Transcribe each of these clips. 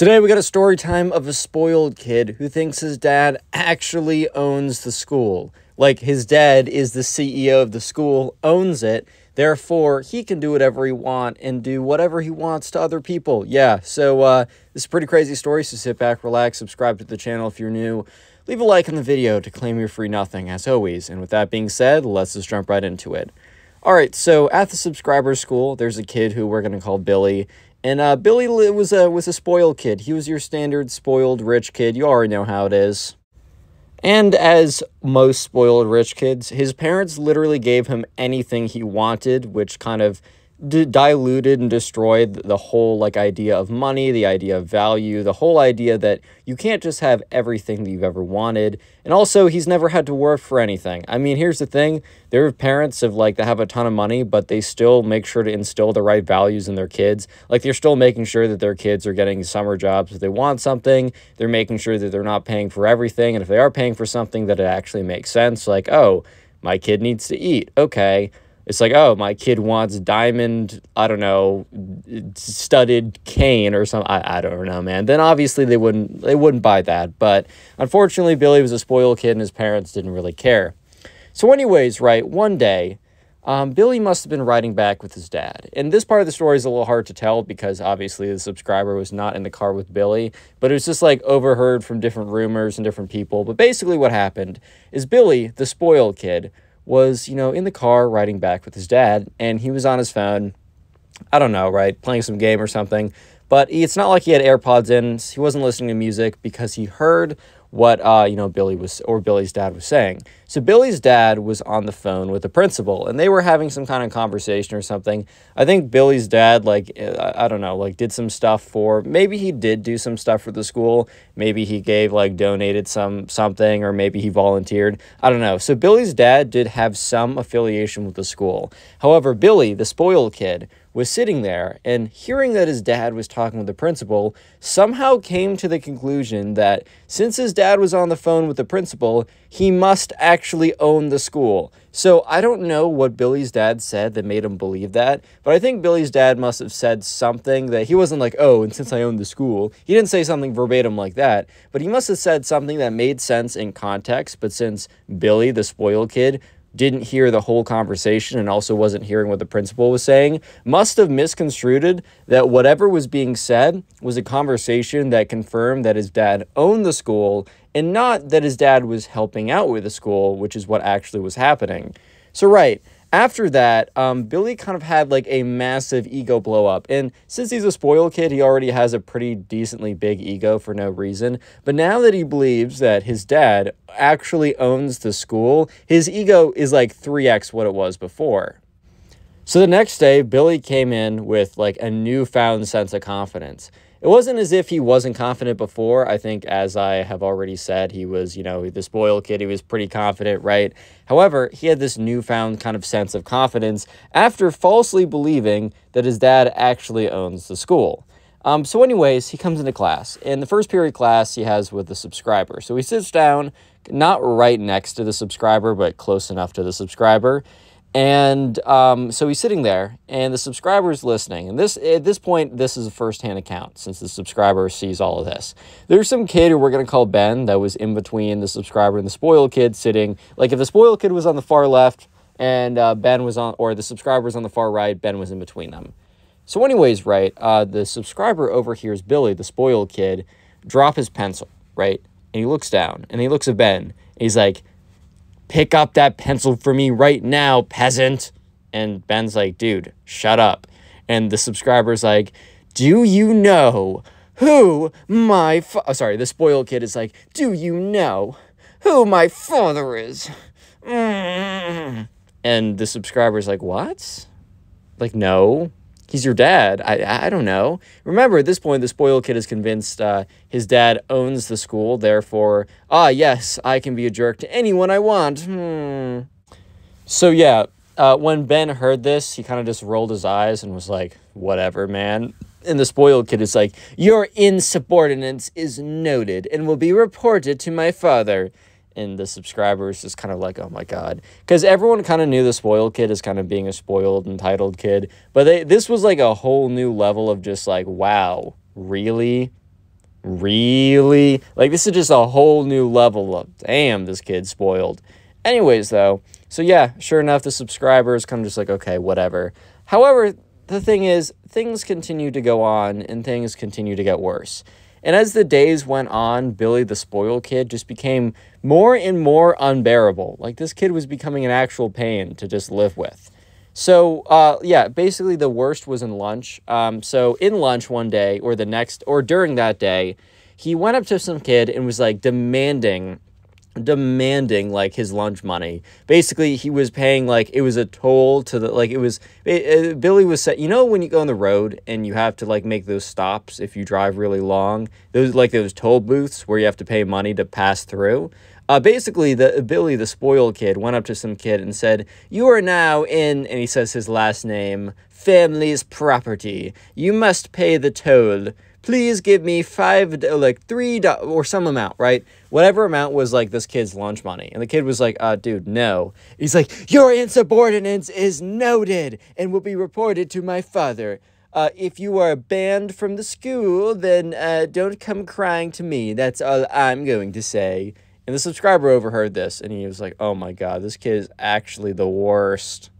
Today we got a story time of a spoiled kid who thinks his dad actually owns the school. Like his dad is the CEO of the school, owns it, therefore he can do whatever he wants and do whatever he wants to other people. Yeah, so uh, this is pretty crazy story, so sit back, relax, subscribe to the channel if you're new. Leave a like on the video to claim your free nothing, as always. And with that being said, let's just jump right into it. All right, so at the subscriber school, there's a kid who we're going to call Billy, and uh, Billy was a was a spoiled kid. He was your standard spoiled rich kid. You already know how it is. And as most spoiled rich kids, his parents literally gave him anything he wanted, which kind of diluted and destroyed the whole like idea of money, the idea of value, the whole idea that you can't just have everything that you've ever wanted. And also, he's never had to work for anything. I mean, here's the thing: there are parents of like that have a ton of money, but they still make sure to instill the right values in their kids. Like they're still making sure that their kids are getting summer jobs if they want something. They're making sure that they're not paying for everything, and if they are paying for something, that it actually makes sense. Like, oh, my kid needs to eat. Okay it's like, oh, my kid wants diamond, I don't know, studded cane or something. I, I don't know, man. Then obviously they wouldn't they wouldn't buy that. But unfortunately, Billy was a spoiled kid and his parents didn't really care. So, anyways, right, one day, um, Billy must have been riding back with his dad. And this part of the story is a little hard to tell because obviously the subscriber was not in the car with Billy, but it was just like overheard from different rumors and different people. But basically, what happened is Billy, the spoiled kid, was, you know, in the car riding back with his dad, and he was on his phone, I don't know, right, playing some game or something. But it's not like he had AirPods in. He wasn't listening to music because he heard what uh, you know Billy was or Billy's dad was saying. So Billy's dad was on the phone with the principal, and they were having some kind of conversation or something. I think Billy's dad, like I don't know, like did some stuff for maybe he did do some stuff for the school. Maybe he gave like donated some something, or maybe he volunteered. I don't know. So Billy's dad did have some affiliation with the school. However, Billy, the spoiled kid, was sitting there and hearing that his dad was talking with the principal, somehow came to the conclusion that since his dad was on the phone with the principal, he must actually own the school. So I don't know what Billy's dad said that made him believe that, but I think Billy's dad must have said something that he wasn't like, oh, and since I own the school, he didn't say something verbatim like that, but he must have said something that made sense in context. But since Billy, the spoiled kid, didn't hear the whole conversation and also wasn't hearing what the principal was saying, must have misconstrued that whatever was being said was a conversation that confirmed that his dad owned the school and not that his dad was helping out with the school, which is what actually was happening. So, right, after that, um, Billy kind of had like a massive ego blow up. And since he's a spoiled kid, he already has a pretty decently big ego for no reason. But now that he believes that his dad actually owns the school, his ego is like 3x what it was before. So the next day, Billy came in with like a newfound sense of confidence it wasn't as if he wasn't confident before. I think, as I have already said, he was, you know, the spoiled kid. He was pretty confident, right? However, he had this newfound kind of sense of confidence after falsely believing that his dad actually owns the school. Um, so, anyways, he comes into class. In the first period class, he has with the subscriber. So he sits down, not right next to the subscriber, but close enough to the subscriber. And um, so he's sitting there, and the subscriber is listening. And this at this point, this is a first-hand account since the subscriber sees all of this. There's some kid who we're gonna call Ben that was in between the subscriber and the spoiled kid, sitting like if the spoiled kid was on the far left and uh, Ben was on, or the subscriber was on the far right, Ben was in between them. So, anyways, right, uh, the subscriber overhears Billy, the spoiled kid, drop his pencil, right, and he looks down and he looks at Ben. And he's like, Pick up that pencil for me right now, peasant. And Ben's like, dude, shut up. And the subscriber's like, do you know who my? Oh, sorry, the spoiled kid is like, do you know who my father is? Mm. And the subscriber's like, what? Like, no he's your dad. I, I don't know. Remember, at this point, the spoiled kid is convinced uh, his dad owns the school. Therefore, ah, yes, I can be a jerk to anyone I want. Hmm. So, yeah, uh, when Ben heard this, he kind of just rolled his eyes and was like, whatever, man. And the spoiled kid is like, Your insubordinance is noted and will be reported to my father and the subscribers just kind of like, oh my god, because everyone kind of knew the spoiled kid as kind of being a spoiled, entitled kid, but they this was like a whole new level of just like, wow, really, really? Like, this is just a whole new level of, damn, this kid's spoiled. Anyways, though, so yeah, sure enough, the subscribers kind of just like, okay, whatever. However, the thing is, things continue to go on and things continue to get worse. And as the days went on, Billy the spoiled kid just became more and more unbearable. Like this kid was becoming an actual pain to just live with. So, uh, yeah, basically the worst was in lunch. Um, so in lunch one day or the next or during that day, he went up to some kid and was like demanding demanding like his lunch money. Basically, he was paying like it was a toll to the like it was it, it, Billy was set. You know when you go on the road and you have to like make those stops if you drive really long. Those like those toll booths where you have to pay money to pass through. Uh, basically, the Billy, the spoiled kid, went up to some kid and said, "You are now in," and he says his last name, "family's property. You must pay the toll." Please give me five, like three, or some amount, right? Whatever amount was like this kid's lunch money. And the kid was like, uh, dude, no. He's like, your insubordinance is noted and will be reported to my father. Uh, if you are banned from the school, then uh, don't come crying to me. That's all I'm going to say. And the subscriber overheard this and he was like, oh my God, this kid is actually the worst.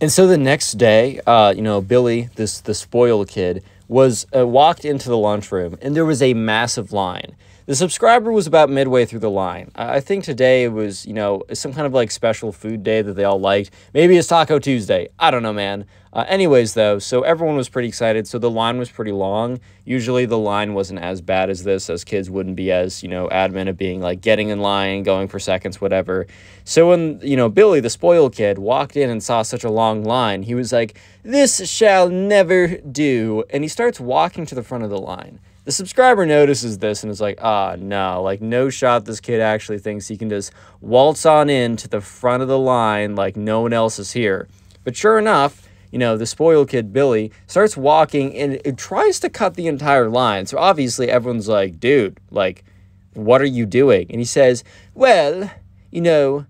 And so the next day, uh, you know, Billy, this the spoiled kid, was uh, walked into the lunchroom and there was a massive line. The subscriber was about midway through the line. I think today it was, you know, some kind of like special food day that they all liked. Maybe it's Taco Tuesday. I don't know, man. Uh, anyways, though, so everyone was pretty excited. So the line was pretty long. Usually the line wasn't as bad as this, as kids wouldn't be as, you know, adamant of being like getting in line, going for seconds, whatever. So when, you know, Billy, the spoiled kid, walked in and saw such a long line, he was like, This shall never do. And he starts walking to the front of the line. The subscriber notices this and is like, ah, no, like no shot this kid actually thinks he can just waltz on in to the front of the line like no one else is here. But sure enough, you know, the spoiled kid, Billy, starts walking and it tries to cut the entire line. So obviously everyone's like, dude, like, what are you doing? And he says, well, you know,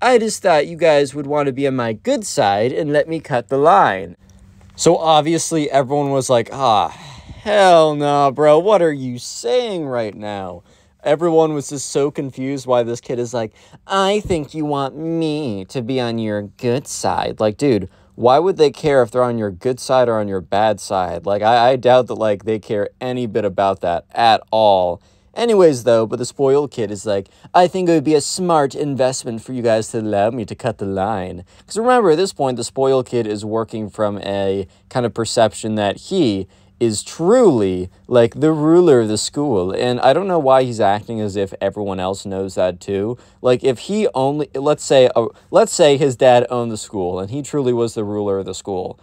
I just thought you guys would want to be on my good side and let me cut the line. So obviously everyone was like, ah, Hell no, bro. What are you saying right now? Everyone was just so confused why this kid is like, I think you want me to be on your good side. Like, dude, why would they care if they're on your good side or on your bad side? Like, I, I doubt that, like, they care any bit about that at all. Anyways, though, but the spoiled kid is like, I think it would be a smart investment for you guys to allow me to cut the line. Because remember, at this point, the spoiled kid is working from a kind of perception that he is truly like the ruler of the school. And I don't know why he's acting as if everyone else knows that too. Like if he only let's say uh, let's say his dad owned the school and he truly was the ruler of the school.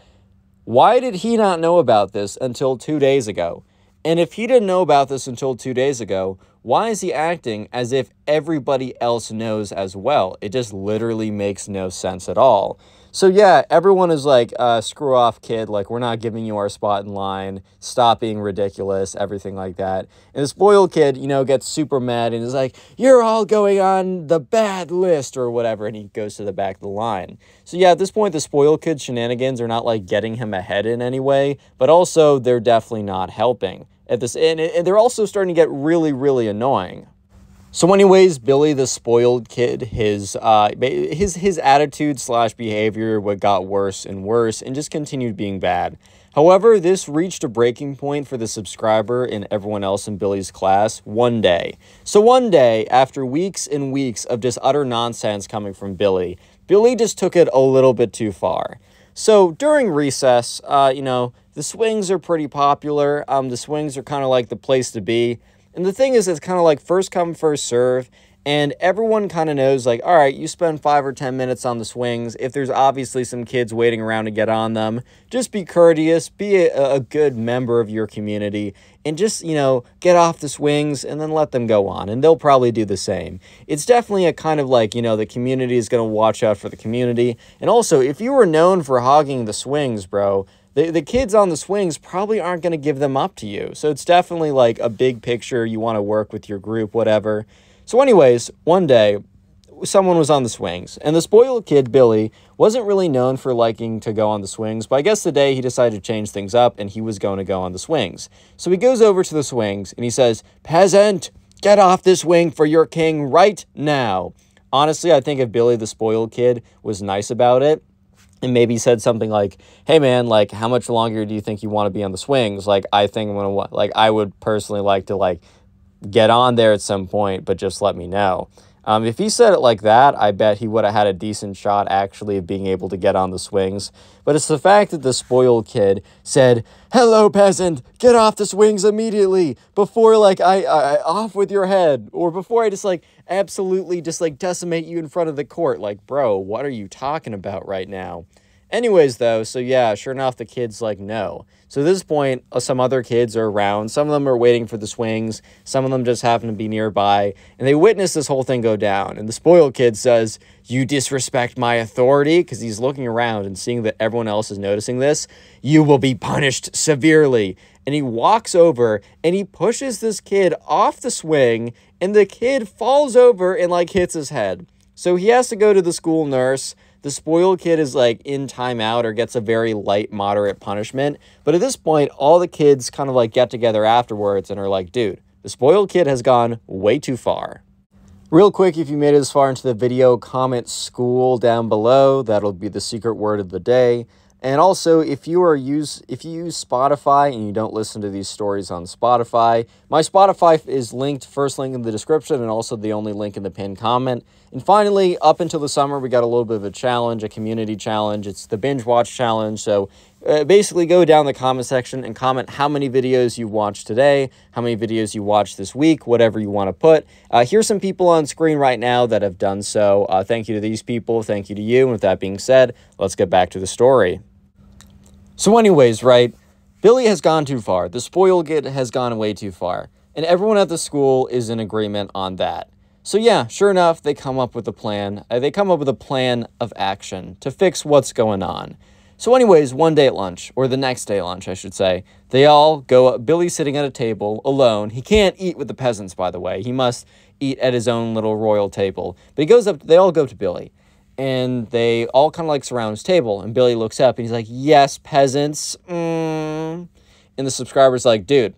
Why did he not know about this until 2 days ago? And if he didn't know about this until 2 days ago, why is he acting as if everybody else knows as well? It just literally makes no sense at all. So yeah, everyone is like, uh, screw off, kid. Like, we're not giving you our spot in line. Stop being ridiculous, everything like that. And the spoiled kid, you know, gets super mad and is like, you're all going on the bad list or whatever. And he goes to the back of the line. So yeah, at this point, the spoiled kid shenanigans are not like getting him ahead in any way, but also they're definitely not helping at this. And, and they're also starting to get really, really annoying. So, anyways, Billy the spoiled kid, his uh, his his attitude slash behavior what got worse and worse, and just continued being bad. However, this reached a breaking point for the subscriber and everyone else in Billy's class one day. So one day, after weeks and weeks of just utter nonsense coming from Billy, Billy just took it a little bit too far. So during recess, uh, you know, the swings are pretty popular. Um, the swings are kind of like the place to be. And the thing is, it's kind of like first come, first serve. And everyone kind of knows, like, all right, you spend five or 10 minutes on the swings. If there's obviously some kids waiting around to get on them, just be courteous, be a, a good member of your community, and just, you know, get off the swings and then let them go on. And they'll probably do the same. It's definitely a kind of like, you know, the community is going to watch out for the community. And also, if you were known for hogging the swings, bro, the, the kids on the swings probably aren't going to give them up to you. So it's definitely like a big picture. You want to work with your group, whatever. So, anyways, one day, someone was on the swings. And the spoiled kid, Billy, wasn't really known for liking to go on the swings, but I guess today he decided to change things up and he was going to go on the swings. So he goes over to the swings and he says, Peasant, get off this swing for your king right now. Honestly, I think if Billy the spoiled kid was nice about it, and maybe said something like, "Hey man, like how much longer do you think you want to be on the swings?" Like I think I'm gonna like I would personally like to like get on there at some point, but just let me know. Um, if he said it like that, I bet he would have had a decent shot actually of being able to get on the swings. But it's the fact that the spoiled kid said, Hello, peasant, get off the swings immediately before, like, I, I, off with your head, or before I just, like, absolutely just, like, decimate you in front of the court. Like, bro, what are you talking about right now? Anyways, though, so yeah, sure enough, the kid's like, no. So at this point, uh, some other kids are around. Some of them are waiting for the swings. Some of them just happen to be nearby. And they witness this whole thing go down. And the spoiled kid says, You disrespect my authority? Because he's looking around and seeing that everyone else is noticing this. You will be punished severely. And he walks over and he pushes this kid off the swing. And the kid falls over and like hits his head. So he has to go to the school nurse the spoiled kid is like in timeout or gets a very light, moderate punishment. But at this point, all the kids kind of like get together afterwards and are like, dude, the spoiled kid has gone way too far. Real quick, if you made it this far into the video, comment school down below. That'll be the secret word of the day. And also, if you are use if you use Spotify and you don't listen to these stories on Spotify, my Spotify is linked first link in the description and also the only link in the pinned comment. And finally, up until the summer, we got a little bit of a challenge, a community challenge. It's the binge watch challenge. So uh, basically, go down the comment section and comment how many videos you watched today, how many videos you watched this week, whatever you want to put. Uh, here's some people on screen right now that have done so. Uh, thank you to these people. Thank you to you. And with that being said, let's get back to the story. So, anyways, right, Billy has gone too far. The spoil kid has gone way too far. And everyone at the school is in agreement on that. So, yeah, sure enough, they come up with a plan. Uh, they come up with a plan of action to fix what's going on. So, anyways, one day at lunch, or the next day at lunch, I should say, they all go. Up. Billy's sitting at a table alone. He can't eat with the peasants, by the way. He must eat at his own little royal table. But he goes up, they all go to Billy and they all kind of like surround his table. And Billy looks up and he's like, Yes, peasants. Mm. And the subscriber's like, Dude,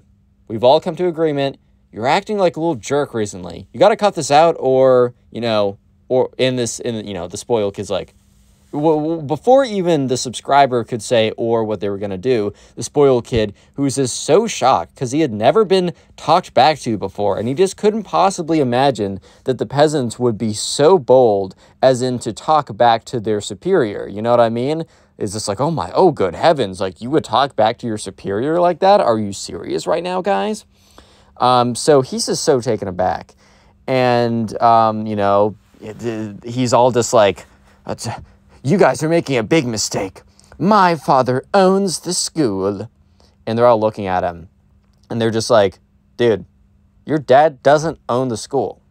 we've all come to agreement. You're acting like a little jerk recently. You got to cut this out, or, you know, or in this, in, you know, the spoiled kid's like, before even the subscriber could say or what they were going to do, the spoiled kid, who was just so shocked because he had never been talked back to before, and he just couldn't possibly imagine that the peasants would be so bold as in to talk back to their superior. You know what I mean? Is this like, oh my, oh good heavens, like you would talk back to your superior like that? Are you serious right now, guys? Um, so he's just so taken aback. And, um, you know, he's all just like, you guys are making a big mistake. My father owns the school. And they're all looking at him. And they're just like, dude, your dad doesn't own the school.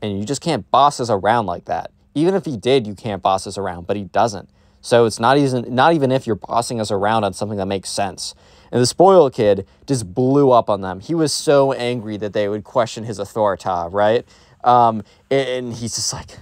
And you just can't boss us around like that. Even if he did, you can't boss us around, but he doesn't. So it's not even not even if you're bossing us around on something that makes sense. And the spoiled kid just blew up on them. He was so angry that they would question his authority, right? Um, and he's just like,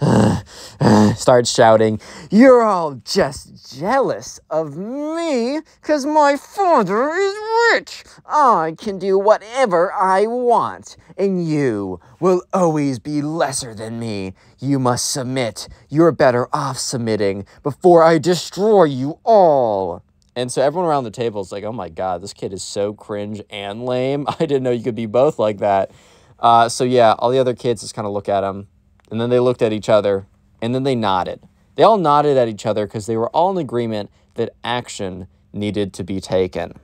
starts shouting, You're all just jealous of me because my father is rich. I can do whatever I want, and you will always be lesser than me. You must submit. You're better off submitting before I destroy you all. And so everyone around the table is like, oh my God, this kid is so cringe and lame. I didn't know you could be both like that. Uh, so yeah, all the other kids just kind of look at him and then they looked at each other, and then they nodded. They all nodded at each other because they were all in agreement that action needed to be taken.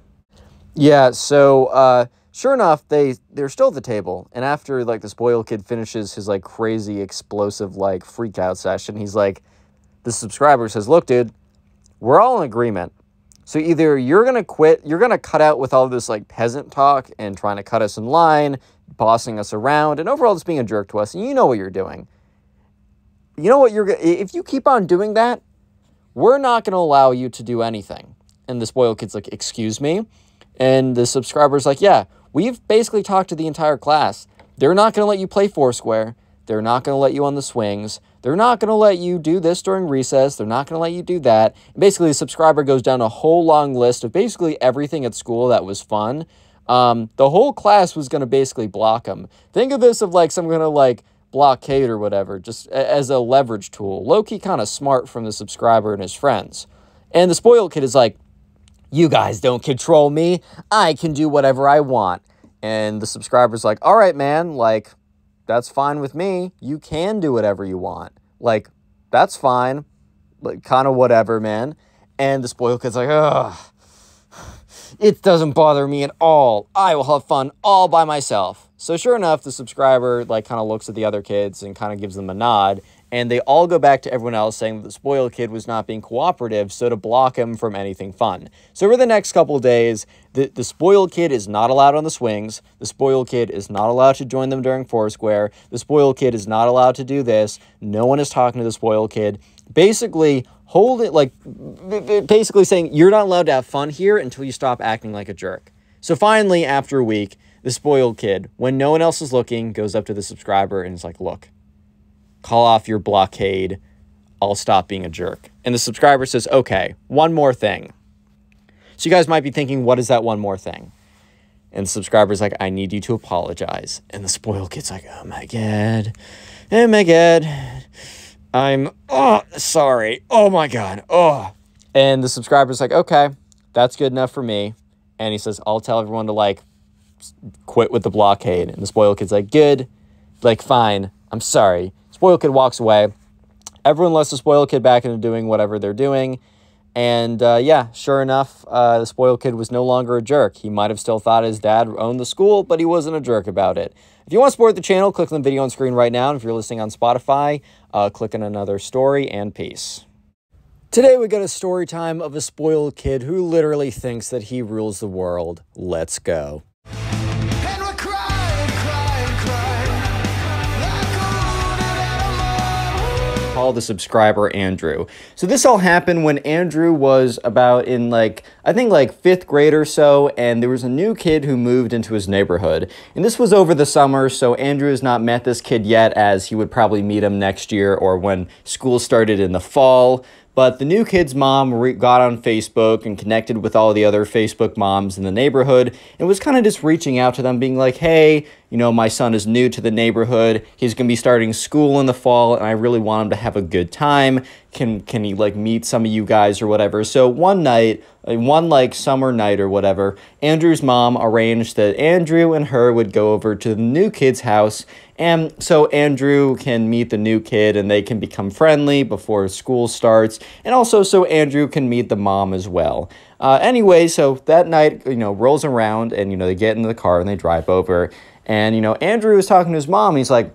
Yeah, so uh, sure enough, they they're still at the table, and after like the spoiled kid finishes his like crazy explosive like freak out session, he's like, the subscriber says, "Look, dude, we're all in agreement. So either you're gonna quit, you're gonna cut out with all this like peasant talk and trying to cut us in line, bossing us around, and overall just being a jerk to us, and you know what you're doing. You know what you're if you keep on doing that, we're not going to allow you to do anything. And the spoiled kid's like, "Excuse me?" And the subscriber's like, "Yeah, we've basically talked to the entire class. They're not going to let you play Foursquare. They're not going to let you on the swings. They're not going to let you do this during recess. They're not going to let you do that. And basically, the subscriber goes down a whole long list of basically everything at school that was fun. Um, the whole class was going to basically block them. Think of this of like some kind of like blockade or whatever, just as a leverage tool. Loki kind of smart from the subscriber and his friends. And the spoiled kid is like, you guys don't control me. I can do whatever I want. And the subscriber's like, all right, man, like, that's fine with me. You can do whatever you want. Like, that's fine. Like, kind of whatever, man. And the spoiled kid's like, ugh, it doesn't bother me at all. I will have fun all by myself. So sure enough, the subscriber like kind of looks at the other kids and kind of gives them a nod and they all go back to everyone else saying that the spoiled kid was not being cooperative, so to block him from anything fun. So over the next couple days, the, the spoiled kid is not allowed on the swings, the spoiled kid is not allowed to join them during Foursquare, the spoiled kid is not allowed to do this, no one is talking to the spoiled kid. Basically, hold it like basically saying you're not allowed to have fun here until you stop acting like a jerk. So finally, after a week, the spoiled kid, when no one else is looking, goes up to the subscriber and is like, look, call off your blockade. I'll stop being a jerk. And the subscriber says, okay, one more thing. So you guys might be thinking, what is that one more thing? And the subscriber's like, I need you to apologize. And the spoiled kid's like, oh my God. Oh my God. I'm, oh, sorry. Oh my God. Oh. And the subscriber's like, okay, that's good enough for me. And he says, I'll tell everyone to like quit with the blockade. And the spoiled kid's like, good. Like, fine. I'm sorry. Spoiled kid walks away. Everyone lets the spoiled kid back into doing whatever they're doing. And uh, yeah, sure enough, uh, the spoiled kid was no longer a jerk. He might have still thought his dad owned the school, but he wasn't a jerk about it. If you want to support the channel, click on the video on screen right now. And if you're listening on Spotify, uh, click on another story and peace. Today we got a story time of a spoiled kid who literally thinks that he rules the world. Let's go. Call the subscriber Andrew. So this all happened when Andrew was about in like, I think like fifth grade or so, and there was a new kid who moved into his neighborhood. And this was over the summer, so Andrew has not met this kid yet as he would probably meet him next year or when school started in the fall. But the new kid's mom got on Facebook and connected with all the other Facebook moms in the neighborhood and was kind of just reaching out to them, being like, hey, you know, my son is new to the neighborhood. He's going to be starting school in the fall, and I really want him to have a good time. Can, can he, like, meet some of you guys or whatever? So one night, uh, one, like, summer night or whatever, Andrew's mom arranged that Andrew and her would go over to the new kid's house and so Andrew can meet the new kid and they can become friendly before school starts. And also so Andrew can meet the mom as well. Uh, anyway, so that night, you know, rolls around and, you know, they get into the car and they drive over. And, you know, Andrew is talking to his mom. He's like,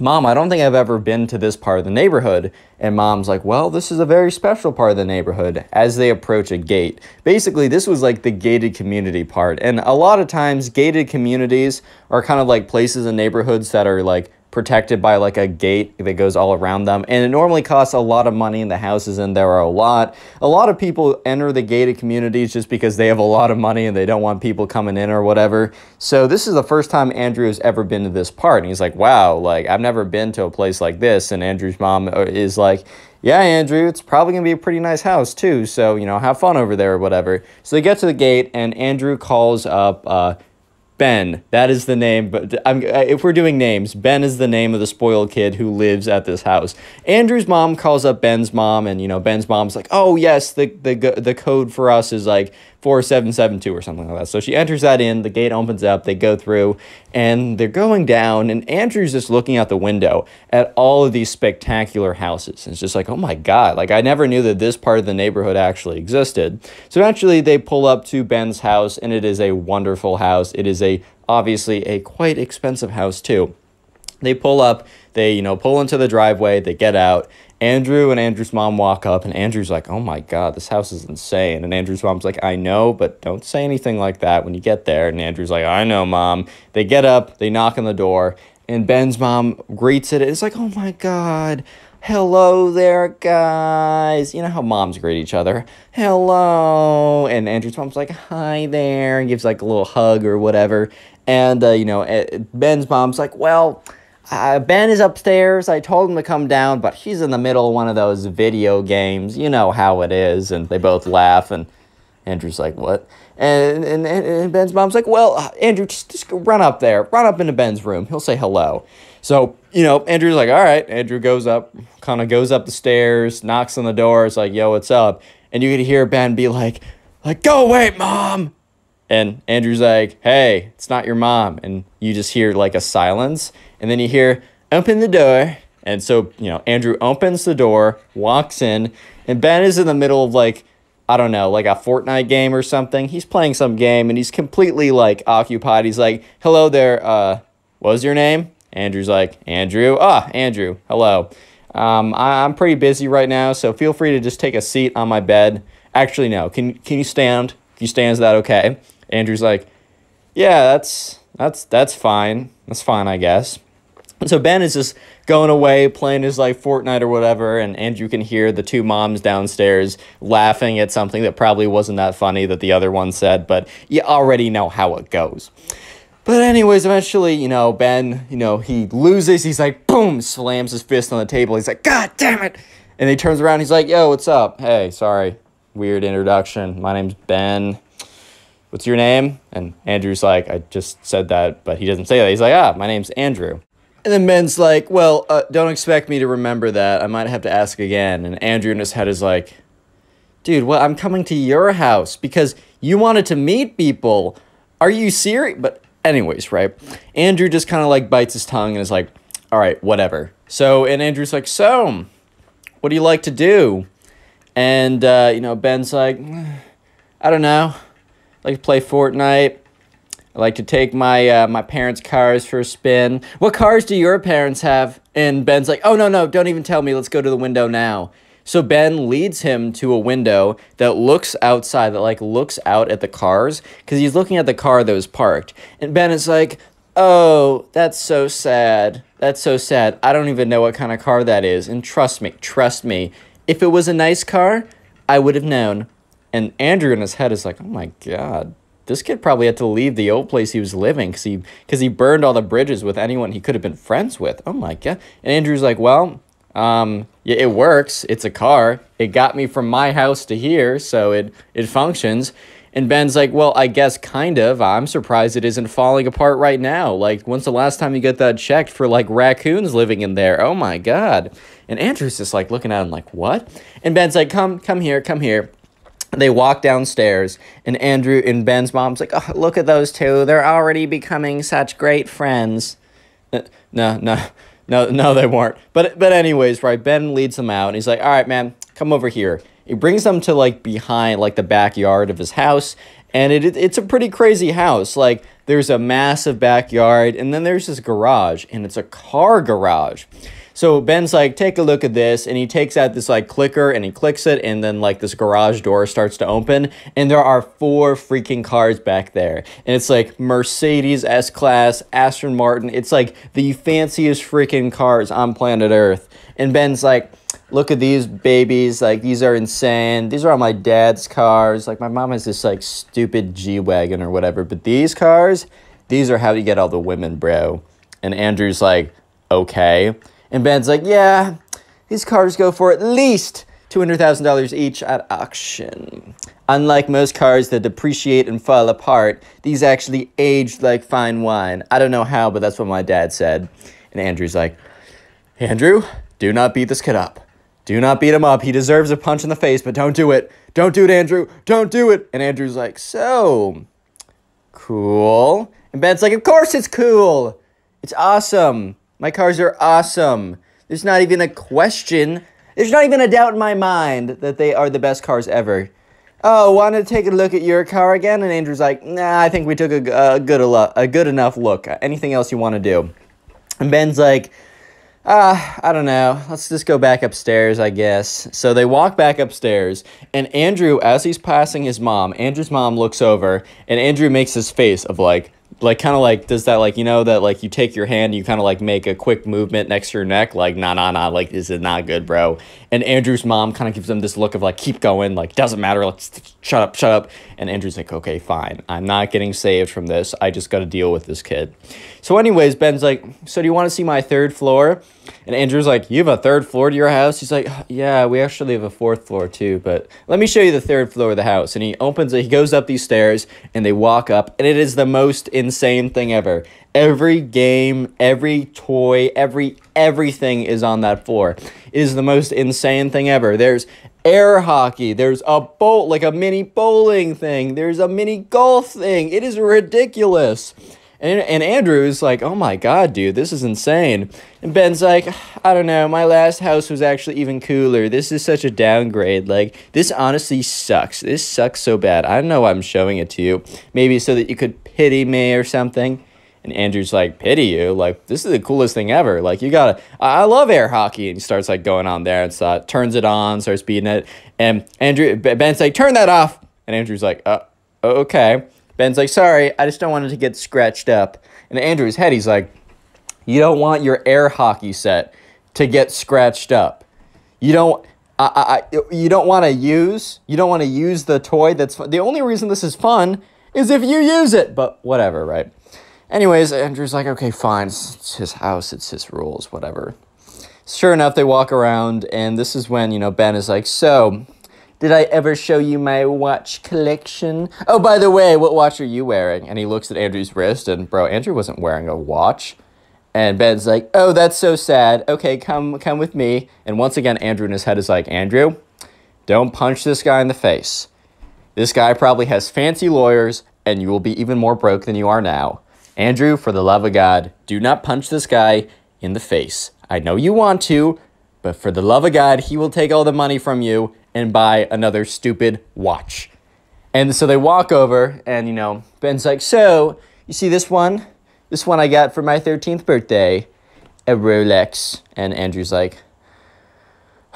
Mom, I don't think I've ever been to this part of the neighborhood. And mom's like, Well, this is a very special part of the neighborhood as they approach a gate. Basically, this was like the gated community part. And a lot of times, gated communities are kind of like places and neighborhoods that are like protected by like a gate that goes all around them. And it normally costs a lot of money and the houses in there are a lot. A lot of people enter the gated communities just because they have a lot of money and they don't want people coming in or whatever. So this is the first time Andrew has ever been to this part. And he's like, wow, like I've never been to a place like this. And Andrew's mom uh, is like, yeah, Andrew, it's probably to be a pretty nice house too. So, you know, have fun over there or whatever. So they get to the gate and Andrew calls up uh, Ben, that is the name. But I'm, uh, if we're doing names, Ben is the name of the spoiled kid who lives at this house. Andrew's mom calls up Ben's mom, and you know Ben's mom's like, "Oh yes, the the the code for us is like 4772 or something like that. So she enters that in, the gate opens up, they go through, and they're going down, and Andrew's just looking out the window at all of these spectacular houses. And it's just like, oh my God, like I never knew that this part of the neighborhood actually existed. So eventually they pull up to Ben's house, and it is a wonderful house. It is a obviously a quite expensive house too. They pull up, they, you know, pull into the driveway, they get out, Andrew and Andrew's mom walk up, and Andrew's like, Oh my God, this house is insane. And Andrew's mom's like, I know, but don't say anything like that when you get there. And Andrew's like, I know, mom. They get up, they knock on the door, and Ben's mom greets it. It's like, Oh my God, hello there, guys. You know how moms greet each other. Hello. And Andrew's mom's like, Hi there, and gives like a little hug or whatever. And, uh, you know, eh, Ben's mom's like, Well, uh, Ben is upstairs. I told him to come down, but he's in the middle of one of those video games. You know how it is. And they both laugh. And Andrew's like, What? And, and, and Ben's mom's like, Well, uh, Andrew, just, just run up there. Run up into Ben's room. He'll say hello. So, you know, Andrew's like, All right. Andrew goes up, kind of goes up the stairs, knocks on the door. It's like, Yo, what's up? And you can hear Ben be like, like, Go away, mom. And Andrew's like, Hey, it's not your mom. And you just hear like a silence and then you hear, open the door. And so, you know, Andrew opens the door, walks in, and Ben is in the middle of like, I don't know, like a Fortnite game or something. He's playing some game and he's completely like occupied. He's like, hello there, uh, what was your name? Andrew's like, Andrew. Ah, Andrew, hello. Um, I, I'm pretty busy right now, so feel free to just take a seat on my bed. Actually, no. Can can you stand? Can you stand? Is that okay? Andrew's like, yeah, that's that's that's fine. That's fine, I guess. So Ben is just going away playing his like Fortnite or whatever, and Andrew can hear the two moms downstairs laughing at something that probably wasn't that funny that the other one said, but you already know how it goes. But anyways, eventually, you know, Ben, you know, he loses. He's like, boom, slams his fist on the table. He's like, God damn it! And he turns around. He's like, Yo, what's up? Hey, sorry, weird introduction. My name's Ben. What's your name? And Andrew's like, I just said that, but he doesn't say that. He's like, Ah, my name's Andrew. And then Ben's like, well, uh, don't expect me to remember that. I might have to ask again. And Andrew in his head is like, dude, well, I'm coming to your house because you wanted to meet people. Are you serious? But, anyways, right? Andrew just kind of like bites his tongue and is like, all right, whatever. So, and Andrew's like, so, what do you like to do? And, uh, you know, Ben's like, I don't know. I like to play Fortnite. I like to take my uh, my parents' cars for a spin. What cars do your parents have? And Ben's like, oh no no, don't even tell me. Let's go to the window now. So Ben leads him to a window that looks outside, that like looks out at the cars, because he's looking at the car that was parked. And Ben is like, oh, that's so sad. That's so sad. I don't even know what kind of car that is. And trust me, trust me, if it was a nice car, I would have known. And Andrew in his head is like, oh my god, this kid probably had to leave the old place he was living because he because he burned all the bridges with anyone he could have been friends with. Oh my god! And Andrew's like, well, um, yeah, it works. It's a car. It got me from my house to here, so it it functions. And Ben's like, well, I guess kind of. I'm surprised it isn't falling apart right now. Like, when's the last time you got that checked for like raccoons living in there? Oh my god! And Andrew's just like looking at him like, what? And Ben's like, come, come here, come here. They walk downstairs, and Andrew and Ben's mom's like, oh, look at those two. They're already becoming such great friends. Uh, no, no, no, no, they weren't. But, but anyways, right, Ben leads them out, and he's like, all right, man, come over here. He brings them to, like, behind, like, the backyard of his house, and it, it it's a pretty crazy house. Like, there's a massive backyard, and then there's this garage, and it's a car garage. So Ben's like, take a look at this, and he takes out this like clicker and he clicks it, and then like this garage door starts to open, and there are four freaking cars back there, and it's like Mercedes S Class, Aston Martin. It's like the fanciest freaking cars on planet Earth. And Ben's like, look at these babies, like these are insane. These are all my dad's cars. Like my mom has this like stupid G wagon or whatever, but these cars, these are how you get all the women, bro. And Andrew's like, okay. And Ben's like, yeah, these cars go for at least $200,000 each at auction. Unlike most cars that depreciate and fall apart, these actually aged like fine wine. I don't know how, but that's what my dad said. And Andrew's like, Andrew, do not beat this kid up. Do not beat him up. He deserves a punch in the face, but don't do it. Don't do it, Andrew. Don't do it. And Andrew's like, so, cool. And Ben's like, of course it's cool. It's awesome. My cars are awesome. There's not even a question. There's not even a doubt in my mind that they are the best cars ever. Oh, want to take a look at your car again? And Andrew's like, nah, I think we took a, a good a, good enough look. Anything else you want to do? And Ben's like, ah, I don't know. Let's just go back upstairs, I guess. So they walk back upstairs, and Andrew, as he's passing his mom, Andrew's mom looks over, and Andrew makes his face of like, like kind of like does that like you know that like you take your hand you kind of like make a quick movement next to your neck like nah nah nah like this is not good bro and andrew's mom kind of gives him this look of like keep going like doesn't matter let's shut up shut up. And andrew's like okay fine. I'm not getting saved from this. I just got to deal with this kid. So anyways ben's like so do you want to see my third floor? And andrew's like you have a third floor to your house? He's like yeah we actually have a fourth floor too but let me show you the third floor of the house. And he opens it he goes up these stairs and they walk up and it is the most insane thing ever. Every game, every toy, every everything is on that floor. It is the most insane thing ever. There's air hockey, there's a boat like a mini bowling thing, there's a mini golf thing. It is ridiculous. And, and Andrew's like, oh my God, dude, this is insane. And Ben's like, I don't know, my last house was actually even cooler. This is such a downgrade. Like, this honestly sucks. This sucks so bad. I don't know why I'm showing it to you. Maybe so that you could pity me or something. And Andrew's like, pity you? Like, this is the coolest thing ever. Like, you gotta, I love air hockey. And he starts like going on there and so, turns it on, starts beating it. And Andrew, Ben's like, turn that off. And Andrew's like, uh, okay. Ben's like, sorry, I just don't want it to get scratched up. And Andrew's head, he's like, you don't want your air hockey set to get scratched up. You don't. I, I, you don't want to use you don't want to use the toy that's the only reason this is fun is if you use it but whatever right anyways andrew's like okay fine it's, his house it's his rules whatever sure enough they walk around and this is when you know ben is like so did I ever show you my watch collection? Oh, by the way, what watch are you wearing? And he looks at Andrew's wrist, and bro, Andrew wasn't wearing a watch. And Ben's like, oh, that's so sad. Okay, come come with me. And once again, Andrew in his head is like, Andrew, don't punch this guy in the face. This guy probably has fancy lawyers, and you will be even more broke than you are now. Andrew, for the love of God, do not punch this guy in the face. I know you want to, but for the love of God, he will take all the money from you and buy another stupid watch. And so they walk over, and you know, Ben's like, So, you see this one? This one I got for my 13th birthday, a Rolex. And Andrew's like,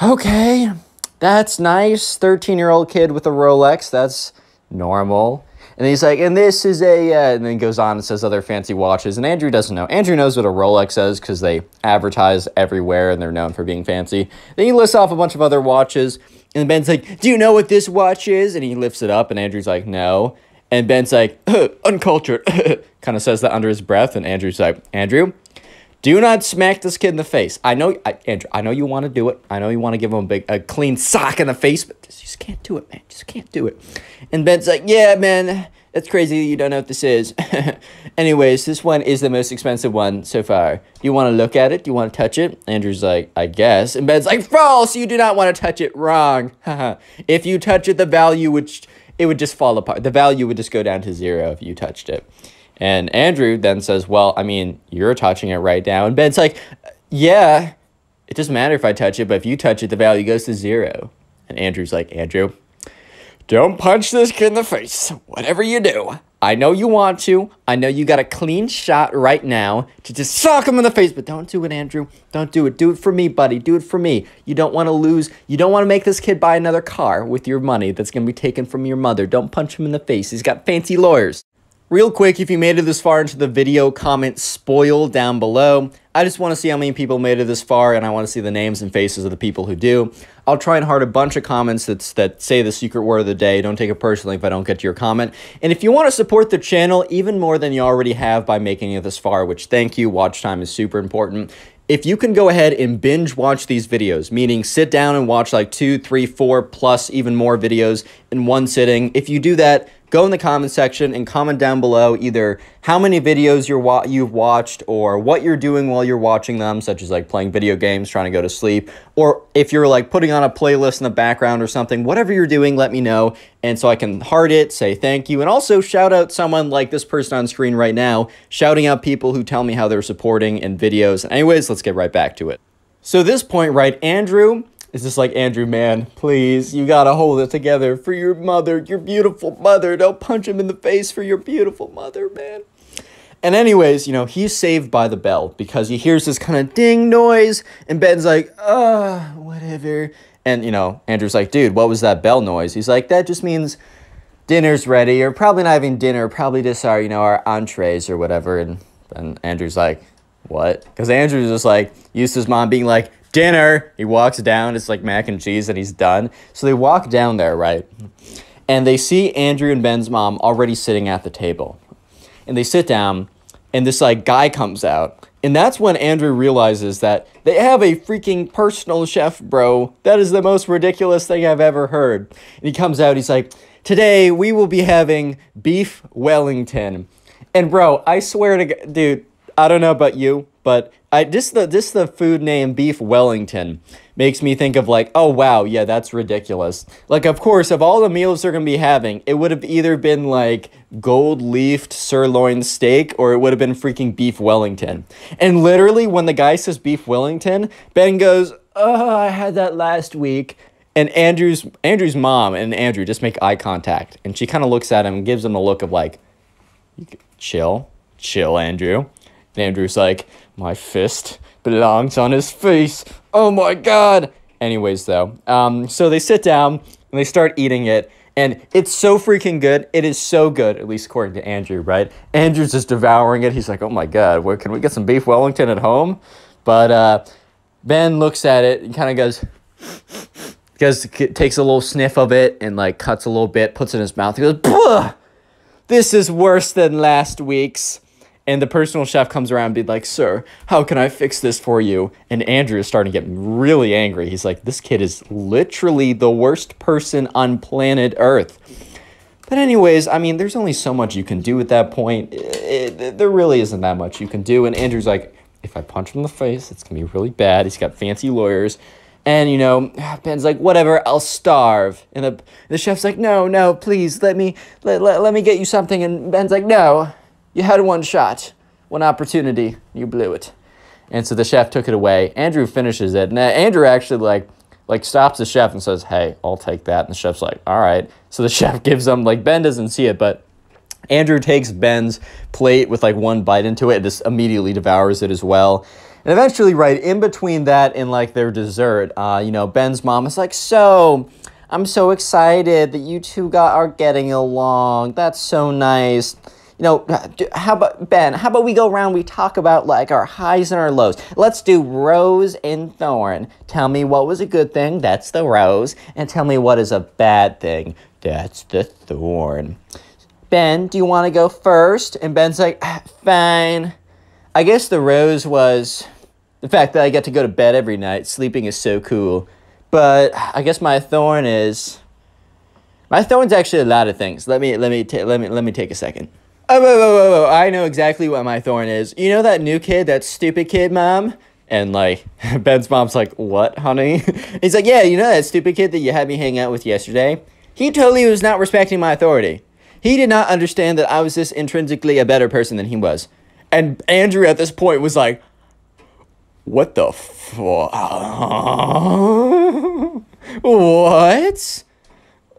Okay, that's nice. 13 year old kid with a Rolex, that's normal. And he's like, and this is a, uh, and then goes on and says other fancy watches. And Andrew doesn't know. Andrew knows what a Rolex is because they advertise everywhere and they're known for being fancy. Then he lists off a bunch of other watches. And Ben's like, do you know what this watch is? And he lifts it up and Andrew's like, no. And Ben's like, uncultured, kind of says that under his breath. And Andrew's like, Andrew, do not smack this kid in the face. I know, I, Andrew, I know you want to do it. I know you want to give him a big, a clean sock in the face, but you just can't do it, man. Just can't do it. And Ben's like, yeah, man, that's crazy. You don't know what this is. Anyways, this one is the most expensive one so far. Do you want to look at it? Do you want to touch it? Andrew's like, I guess. And Ben's like, false. You do not want to touch it. Wrong. if you touch it, the value would, it would just fall apart. The value would just go down to zero if you touched it. And Andrew then says, Well, I mean, you're touching it right now. And Ben's like, Yeah, it doesn't matter if I touch it, but if you touch it, the value goes to zero. And Andrew's like, Andrew, don't punch this kid in the face. Whatever you do. I know you want to. I know you got a clean shot right now to just sock him in the face, but don't do it, Andrew. Don't do it. Do it for me, buddy. Do it for me. You don't want to lose. You don't want to make this kid buy another car with your money that's going to be taken from your mother. Don't punch him in the face. He's got fancy lawyers. Real quick, if you made it this far into the video, comment spoil down below. I just want to see how many people made it this far, and I want to see the names and faces of the people who do. I'll try and heart a bunch of comments that's, that say the secret word of the day. Don't take it personally if I don't get to your comment. And if you want to support the channel even more than you already have by making it this far, which thank you, watch time is super important, if you can go ahead and binge watch these videos, meaning sit down and watch like two, three, four, plus even more videos in one sitting, if you do that, go in the comment section and comment down below either how many videos you're wa you've watched or what you're doing while you're watching them, such as like playing video games, trying to go to sleep, or if you're like putting on a playlist in the background or something, whatever you're doing, let me know. And so I can heart it, say thank you, and also shout out someone like this person on screen right now, shouting out people who tell me how they're supporting in videos. Anyways, let's get right back to it. So this point, right, Andrew, it's just like, Andrew, man, please, you gotta hold it together for your mother, your beautiful mother. Don't punch him in the face for your beautiful mother, man. And anyways, you know, he's saved by the bell because he hears this kind of ding noise, and Ben's like, uh, whatever. And, you know, Andrew's like, dude, what was that bell noise? He's like, that just means dinner's ready, or probably not even dinner, probably just our, you know, our entrees or whatever. And, and Andrew's like, what? Because Andrew's just like, used his mom being like, dinner. He walks down, it's like mac and cheese, and he's done. So they walk down there, right? And they see Andrew and Ben's mom already sitting at the table. And they sit down, and this like guy comes out. And that's when Andrew realizes that they have a freaking personal chef, bro. That is the most ridiculous thing I've ever heard. And he comes out, he's like, Today we will be having beef Wellington. And bro, I swear to God, dude, I don't know about you, but I just the this the food name beef Wellington makes me think of like, oh wow, yeah, that's ridiculous. Like of course, of all the meals they're gonna be having, it would have either been like gold leafed sirloin steak or it would have been freaking beef Wellington. And literally when the guy says beef Wellington, Ben goes, Oh, I had that last week. And Andrew's Andrew's mom and Andrew just make eye contact, and she kind of looks at him and gives him a look of like, chill, chill, Andrew. And Andrew's like, my fist belongs on his face. Oh my god. Anyways, though, um, so they sit down and they start eating it, and it's so freaking good. It is so good, at least according to Andrew, right? Andrew's just devouring it. He's like, oh my god, where can we get some beef Wellington at home? But uh, Ben looks at it and kind of goes goes takes a little sniff of it and like cuts a little bit, puts it in his mouth. He goes, "This is worse than last week's." And the personal chef comes around and be like, "Sir, how can I fix this for you?" And Andrew is starting to get really angry. He's like, "This kid is literally the worst person on planet Earth." But anyways, I mean, there's only so much you can do at that point. It, it, there really isn't that much you can do. And Andrew's like, if I punch him in the face, it's gonna be really bad. He's got fancy lawyers. And, you know, Ben's like, whatever, I'll starve. And the, the chef's like, no, no, please, let me, let, let, let me get you something. And Ben's like, no, you had one shot, one opportunity, you blew it. And so the chef took it away. Andrew finishes it. And Andrew actually, like, like stops the chef and says, hey, I'll take that. And the chef's like, all right. So the chef gives him, like, Ben doesn't see it, but Andrew takes Ben's plate with, like, one bite into it and just immediately devours it as well. And eventually, right in between that and like their dessert, uh, you know, Ben's mom is like, "So, I'm so excited that you two got are getting along. That's so nice." You know, how about Ben? How about we go around? We talk about like our highs and our lows. Let's do rose and thorn. Tell me what was a good thing. That's the rose, and tell me what is a bad thing. That's the thorn. Ben, do you want to go first? And Ben's like, fine. I guess the rose was the fact that I get to go to bed every night, sleeping is so cool. But I guess my thorn is my thorn's actually a lot of things. Let me let me ta- let me let me take a second. Oh, whoa, whoa, whoa, whoa. I know exactly what my thorn is. You know that new kid, that stupid kid, mom? And like Ben's mom's like, "What, honey?" He's like, "Yeah, you know that stupid kid that you had me hang out with yesterday? He totally was not respecting my authority. He did not understand that I was just intrinsically a better person than he was." And Andrew at this point was like, what the fuck? what?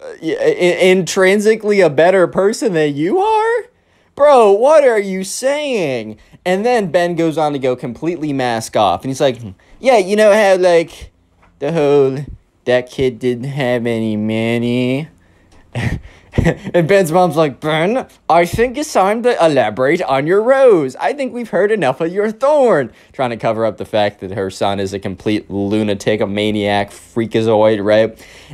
Uh, intrinsically a better person than you are? Bro, what are you saying? And then Ben goes on to go completely mask off. And he's like, yeah, you know how, like, the whole, that kid didn't have any money. and Ben's mom's like, Ben, I think it's time to elaborate on your rose. I think we've heard enough of your thorn. Trying to cover up the fact that her son is a complete lunatic, a maniac, freakazoid, right?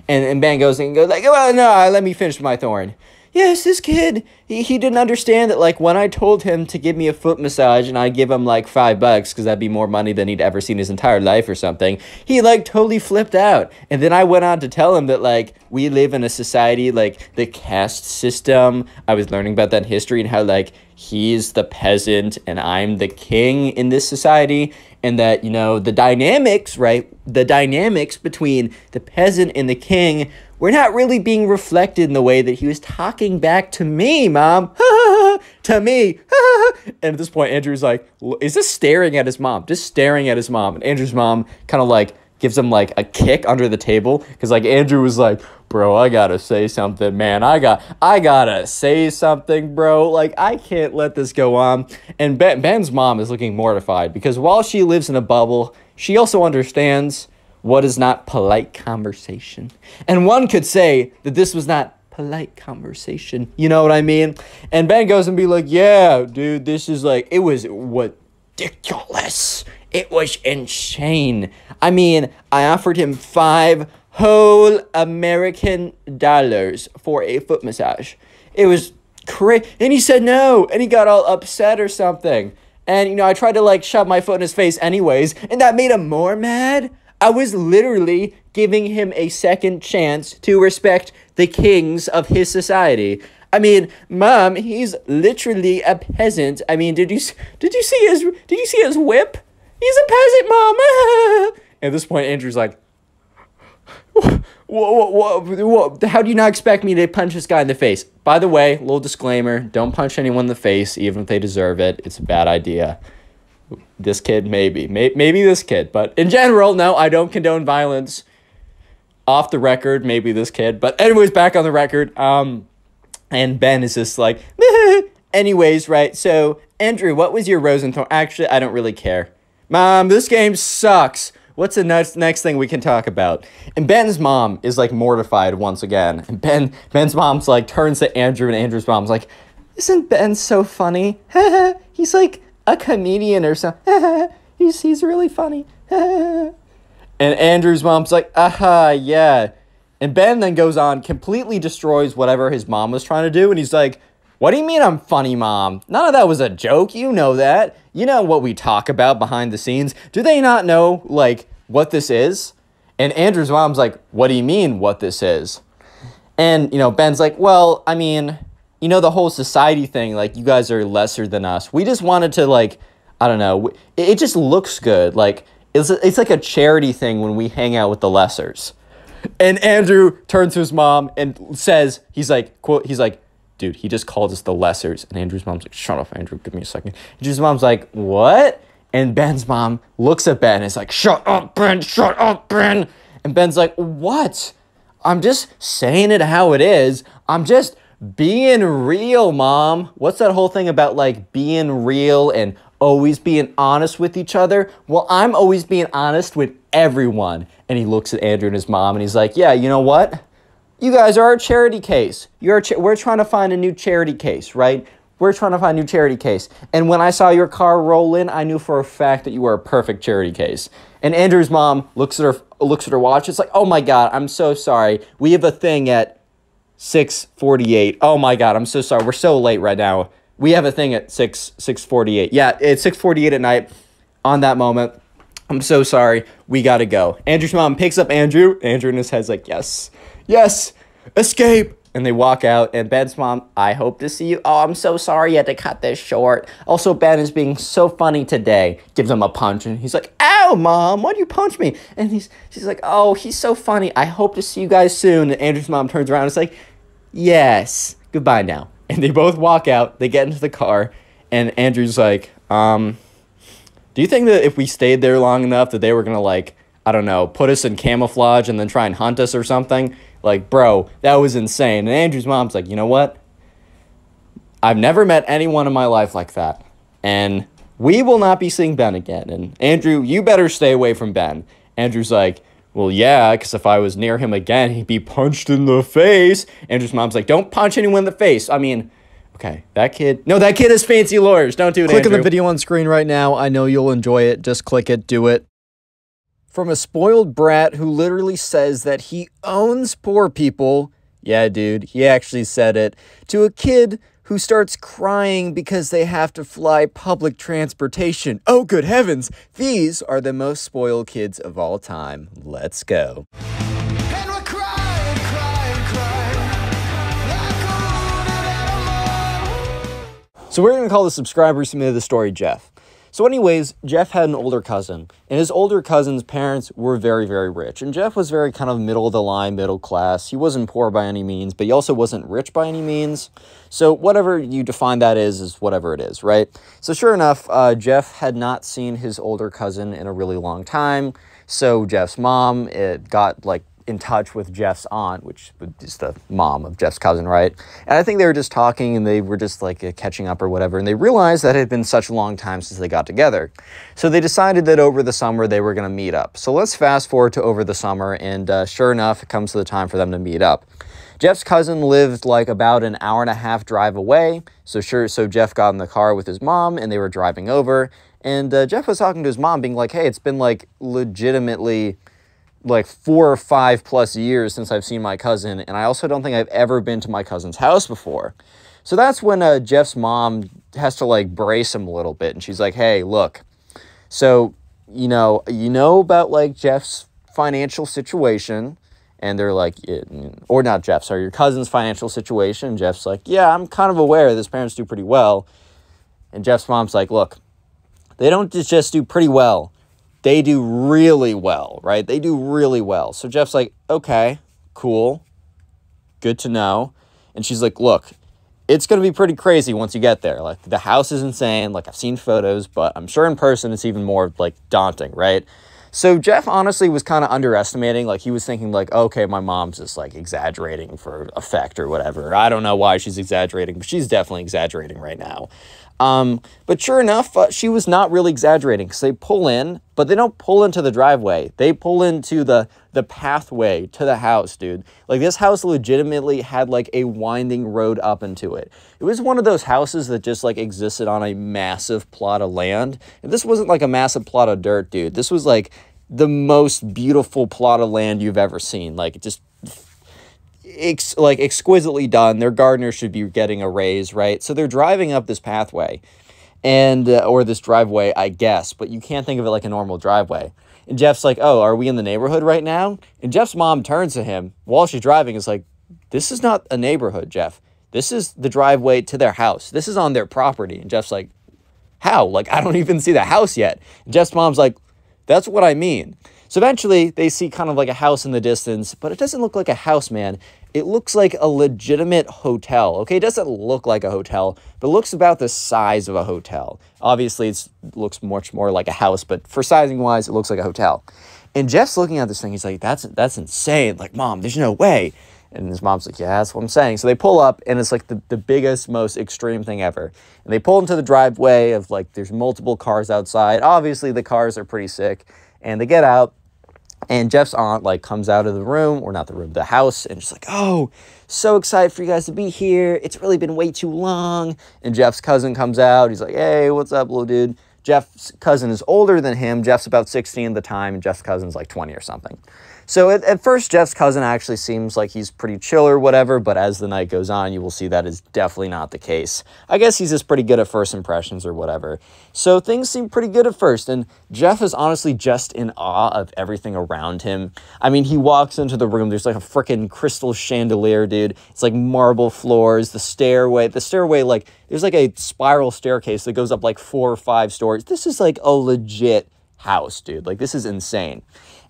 And, and Ben goes and goes like, well, no, let me finish my thorn yes, this kid, he, he didn't understand that, like, when I told him to give me a foot massage and I'd give him, like, five bucks, because that'd be more money than he'd ever seen his entire life or something, he, like, totally flipped out. And then I went on to tell him that, like, we live in a society, like, the caste system. I was learning about that history and how, like, he's the peasant and I'm the king in this society. And that, you know, the dynamics, right? The dynamics between the peasant and the king we're not really being reflected in the way that he was talking back to me, mom. to me. and at this point, Andrew's like, is this staring at his mom? Just staring at his mom. And Andrew's mom kind of like gives him like a kick under the table because like Andrew was like, bro, I gotta say something, man. I got, I gotta say something, bro. Like I can't let this go on. And ben, Ben's mom is looking mortified because while she lives in a bubble, she also understands what is not polite conversation. And one could say that this was not polite conversation. You know what I mean? And Ben goes and be like, yeah, dude, this is like, it was ridiculous. It was insane. I mean, I offered him five whole American dollars for a foot massage. It was crazy. And he said no. And he got all upset or something. And, you know, I tried to like shove my foot in his face anyways. And that made him more mad. I was literally giving him a second chance to respect the kings of his society. I mean, mom, he's literally a peasant. I mean, did you did you see his did you see his whip? He's a peasant, mom. At this point, Andrew's like, what, what, what, what, how do you not expect me to punch this guy in the face? By the way, little disclaimer don't punch anyone in the face, even if they deserve it. It's a bad idea. This kid, maybe. Maybe this kid. But in general, no, I don't condone violence. Off the record, maybe this kid. But, anyways, back on the record. Um, and Ben is just like, anyways, right? So, Andrew, what was your rose and thorn? Actually, I don't really care. Mom, this game sucks. What's the next next thing we can talk about? And Ben's mom is like mortified once again. And Ben Ben's mom's like turns to Andrew and Andrew's mom's like, "Isn't Ben so funny? he's like a comedian or something. he's he's really funny." and Andrew's mom's like, "Aha, yeah." And Ben then goes on, completely destroys whatever his mom was trying to do, and he's like, what do you mean I'm funny, mom? None of that was a joke. You know that. You know what we talk about behind the scenes. Do they not know, like, what this is? And Andrew's mom's like, What do you mean, what this is? And, you know, Ben's like, Well, I mean, you know, the whole society thing, like, you guys are lesser than us. We just wanted to, like, I don't know, it, it just looks good. Like, it's, it's like a charity thing when we hang out with the lessers. And Andrew turns to his mom and says, He's like, quote, he's like, dude, he just called us the lessers. And Andrew's mom's like, shut up, Andrew, give me a second. Andrew's mom's like, what? And Ben's mom looks at Ben and is like, shut up, Ben, shut up, Ben. And Ben's like, what? I'm just saying it how it is. I'm just being real, mom. What's that whole thing about like being real and always being honest with each other? Well, I'm always being honest with everyone. And he looks at Andrew and his mom and he's like, yeah, you know what? You guys are a charity case. You're cha- we're trying to find a new charity case, right? We're trying to find a new charity case. And when I saw your car roll in, I knew for a fact that you were a perfect charity case. And Andrew's mom looks at her looks at her watch. It's like, "Oh my god, I'm so sorry. We have a thing at 6:48. Oh my god, I'm so sorry. We're so late right now. We have a thing at 6 6:48. Yeah, it's 6:48 at night on that moment. I'm so sorry. We got to go." Andrew's mom picks up Andrew. Andrew in his head's like, "Yes." Yes, escape. And they walk out, and Ben's mom, I hope to see you. Oh, I'm so sorry you had to cut this short. Also, Ben is being so funny today. Gives him a punch, and he's like, Ow, mom, why'd you punch me? And he's she's like, Oh, he's so funny. I hope to see you guys soon. And Andrew's mom turns around and is like, Yes, goodbye now. And they both walk out, they get into the car, and Andrew's like, um, do you think that if we stayed there long enough that they were gonna like, I don't know, put us in camouflage and then try and hunt us or something? Like, bro, that was insane. And Andrew's mom's like, you know what? I've never met anyone in my life like that. And we will not be seeing Ben again. And Andrew, you better stay away from Ben. Andrew's like, well, yeah, because if I was near him again, he'd be punched in the face. Andrew's mom's like, don't punch anyone in the face. I mean, okay, that kid. No, that kid has fancy lawyers. Don't do it. Click Andrew. on the video on screen right now. I know you'll enjoy it. Just click it. Do it. From a spoiled brat who literally says that he owns poor people. Yeah, dude, he actually said it. To a kid who starts crying because they have to fly public transportation. Oh, good heavens! These are the most spoiled kids of all time. Let's go. So we're going to call the subscriber who submitted the story Jeff. So, anyways, Jeff had an older cousin, and his older cousin's parents were very, very rich. And Jeff was very kind of middle of the line, middle class. He wasn't poor by any means, but he also wasn't rich by any means. So, whatever you define that is, is whatever it is, right? So, sure enough, uh, Jeff had not seen his older cousin in a really long time. So, Jeff's mom it got like in touch with Jeff's aunt, which is the mom of Jeff's cousin, right? And I think they were just talking and they were just like uh, catching up or whatever. And they realized that it had been such a long time since they got together. So they decided that over the summer they were going to meet up. So let's fast forward to over the summer. And uh, sure enough, it comes to the time for them to meet up. Jeff's cousin lived like about an hour and a half drive away. So sure, so Jeff got in the car with his mom and they were driving over. And uh, Jeff was talking to his mom, being like, "Hey, it's been like legitimately." Like four or five plus years since I've seen my cousin, and I also don't think I've ever been to my cousin's house before. So that's when uh, Jeff's mom has to like brace him a little bit, and she's like, "Hey, look, so you know, you know about like Jeff's financial situation." And they're like, or not Jeff, sorry, your cousin's financial situation. Jeff's like, yeah, I'm kind of aware his parents do pretty well. And Jeff's mom's like, look, they don't just do pretty well they do really well, right? They do really well. So Jeff's like, okay, cool, good to know. And she's like, look, it's going to be pretty crazy once you get there. Like, the house is insane. Like, I've seen photos, but I'm sure in person it's even more, like, daunting, right? So Jeff honestly was kind of underestimating. Like, he was thinking, like, okay, my mom's just, like, exaggerating for effect or whatever. I don't know why she's exaggerating, but she's definitely exaggerating right now. Um, but sure enough, uh, she was not really exaggerating because they pull in, but they don't pull into the driveway. They pull into the the pathway to the house, dude. Like this house legitimately had like a winding road up into it. It was one of those houses that just like existed on a massive plot of land. And this wasn't like a massive plot of dirt, dude. This was like the most beautiful plot of land you've ever seen. Like just ex- like exquisitely done. Their gardener should be getting a raise, right? So they're driving up this pathway and uh, or this driveway, I guess, but you can't think of it like a normal driveway. And Jeff's like, "Oh, are we in the neighborhood right now?" And Jeff's mom turns to him while she's driving is like, "This is not a neighborhood, Jeff. This is the driveway to their house. This is on their property." And Jeff's like, "How? Like I don't even see the house yet." And Jeff's mom's like, "That's what I mean." So eventually they see kind of like a house in the distance, but it doesn't look like a house, man it looks like a legitimate hotel. Okay, it doesn't look like a hotel, but looks about the size of a hotel. Obviously, it looks much more like a house, but for sizing wise, it looks like a hotel. And Jeff's looking at this thing. He's like, "That's that's insane! Like, mom, there's no way." And his mom's like, "Yeah, that's what I'm saying." So they pull up, and it's like the, the biggest, most extreme thing ever. And they pull into the driveway of like there's multiple cars outside. Obviously, the cars are pretty sick, and they get out and Jeff's aunt like comes out of the room, or not the room, the house, and she's like, "Oh, so excited for you guys to be here. It's really been way too long." And Jeff's cousin comes out. He's like, "Hey, what's up, little dude?" Jeff's cousin is older than him. Jeff's about 16 at the time, and Jeff's cousin's like 20 or something. So at, at first, Jeff's cousin actually seems like he's pretty chill or whatever, but as the night goes on, you will see that is definitely not the case. I guess he's just pretty good at first impressions or whatever. So things seem pretty good at first, and Jeff is honestly just in awe of everything around him. I mean, he walks into the room, there's like a freaking crystal chandelier, dude. It's like marble floors, the stairway, the stairway, like, there's like a spiral staircase that goes up like four or five stories. This is like a legit house, dude. Like, this is insane.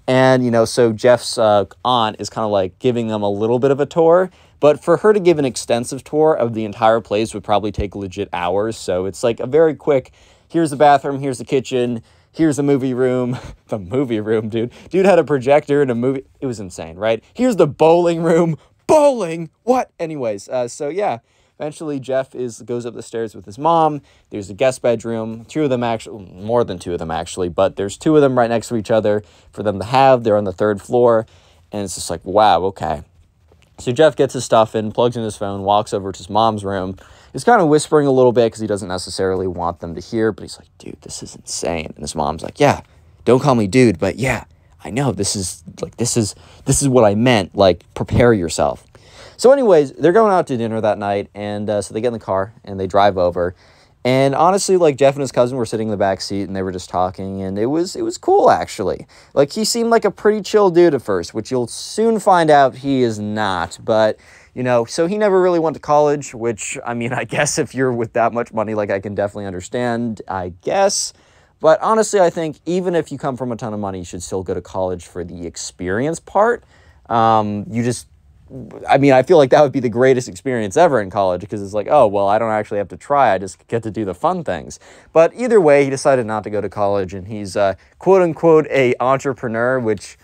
And, you know, so Jeff's uh, aunt is kind of like giving them a little bit of a tour. But for her to give an extensive tour of the entire place would probably take legit hours. So it's like a very quick here's the bathroom, here's the kitchen, here's the movie room. the movie room, dude. Dude had a projector and a movie. It was insane, right? Here's the bowling room. Bowling? What? Anyways, uh, so yeah. Eventually, Jeff is goes up the stairs with his mom. There's a guest bedroom, two of them actually, more than two of them actually, but there's two of them right next to each other for them to have. They're on the third floor, and it's just like, wow, okay. So Jeff gets his stuff in, plugs in his phone, walks over to his mom's room. He's kind of whispering a little bit because he doesn't necessarily want them to hear, but he's like, dude, this is insane. And his mom's like, yeah, don't call me dude, but yeah, I know this is like this is this is what I meant. Like, prepare yourself. So, anyways, they're going out to dinner that night, and uh, so they get in the car and they drive over. And honestly, like Jeff and his cousin were sitting in the back seat and they were just talking, and it was it was cool actually. Like he seemed like a pretty chill dude at first, which you'll soon find out he is not. But you know, so he never really went to college, which I mean, I guess if you're with that much money, like I can definitely understand. I guess. But honestly, I think even if you come from a ton of money, you should still go to college for the experience part. Um, you just I mean, I feel like that would be the greatest experience ever in college because it's like, oh, well, I don't actually have to try. I just get to do the fun things. But either way, he decided not to go to college and he's uh, quote unquote a entrepreneur, which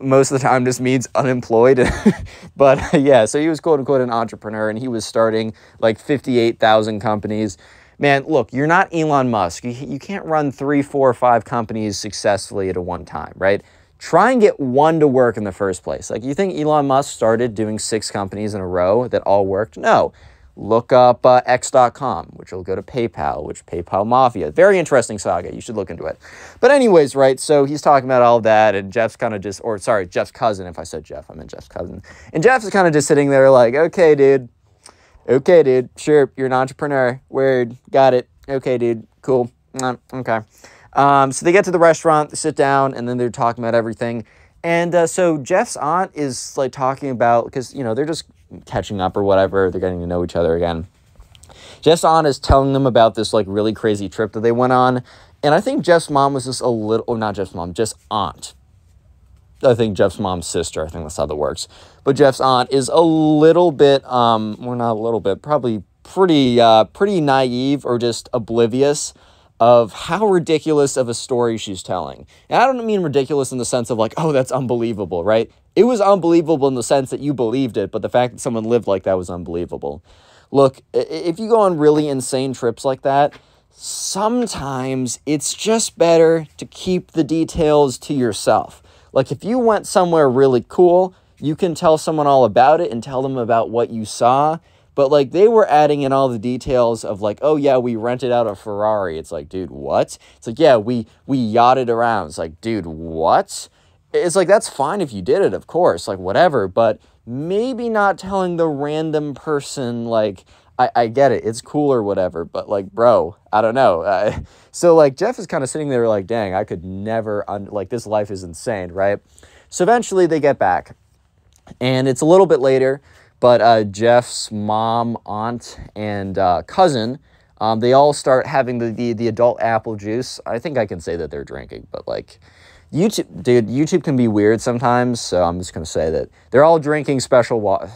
most of the time just means unemployed. but yeah, so he was quote unquote an entrepreneur and he was starting like 58,000 companies. Man, look, you're not Elon Musk. You, you can't run three, four, five companies successfully at a one time, right? Try and get one to work in the first place. Like, you think Elon Musk started doing six companies in a row that all worked? No. Look up uh, X.com, which will go to PayPal, which PayPal Mafia. Very interesting saga. You should look into it. But, anyways, right, so he's talking about all that, and Jeff's kind of just, or sorry, Jeff's cousin. If I said Jeff, I meant Jeff's cousin. And Jeff's kind of just sitting there like, okay, dude. Okay, dude. Sure, you're an entrepreneur. Weird, Got it. Okay, dude. Cool. Mm, okay. Um, so they get to the restaurant, they sit down, and then they're talking about everything. And uh, so Jeff's aunt is like talking about because you know they're just catching up or whatever. They're getting to know each other again. Jeff's aunt is telling them about this like really crazy trip that they went on, and I think Jeff's mom was just a little, or not Jeff's mom, just aunt. I think Jeff's mom's sister. I think that's how that works. But Jeff's aunt is a little bit, um, well, not a little bit, probably pretty, uh, pretty naive or just oblivious of how ridiculous of a story she's telling. And I don't mean ridiculous in the sense of like, oh, that's unbelievable, right? It was unbelievable in the sense that you believed it, but the fact that someone lived like that was unbelievable. Look, if you go on really insane trips like that, sometimes it's just better to keep the details to yourself. Like if you went somewhere really cool, you can tell someone all about it and tell them about what you saw but like they were adding in all the details of like, oh yeah, we rented out a Ferrari. It's like, dude, what? It's like, yeah, we we yachted around. It's like, dude, what? It's like that's fine if you did it, of course, like whatever, but maybe not telling the random person like I, I get it, it's cool or whatever, but like, bro, I don't know. Uh, so like Jeff is kind of sitting there like, dang, I could never un- like this life is insane, right? So eventually they get back, and it's a little bit later. But uh, Jeff's mom, aunt, and uh, cousin, um, they all start having the, the, the adult apple juice. I think I can say that they're drinking, but like YouTube, dude, YouTube can be weird sometimes. So I'm just gonna say that they're all drinking special water.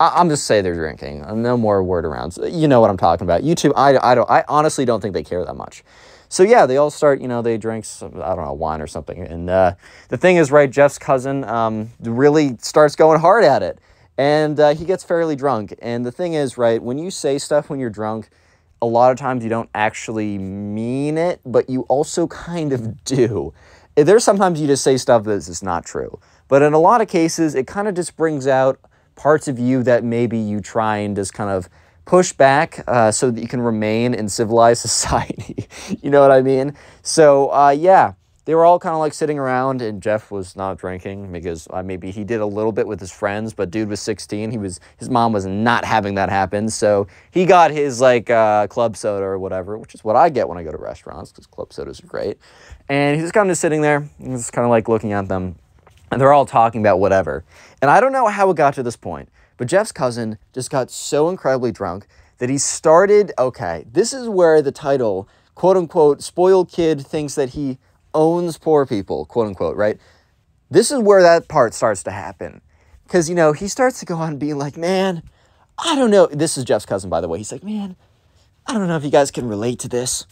I'm just say they're drinking. No more word arounds. You know what I'm talking about. YouTube, I, I don't. I honestly don't think they care that much. So yeah, they all start. You know, they drink some, I don't know wine or something. And uh, the thing is, right? Jeff's cousin um, really starts going hard at it and uh, he gets fairly drunk. And the thing is, right, when you say stuff when you're drunk, a lot of times you don't actually mean it, but you also kind of do. There's sometimes you just say stuff that is not true. But in a lot of cases, it kind of just brings out parts of you that maybe you try and just kind of push back uh, so that you can remain in civilized society. you know what I mean? So, uh, yeah they were all kind of like sitting around and jeff was not drinking because uh, maybe he did a little bit with his friends but dude was 16 he was his mom was not having that happen. So he got his like uh, club soda or whatever which is what i get when i go to restaurants because club sodas are great. And he's kind of sitting there and he's kind of like looking at them and they're all talking about whatever. And i don't know how it got to this point but jeff's cousin just got so incredibly drunk that he started okay this is where the title quote unquote spoiled kid thinks that he owns poor people, quote unquote, right? This is where that part starts to happen. Because, you know, he starts to go on being like, man, I don't know. This is Jeff's cousin, by the way. He's like, man, I don't know if you guys can relate to this.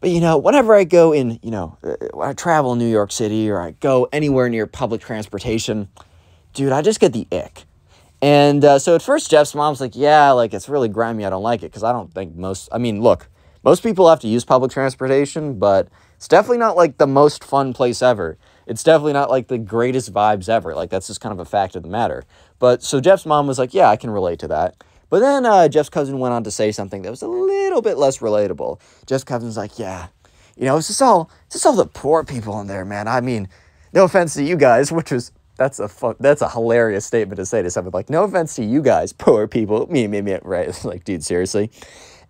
But, you know, whenever I go in, you know, uh, I travel in New York City or I go anywhere near public transportation, dude, I just get the ick. And uh, so at first, Jeff's mom's like, yeah, like it's really grimy. I don't like it because I don't think most, I mean, look, most people have to use public transportation, but it's definitely not like the most fun place ever. It's definitely not like the greatest vibes ever. Like that's just kind of a fact of the matter. But so Jeff's mom was like, "Yeah, I can relate to that." But then uh, Jeff's cousin went on to say something that was a little bit less relatable. Jeff's cousin's like, "Yeah, you know, it's just all it's just all the poor people in there, man. I mean, no offense to you guys, which was that's a that's a hilarious statement to say to someone like, no offense to you guys, poor people, me, me, me, right? Like, dude, seriously.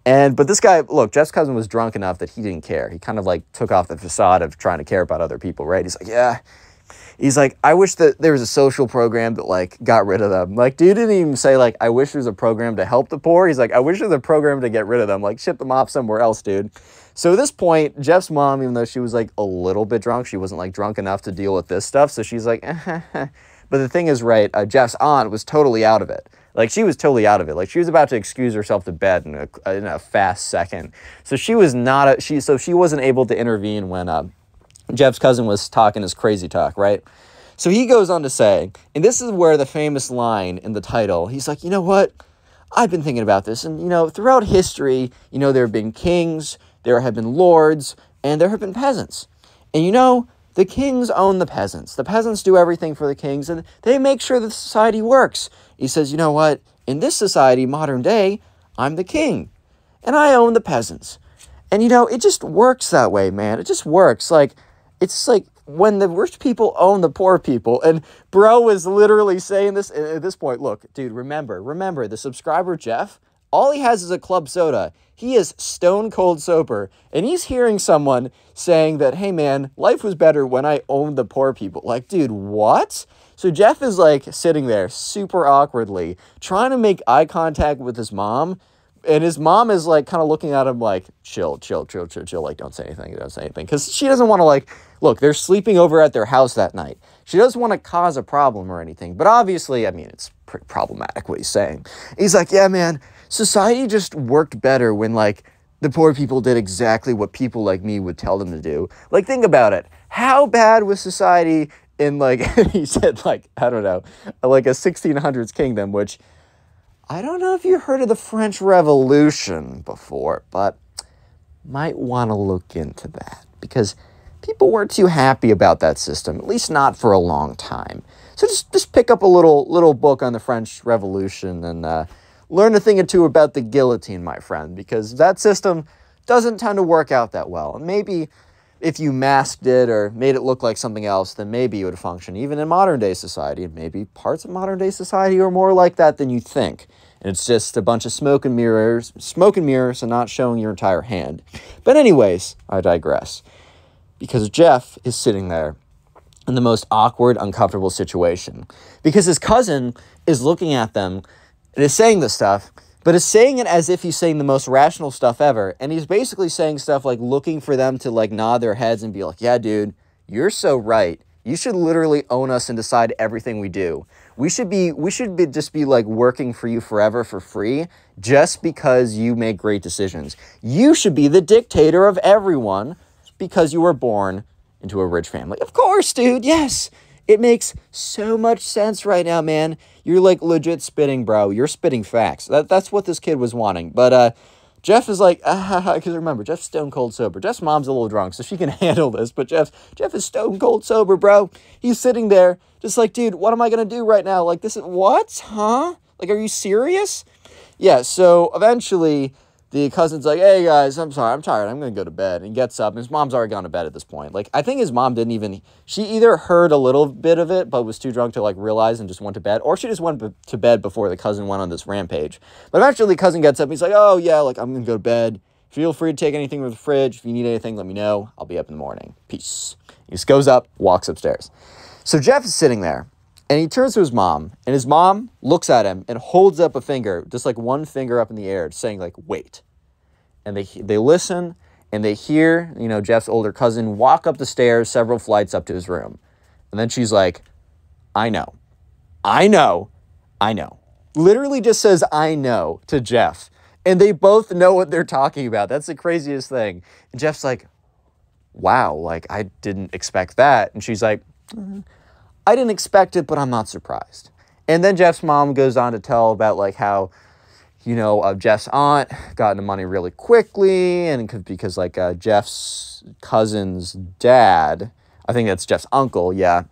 And but this guy, look, Jeff's cousin was drunk enough that he didn't care. He kind of like took off the facade of trying to care about other people, right? He's like, yeah. He's like, I wish that there was a social program that like got rid of them. Like, dude didn't even say like, I wish there's a program to help the poor. He's like, I wish there's a program to get rid of them. Like, ship them off somewhere else, dude. So at this point, Jeff's mom, even though she was like a little bit drunk, she wasn't like drunk enough to deal with this stuff. So she's like, but the thing is, right? Uh, Jeff's aunt was totally out of it. Like she was totally out of it. Like she was about to excuse herself to bed in a, in a fast second. So she was not a, she so she wasn't able to intervene when uh, Jeff's cousin was talking his crazy talk, right? So he goes on to say, and this is where the famous line in the title, he's like, you know what? I've been thinking about this, and you know, throughout history, you know, there have been kings, there have been lords, and there have been peasants. And you know, the kings own the peasants. The peasants do everything for the kings and they make sure the society works. He says, you know what? In this society, modern day, I'm the king and I own the peasants. And you know, it just works that way, man. It just works. Like, it's like when the rich people own the poor people. And bro is literally saying this uh, at this point. Look, dude, remember, remember the subscriber Jeff, all he has is a club soda. He is stone cold sober. And he's hearing someone saying that, hey man, life was better when I owned the poor people. Like, dude, what? So Jeff is like sitting there super awkwardly, trying to make eye contact with his mom. And his mom is like kind of looking at him like, chill, chill, chill, chill, chill. Like, don't say anything, don't say anything. Because she doesn't want to like Look, they're sleeping over at their house that night. She doesn't want to cause a problem or anything, but obviously, I mean, it's pretty problematic what he's saying. He's like, yeah, man, society just worked better when, like, the poor people did exactly what people like me would tell them to do. Like, think about it. How bad was society in, like, he said, like, I don't know, like a 1600s kingdom, which I don't know if you heard of the French Revolution before, but might want to look into that because people weren't too happy about that system, at least not for a long time. So just, just pick up a little, little book on the French Revolution and uh, learn a thing or two about the guillotine, my friend, because that system doesn't tend to work out that well. And maybe if you masked it or made it look like something else, then maybe it would function even in modern day society. And maybe parts of modern day society are more like that than you think. And it's just a bunch of smoke and mirrors, smoke and mirrors, and not showing your entire hand. But anyways, I digress because Jeff is sitting there in the most awkward, uncomfortable situation because his cousin is looking at them and is saying this stuff, but is saying it as if he's saying the most rational stuff ever. And he's basically saying stuff like looking for them to like nod their heads and be like, yeah, dude, you're so right. You should literally own us and decide everything we do. We should be we should be just be like working for you forever for free just because you make great decisions. You should be the dictator of everyone because you were born into a rich family. Of course, dude. Yes. It makes so much sense right now, man. You're like legit spitting, bro. You're spitting facts. That, that's what this kid was wanting. But uh, Jeff is like, because remember, Jeff's stone cold sober. Jeff's mom's a little drunk, so she can handle this. But Jeff, Jeff is stone cold sober, bro. He's sitting there, just like, dude, what am I gonna do right now? Like, this is what? Huh? Like, are you serious? Yeah. So eventually, the cousin's like, hey guys, I'm sorry, I'm tired, I'm gonna go to bed. And gets up, and his mom's already gone to bed at this point. Like, I think his mom didn't even, she either heard a little bit of it, but was too drunk to like realize and just went to bed, or she just went to bed before the cousin went on this rampage. But eventually, the cousin gets up, and he's like, oh yeah, like, I'm gonna go to bed. Feel free to take anything from the fridge. If you need anything, let me know. I'll be up in the morning. Peace. He just goes up, walks upstairs. So Jeff is sitting there, and he turns to his mom, and his mom looks at him and holds up a finger, just like one finger up in the air, saying, like, wait and they they listen and they hear you know Jeff's older cousin walk up the stairs several flights up to his room, and then she's like, "I know, I know, I know." Literally just says "I know" to Jeff, and they both know what they're talking about. That's the craziest thing. And Jeff's like, "Wow, like I didn't expect that," and she's like, mm, "I didn't expect it, but I'm not surprised." And then Jeff's mom goes on to tell about like how you know, uh, Jeff's aunt got into money really quickly, and because like uh, Jeff's cousin's dad, I think that's Jeff's uncle, yeah,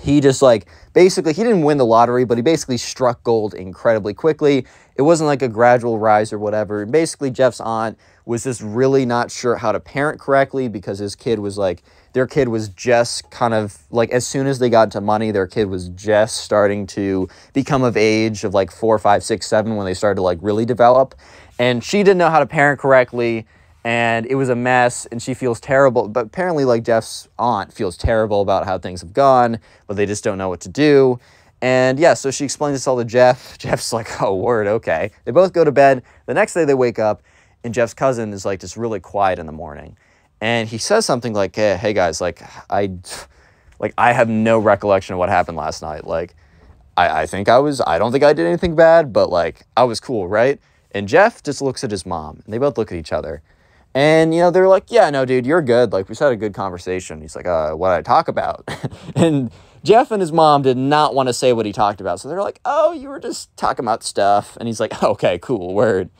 he just like basically he didn't win the lottery, but he basically struck gold incredibly quickly. It wasn't like a gradual rise or whatever. Basically, Jeff's aunt was just really not sure how to parent correctly because his kid was like their kid was just kind of like as soon as they got into money, their kid was just starting to become of age of like four, five, six, seven when they started to like really develop. And she didn't know how to parent correctly and it was a mess and she feels terrible but apparently like jeff's aunt feels terrible about how things have gone but they just don't know what to do. And yeah so she explains this all to jeff. Jeff's like oh word okay. They both go to bed. The next day they wake up and jeff's cousin is like just really quiet in the morning. And he says something like, hey, guys, like I, like I have no recollection of what happened last night. Like, I, I think I was, I don't think I did anything bad, but like I was cool, right? And Jeff just looks at his mom, and they both look at each other, and you know they're like, yeah, no, dude, you're good. Like we just had a good conversation. He's like, uh, what I talk about? and Jeff and his mom did not want to say what he talked about, so they're like, oh, you were just talking about stuff, and he's like, okay, cool, word.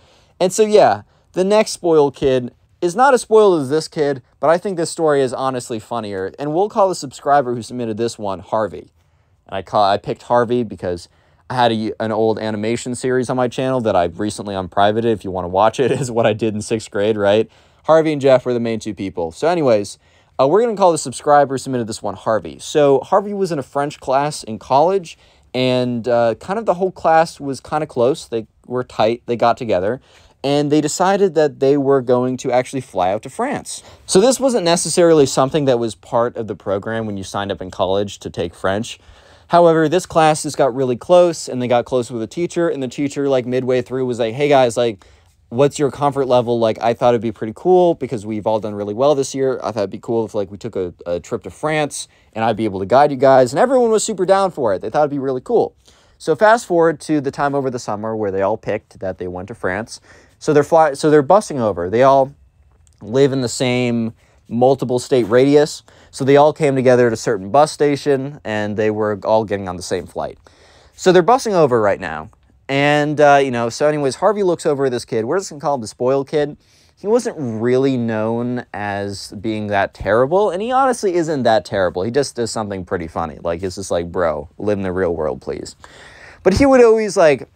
And so yeah, the next spoiled kid is not as spoiled as this kid, but I think this story is honestly funnier. And we'll call the subscriber who submitted this one Harvey. And I call I picked Harvey because I had a, an old animation series on my channel that I recently unprivated. If you want to watch it, is what I did in sixth grade, right? Harvey and Jeff were the main two people. So, anyways, uh, we're going to call the subscriber who submitted this one Harvey. So, Harvey was in a French class in college, and uh, kind of the whole class was kind of close. They were tight, they got together and they decided that they were going to actually fly out to France. So this wasn't necessarily something that was part of the program when you signed up in college to take French. However, this class just got really close and they got close with a teacher and the teacher like midway through was like, "Hey guys, like what's your comfort level? Like I thought it'd be pretty cool because we've all done really well this year. I thought it'd be cool if like we took a, a trip to France and I'd be able to guide you guys and everyone was super down for it. They thought it'd be really cool. So fast forward to the time over the summer where they all picked that they went to France. So they're fly so they're busing over. They all live in the same multiple state radius. So they all came together at a certain bus station and they were all getting on the same flight. So they're busing over right now. And, uh, you know, so, anyways, Harvey looks over at this kid. We're just going to call him the spoiled kid. He wasn't really known as being that terrible, and he honestly isn't that terrible. He just does something pretty funny. Like, it's just like, bro, live in the real world, please. But he would always, like,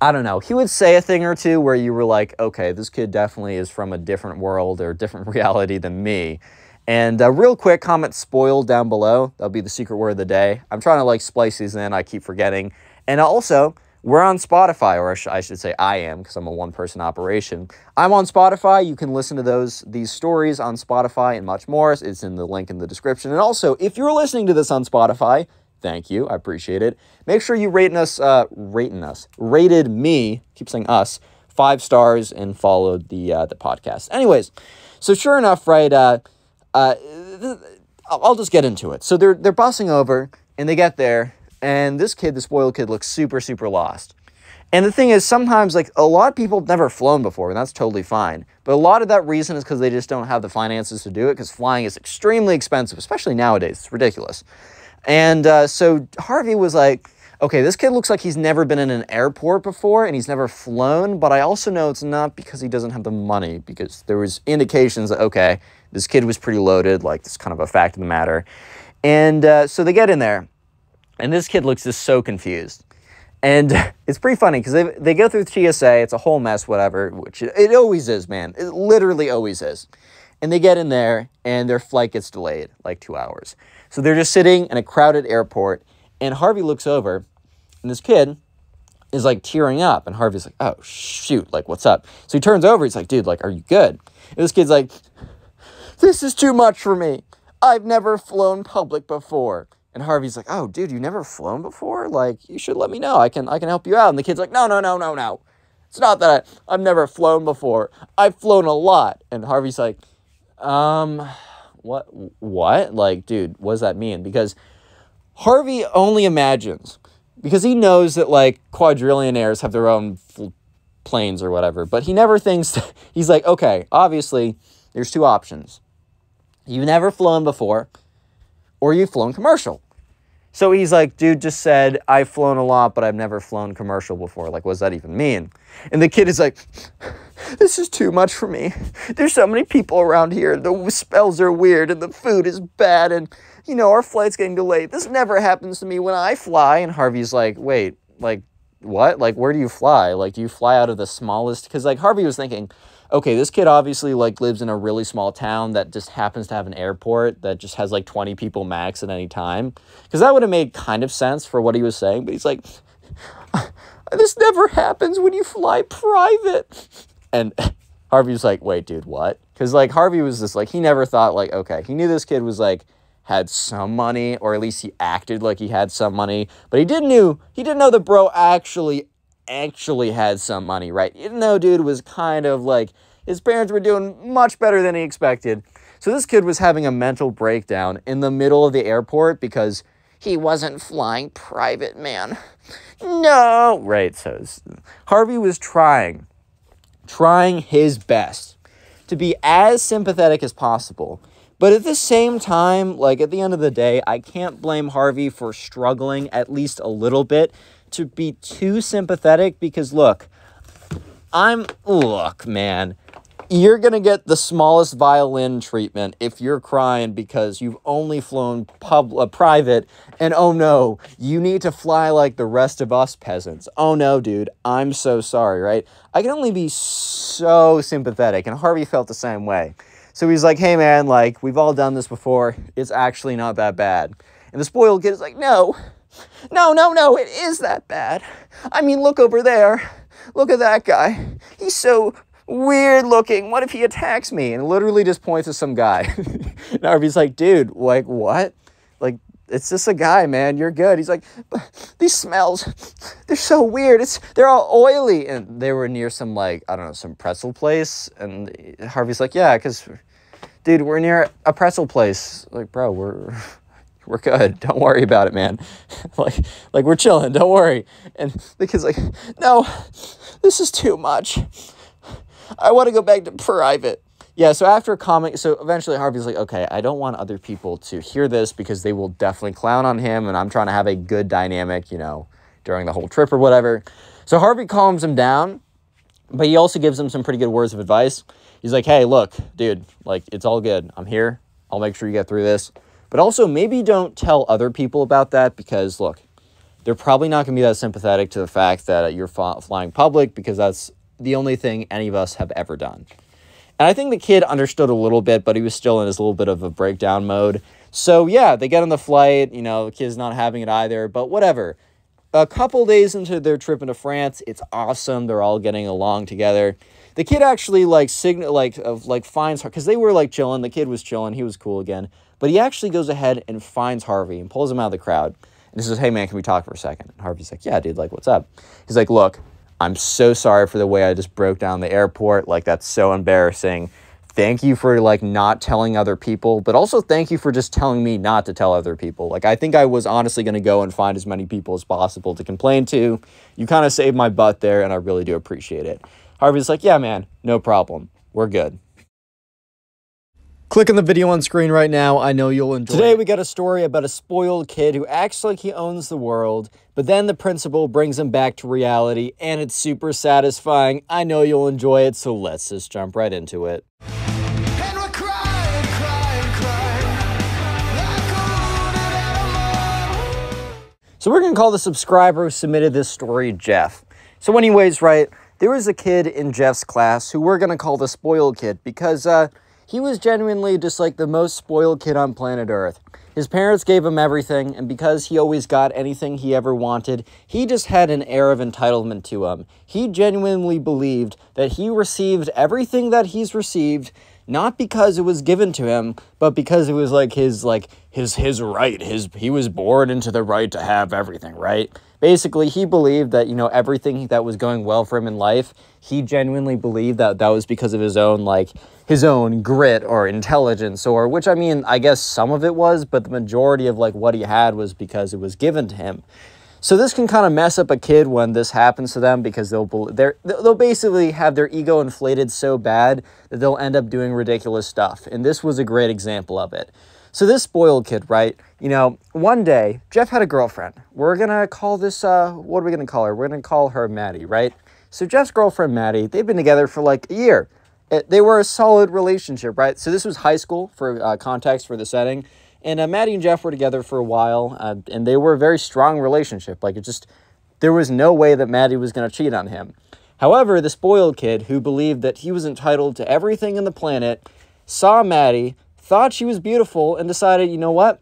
I don't know. He would say a thing or two where you were like, okay, this kid definitely is from a different world or different reality than me. And uh, real quick, comment spoiled down below. That'll be the secret word of the day. I'm trying to like splice these in. I keep forgetting. And also, we're on Spotify, or I should say I am, because I'm a one-person operation. I'm on Spotify. You can listen to those these stories on Spotify and much more. It's in the link in the description. And also, if you're listening to this on Spotify, Thank you. I appreciate it. Make sure you rating us, uh, rating us, rated me, keep saying us, five stars and followed the, uh, the podcast. Anyways, so sure enough, right, uh, uh, I'll just get into it. So they're, they're busing over and they get there and this kid, the spoiled kid, looks super, super lost. And the thing is, sometimes, like, a lot of people have never flown before, and that's totally fine. But a lot of that reason is because they just don't have the finances to do it, because flying is extremely expensive, especially nowadays. It's ridiculous. And uh, so Harvey was like, okay, this kid looks like he's never been in an airport before and he's never flown, but I also know it's not because he doesn't have the money, because there was indications that, okay, this kid was pretty loaded, like this kind of a fact of the matter. And uh, so they get in there, and this kid looks just so confused. And it's pretty funny because they, they go through TSA, it's a whole mess, whatever, which it, it always is, man. It literally always is. And they get in there, and their flight gets delayed like two hours. So they're just sitting in a crowded airport, and Harvey looks over, and this kid is like tearing up, and Harvey's like, "Oh shoot, like what's up?" So he turns over, he's like, "Dude, like, are you good?" And this kid's like, "This is too much for me. I've never flown public before." And Harvey's like, "Oh, dude, you never flown before? Like, you should let me know. I can I can help you out." And the kid's like, "No, no, no, no, no. It's not that I, I've never flown before. I've flown a lot." And Harvey's like, "Um." what what like dude what does that mean because harvey only imagines because he knows that like quadrillionaires have their own planes or whatever but he never thinks that, he's like okay obviously there's two options you've never flown before or you've flown commercial so he's like, dude just said, I've flown a lot, but I've never flown commercial before. Like, what does that even mean? And the kid is like, this is too much for me. There's so many people around here. The spells are weird and the food is bad. And, you know, our flight's getting delayed. This never happens to me when I fly. And Harvey's like, wait, like, what? Like, where do you fly? Like, do you fly out of the smallest? Because, like, Harvey was thinking, okay, this kid obviously like lives in a really small town that just happens to have an airport that just has like 20 people max at any time. Because that would have made kind of sense for what he was saying. But he's like, uh, this never happens when you fly private. And Harvey's like, wait, dude, what? Because like Harvey was just like, he never thought like, okay, he knew this kid was like, had some money, or at least he acted like he had some money, but he didn't knew he didn't know the bro actually actually had some money, right? Even though dude was kind of like his parents were doing much better than he expected. So this kid was having a mental breakdown in the middle of the airport because he wasn't flying private, man. No, right? So Harvey was trying, trying his best to be as sympathetic as possible. But at the same time, like at the end of the day, I can't blame Harvey for struggling at least a little bit to be too sympathetic because look, I'm look, man. you're going to get the smallest violin treatment if you're crying because you've only flown pub uh, private and oh no you need to fly like the rest of us peasants. Oh no dude i'm so sorry right? I can only be so sympathetic and harvey felt the same way. So he's like hey man like we've all done this before. It's actually not that bad. And the spoiled kid is like no no no no it is that bad i mean look over there look at that guy he's so weird looking. What if he attacks me? And literally just points to some guy. and Harvey's like, dude, like, what? Like, it's just a guy, man. You're good. He's like, these smells, they're so weird. It's they're all oily. And they were near some like, I don't know, some pretzel place. And Harvey's like, yeah, because dude, we're near a pretzel place. Like, bro, we're we're good. Don't worry about it, man. like, like we're chilling. Don't worry. And the kid's like, no, this is too much. I want to go back to private. Yeah, so after comment, so eventually Harvey's like, okay, I don't want other people to hear this because they will definitely clown on him, and I'm trying to have a good dynamic, you know, during the whole trip or whatever. So Harvey calms him down, but he also gives him some pretty good words of advice. He's like, hey, look, dude, like, it's all good. I'm here. I'll make sure you get through this. But also, maybe don't tell other people about that because, look, they're probably not going to be that sympathetic to the fact that you're flying public because that's the only thing any of us have ever done. And I think the kid understood a little bit, but he was still in his little bit of a breakdown mode. So yeah, they get on the flight, you know, the kid's not having it either, but whatever. A couple days into their trip into France, it's awesome. They're all getting along together. The kid actually like signal like of like finds her because they were like chilling. The kid was chilling. He was cool again. But he actually goes ahead and finds Harvey and pulls him out of the crowd. And he says, "Hey man, can we talk for a second? And Harvey's like, "Yeah, dude. Like, what's up?" He's like, "Look, I'm so sorry for the way I just broke down the airport. Like that's so embarrassing. Thank you for like not telling other people, but also thank you for just telling me not to tell other people. Like I think I was honestly going to go and find as many people as possible to complain to. You kind of saved my butt there and I really do appreciate it. Harvey's like, "Yeah, man, no problem. We're good." Click on the video on screen right now. I know you'll enjoy it. Today it. we got a story about a spoiled kid who acts like he owns the world, but then the principal brings him back to reality, and it's super satisfying. I know you'll enjoy it, so let's just jump right into it. So we're going to call the subscriber who submitted this story Jeff. So anyways, right, there was a kid in Jeff's class who we're going to call the spoiled kid because uh, he was genuinely just like the most spoiled kid on planet Earth. His parents gave him everything, and because he always got anything he ever wanted, he just had an air of entitlement to him. He genuinely believed that he received everything that he's received not because it was given to him, but because it was like his like his his right. His he was born into the right to have everything, right? basically he believed that you know everything that was going well for him in life he genuinely believed that that was because of his own like his own grit or intelligence or which i mean i guess some of it was but the majority of like what he had was because it was given to him so this can kind of mess up a kid when this happens to them because they'll they're, they'll basically have their ego inflated so bad that they'll end up doing ridiculous stuff and this was a great example of it so this spoiled kid, right? You know, one day Jeff had a girlfriend. We're gonna call this. Uh, what are we gonna call her? We're gonna call her Maddie, right? So Jeff's girlfriend Maddie, they've been together for like a year. It, they were a solid relationship, right? So this was high school for uh, context for the setting, and uh, Maddie and Jeff were together for a while, uh, and they were a very strong relationship. Like it just, there was no way that Maddie was gonna cheat on him. However, the spoiled kid who believed that he was entitled to everything in the planet saw Maddie thought she was beautiful and decided, you know what?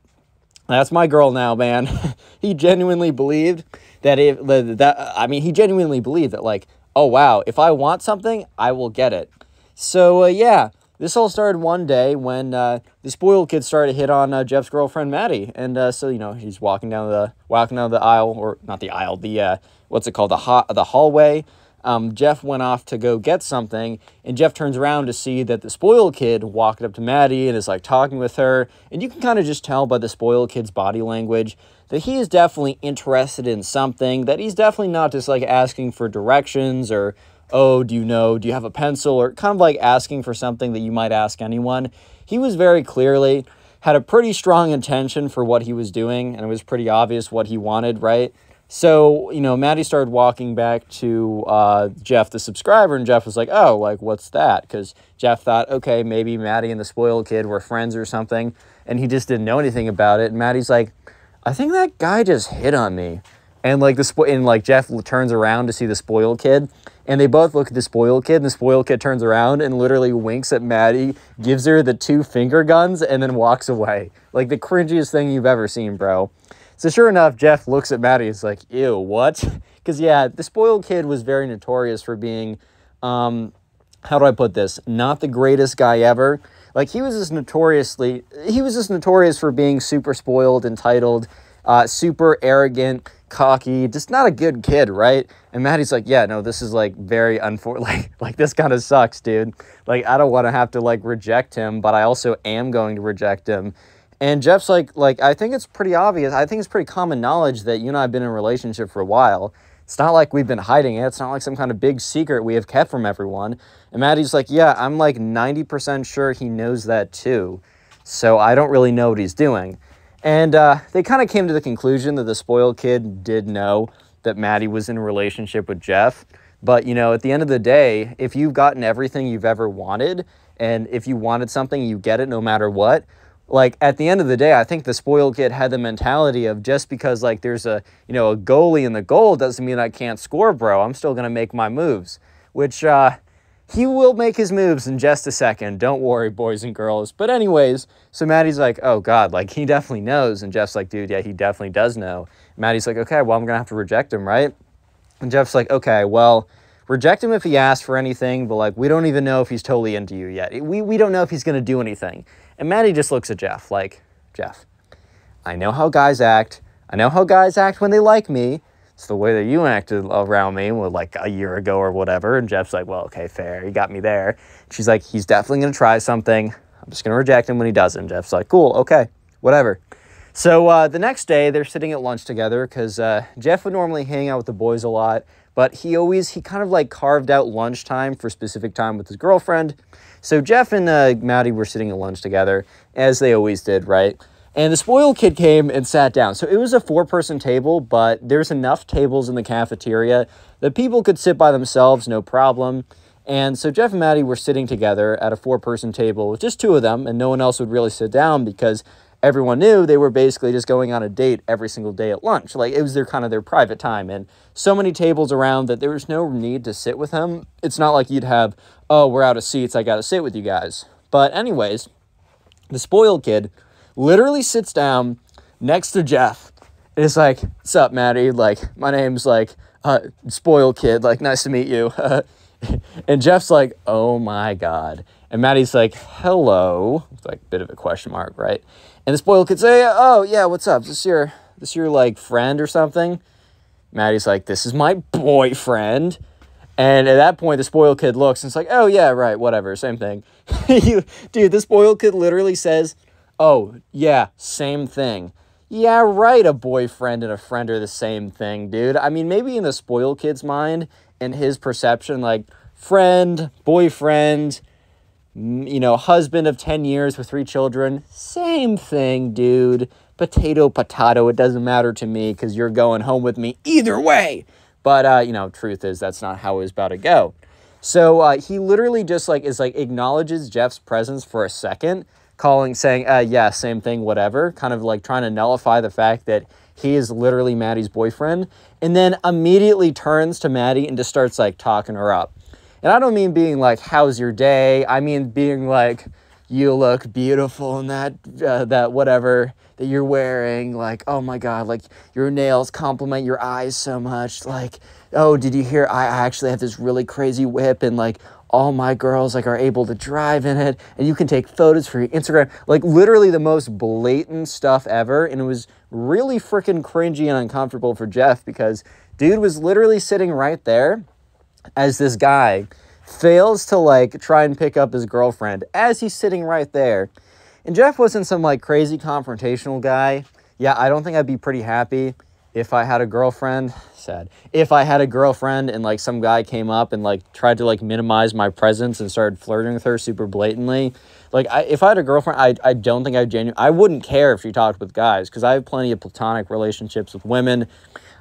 That's my girl now, man. he genuinely believed that if that I mean, he genuinely believed that like, oh wow, if I want something, I will get it. So uh, yeah, this all started one day when uh, the spoiled kid started to hit on uh, Jeff's girlfriend Maddie, and uh, so you know he's walking down the walking down the aisle or not the aisle, the uh, what's it called, the ha- the hallway. Um, Jeff went off to go get something, and Jeff turns around to see that the spoiled kid walked up to Maddie and is like talking with her. And you can kind of just tell by the spoiled kid's body language that he is definitely interested in something, that he's definitely not just like asking for directions or, oh, do you know, do you have a pencil, or kind of like asking for something that you might ask anyone. He was very clearly had a pretty strong intention for what he was doing, and it was pretty obvious what he wanted, right? So, you know, Maddie started walking back to uh, Jeff, the subscriber, and Jeff was like, oh, like, what's that? Because Jeff thought, okay, maybe Maddie and the spoiled kid were friends or something, and he just didn't know anything about it. And Maddie's like, I think that guy just hit on me. And like the spo- and like Jeff turns around to see the spoiled kid, and they both look at the spoiled kid, and the spoiled kid turns around and literally winks at Maddie, gives her the two finger guns, and then walks away. Like the cringiest thing you've ever seen, bro. So sure enough, Jeff looks at Maddie. He's like, "Ew, what?" Because yeah, the spoiled kid was very notorious for being, um, how do I put this? Not the greatest guy ever. Like he was just notoriously, he was just notorious for being super spoiled, entitled, uh, super arrogant, cocky, just not a good kid, right? And Maddie's like, "Yeah, no, this is like very unfor like like this kind of sucks, dude. Like I don't want to have to like reject him, but I also am going to reject him." And Jeff's like, like I think it's pretty obvious. I think it's pretty common knowledge that you and I have been in a relationship for a while. It's not like we've been hiding it. It's not like some kind of big secret we have kept from everyone. And Maddie's like, yeah, I'm like 90% sure he knows that too. So I don't really know what he's doing. And uh, they kind of came to the conclusion that the spoiled kid did know that Maddie was in a relationship with Jeff. But, you know, at the end of the day, if you've gotten everything you've ever wanted, and if you wanted something, you get it no matter what, like at the end of the day, I think the spoiled kid had the mentality of just because like there's a you know a goalie in the goal doesn't mean I can't score, bro. I'm still gonna make my moves, which uh, he will make his moves in just a second. Don't worry, boys and girls. But anyways, so Maddie's like, oh god, like he definitely knows, and Jeff's like, dude, yeah, he definitely does know. Maddie's like, okay, well I'm gonna have to reject him, right? And Jeff's like, okay, well. Reject him if he asks for anything, but like we don't even know if he's totally into you yet. We, we don't know if he's gonna do anything. And Maddie just looks at Jeff like, Jeff, I know how guys act. I know how guys act when they like me. It's the way that you acted around me like a year ago or whatever. And Jeff's like, well, okay, fair. You got me there. She's like, he's definitely going to try something. I'm just going to reject him when he doesn't. Jeff's like, cool, okay, whatever. So uh, the next day, they're sitting at lunch together because uh, Jeff would normally hang out with the boys a lot, but he always, he kind of like carved out lunchtime for specific time with his girlfriend. So Jeff and uh, Maddie were sitting at lunch together, as they always did, right? And the spoiled kid came and sat down. So it was a four person table, but there's enough tables in the cafeteria that people could sit by themselves, no problem. And so Jeff and Maddie were sitting together at a four person table with just two of them, and no one else would really sit down because everyone knew they were basically just going on a date every single day at lunch. Like it was their kind of their private time and so many tables around that there was no need to sit with him. It's not like you'd have, oh, we're out of seats, I got to sit with you guys. But anyways, the spoiled kid literally sits down next to Jeff. And it's like, "What's up, Maddie? Like my name's like uh, spoiled kid. Like nice to meet you." and Jeff's like, "Oh my god." And Maddie's like, "Hello." It's like a bit of a question mark, right? And the spoiled kid say, "Oh yeah, what's up? Is this your this your like friend or something?" Maddie's like, "This is my boyfriend." And at that point, the spoiled kid looks and it's like, "Oh yeah, right, whatever, same thing." you, dude, the spoiled kid literally says, "Oh yeah, same thing." Yeah, right. A boyfriend and a friend are the same thing, dude. I mean, maybe in the spoiled kid's mind and his perception, like friend, boyfriend, you know, husband of 10 years with three children, same thing, dude. Potato, potato, it doesn't matter to me because you're going home with me either way. But, uh, you know, truth is that's not how it was about to go. So uh, he literally just like is like acknowledges Jeff's presence for a second, calling, saying, uh, yeah, same thing, whatever, kind of like trying to nullify the fact that he is literally Maddie's boyfriend, and then immediately turns to Maddie and just starts like talking her up. And I don't mean being like, how's your day? I mean being like, you look beautiful in that, uh, that whatever that you're wearing. Like, oh my God, like your nails complement your eyes so much. Like, oh, did you hear? I actually have this really crazy whip and like all my girls like are able to drive in it and you can take photos for your Instagram. Like literally the most blatant stuff ever. And it was really freaking cringy and uncomfortable for Jeff because dude was literally sitting right there as this guy fails to like try and pick up his girlfriend as he's sitting right there. And Jeff wasn't some like crazy confrontational guy. Yeah, I don't think I'd be pretty happy if I had a girlfriend, sad. If I had a girlfriend and like some guy came up and like tried to like minimize my presence and started flirting with her super blatantly, like I, if I had a girlfriend, I, I don't think I genuinely, I wouldn't care if she talked with guys because I have plenty of platonic relationships with women.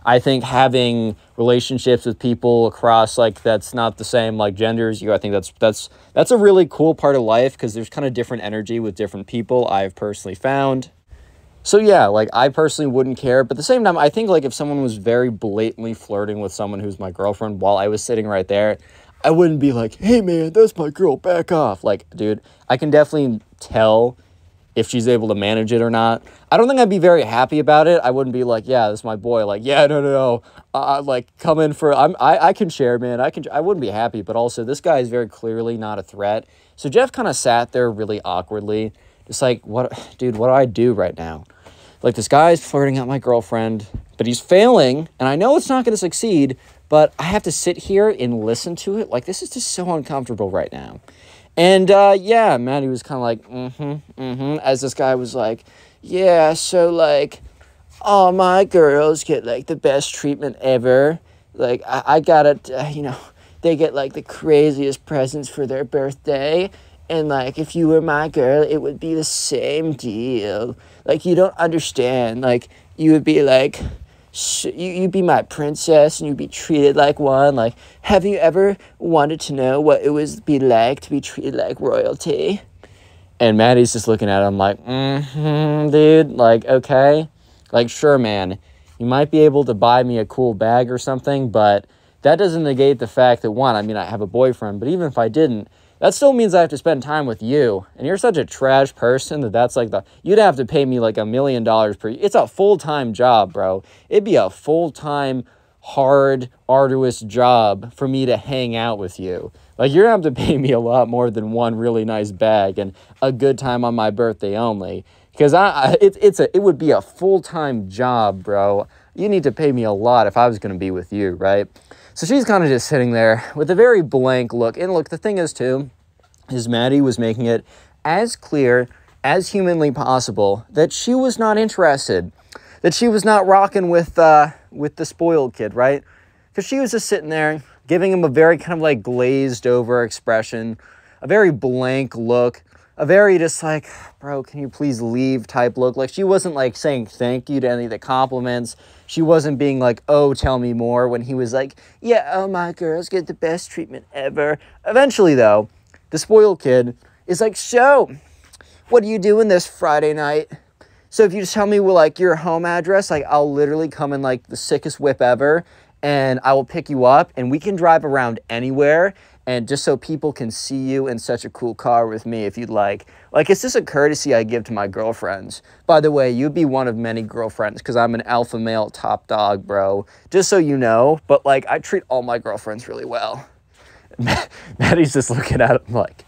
I think having relationships with people across like that's not the same like gender as you, I think that's that's that's a really cool part of life because there's kind of different energy with different people. I've personally found. So yeah, like I personally wouldn't care, but at the same time, I think like if someone was very blatantly flirting with someone who's my girlfriend while I was sitting right there, I wouldn't be like, "Hey man, that's my girl, back off." Like, dude, I can definitely tell if she's able to manage it or not. I don't think I'd be very happy about it. I wouldn't be like, "Yeah, this is my boy." Like, "Yeah, no, no, no." Uh, like come in for I'm I I can share, man. I can I wouldn't be happy, but also this guy is very clearly not a threat. So Jeff kind of sat there really awkwardly, just like, "What dude, what do I do right now?" Like this guy's flirting at my girlfriend, but he's failing, and I know it's not going to succeed, but I have to sit here and listen to it. Like this is just so uncomfortable right now. And uh, yeah, Maddie was kind of like, mm-hmm, mm-hmm, as this guy was like, yeah, so like, all my girls get like the best treatment ever. Like I, I got it, uh, you know, they get like the craziest presents for their birthday. And like, if you were my girl, it would be the same deal. Like, you don't understand. Like, you would be like, you, you'd be my princess and you'd be treated like one. Like, have you ever wanted to know what it would be like to be treated like royalty? And Maddie's just looking at him like, mm-hmm, dude. Like, okay. Like, sure, man. You might be able to buy me a cool bag or something, but that doesn't negate the fact that, one, I mean, I have a boyfriend, but even if I didn't, that still means I have to spend time with you. And you're such a trash person that that's like the, you'd have to pay me like a million dollars per, it's a full time job, bro. It'd be a full time, hard, arduous job for me to hang out with you. Like you're gonna have to pay me a lot more than one really nice bag and a good time on my birthday only. Because I, I it, it's a, it would be a full time job, bro. You need to pay me a lot if I was gonna be with you, right? So she's kind of just sitting there with a very blank look. And look, the thing is, too, is Maddie was making it as clear as humanly possible that she was not interested, that she was not rocking with uh, with the spoiled kid, right? Because she was just sitting there giving him a very kind of like glazed over expression, a very blank look, a very just like, bro, can you please leave type look. Like she wasn't like saying thank you to any of the compliments. She wasn't being like, oh, tell me more when he was like, yeah, oh, my girls get the best treatment ever. Eventually, though, the spoiled kid is like, so, what are you doing this Friday night? So if you just tell me well, like your home address, like I'll literally come in like the sickest whip ever and I will pick you up and we can drive around anywhere and just so people can see you in such a cool car with me if you'd like. Like, it's just a courtesy I give to my girlfriends. By the way, you'd be one of many girlfriends because I'm an alpha male top dog, bro. Just so you know, but like, I treat all my girlfriends really well. Maddie's just looking at him like,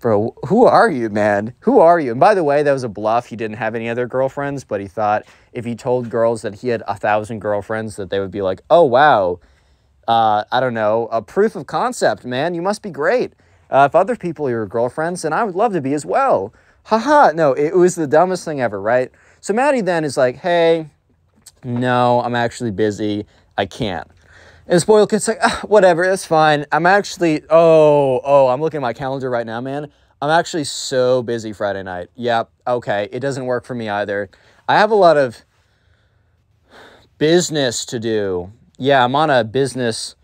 bro, who are you, man? Who are you? And by the way, that was a bluff. He didn't have any other girlfriends, but he thought if he told girls that he had a thousand girlfriends, that they would be like, oh, wow uh, I don't know, a proof of concept, man. You must be great. Uh, if other people are your girlfriends, then I would love to be as well. Haha, no, it was the dumbest thing ever, right? So Maddie then is like, hey, no, I'm actually busy. I can't. And Spoiled Kid's like, ah, whatever, that's fine. I'm actually, oh, oh, I'm looking at my calendar right now, man. I'm actually so busy Friday night. Yep, okay, it doesn't work for me either. I have a lot of business to do yeah, I'm on a business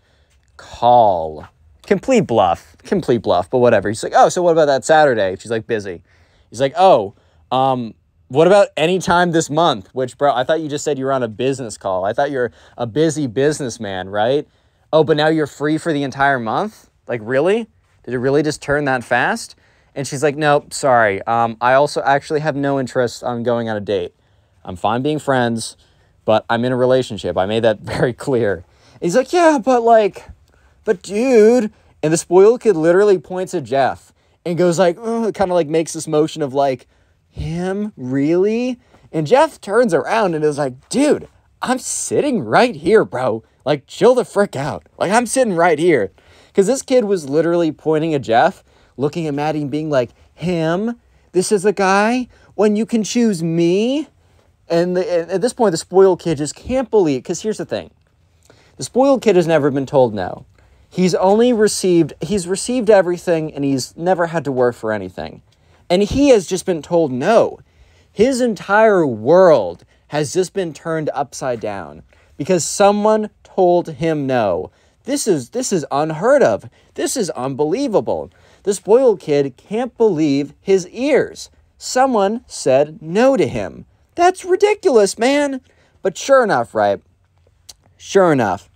call. Complete bluff. Complete bluff, but whatever. He's like, oh, so what about that Saturday? She's like, busy. He's like, oh, um, what about any time this month? Which, bro, I thought you just said you were on a business call. I thought you're a busy businessman, right? Oh, but now you're free for the entire month? Like, really? Did it really just turn that fast? And she's like, nope, sorry. Um, I also actually have no interest on going on a date. I'm fine being friends but I'm in a relationship. I made that very clear. And he's like, yeah, but like, but dude. And the spoiled kid literally points at Jeff and goes like, kind of like makes this motion of like, him? Really? And Jeff turns around and is like, dude, I'm sitting right here, bro. Like, chill the frick out. Like, I'm sitting right here. Because this kid was literally pointing at Jeff, looking at Maddie and being like, him? This is the guy? When you can choose me? And, the, and at this point, the spoiled kid just can't believe, because here's the thing the spoiled kid has never been told no. He's only received, he's received everything and he's never had to work for anything. And he has just been told no. His entire world has just been turned upside down because someone told him no. This is this is unheard of. This is unbelievable. The spoiled kid can't believe his ears. Someone said no to him. That's ridiculous, man. But sure enough, right? Sure enough,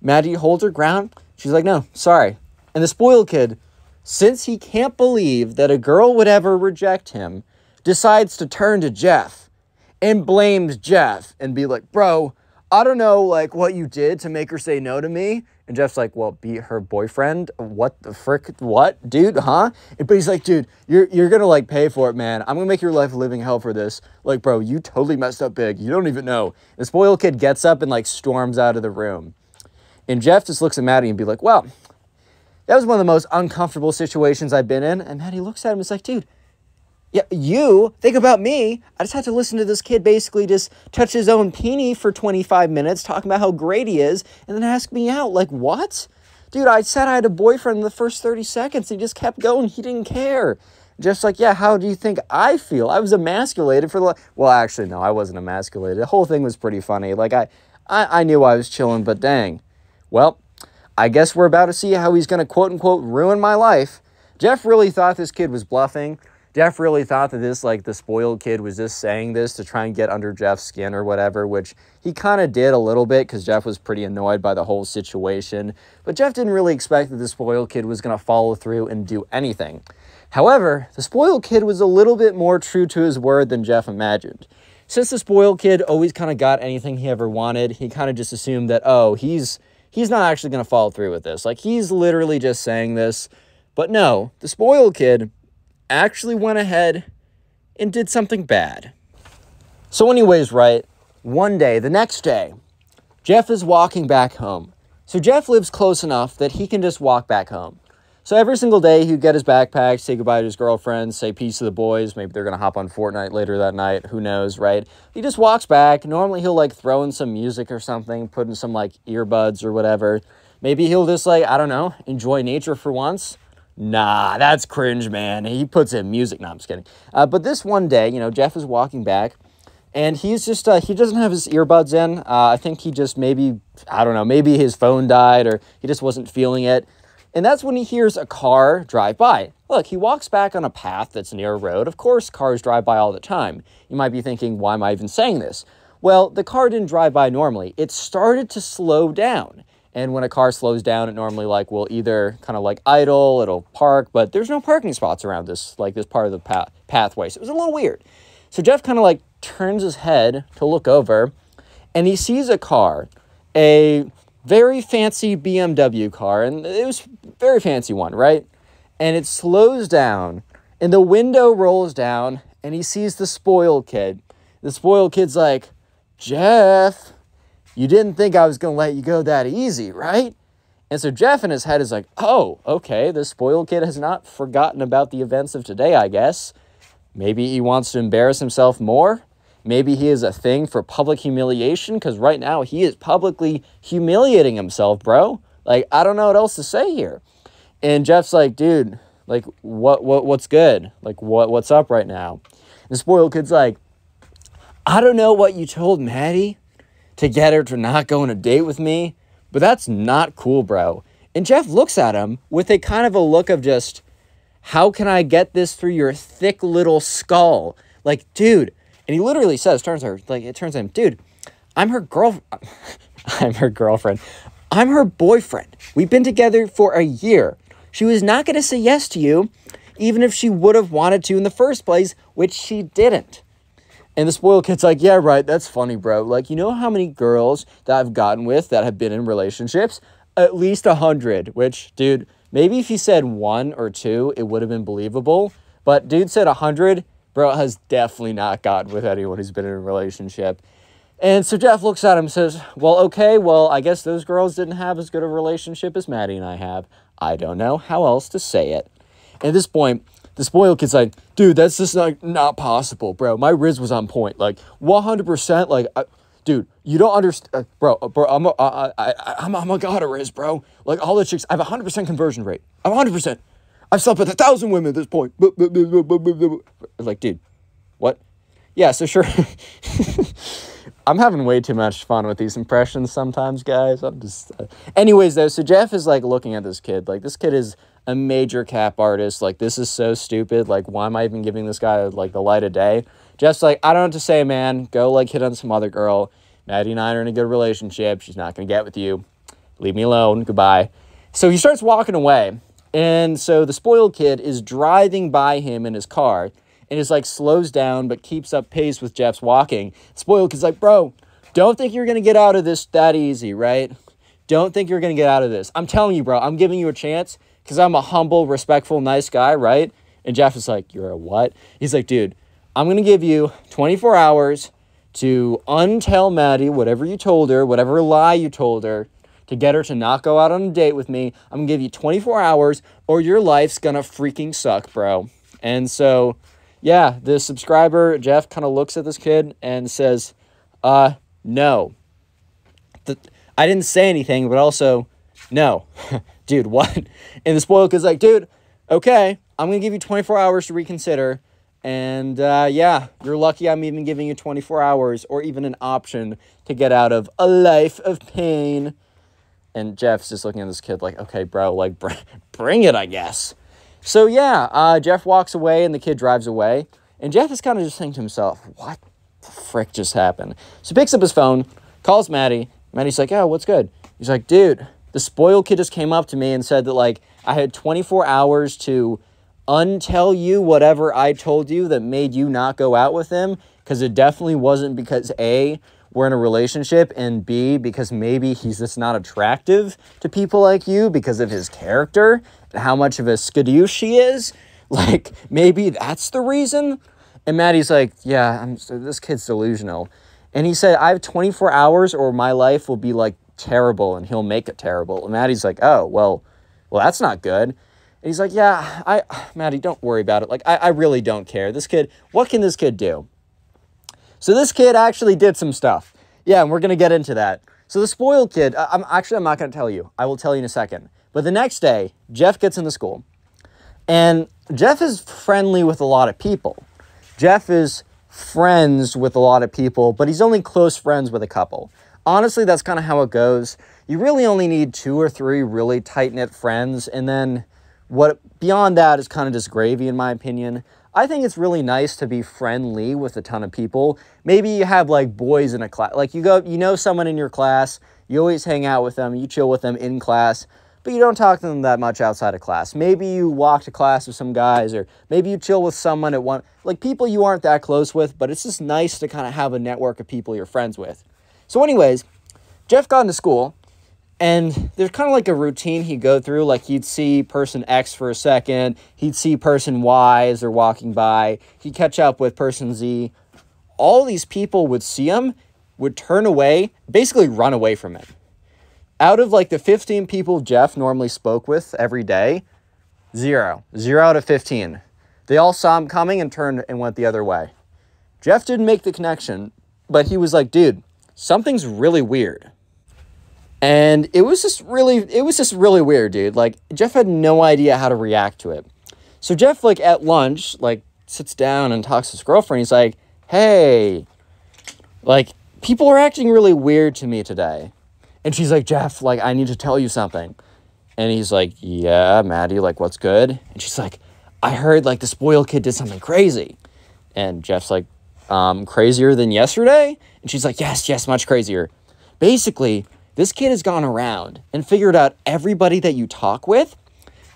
Maddie holds her ground. She's like, no, sorry. And the spoiled kid, since he can't believe that a girl would ever reject him, decides to turn to Jeff and blames Jeff and be like, bro, I don't know like what you did to make her say no to me. And Jeff's like, well, be her boyfriend? What the frick? What, dude? Huh? But he's like, dude, you're you're gonna like pay for it, man. I'm gonna make your life a living hell for this. Like, bro, you totally messed up big. You don't even know. The spoiled kid gets up and like storms out of the room. And Jeff just looks at Maddie and be like, well, that was one of the most uncomfortable situations I've been in. And Maddie looks at him and is like, dude, yeah, you think about me. I just had to listen to this kid basically just touch his own peenie for 25 minutes, talking about how great he is, and then ask me out. Like, what? Dude, I said I had a boyfriend in the first 30 seconds. He just kept going. He didn't care. Just like, yeah, how do you think I feel? I was emasculated for the. Well, actually, no, I wasn't emasculated. The whole thing was pretty funny. Like, I, I, I knew I was chilling, but dang. Well, I guess we're about to see how he's going to quote unquote ruin my life. Jeff really thought this kid was bluffing. Jeff really thought that this, like, the spoiled kid was just saying this to try and get under Jeff's skin or whatever, which he kind of did a little bit because Jeff was pretty annoyed by the whole situation. But Jeff didn't really expect that the spoiled kid was going to follow through and do anything. However, the spoiled kid was a little bit more true to his word than Jeff imagined. Since the spoiled kid always kind of got anything he ever wanted, he kind of just assumed that, oh, he's he's not actually going to follow through with this. Like, he's literally just saying this. But no, the spoiled kid actually went ahead and did something bad. So, anyways, right, one day, the next day, Jeff is walking back home. So, Jeff lives close enough that he can just walk back home. So, every single day, he'd get his backpack, say goodbye to his girlfriend, say peace to the boys. Maybe they're going to hop on Fortnite later that night. Who knows, right? He just walks back. Normally, he'll like throw in some music or something, put in some like earbuds or whatever. Maybe he'll just like, I don't know, enjoy nature for once. Nah, that's cringe, man. He puts in music. No, I'm just kidding. Uh, but this one day, you know, Jeff is walking back, and he's just uh, he doesn't have his earbuds in. Uh, I think he just maybe I don't know, maybe his phone died or he just wasn't feeling it. And that's when he hears a car drive by. Look, he walks back on a path that's near a road. Of course, cars drive by all the time. You might be thinking, why am I even saying this? Well, the car didn't drive by normally. It started to slow down. And when a car slows down, it normally like will either kind of like idle, it'll park, but there's no parking spots around this like this part of the path pathway. So it was a little weird. So Jeff kind of like turns his head to look over, and he sees a car, a very fancy BMW car, and it was very fancy one, right? And it slows down, and the window rolls down, and he sees the spoiled kid. The spoiled kid's like, Jeff, you didn't think I was going to let you go that easy, right? And so Jeff in his head is like, oh, okay, the spoiled kid has not forgotten about the events of today, I guess. Maybe he wants to embarrass himself more. Maybe he is a thing for public humiliation because right now he is publicly humiliating himself, bro. Like, I don't know what else to say here. And Jeff's like, dude, like, what, what, what's good? Like, what, what's up right now? The spoiled kid's like, I don't know what you told Maddie, to get her to not go on a date with me, but that's not cool, bro. And Jeff looks at him with a kind of a look of just, how can I get this through your thick little skull? Like, dude. And he literally says, turns her, like, it turns him, dude, I'm her girl. I'm her girlfriend. I'm her boyfriend. We've been together for a year. She was not going to say yes to you, even if she would have wanted to in the first place, which she didn't. And the spoiled kid's like, yeah, right, that's funny, bro. Like, you know how many girls that I've gotten with that have been in relationships? At least a hundred, which, dude, maybe if he said one or two, it would have been believable. But dude said a hundred, bro has definitely not gotten with anyone who's been in a relationship. And so Jeff looks at him and says, Well, okay, well, I guess those girls didn't have as good a relationship as Maddie and I have. I don't know how else to say it. And At this point, the spoiled kid's like, dude, that's just not, not possible, bro. My Riz was on point. Like, 100%. Like, I, dude, you don't understand. Uh, bro, uh, bro, I'm a, I, I, I'm, I'm a god of Riz, bro. Like, all the chicks, I have a 100% conversion rate. I'm 100%. I've slept with a thousand women at this point. Like, dude, what? Yeah, so sure. I'm having way too much fun with these impressions sometimes, guys. I'm just. Uh... Anyways, though, so Jeff is like looking at this kid. Like, this kid is a major cap artist. Like, this is so stupid. Like, why am I even giving this guy like the light of day? Jeff's like, I don't know what to say, man. Go like hit on some other girl. Maddie and I are in a good relationship. She's not gonna get with you. Leave me alone. Goodbye. So he starts walking away. And so the spoiled kid is driving by him in his car and is like slows down but keeps up pace with Jeff's walking. Spoiled kid's like, bro, don't think you're gonna get out of this that easy, right? Don't think you're gonna get out of this. I'm telling you, bro, I'm giving you a chance because I'm a humble, respectful, nice guy, right? And Jeff is like, You're a what? He's like, dude, I'm gonna give you 24 hours to untell Maddie whatever you told her, whatever lie you told her, to get her to not go out on a date with me. I'm gonna give you 24 hours or your life's gonna freaking suck, bro. And so yeah, the subscriber, Jeff, kind of looks at this kid and says, uh, no. The, I didn't say anything, but also, no. dude, what? And the spoiled kid's like, dude, okay, I'm going to give you 24 hours to reconsider. And uh, yeah, you're lucky I'm even giving you 24 hours or even an option to get out of a life of pain. And Jeff's just looking at this kid like, okay, bro, like, br- bring it, I guess. So yeah, uh, Jeff walks away and the kid drives away. And Jeff is kind of just thinking to himself, what the frick just happened? So he picks up his phone, calls Maddie. Maddie's like, oh, what's good? He's like, dude, the spoiled kid just came up to me and said that, like, I had 24 hours to untell you whatever I told you that made you not go out with him. Because it definitely wasn't because A, we're in a relationship, and B, because maybe he's just not attractive to people like you because of his character and how much of a skadoosh he is. Like, maybe that's the reason. And Maddie's like, yeah, I'm, this kid's delusional. And he said, I have 24 hours or my life will be like terrible and he'll make it terrible. And Maddie's like, oh, well, well, that's not good. And he's like, yeah, I, Maddie, don't worry about it. Like, I, I really don't care. This kid, what can this kid do? So this kid actually did some stuff. Yeah, and we're going to get into that. So the spoiled kid, I'm actually I'm not going to tell you. I will tell you in a second. But the next day, Jeff gets into school. And Jeff is friendly with a lot of people. Jeff is friends with a lot of people, but he's only close friends with a couple. Honestly, that's kind of how it goes. You really only need two or three really tight knit friends, and then what beyond that is kind of just gravy, in my opinion. I think it's really nice to be friendly with a ton of people. Maybe you have like boys in a class, like you go, you know someone in your class, you always hang out with them, you chill with them in class, but you don't talk to them that much outside of class. Maybe you walk to class with some guys, or maybe you chill with someone at one, like people you aren't that close with, but it's just nice to kind of have a network of people you're friends with. So, anyways, Jeff got into school and there's kind of like a routine he'd go through. Like he'd see person X for a second, he'd see person Y as they're walking by, he'd catch up with person Z. All these people would see him, would turn away, basically run away from him. Out of like the 15 people Jeff normally spoke with every day, zero. Zero out of 15. They all saw him coming and turned and went the other way. Jeff didn't make the connection, but he was like, dude, something's really weird. And it was just really, it was just really weird, dude. Like, Jeff had no idea how to react to it. So Jeff, like, at lunch, like, sits down and talks to his girlfriend. He's like, hey, like, people are acting really weird to me today. And she's like, Jeff, like, I need to tell you something. And he's like, yeah, Maddie, like, what's good? And she's like, I heard, like, the spoiled kid did something crazy. And Jeff's like, um, crazier than yesterday? And she's like, yes, yes, much crazier. Basically, this kid has gone around and figured out everybody that you talk with,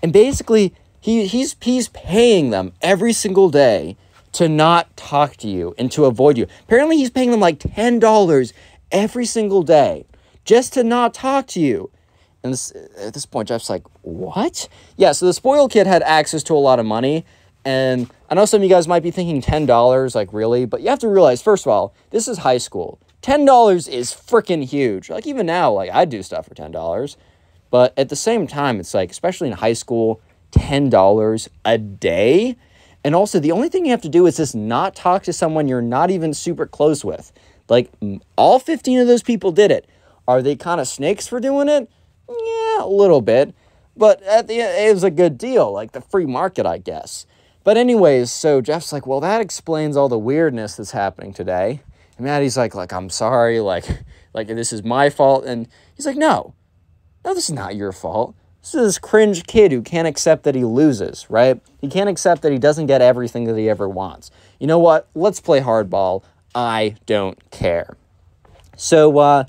and basically he, he's he's paying them every single day to not talk to you and to avoid you. Apparently, he's paying them like ten dollars every single day just to not talk to you. And this, at this point, Jeff's like, "What?" Yeah. So the spoiled kid had access to a lot of money, and I know some of you guys might be thinking ten dollars, like really, but you have to realize, first of all, this is high school. $10 is freaking huge. Like even now, like I do stuff for $10. But at the same time, it's like, especially in high school, $10 a day. And also, the only thing you have to do is just not talk to someone you're not even super close with. Like, all 15 of those people did it. Are they kind of snakes for doing it? Yeah, a little bit. But at the end, it was a good deal, like the free market, I guess. But anyways, so Jeff's like, well, that explains all the weirdness that's happening today. And Maddie's like, like, I'm sorry, like, like this is my fault. And he's like, no, no, this is not your fault. This is this cringe kid who can't accept that he loses, right? He can't accept that he doesn't get everything that he ever wants. You know what? Let's play hardball. I don't care. So uh,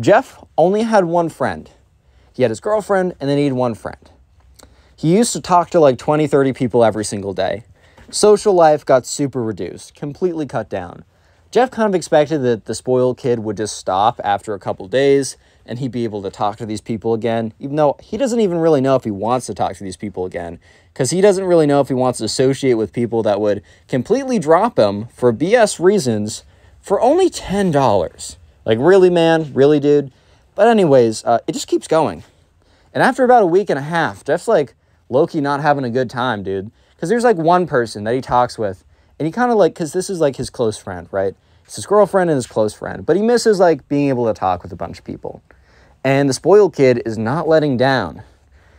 Jeff only had one friend. He had his girlfriend, and then he had one friend. He used to talk to like 20, 30 people every single day. Social life got super reduced, completely cut down. Jeff kind of expected that the spoiled kid would just stop after a couple days and he'd be able to talk to these people again, even though he doesn't even really know if he wants to talk to these people again, because he doesn't really know if he wants to associate with people that would completely drop him for BS reasons for only $10. Like, really, man? Really, dude? But, anyways, uh, it just keeps going. And after about a week and a half, Jeff's like Loki not having a good time, dude. Because there's like one person that he talks with, and he kind of like, because this is like his close friend, right? It's his girlfriend and his close friend, but he misses like being able to talk with a bunch of people. And the spoiled kid is not letting down.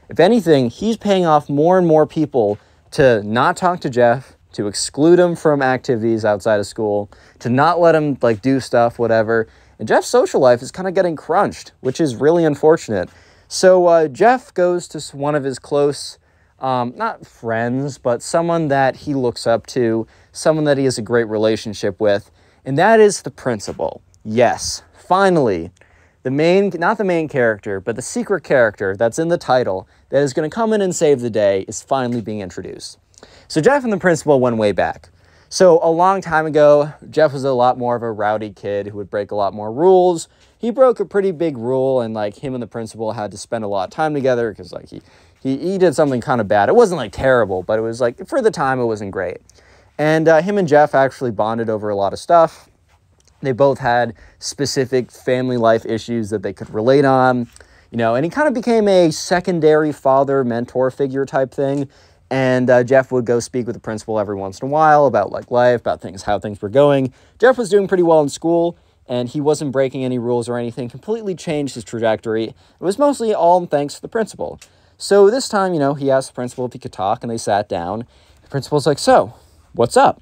If anything, he's paying off more and more people to not talk to Jeff, to exclude him from activities outside of school, to not let him like do stuff, whatever. And Jeff's social life is kind of getting crunched, which is really unfortunate. So uh, Jeff goes to one of his close, um, not friends, but someone that he looks up to, someone that he has a great relationship with, and that is the principal. Yes, finally, the main, not the main character, but the secret character that's in the title that is going to come in and save the day is finally being introduced. So Jeff and the principal went way back. So a long time ago, Jeff was a lot more of a rowdy kid who would break a lot more rules. He broke a pretty big rule, and like him and the principal had to spend a lot of time together because like he, he he did something kind of bad. It wasn't like terrible, but it was like for the time it wasn't great. And uh, him and Jeff actually bonded over a lot of stuff. They both had specific family life issues that they could relate on, you know, and he kind of became a secondary father mentor figure type thing. And uh, Jeff would go speak with the principal every once in a while about like life, about things, how things were going. Jeff was doing pretty well in school, and he wasn't breaking any rules or anything. Completely changed his trajectory. It was mostly all thanks to the principal. So this time, you know, he asked the principal if he could talk, and they sat down. The principal's like, "So, what's up?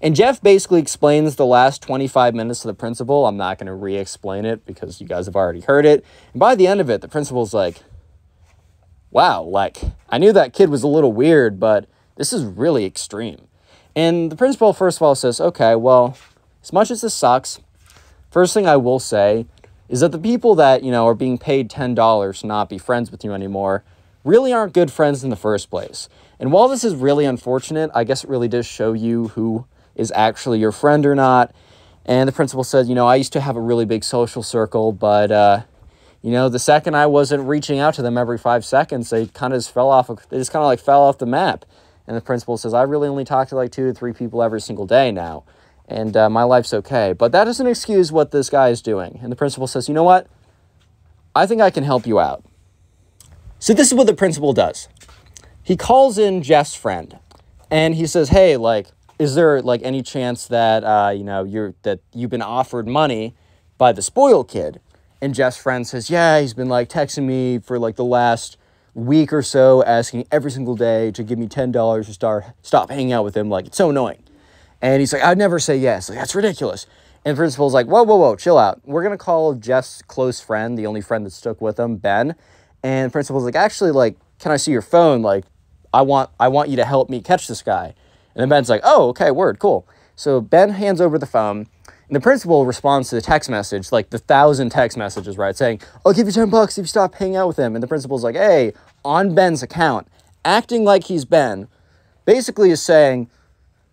And Jeff basically explains the last 25 minutes to the principal. I'm not going to re explain it because you guys have already heard it. And by the end of it, the principal's like, wow, like, I knew that kid was a little weird, but this is really extreme. And the principal, first of all, says, okay, well, as much as this sucks, first thing I will say is that the people that, you know, are being paid $10 to not be friends with you anymore really aren't good friends in the first place. And while this is really unfortunate, I guess it really does show you who is actually your friend or not. And the principal said, you know, I used to have a really big social circle, but, uh, you know, the second I wasn't reaching out to them every five seconds, they kind of just fell off. They just kind of like fell off the map. And the principal says, I really only talk to like two to three people every single day now. And uh, my life's okay. But that doesn't excuse what this guy is doing. And the principal says, you know what? I think I can help you out. So this is what the principal does. He calls in Jeff's friend and he says, hey, like, is there like any chance that uh, you know you're that you've been offered money by the spoiled kid? And Jeff's friend says, yeah, he's been like texting me for like the last week or so, asking every single day to give me ten dollars to start stop hanging out with him. Like it's so annoying. And he's like, I'd never say yes. Like that's ridiculous. And principal's like, whoa, whoa, whoa, chill out. We're gonna call Jeff's close friend, the only friend that stuck with him, Ben. And the principal's like, actually, like, can I see your phone? Like, I want I want you to help me catch this guy. And then Ben's like, oh, okay, word, cool. So Ben hands over the phone, and the principal responds to the text message, like the thousand text messages, right, saying, I'll give you 10 bucks if you stop hanging out with him. And the principal's like, hey, on Ben's account, acting like he's Ben, basically is saying,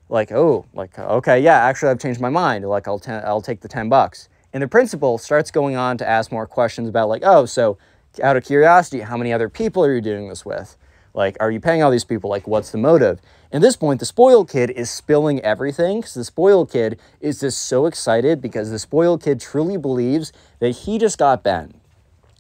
like, oh, like, okay, yeah, actually, I've changed my mind. Like, I'll, ten, I'll take the 10 bucks. And the principal starts going on to ask more questions about, like, oh, so out of curiosity, how many other people are you doing this with? Like, are you paying all these people? Like, what's the motive? At this point, the spoiled kid is spilling everything because the spoiled kid is just so excited because the spoiled kid truly believes that he just got Ben.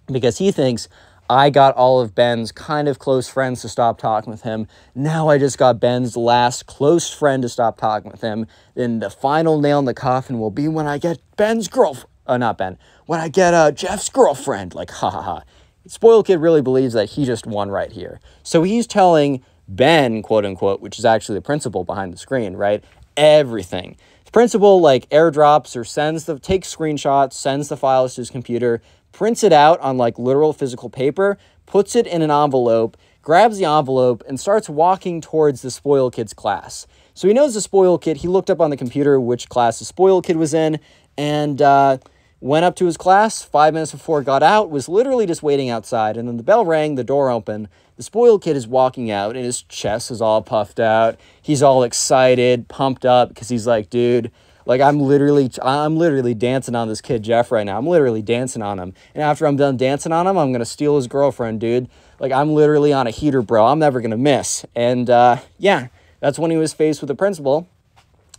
Because he thinks, I got all of Ben's kind of close friends to stop talking with him. Now I just got Ben's last close friend to stop talking with him. Then the final nail in the coffin will be when I get Ben's girlfriend. Uh, not Ben. When I get uh, Jeff's girlfriend. Like, ha ha ha. Spoiled Kid really believes that he just won right here. So he's telling Ben, quote unquote, which is actually the principal behind the screen, right? Everything. The principal like airdrops or sends the takes screenshots, sends the files to his computer, prints it out on like literal physical paper, puts it in an envelope, grabs the envelope, and starts walking towards the spoil kid's class. So he knows the spoil kid. He looked up on the computer which class the spoil kid was in, and uh, went up to his class. Five minutes before got out, was literally just waiting outside, and then the bell rang, the door opened. The spoiled kid is walking out, and his chest is all puffed out. He's all excited, pumped up, because he's like, dude, like I'm literally, I'm literally dancing on this kid Jeff right now. I'm literally dancing on him, and after I'm done dancing on him, I'm gonna steal his girlfriend, dude. Like I'm literally on a heater, bro. I'm never gonna miss. And uh, yeah, that's when he was faced with the principal,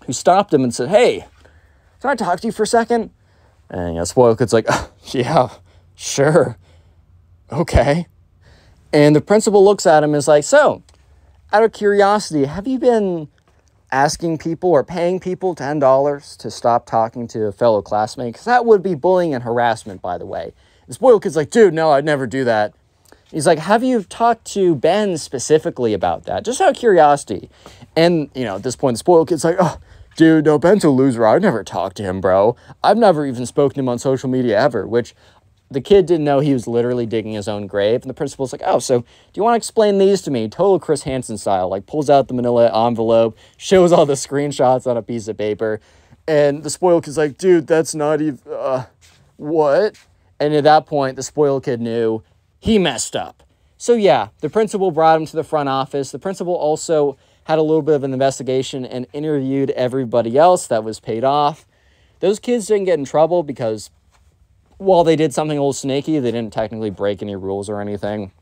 who stopped him and said, "Hey, can I talk to you for a second? And you know, spoiled kid's like, oh, yeah, sure, okay. And the principal looks at him and is like, so, out of curiosity, have you been asking people or paying people $10 to stop talking to a fellow classmate? Because that would be bullying and harassment, by the way. The spoiled kid's like, dude, no, I'd never do that. He's like, have you talked to Ben specifically about that? Just out of curiosity. And, you know, at this point, the spoiled kid's like, oh, dude, no, Ben's a loser. I've never talked to him, bro. I've never even spoken to him on social media ever, which the kid didn't know he was literally digging his own grave. And the principal's like, oh, so do you want to explain these to me? Total Chris Hansen style. Like, pulls out the manila envelope, shows all the screenshots on a piece of paper. And the spoiled kid's like, dude, that's not even, uh, what? And at that point, the spoiled kid knew he messed up. So, yeah, the principal brought him to the front office. The principal also had a little bit of an investigation and interviewed everybody else that was paid off. Those kids didn't get in trouble because while they did something a little snaky, they didn't technically break any rules or anything.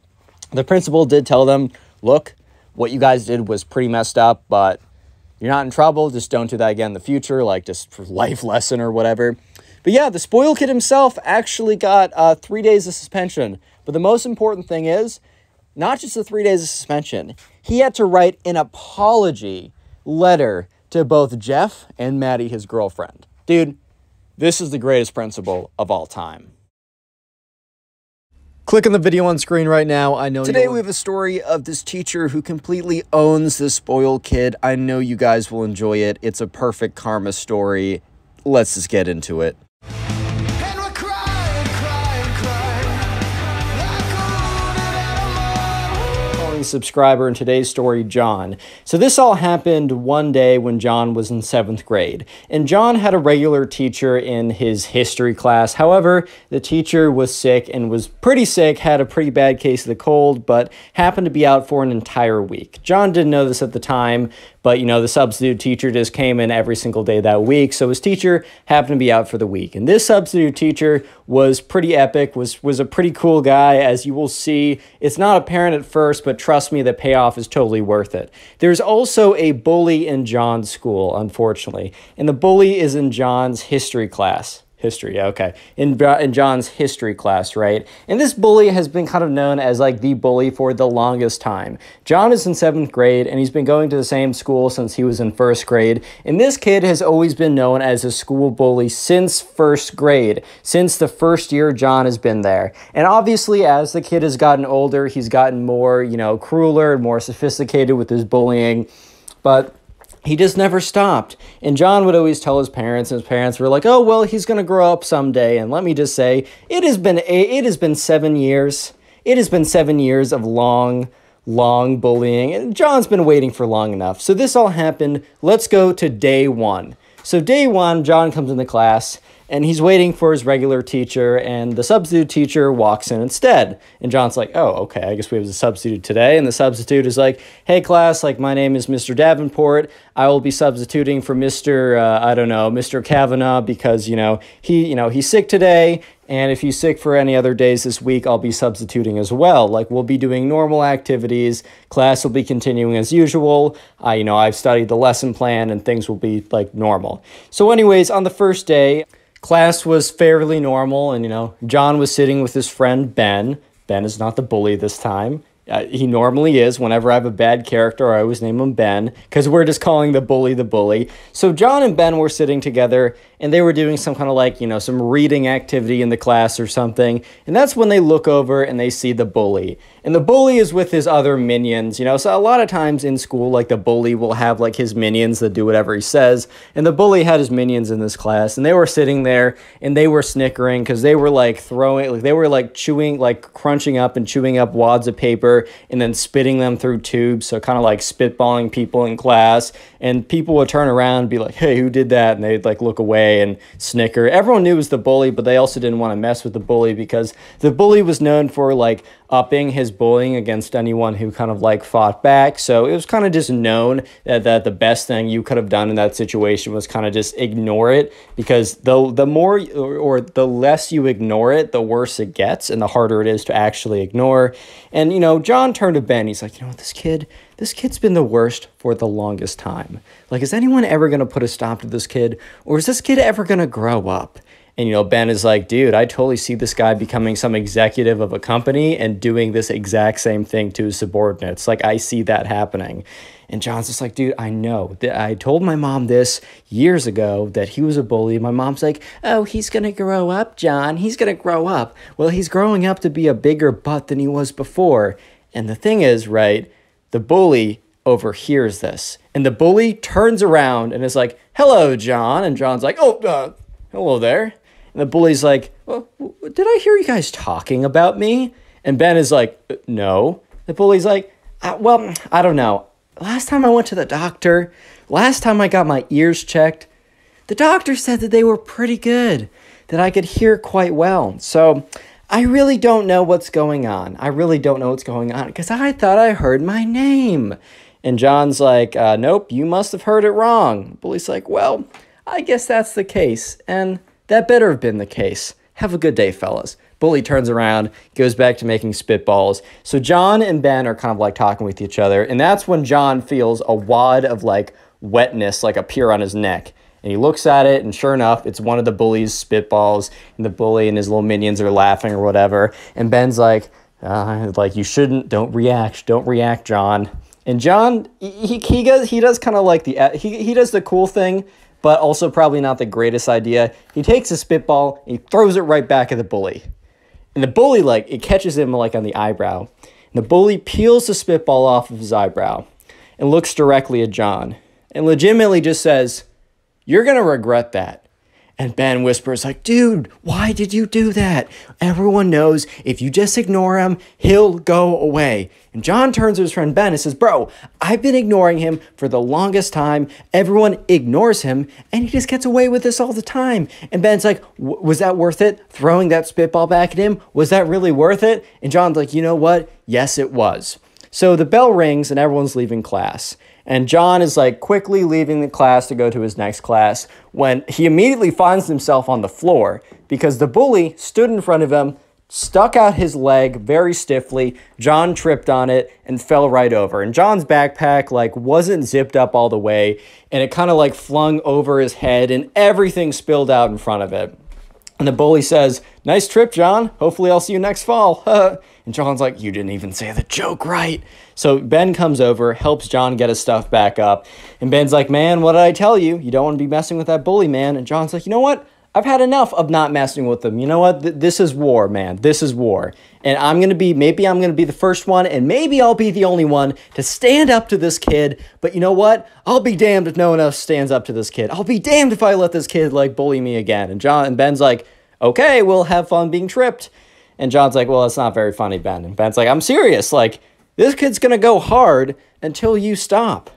The principal did tell them, look, what you guys did was pretty messed up, but you're not in trouble. Just don't do that again in the future, like just for life lesson or whatever. But yeah, the spoil kid himself actually got uh, three days of suspension. But the most important thing is not just the three days of suspension, he had to write an apology letter to both Jeff and Maddie, his girlfriend. Dude, this is the greatest principal of all time. Click on the video on screen right now. I know today we have a story of this teacher who completely owns this spoiled kid. I know you guys will enjoy it. It's a perfect karma story. Let's just get into it. Subscriber in today's story, John. So this all happened one day when John was in seventh grade. And John had a regular teacher in his history class. However, the teacher was sick and was pretty sick, had a pretty bad case of the cold, but happened to be out for an entire week. John didn't know this at the time, but, you know, the substitute teacher just came in every single day that week. So his teacher happened to be out for the week. And this substitute teacher was pretty epic, was, was a pretty cool guy. As you will see, it's not apparent at first, but trust me, the payoff is totally worth it. There's also a bully in John's school, unfortunately. And the bully is in John's history class. History, okay. In, in John's history class, right? And this bully has been kind of known as like the bully for the longest time. John is in seventh grade and he's been going to the same school since he was in first grade. And this kid has always been known as a school bully since first grade, since the first year John has been there. And obviously, as the kid has gotten older, he's gotten more, you know, crueler and more sophisticated with his bullying. But he just never stopped. And John would always tell his parents, and his parents were like, "Oh, well, he's to grow up someday." And let me just say, it has been it has been 7 years. It has been 7 years of long long bullying. And John's been waiting for long enough. So this all happened. Let's go to day 1. So day 1, John comes into class and he's waiting for his regular teacher, and the substitute teacher walks in instead. And John's like, oh, okay, I guess we have a substitute today. And the substitute is like, hey, class, like, my name is Mr. Davenport. I will be substituting for Mr., uh, I don't know, Mr. Kavanaugh because, you know, he, you know, he's sick today. And if he's sick for any other days this week, I'll be substituting as well. Like we'll be doing normal activities. Class will be continuing as usual. I, you know, I've studied the lesson plan and things will be like normal. So anyways, on the first day, class was fairly normal and you know john was sitting with his friend ben Ben is not the bully this time. Uh, he normally is. Whenever I have a bad character, I always name him Ben because we're just calling the bully the bully. So John and Ben were sitting together and they were doing some kind of like, you know, some reading activity in the class or something. And that's when they look over and they see the bully. And the bully is with his other minions, you know. So a lot of times in school, like the bully will have like his minions that do whatever he says. And the bully had his minions in this class and they were sitting there and they were snickering because they were like throwing, like they were like chewing, like crunching up and chewing up wads of paper and then spitting them through tubes. So kind of like spitballing people in class. And people would turn around and be like, hey, who did that? And they'd like look away and snicker. Everyone knew it was the bully, but they also didn't want to mess with the bully because the bully was known for like upping his bullying against anyone who kind of like fought back. So it was kind of just known that, that the best thing you could have done in that situation was kind of just ignore it because the the more or, or the less you ignore it, the worse it gets and the harder it is to actually ignore. And you know, John turned to Ben. He's like, "You know what, this kid, this kid's been the worst for the longest time. Like is anyone ever going to put a stop to this kid or is this kid ever going to grow up?" And you know, Ben is like, dude, I totally see this guy becoming some executive of a company and doing this exact same thing to his subordinates. Like, I see that happening. And John's just like, dude, I know. That I told my mom this years ago that he was a bully. My mom's like, oh, he's going to grow up, John. He's going to grow up. Well, he's growing up to be a bigger butt than he was before. And the thing is, right, the bully overhears this. And the bully turns around and is like, hello, John. And John's like, oh, uh, hello there. And the bully's like, well, did I hear you guys talking about me? And Ben is like, uh, no. The bully's like, uh, well, I don't know. Last time I went to the doctor, last time I got my ears checked, the doctor said that they were pretty good, that I could hear quite well. So I really don't know what's going on. I really don't know what's going on because I thought I heard my name. And John's like, uh, nope, you must have heard it wrong. Bully's like, well, I guess that's the case. And that better have been the case. Have a good day, fellas. Bully turns around, goes back to making spitballs. So John and Ben are kind of like talking with each other, and that's when John feels a wad of like wetness like appear on his neck. And he looks at it, and sure enough, it's one of the bully's spitballs, and the bully and his little minions are laughing or whatever. And Ben's like, uh, like you shouldn't, don't react, don't react, John. And John, he, he does he does kind of like the he, he does the cool thing but also probably not the greatest idea. He takes a spitball, and he throws it right back at the bully. And the bully, like, it catches him, like, on the eyebrow. And the bully peels the spitball off of his eyebrow and looks directly at John and legitimately just says, You're going to regret that. And Ben whispers, like, dude, why did you do that? Everyone knows if you just ignore him, he'll go away. And John turns to his friend Ben and says, bro, I've been ignoring him for the longest time. Everyone ignores him, and he just gets away with this all the time. And Ben's like, was that worth it? Throwing that spitball back at him? Was that really worth it? And John's like, you know what? Yes, it was. So the bell rings, and everyone's leaving class. And John is like quickly leaving the class to go to his next class when he immediately finds himself on the floor because the bully stood in front of him, stuck out his leg very stiffly. John tripped on it and fell right over. And John's backpack like wasn't zipped up all the way and it kind of like flung over his head and everything spilled out in front of it. And the bully says, Nice trip, John. Hopefully, I'll see you next fall. and John's like, You didn't even say the joke right. So Ben comes over, helps John get his stuff back up. And Ben's like, Man, what did I tell you? You don't want to be messing with that bully, man. And John's like, You know what? I've had enough of not messing with them. You know what? Th- this is war, man. This is war. And I'm going to be, maybe I'm going to be the first one, and maybe I'll be the only one to stand up to this kid. But you know what? I'll be damned if no one else stands up to this kid. I'll be damned if I let this kid, like, bully me again. And John and Ben's like, okay, we'll have fun being tripped. And John's like, well, it's not very funny, Ben. And Ben's like, I'm serious. Like, this kid's going to go hard until you stop.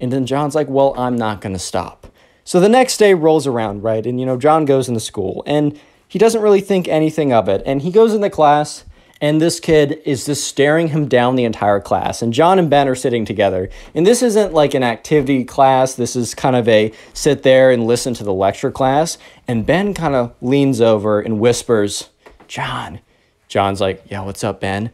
And then John's like, well, I'm not going to stop. So the next day rolls around, right? And, you know, John goes into school and he doesn't really think anything of it. And he goes into class and this kid is just staring him down the entire class. And John and Ben are sitting together. And this isn't like an activity class, this is kind of a sit there and listen to the lecture class. And Ben kind of leans over and whispers, John. John's like, Yeah, what's up, Ben?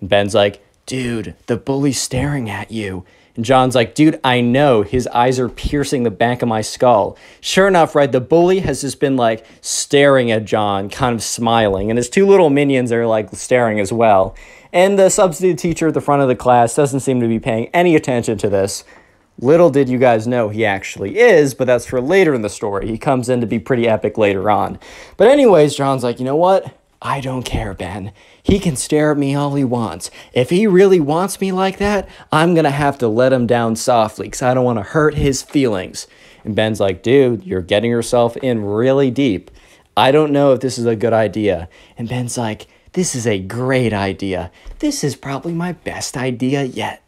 And Ben's like, Dude, the bully's staring at you. And John's like, dude, I know. His eyes are piercing the back of my skull. Sure enough, right, the bully has just been like staring at John, kind of smiling. And his two little minions are like staring as well. And the substitute teacher at the front of the class doesn't seem to be paying any attention to this. Little did you guys know he actually is, but that's for later in the story. He comes in to be pretty epic later on. But, anyways, John's like, you know what? I don't care, Ben. He can stare at me all he wants. If he really wants me like that, I'm gonna have to let him down softly because I don't wanna hurt his feelings. And Ben's like, dude, you're getting yourself in really deep. I don't know if this is a good idea. And Ben's like, this is a great idea. This is probably my best idea yet.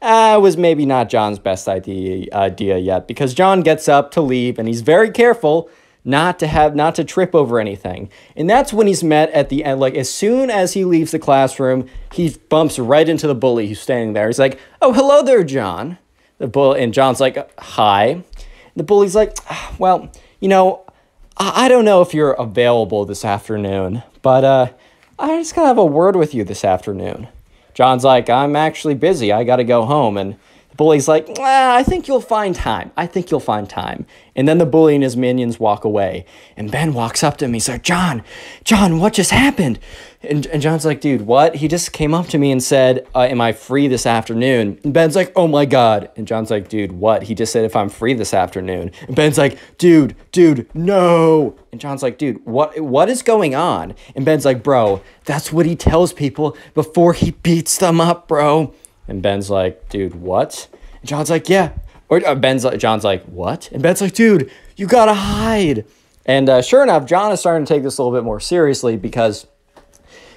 Uh, was maybe not John's best idea, idea yet because John gets up to leave and he's very careful not to have not to trip over anything. And that's when he's met at the end. Like as soon as he leaves the classroom, he bumps right into the bully who's standing there. He's like, "Oh, hello there, John." The bull and John's like, "Hi." The bully's like, ah, "Well, you know, I, I don't know if you're available this afternoon, but uh, I just gotta have a word with you this afternoon." John's like, "I'm actually busy. I gotta go home." And bully's like, ah, I think you'll find time. I think you'll find time. And then the bully and his minions walk away. And Ben walks up to him. He's like, John, John, what just happened? And, and John's like, dude, what? He just came up to me and said, uh, Am I free this afternoon? And Ben's like, Oh my God. And John's like, Dude, what? He just said, If I'm free this afternoon. And Ben's like, Dude, dude, no. And John's like, Dude, what, what is going on? And Ben's like, Bro, that's what he tells people before he beats them up, bro. And Ben's like, dude, what? And John's like, yeah. Or uh, Ben's like, John's like, what? And Ben's like, dude, you gotta hide. And uh, sure enough, John is starting to take this a little bit more seriously because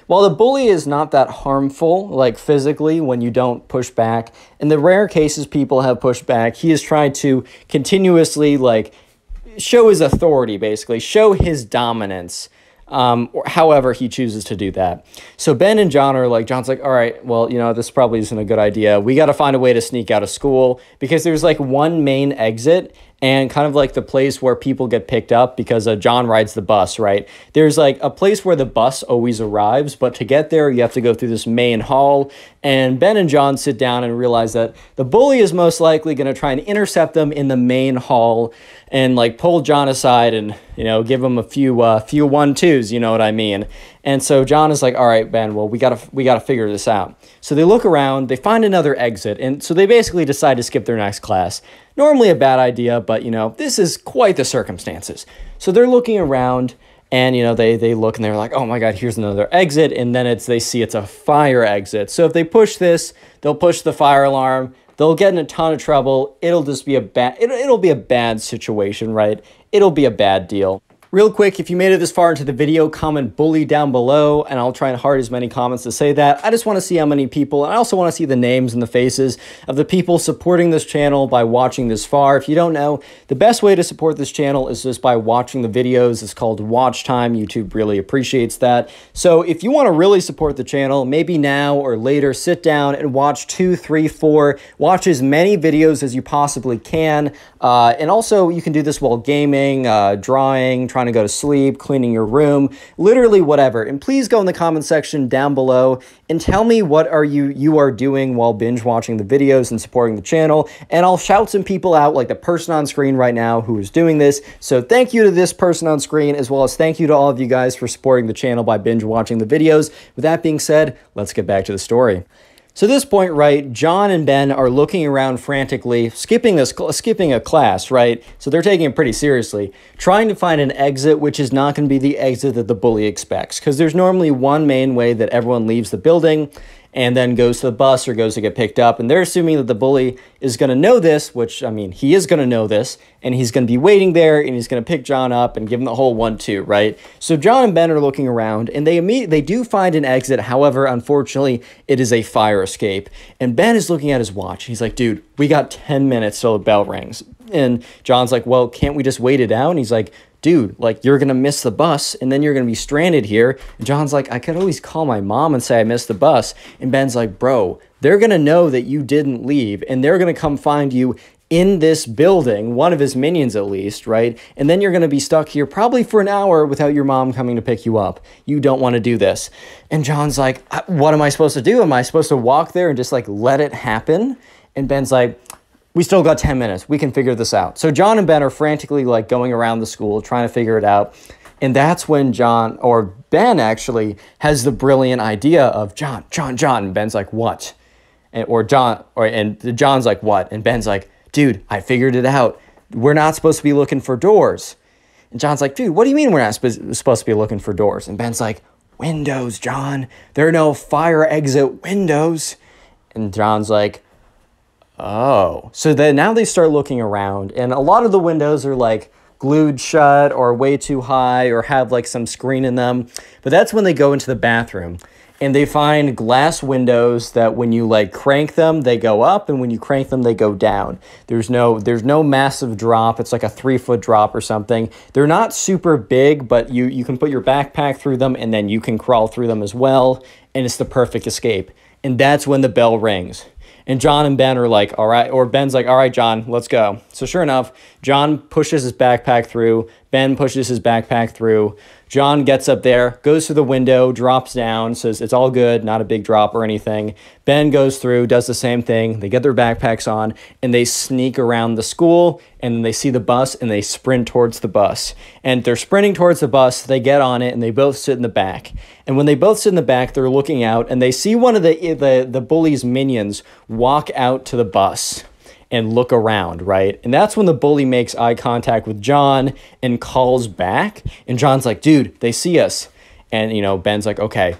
while the bully is not that harmful, like physically, when you don't push back, in the rare cases people have pushed back, he is trying to continuously like show his authority, basically, show his dominance um, or however he chooses to do that. So Ben and John are like, John's like, all right, well, you know, this probably isn't a good idea. We got to find a way to sneak out of school because there's like one main exit and kind of like the place where people get picked up because uh, John rides the bus, right? There's like a place where the bus always arrives, but to get there, you have to go through this main hall. And Ben and John sit down and realize that the bully is most likely going to try and intercept them in the main hall and like pull John aside and you know give him a few uh, few one twos, you know what I mean? And so John is like, "All right, Ben, well we gotta we gotta figure this out." So they look around, they find another exit, and so they basically decide to skip their next class. Normally a bad idea, but you know this is quite the circumstances. So they're looking around. And you know they they look and they're like, oh my god, here's another exit, and then it's they see it's a fire exit. So if they push this, they'll push the fire alarm They'll get in a ton of trouble. It'll just be a bad it'll, it'll be a bad situation, right? It'll be a bad deal. Real quick, if you made it this far into the video, comment bully down below, and I'll try and heart as many comments to say that. I just want to see how many people, and I also want to see the names and the faces of the people supporting this channel by watching this far. If you don't know, the best way to support this channel is just by watching the videos. It's called watch time. YouTube really appreciates that. So if you want to really support the channel, maybe now or later, sit down and watch two, three, four, watch as many videos as you possibly can. Uh, and also, you can do this while gaming, uh, drawing, trying to go to sleep, cleaning your room, literally whatever. And please go in the comment section down below and tell me what are you you are doing while binge watching the videos and supporting the channel. And I'll shout some people out, like the person on screen right now who is doing this. So thank you to this person on screen, as well as thank you to all of you guys for supporting the channel by binge watching the videos. With that being said, let's get back to the story. So this point, right, John and Ben are looking around frantically, skipping this, skipping a class, right? So they're taking it pretty seriously, trying to find an exit which is not going to be the exit that the bully expects, because there's normally one main way that everyone leaves the building, and then goes to the bus or goes to get picked up. And they're assuming that the bully is going to know this, which, I mean, he is going to know this, and he's going to be waiting there and he's going to pick John up and give him the whole one, two, right? So John and Ben are looking around and they immediately, they do find an exit. However, unfortunately, it is a fire escape. And Ben is looking at his watch. He's like, dude, we got 10 minutes till the bell rings. And John's like, well, can't we just wait it out? And he's like, dude, like you're gonna miss the bus and then you're gonna be stranded here. And John's like, I could always call my mom and say I missed the bus. And Ben's like, bro, they're gonna know that you didn't leave and they're gonna come find you in this building, one of his minions at least, right? And then you're gonna be stuck here probably for an hour without your mom coming to pick you up. You don't wanna do this. And John's like, what am I supposed to do? Am I supposed to walk there and just like let it happen? And Ben's like, we still got 10 minutes. We can figure this out. So John and Ben are frantically like going around the school trying to figure it out. And that's when John or Ben actually has the brilliant idea of John, John, John. And Ben's like, what? And, or John, or and John's like, what? And Ben's like, dude, I figured it out. We're not supposed to be looking for doors. And John's like, dude, what do you mean we're not sp- supposed to be looking for doors? And Ben's like, windows, John. There are no fire exit windows. And John's like, oh. So then now they start looking around, and a lot of the windows are like glued shut or way too high or have like some screen in them. But that's when they go into the bathroom and they find glass windows that when you like crank them they go up and when you crank them they go down. There's no there's no massive drop. It's like a three foot drop or something. They're not super big but you you can put your backpack through them and then you can crawl through them as well and it's the perfect escape. And that's when the bell rings and John and Ben are like, all right, or Ben's like, all right, John, let's go. So sure enough, John pushes his backpack through. Ben pushes his backpack through. John gets up there, goes through the window, drops down, says it's all good, not a big drop or anything. Ben goes through, does the same thing. They get their backpacks on and they sneak around the school and then they see the bus and they sprint towards the bus. And they're sprinting towards the bus, they get on it and they both sit in the back. And when they both sit in the back, they're looking out and they see one of the the, the bully's minions walk out to the bus and look around, right? And that's when the bully makes eye contact with John and calls back. And John's like, dude, they see us. And, you know, Ben's like, okay,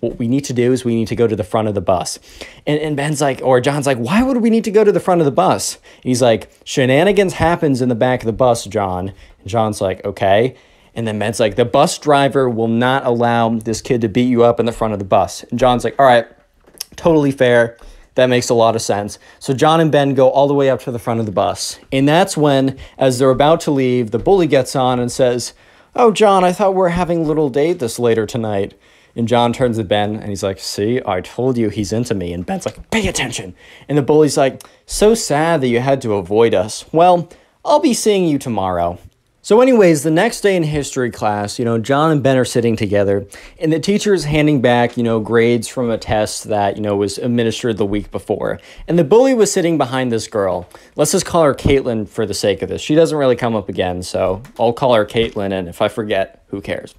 what we need to do is we need to go to the front of the bus. And, and Ben's like, or John's like, why would we need to go to the front of the bus? He's like, shenanigans happens in the back of the bus, John. And John's like, okay. And then Ben's like, the bus driver will not allow this kid to beat you up in the front of the bus. And John's like, all right, totally fair. That makes a lot of sense. So John and Ben go all the way up to the front of the bus. And that's when, as they're about to leave, the bully gets on and says, Oh, John, I thought we are having a little date this later tonight. And John turns to Ben and he's like, See, I told you he's into me. And Ben's like, Pay attention. And the bully's like, So sad that you had to avoid us. Well, I'll be seeing you tomorrow. So, anyways, the next day in history class, you know, John and Ben are sitting together, and the teacher is handing back, you know, grades from a test that, you know, was administered the week before. And the bully was sitting behind this girl. Let's just call her Caitlin for the sake of this. She doesn't really come up again, so I'll call her Caitlin, and if I forget, who cares?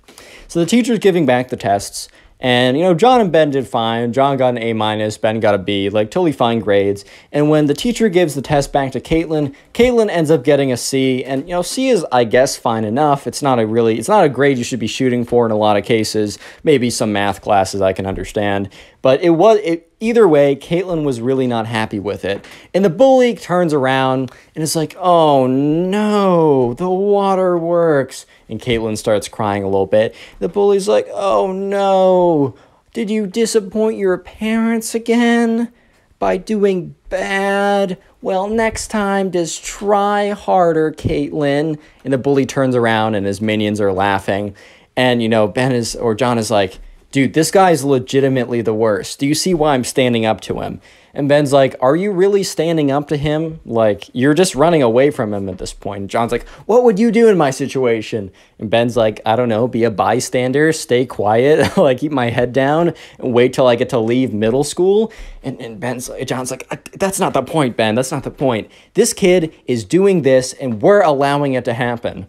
So the teacher's giving back the tests, and, you know, John and Ben did fine. John got an A minus, Ben got a B, like totally fine grades. And when the teacher gives the test back to Caitlin, Caitlin ends up getting a C. And, you know, C is, I guess, fine enough. It's not a really, it's not a grade you should be shooting for in a lot of cases. Maybe some math classes I can understand. But it was, it, either way, Caitlin was really not happy with it. And the bully turns around and is like, oh no, the water works. And Caitlin starts crying a little bit. The bully's like, oh no, did you disappoint your parents again by doing bad? Well, next time, just try harder, Caitlin. And the bully turns around and his minions are laughing. And, you know, Ben is, or John is like, dude, this guy's legitimately the worst. Do you see why I'm standing up to him? And Ben's like, Are you really standing up to him? Like, you're just running away from him at this point. And John's like, What would you do in my situation? And Ben's like, I don't know, be a bystander, stay quiet, like keep my head down and wait till I get to leave middle school. And, and Ben's like, John's like, That's not the point, Ben. That's not the point. This kid is doing this and we're allowing it to happen.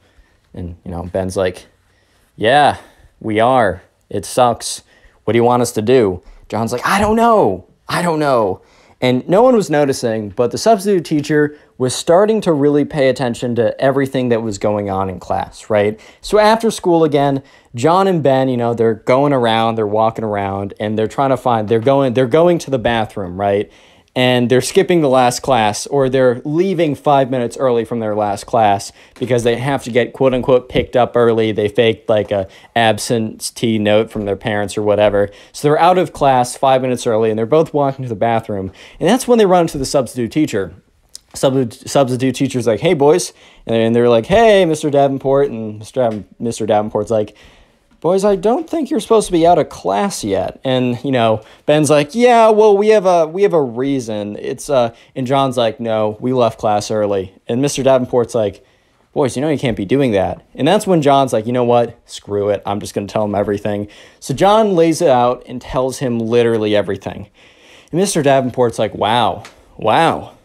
And, you know, Ben's like, Yeah, we are. It sucks. What do you want us to do? John's like, I don't know. I don't know. And no one was noticing, but the substitute teacher was starting to really pay attention to everything that was going on in class, right? So after school again, John and Ben, you know, they're going around, they're walking around, and they're trying to find they're going they're going to the bathroom, right? And they're skipping the last class or they're leaving five minutes early from their last class because they have to get quote unquote picked up early. They faked like a absentee note from their parents or whatever. So they're out of class five minutes early and they're both walking to the bathroom. And that's when they run into the substitute teacher. Substitute, teacher's like, hey, boys. And they're like, hey, Mr. Davenport. And Mr. Mr. Davenport's like, boys, I don't think you're supposed to be out of class yet. And, you know, Ben's like, yeah, well, we have a, we have a reason. It's, uh, and John's like, no, we left class early. And Mr. Davenport's like, boys, you know, you can't be doing that. And that's when John's like, you know what? Screw it. I'm just going to tell him everything. So John lays it out and tells him literally everything. And Mr. Davenport's like, wow, wow,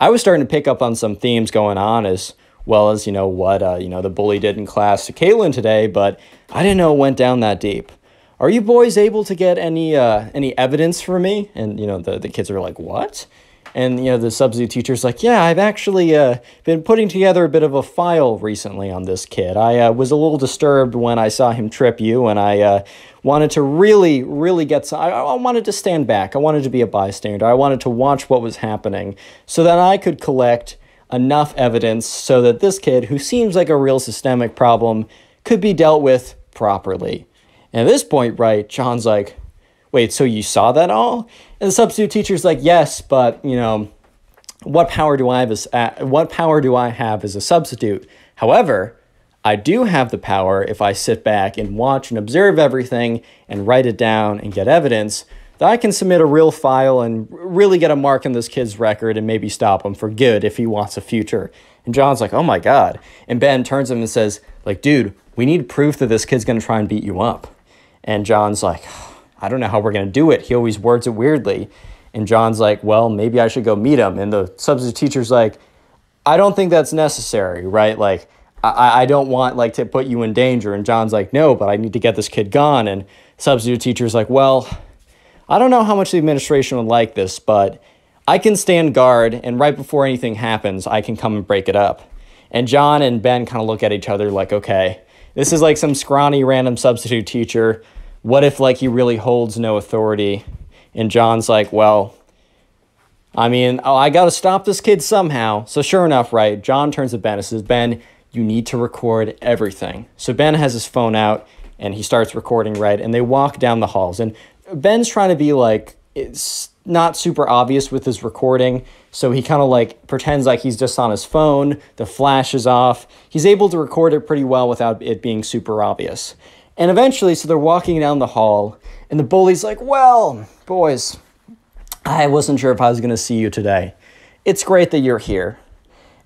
I was starting to pick up on some themes going on as well as, you know, what, uh, you know, the bully did in class to Caitlin today, but I didn't know it went down that deep. Are you boys able to get any, uh, any evidence for me? And, you know, the, the kids are like, what? And you know the substitute teacher's like, yeah, I've actually uh, been putting together a bit of a file recently on this kid. I uh, was a little disturbed when I saw him trip you, and I uh, wanted to really, really get some. I, I wanted to stand back. I wanted to be a bystander. I wanted to watch what was happening so that I could collect enough evidence so that this kid, who seems like a real systemic problem, could be dealt with properly. And at this point, right, John's like, wait, so you saw that all? And the substitute teacher's like, yes, but you know, what power do I have as uh, what power do I have as a substitute? However, I do have the power if I sit back and watch and observe everything and write it down and get evidence that I can submit a real file and really get a mark in this kid's record and maybe stop him for good if he wants a future. And John's like, oh my God. And Ben turns him and says, like, dude, we need proof that this kid's gonna try and beat you up. And John's like, I don't know how we're going to do it. He always words it weirdly. And John's like, well, maybe I should go meet him. And the substitute teacher's like, I don't think that's necessary, right? Like, I, I don't want like to put you in danger. And John's like, no, but I need to get this kid gone. And substitute teacher's like, well, I don't know how much the administration would like this, but I can stand guard, and right before anything happens, I can come and break it up. And John and Ben kind of look at each other like, okay, this is like some scrawny random substitute teacher. What if like he really holds no authority? And john's like well i mean oh, i gotta stop this kid somehow. So sure enough right john turns to ben and says ben you need to record everything. So ben has his phone out and he starts recording right and they walk down the halls. And ben's trying to be like it's not super obvious with his recording so he kind of like pretends like he's just on his phone the flash is off he's able to record it pretty well without it being super obvious and eventually, so they're walking down the hall, and the bully's like, Well, boys, I wasn't sure if I was going to see you today. It's great that you're here.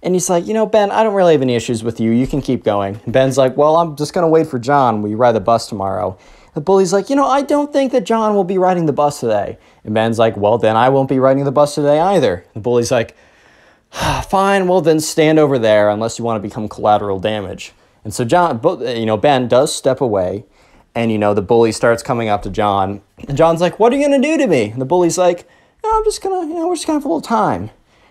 And he's like, You know, Ben, I don't really have any issues with you. You can keep going. And Ben's like, Well, I'm just going to wait for John. We ride the bus tomorrow? The bully's like, You know, I don't think that John will be riding the bus today. And Ben's like, Well, then I won't be riding the bus today either. The bully's like, ah, Fine, well, then stand over there unless you want to become collateral damage. And so John, you know, Ben does step away, and you know the bully starts coming up to John, and John's like, "What are you gonna do to me?" And the bully's like, no, "I'm just gonna, you know, we're just gonna have a little time."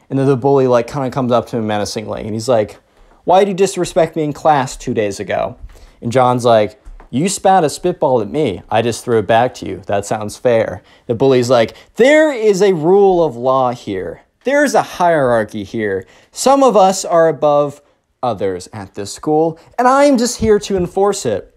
And then the bully like kind of comes up to him menacingly, and he's like, "Why did you disrespect me in class two days ago?" And John's like, you spat a spitball at me. I just threw it back to you. That sounds fair. The bully's like, there is a rule of law here. There's a hierarchy here. Some of us are above others at this school, and I'm just here to enforce it.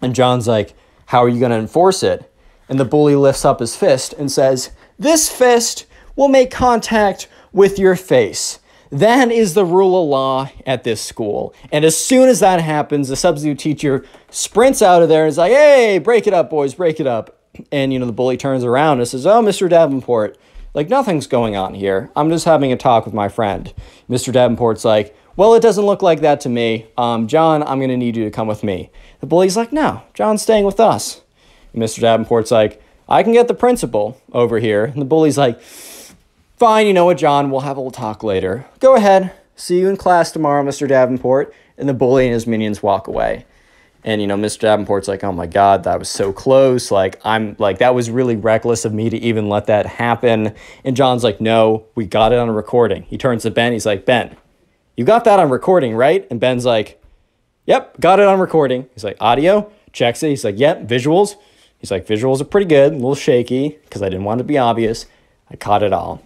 And John's like, How are you going to enforce it? And the bully lifts up his fist and says, This fist will make contact with your face. That is the rule of law at this school. And as soon as that happens, the substitute teacher sprints out of there and is like, Hey, break it up, boys, break it up. And, you know, the bully turns around and says, Oh, Mr. Davenport, like nothing's going on here. I'm just having a talk with my friend. Mr. Davenport's like, well, it doesn't look like that to me. Um, John, I'm going to need you to come with me. The bully's like, no, John's staying with us. And Mr. Davenport's like, I can get the principal over here. And the bully's like, fine, you know what, John, we'll have a little talk later. Go ahead. See you in class tomorrow, Mr. Davenport. And the bully and his minions walk away. And, you know, Mr. Davenport's like, oh my God, that was so close. Like, I'm like, that was really reckless of me to even let that happen. And John's like, no, we got it on recording. He turns to Ben. He's like, Ben, you got that on recording, right? And Ben's like, Yep, got it on recording. He's like, Audio? Checks it. He's like, Yep, visuals. He's like, Visuals are pretty good, a little shaky because I didn't want to be obvious. I caught it all.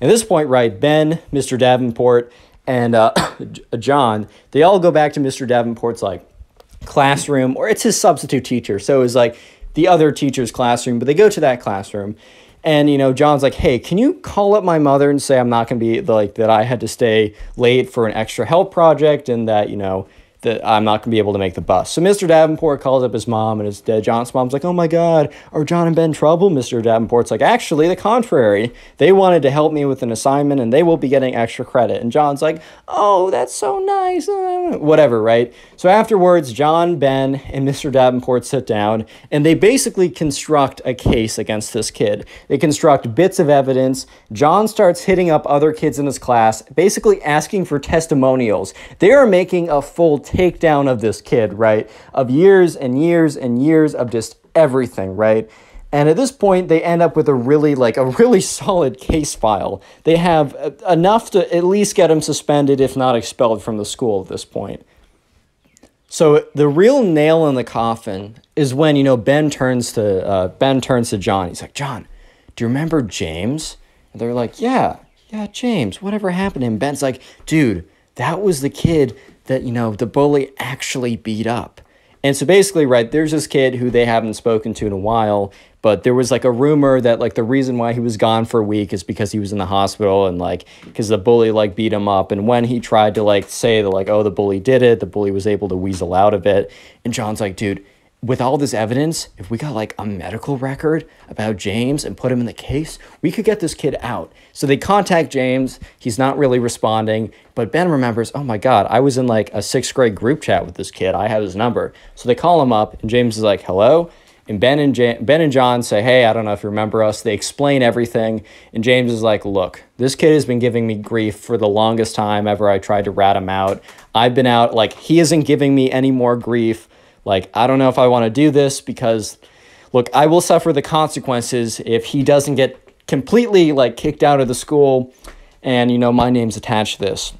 At this point, right, Ben, Mr. Davenport, and uh, John, they all go back to Mr. Davenport's like classroom, or it's his substitute teacher. So it's like the other teacher's classroom, but they go to that classroom and you know, John's like, "Hey, can you call up my mother and say I'm not going to be like that I had to stay late for an extra help project and that, you know, that I'm not gonna be able to make the bus. So Mr. Davenport calls up his mom, and his uh, John's mom's like, "Oh my God, are John and Ben trouble?" Mr. Davenport's like, "Actually, the contrary. They wanted to help me with an assignment, and they will be getting extra credit." And John's like, "Oh, that's so nice." Whatever, right? So afterwards, John, Ben, and Mr. Davenport sit down, and they basically construct a case against this kid. They construct bits of evidence. John starts hitting up other kids in his class, basically asking for testimonials. They are making a full takedown of this kid, right? Of years and years and years of just everything, right? And at this point, they end up with a really like a really solid case file. They have enough to at least get him suspended, if not expelled from the school at this point. So the real nail in the coffin is when you know Ben turns to uh, Ben turns to John. He's like, John, do you remember James? And they're like, Yeah, yeah, James. Whatever happened to him? Ben's like, Dude, that was the kid that you know the bully actually beat up. And so basically, right, there's this kid who they haven't spoken to in a while, but there was like a rumor that like the reason why he was gone for a week is because he was in the hospital and like because the bully like beat him up. And when he tried to like say that like, oh, the bully did it, the bully was able to weasel out of it. And John's like, dude, with all this evidence, if we got like a medical record about James and put him in the case, we could get this kid out. So they contact James. He's not really responding, but Ben remembers, oh my God, I was in like a sixth grade group chat with this kid. I have his number. So they call him up, and James is like, hello. And Ben and Ben and John say, "Hey, I don't know if you remember us." They explain everything, and James is like, "Look, this kid has been giving me grief for the longest time ever I tried to rat him out. I've been out like he isn't giving me any more grief. Like, I don't know if I want to do this because, look, I will suffer the consequences if he doesn't get completely like kicked out of the school and, you know, my name's attached to this.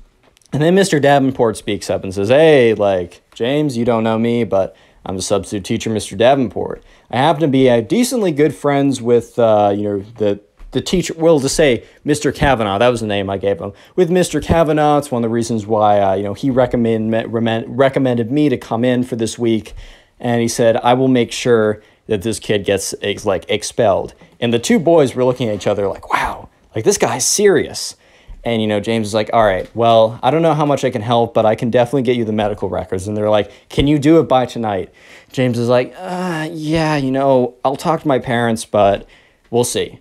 And then Mr. Davenport speaks up and says, Hey, like, James, you don't know me, but I'm the substitute teacher, Mr. Davenport. I happen to be uh, decently good friends with, uh, you know, the the teacher, well, to say Mr. Kavanaugh, that was the name I gave him. With Mr. Kavanaugh, it's one of the reasons why, uh, you know, he recommend, recommended me to come in for this week. And he said, I will make sure that this kid gets like expelled. And the two boys were looking at each other like, wow, like this guy's serious. And, you know, James is like, all right, well, I don't know how much I can help, but I can definitely get you the medical records. And they're like, can you do it by tonight? James is like, uh, yeah, you know, I'll talk to my parents, but we'll see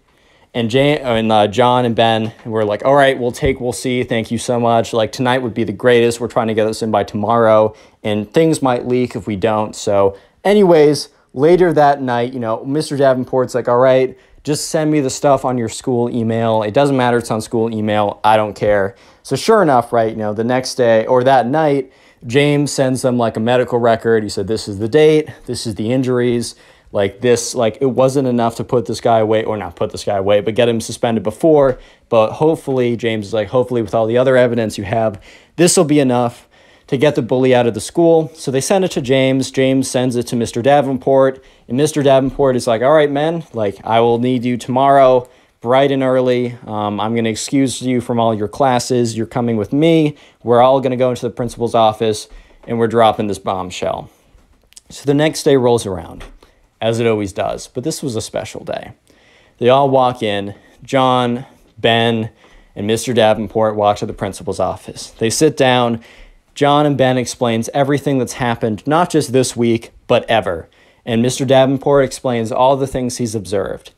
and Jay and uh, John and Ben were like, "All right, we'll take, we'll see. Thank you so much. Like tonight would be the greatest. We're trying to get this in by tomorrow, and things might leak if we don't." So, anyways, later that night, you know, Mr. Davenport's like, "All right, just send me the stuff on your school email. It doesn't matter. It's on school email. I don't care." So, sure enough, right, you know, the next day or that night, James sends them like a medical record. He said, "This is the date. This is the injuries." Like this like it wasn't enough to put this guy away or not put this guy away but get him suspended before. But hopefully james is like hopefully with all the other evidence you have this will be enough to get the bully out of the school. So they send it to james. James sends it to mr davenport. And mr davenport is like all right men like i will need you tomorrow bright and early. Um, i'm going to excuse you from all your classes. You're coming with me. We're all going to go into the principal's office and we're dropping this bombshell. So the next day rolls around as it always does, but this was a special day. They all walk in. John, Ben, and Mr. Davenport walk to the principal's office. They sit down. John and Ben explains everything that's happened, not just this week, but ever. And Mr. Davenport explains all the things he's observed.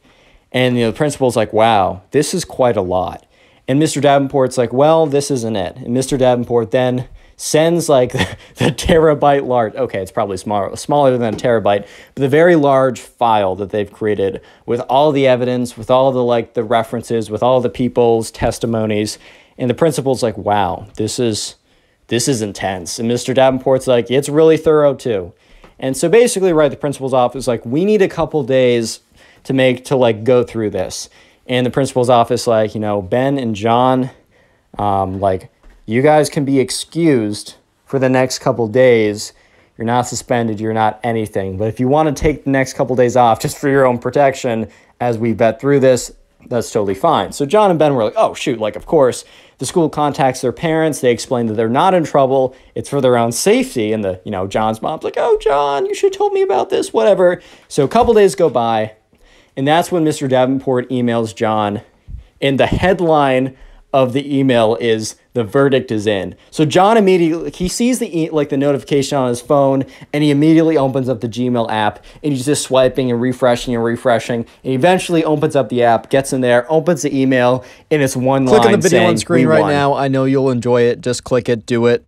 And you know, the principal's like, wow, this is quite a lot. And Mr. Davenport's like, well, this isn't it. And Mr. Davenport then sends like the, the terabyte large, okay, it's probably smaller, smaller than a terabyte, but the very large file that they've created with all the evidence, with all the like the references, with all the people's testimonies. And the principal's like, wow, this is this is intense. And Mr. Davenport's like, it's really thorough too. And so basically, right, the principal's office like, we need a couple days to make to like go through this. And the principal's office, like, you know, Ben and John, um, like you guys can be excused for the next couple days. You're not suspended, you're not anything. But if you want to take the next couple days off just for your own protection as we vet through this, that's totally fine. So John and Ben were like, oh, shoot, like, of course. The school contacts their parents. They explain that they're not in trouble. It's for their own safety. And the, you know, John's mom's like, oh, John, you should have told me about this, whatever. So a couple days go by. And that's when Mr. Davenport emails John. And the headline of the email is the verdict is in. So John immediately he sees the like the notification on his phone and he immediately opens up the Gmail app and he's just swiping and refreshing and refreshing. And he eventually opens up the app, gets in there, opens the email, and it's one Click line on the video saying, on screen right won." now. I know you'll enjoy it. Just click it, do it.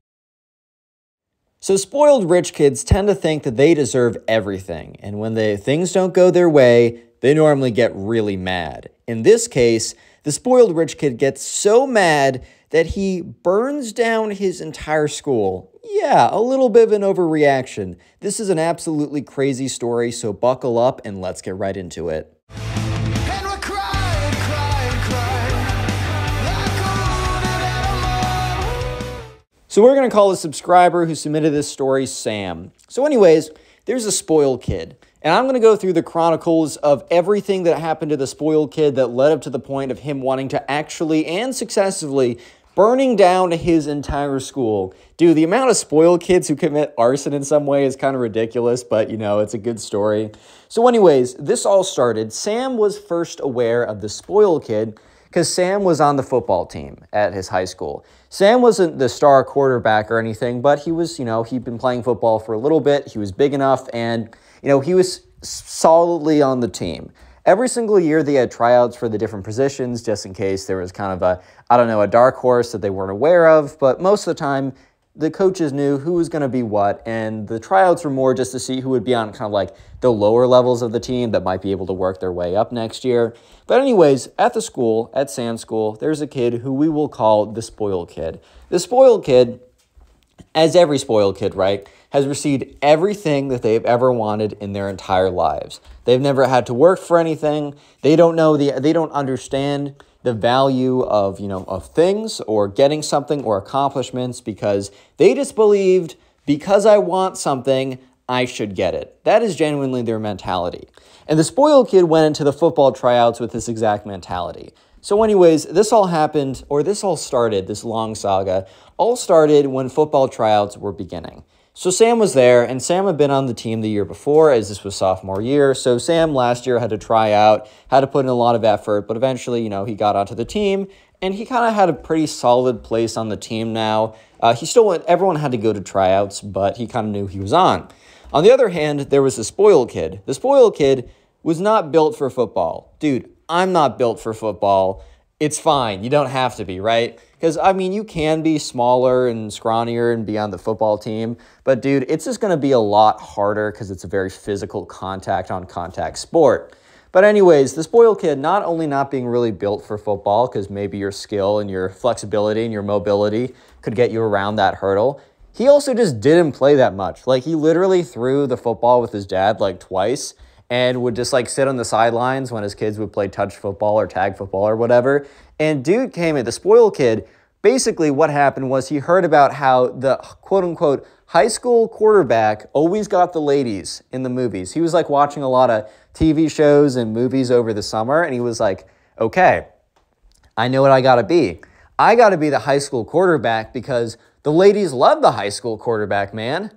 So spoiled rich kids tend to think that they deserve everything, and when they things don't go their way, they normally get really mad. In this case, the spoiled rich kid gets so mad that he burns down his entire school. Yeah, a little bit of an overreaction. This is an absolutely crazy story, so buckle up and let's get right into it. So we're going to call the subscriber who submitted this story Sam. So anyways, there's a spoiled kid. And I'm going to go through the chronicles of everything that happened to the spoiled kid that led up to the point of him wanting to actually and successfully burning down his entire school. Dude, the amount of spoiled kids who commit arson in some way is kind of ridiculous, but you know, it's a good story. So anyways, this all started. Sam was first aware of the spoiled kid because Sam was on the football team at his high school. Sam wasn't the star quarterback or anything, but he was, you know, he'd been playing football for a little bit. He was big enough and, you know, he was solidly on the team. Every single year they had tryouts for the different positions just in case there was kind of a, I don't know, a dark horse that they weren't aware of, but most of the time the coaches knew who was going to be what, and the tryouts were more just to see who would be on kind of like the lower levels of the team that might be able to work their way up next year. But, anyways, at the school, at Sam School, there's a kid who we will call the spoiled kid. The spoiled kid, as every spoiled kid, right, has received everything that they've ever wanted in their entire lives. They've never had to work for anything. They don't know the they don't understand the value of, you know, of things or getting something or accomplishments because they just believed because I want something, I should get it. That is genuinely their mentality. And the spoiled kid went into the football tryouts with this exact mentality. So, anyways, this all happened, or this all started, this long saga, all started when football tryouts were beginning. So, Sam was there, and Sam had been on the team the year before, as this was sophomore year. So, Sam last year had to try out, had to put in a lot of effort, but eventually, you know, he got onto the team, and he kind of had a pretty solid place on the team now. Uh, he still went, everyone had to go to tryouts, but he kind of knew he was on. On the other hand, there was the spoiled kid. The spoiled kid was not built for football. Dude, I'm not built for football. It's fine. You don't have to be, right? Because, I mean, you can be smaller and scrawnier and be on the football team. But, dude, it's just going to be a lot harder because it's a very physical contact on contact sport. But, anyways, the spoiled kid not only not being really built for football because maybe your skill and your flexibility and your mobility could get you around that hurdle, he also just didn't play that much. Like, he literally threw the football with his dad like twice and would just like sit on the sidelines when his kids would play touch football or tag football or whatever. And dude came in, the spoiled kid. Basically, what happened was he heard about how the quote unquote high school quarterback always got the ladies in the movies. He was like watching a lot of TV shows and movies over the summer, and he was like, okay, I know what I gotta be. I gotta be the high school quarterback because the ladies love the high school quarterback, man.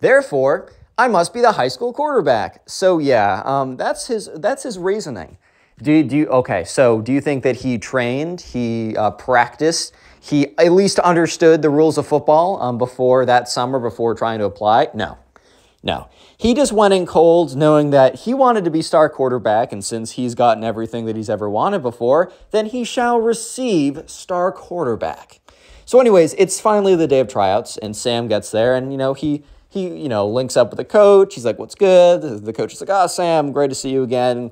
Therefore, I must be the high school quarterback. So yeah, um, that's his that's his reasoning. Do, do you, okay? So do you think that he trained, he uh, practiced, he at least understood the rules of football um, before that summer, before trying to apply? No, no. He just went in cold, knowing that he wanted to be star quarterback, and since he's gotten everything that he's ever wanted before, then he shall receive star quarterback. So, anyways, it's finally the day of tryouts, and Sam gets there, and you know he he you know links up with the coach. He's like, "What's good?" The coach is like, "Ah, Sam, great to see you again."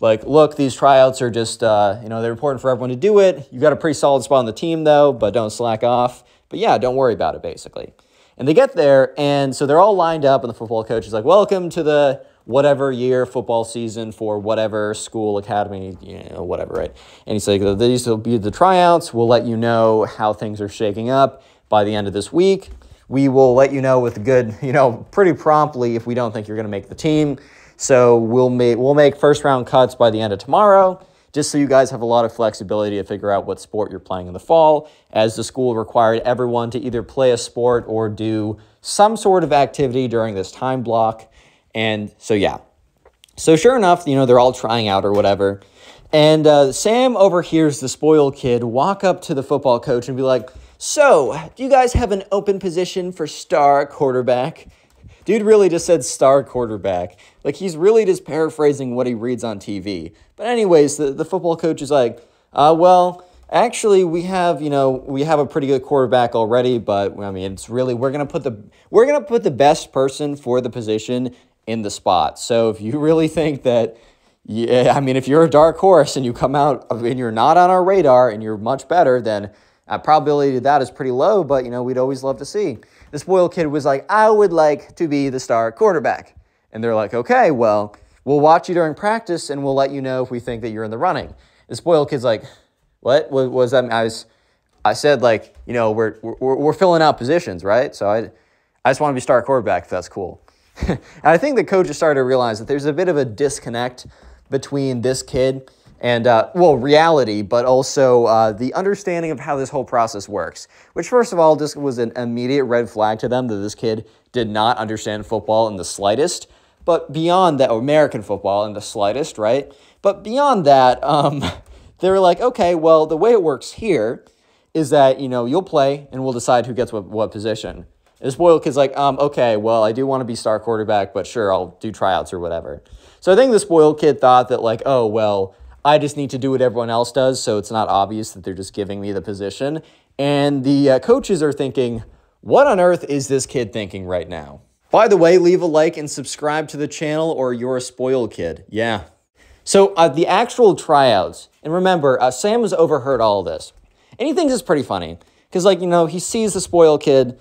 Like, look, these tryouts are just uh, you know they're important for everyone to do it. You got a pretty solid spot on the team though, but don't slack off. But yeah, don't worry about it, basically. And they get there, and so they're all lined up, and the football coach is like, "Welcome to the whatever year football season for whatever school, academy, you know, whatever, right?" And he's like, "These will be the tryouts. We'll let you know how things are shaking up by the end of this week. We will let you know with good, you know, pretty promptly if we don't think you're going to make the team. So we'll make we'll make first round cuts by the end of tomorrow." just so you guys have a lot of flexibility to figure out what sport you're playing in the fall, as the school required everyone to either play a sport or do some sort of activity during this time block. And so, yeah. So, sure enough, you know, they're all trying out or whatever. And uh, Sam overhears the spoiled kid walk up to the football coach and be like, So, do you guys have an open position for star quarterback? Dude really just said star quarterback. Like he's really just paraphrasing what he reads on TV. But anyways, the, the football coach is like, uh, well, actually we have, you know, we have a pretty good quarterback already, but I mean it's really we're gonna put the we're gonna put the best person for the position in the spot. So if you really think that yeah, I mean if you're a dark horse and you come out and you're not on our radar and you're much better, then uh, probability of that is pretty low, but you know, we'd always love to see. The spoiled kid was like, I would like to be the star quarterback. And they're like, okay, well, we'll watch you during practice and we'll let you know if we think that you're in the running. The spoiled kid's like, what? What was that? I was, I said like, you know, we're, we're, we're filling out positions, right? So I, I just want to be star quarterback if that's cool. and I think the coaches started to realize that there's a bit of a disconnect between this kid and uh, well reality but also uh, the understanding of how this whole process works which first of all just was an immediate red flag to them that this kid did not understand football in the slightest but beyond that american football in the slightest right? But beyond that um, they were like okay well the way it works here is that you know you'll play and we'll decide who gets what, what position. And spoiled kid's like um, okay well i do want to be star quarterback but sure i'll do tryouts or whatever. So i think the spoiled kid thought that like oh well I just need to do what everyone else does, so it's not obvious that they're just giving me the position. And the uh, coaches are thinking, what on earth is this kid thinking right now? By the way, leave a like and subscribe to the channel or you're a spoiled kid. Yeah. So uh, the actual tryouts, and remember, uh, Sam has overheard all this. And he thinks it's pretty funny. Because, like, you know, he sees the spoiled kid.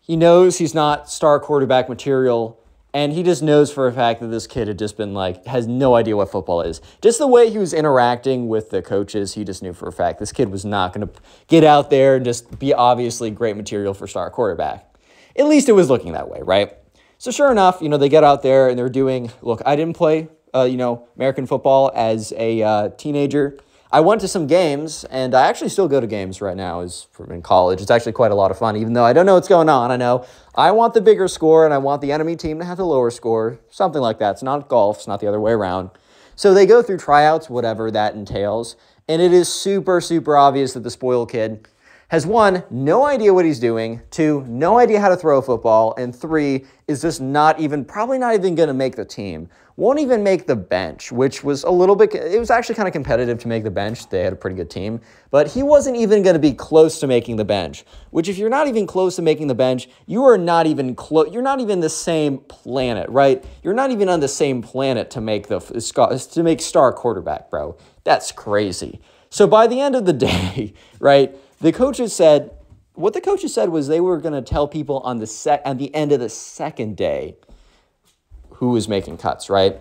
He knows he's not star quarterback material. And he just knows for a fact that this kid had just been like, has no idea what football is. Just the way he was interacting with the coaches, he just knew for a fact this kid was not going to get out there and just be obviously great material for star quarterback. At least it was looking that way, right? So sure enough, you know, they get out there and they're doing, look, I didn't play, uh, you know, American football as a uh, teenager. I went to some games, and I actually still go to games right now. Is from in college. It's actually quite a lot of fun, even though I don't know what's going on. I know I want the bigger score, and I want the enemy team to have the lower score, something like that. It's not golf. It's not the other way around. So they go through tryouts, whatever that entails, and it is super, super obvious that the spoiled kid has one, no idea what he's doing, two, no idea how to throw a football, and three, is just not even, probably not even going to make the team. Won't even make the bench, which was a little bit, it was actually kind of competitive to make the bench. They had a pretty good team, but he wasn't even going to be close to making the bench, which if you're not even close to making the bench, you are not even close, you're not even the same planet, right? You're not even on the same planet to make the, to make star quarterback, bro. That's crazy. So by the end of the day, right, the coaches said, what the coaches said was they were going to tell people on the sec at the end of the second day who was making cuts, right?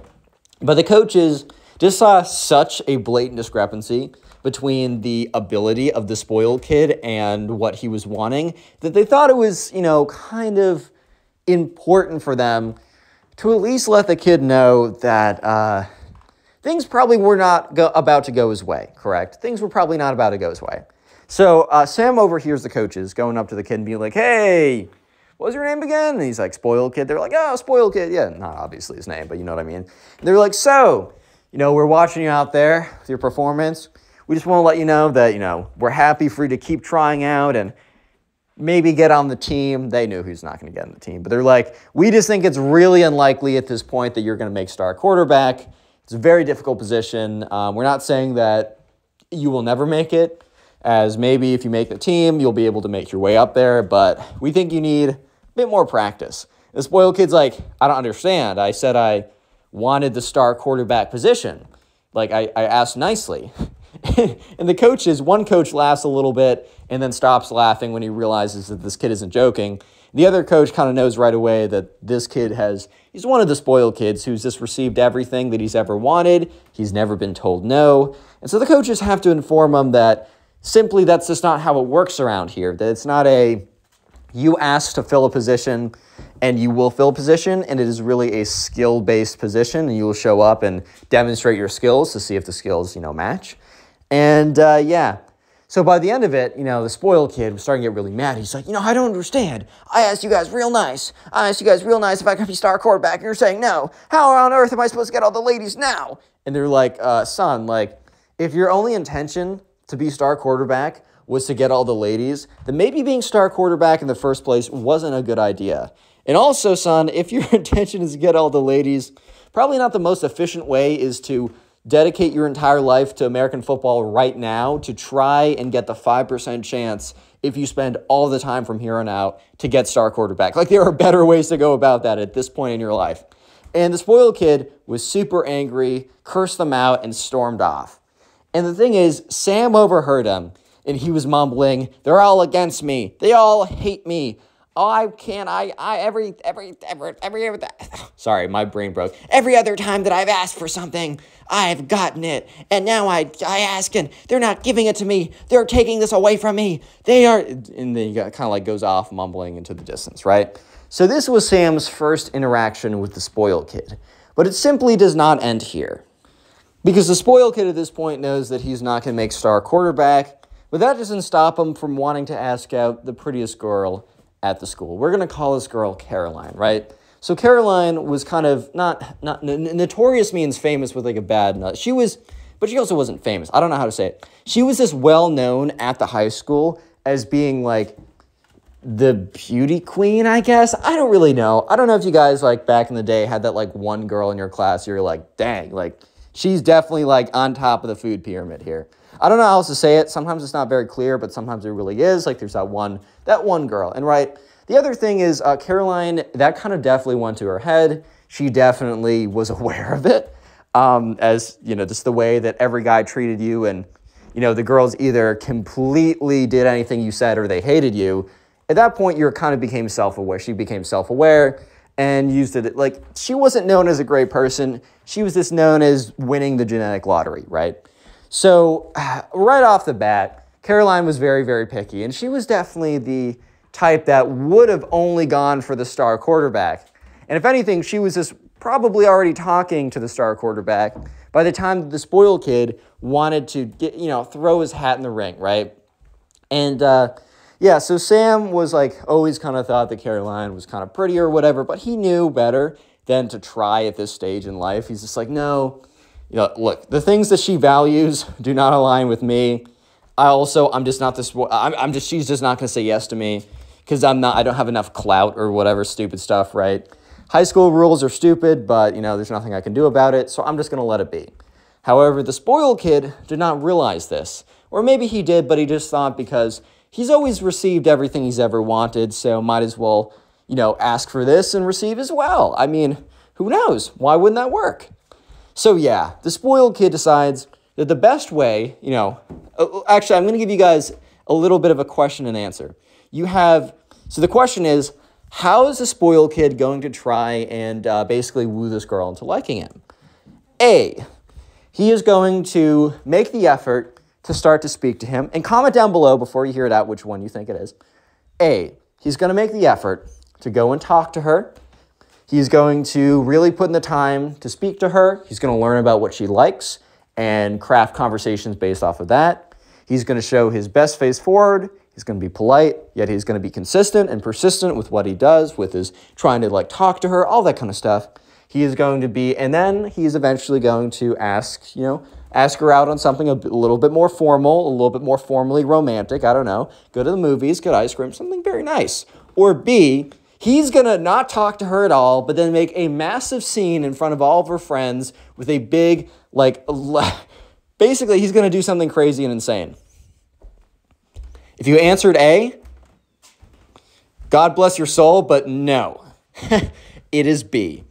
But the coaches just saw such a blatant discrepancy between the ability of the spoiled kid and what he was wanting that they thought it was, you know, kind of important for them to at least let the kid know that uh, things probably were not go- about to go his way, correct? Things were probably not about to go his way. So uh, Sam overhears the coaches going up to the kid and being like, hey, what was your name again? And he's like, spoiled kid. They're like, oh, spoiled kid. Yeah, not obviously his name, but you know what I mean. They're like, so, you know, we're watching you out there with your performance. We just want to let you know that, you know, we're happy for you to keep trying out and maybe get on the team. They knew who's not going to get on the team, but they're like, we just think it's really unlikely at this point that you're going to make star quarterback. It's a very difficult position. Um, we're not saying that you will never make it, as maybe if you make the team, you'll be able to make your way up there, but we think you need a bit more practice. The spoiled kid's like, I don't understand. I said I wanted the star quarterback position. Like, I, I asked nicely. and the coaches, one coach laughs a little bit and then stops laughing when he realizes that this kid isn't joking. The other coach kind of knows right away that this kid has, he's one of the spoiled kids who's just received everything that he's ever wanted. He's never been told no. And so the coaches have to inform him that simply that's just not how it works around here. That it's not a, you ask to fill a position and you will fill a position, and it is really a skill based position, and you will show up and demonstrate your skills to see if the skills, you know, match. And uh, yeah, so by the end of it, you know, the spoiled kid was starting to get really mad. He's like, you know, I don't understand. I asked you guys real nice. I asked you guys real nice if I could be star quarterback, and you're saying no. How on earth am I supposed to get all the ladies now? And they're like, uh, son, like, if your only intention to be star quarterback was to get all the ladies, then maybe being star quarterback in the first place wasn't a good idea. And also, son, if your intention is to get all the ladies, probably not the most efficient way is to dedicate your entire life to American football right now to try and get the 5% chance if you spend all the time from here on out to get star quarterback. Like, there are better ways to go about that at this point in your life. And the spoiled kid was super angry, cursed them out, and stormed off. And the thing is, Sam overheard him and he was mumbling, They're all against me. They all hate me. Oh, I can't. I, I, every, every, every, every, every, sorry, my brain broke. Every other time that I've asked for something, I've gotten it. And now I, I ask and they're not giving it to me. They're taking this away from me. They are, and then he kind of like goes off mumbling into the distance, right? So this was Sam's first interaction with the spoiled kid. But it simply does not end here. Because the spoiled kid at this point knows that he's not going to make star quarterback, but that doesn't stop him from wanting to ask out the prettiest girl at the school. We're going to call this girl Caroline, right? So Caroline was kind of not not notorious means famous with like a bad nut. She was, but she also wasn't famous. I don't know how to say it. She was just well known at the high school as being like the beauty queen, I guess. I don't really know. I don't know if you guys like back in the day had that like one girl in your class you're like, dang, like she's definitely like on top of the food pyramid here. I don't know how else to say it. Sometimes it's not very clear, but sometimes it really is. Like there's that one that one girl. And right, the other thing is uh, Caroline, that kind of definitely went to her head. She definitely was aware of it. Um, as you know, just the way that every guy treated you and you know, the girls either completely did anything you said or they hated you. At that point, you kind of became self aware. She became self aware and used it. Like, she wasn't known as a great person. She was just known as winning the genetic lottery, right? So, right off the bat, Caroline was very, very picky. And she was definitely the type that would have only gone for the star quarterback. And if anything, she was just probably already talking to the star quarterback by the time the spoiled kid wanted to get, you know, throw his hat in the ring, right? And uh, yeah, so Sam was like always kind of thought that Caroline was kind of pretty or whatever, but he knew better than to try at this stage in life. He's just like, no, you know, look, the things that she values do not align with me. I also, I'm just not this, I'm, I'm just, she's just not going to say yes to me because I'm not, I don't have enough clout or whatever stupid stuff, right? High school rules are stupid, but you know, there's nothing I can do about it, so I'm just going to let it be. However, the spoiled kid did not realize this. Or maybe he did, but he just thought because he's always received everything he's ever wanted, so might as well, you know, ask for this and receive as well. I mean, who knows? Why wouldn't that work? So yeah, the spoiled kid decides that the best way, you know, uh, actually, I'm going to give you guys a little bit of a question and answer. You have, so the question is, how is the spoiled kid going to try and uh, basically woo this girl into liking him? A, he is going to make the effort to start to speak to him and comment down below before you hear it out which one you think it is. A, he's going to make the effort to go and talk to her. He's going to really put in the time to speak to her. He's going to learn about what she likes and craft conversations based off of that. He's going to show his best face forward. He's going to be polite, yet he's going to be consistent and persistent with what he does, with his trying to like talk to her, all that kind of stuff. He is going to be, and then he's eventually going to ask, you know, ask her out on something a, little bit more formal, a little bit more formally romantic. I don't know. Go to the movies, get ice cream, something very nice. Or B, he's gonna not talk to her at all, but then make a massive scene in front of all of her friends with a big, like, basically, he's gonna do something crazy and insane. If you answered A, God bless your soul, but no, it is B.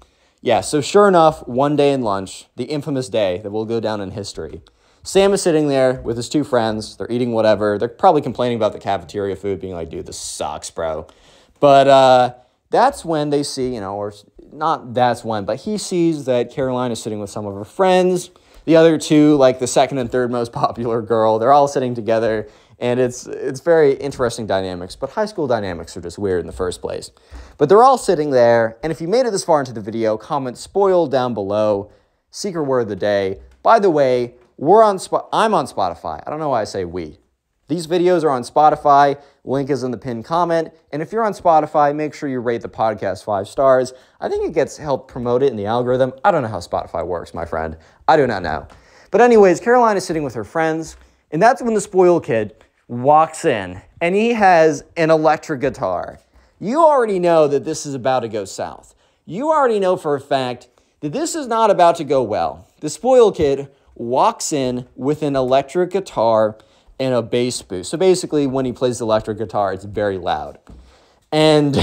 Yeah, so sure enough, one day in lunch, the infamous day that will go down in history, Sam is sitting there with his two friends. They're eating whatever. They're probably complaining about the cafeteria food, being like, dude, this sucks, bro. But uh, that's when they see, you know, or not that's when, but he sees that Caroline is sitting with some of her friends. The other two, like the second and third most popular girl, they're all sitting together, and it's it's very interesting dynamics. But high school dynamics are just weird in the first place. But they're all sitting there, and if you made it this far into the video, comment spoiled down below. Secret word of the day. By the way, we're on Spo- I'm on Spotify. I don't know why I say we. These videos are on Spotify. Link is in the pinned comment. And if you're on Spotify, make sure you rate the podcast five stars. I think it gets help promote it in the algorithm. I don't know how Spotify works, my friend. I do not know. But anyways, Caroline is sitting with her friends, and that's when the spoil kid walks in and he has an electric guitar. You already know that this is about to go south. You already know for a fact that this is not about to go well. The spoiled kid walks in with an electric guitar and a bass boost. So basically, when he plays the electric guitar, it's very loud. And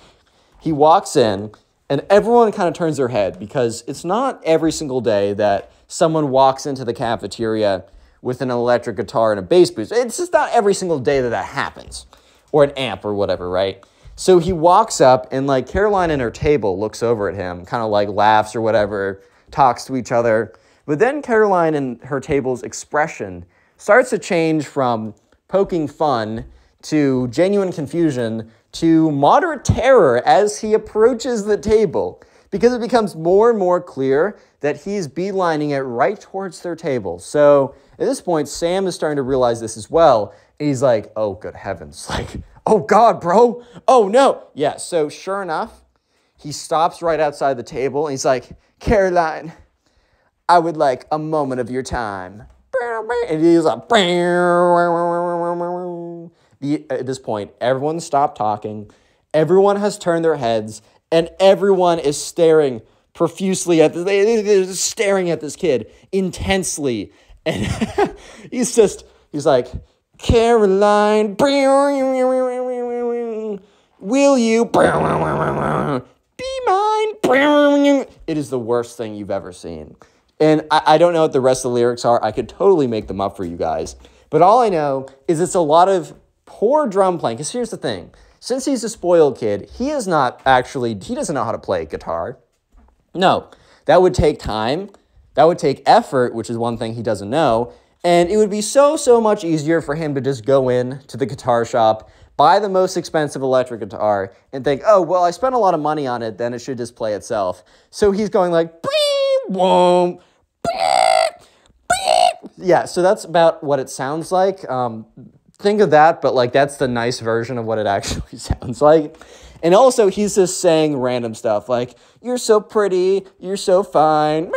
he walks in, and everyone kind of turns their head because it's not every single day that someone walks into the cafeteria with an electric guitar and a bass boost. It's just not every single day that that happens, or an amp or whatever, right? So he walks up, and like Caroline and her table looks over at him, kind of like laughs or whatever, talks to each other. But then Caroline and her table's expression starts to change from poking fun to genuine confusion to moderate terror as he approaches the table because it becomes more and more clear that he's beelining it right towards their table. So at this point, Sam is starting to realize this as well. And he's like, oh, good heavens. Like, oh, God, bro. Oh, no. Yeah, so sure enough, he stops right outside the table and he's like, Caroline, I would like a moment of your time. And he's like, at this point, everyone stopped talking. Everyone has turned their heads, and everyone is staring profusely at this. they- They're staring at this kid intensely, and he's just he's like, Caroline, will you be mine? It is the worst thing you've ever seen. And I, I don't know what the rest of the lyrics are. I could totally make them up for you guys. But all I know is it's a lot of poor drum playing. Because here's the thing since he's a spoiled kid, he is not actually, he doesn't know how to play guitar. No, that would take time. That would take effort, which is one thing he doesn't know. And it would be so, so much easier for him to just go in to the guitar shop, buy the most expensive electric guitar, and think, oh, well, I spent a lot of money on it, then it should just play itself. So he's going like, beep, boom, beep, beep. yeah, so that's about what it sounds like. Um, think of that, but like that's the nice version of what it actually sounds like. And also, he's just saying random stuff like, You're so pretty, you're so fine,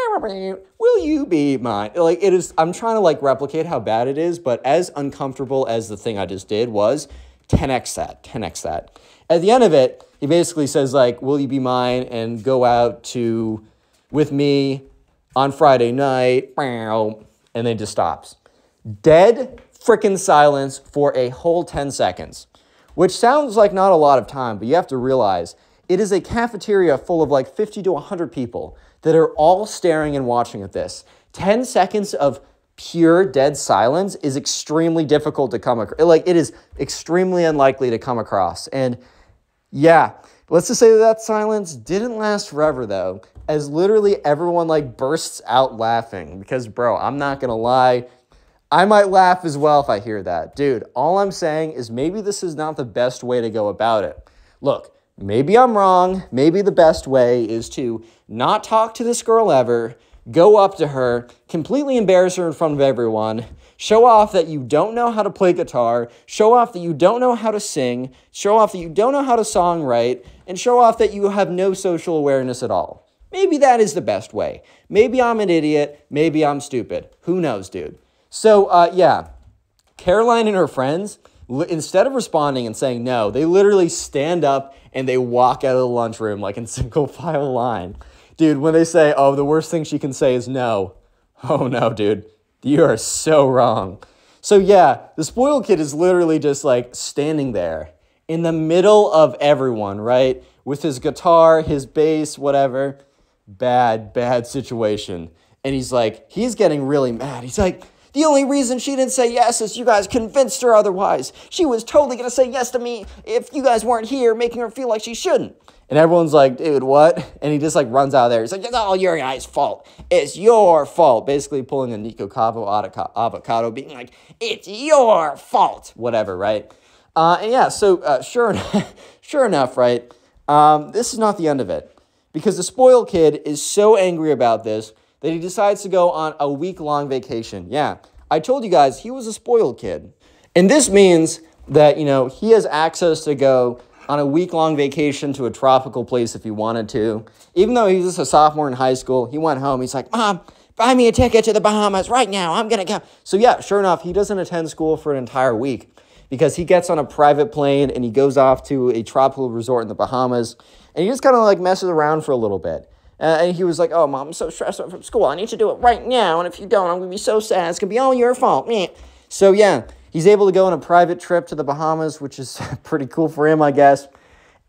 will you be mine? Like, it is, I'm trying to like replicate how bad it is, but as uncomfortable as the thing I just did was, 10x that, 10x that. At the end of it, he basically says, like, Will you be mine? And go out to, with me on Friday night, and then just stops dead freaking silence for a whole 10 seconds, which sounds like not a lot of time, but you have to realize it is a cafeteria full of like 50 to 100 people that are all staring and watching at this. 10 seconds of pure dead silence is extremely difficult to come across. Like, it is extremely unlikely to come across. And yeah, let's just say that, that silence didn't last forever though, as literally everyone like bursts out laughing because bro, I'm not to lie, I might laugh as well if I hear that. Dude, all I'm saying is maybe this is not the best way to go about it. Look, maybe I'm wrong. Maybe the best way is to not talk to this girl ever, go up to her, completely embarrass her in front of everyone, show off that you don't know how to play guitar, show off that you don't know how to sing, show off that you don't know how to songwrite, and show off that you have no social awareness at all. Maybe that is the best way. Maybe I'm an idiot. Maybe I'm stupid. Who knows, dude? So, uh, yeah, Caroline and her friends, instead of responding and saying no, they literally stand up and they walk out of the lunchroom like in single file line. Dude, when they say, oh, the worst thing she can say is no, oh no, dude, you are so wrong. So, yeah, the spoiled kid is literally just like standing there in the middle of everyone, right? With his guitar, his bass, whatever. Bad, bad situation. And he's like, he's getting really mad. He's like, the only reason she didn't say yes is you guys convinced her otherwise. She was totally gonna say yes to me if you guys weren't here, making her feel like she shouldn't. And everyone's like, dude, what? And he just like runs out of there. He's like, it's all your guys' fault. It's your fault. Basically pulling a Nikocado Avocado, being like, it's your fault. Whatever, right? Uh, and yeah, so uh, sure, sure enough, right? Um, this is not the end of it because the spoiled kid is so angry about this that he decides to go on a week long vacation. Yeah, I told you guys he was a spoiled kid. And this means that, you know, he has access to go on a week long vacation to a tropical place if he wanted to. Even though he was just a sophomore in high school, he went home. He's like, Mom, buy me a ticket to the Bahamas right now. I'm going to go. So, yeah, sure enough, he doesn't attend school for an entire week because he gets on a private plane and he goes off to a tropical resort in the Bahamas and he just kind of like messes around for a little bit. Uh, and he was like, Oh, mom, I'm so stressed out from school. I need to do it right now. And if you don't, I'm to be so sad. It's to be all your fault. Meh. So, yeah, he's able to go on a private trip to the Bahamas, which is pretty cool for him, I guess.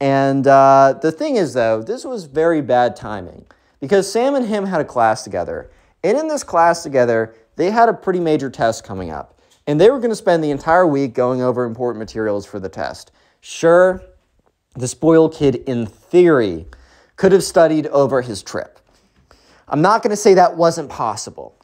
And uh, the thing is, though, this was very bad timing because Sam and him had a class together. And in this class together, they had a pretty major test coming up. And they were going to spend the entire week going over important materials for the test. Sure, the spoiled kid, in theory, could have studied over his trip. I'm not going to say that wasn't possible,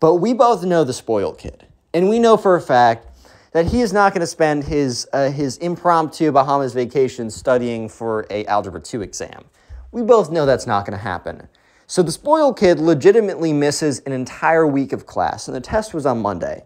but we both know the spoiled kid. And we know for a fact that he is not going to spend his, uh, his impromptu Bahamas vacation studying for a Algebra 2 exam. We both know that's not going to happen. So the spoiled kid legitimately misses an entire week of class, and the test was on Monday.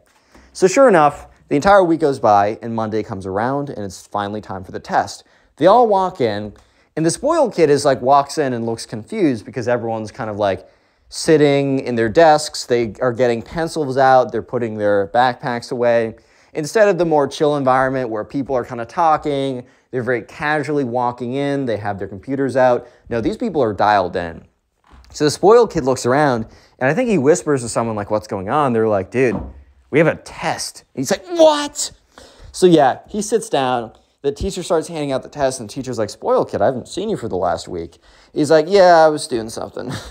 So sure enough, the entire week goes by, and Monday comes around, and it's finally time for the test. They all walk in, and the spoiled kid is like walks in and looks confused because everyone's kind of like sitting in their desks. They are getting pencils out, they're putting their backpacks away. Instead of the more chill environment where people are kind of talking, they're very casually walking in, they have their computers out. No, these people are dialed in. So the spoiled kid looks around, and I think he whispers to someone like, "What's going on?" They're like, "Dude, we have a test." He's like, "What?" So yeah, he sits down. The teacher starts handing out the test, and the teacher's like, Spoil kid, I haven't seen you for the last week." He's like, "Yeah, I was doing something."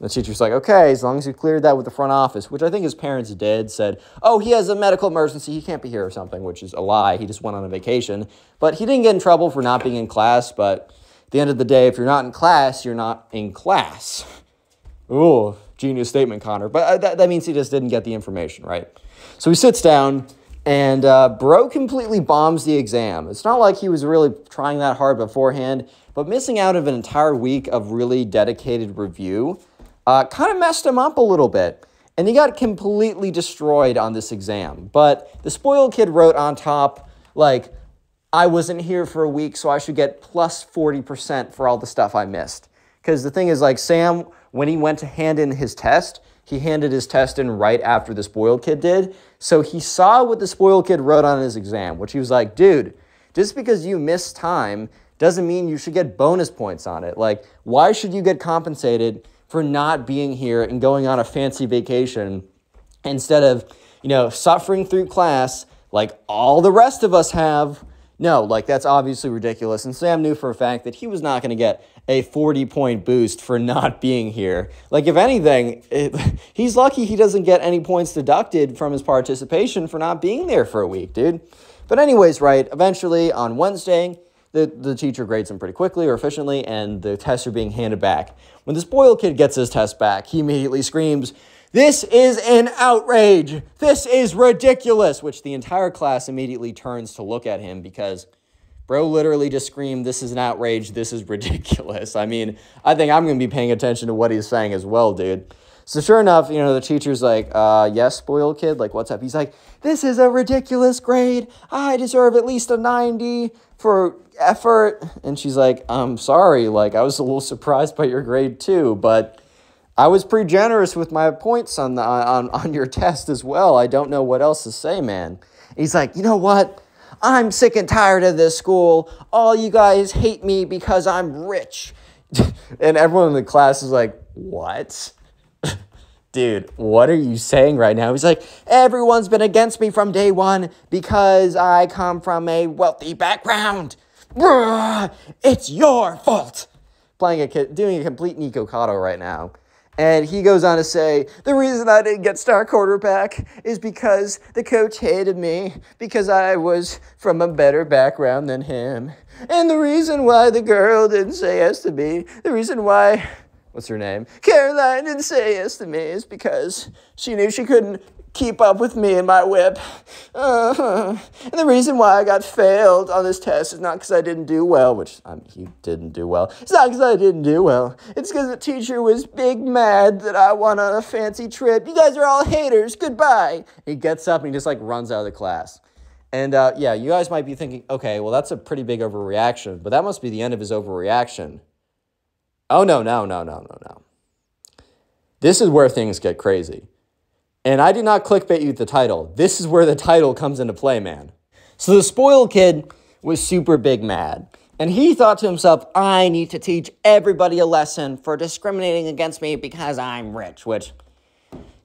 The teacher's like, "Okay, as long as you cleared that with the front office," which I think his parents did. Said, "Oh, he has a medical emergency. He can't be here or something," which is a lie. He just went on a vacation, but he didn't get in trouble for not being in class. But at the end of the day, if you're not in class, you're not in class. Ooh, genius statement, Connor. But uh, that, that means he just didn't get the information, right? So he sits down, and uh, Bro completely bombs the exam. It's not like he was really trying that hard beforehand, but missing out of an entire week of really dedicated review uh, kind of messed him up a little bit. And he got completely destroyed on this exam. But the spoiled kid wrote on top, like, I wasn't here for a week, so I should get plus 40% for all the stuff I missed. Because the thing is, like, Sam, when he went to hand in his test, he handed his test in right after the spoiled kid did. So he saw what the spoiled kid wrote on his exam, which he was like, dude, just because you missed time doesn't mean you should get bonus points on it. Like, why should you get compensated for not being here and going on a fancy vacation instead of, you know, suffering through class like all the rest of us have? No, like that's obviously ridiculous. And Sam knew for a fact that he was not going to get a 40 point boost for not being here. Like, if anything, it, he's lucky he doesn't get any points deducted from his participation for not being there for a week, dude. But, anyways, right, eventually on Wednesday, the, the teacher grades him pretty quickly or efficiently, and the tests are being handed back. When the spoiled kid gets his test back, he immediately screams, This is an outrage! This is ridiculous! Which the entire class immediately turns to look at him because bro literally just screamed, This is an outrage, this is ridiculous. I mean, I think I'm gonna be paying attention to what he's saying as well, dude. So sure enough, you know, the teacher's like, uh, yes, spoiled kid, like, what's up? He's like, this is a ridiculous grade. I deserve at least a 90 for effort. And she's like, I'm sorry, like, I was a little surprised by your grade too, but I was pretty generous with my points on, the, on, on your test as well. I don't know what else to say, man. He's like, you know what? I'm sick and tired of this school. All you guys hate me because I'm rich. and everyone in the class is like, what? dude, what are you saying right now? He's like, everyone's been against me from day one because I come from a wealthy background. It's your fault. Playing a kid, doing a complete Nikocado right now. And he goes on to say, the reason I didn't get star quarterback is because the coach hated me because I was from a better background than him. And the reason why the girl didn't say yes to me, the reason why what's her name? Caroline didn't say yes to me is because she knew she couldn't keep up with me and my whip. Uh-huh. And the reason why I got failed on this test is not because I didn't do well, which um, he didn't do well. It's not because I didn't do well. It's because the teacher was big mad that I went on a fancy trip. You guys are all haters. Goodbye. He gets up and he just like runs out of the class. And uh, yeah, you guys might be thinking, okay, well, that's a pretty big overreaction, but that must be the end of his overreaction. Oh, no, no, no, no, no, no. this is where things get crazy. And I did not clickbait you the title. This is where the title comes into play, man. So the spoiled kid was super big mad. And he thought to himself, I need to teach everybody a lesson for discriminating against me because I'm rich, which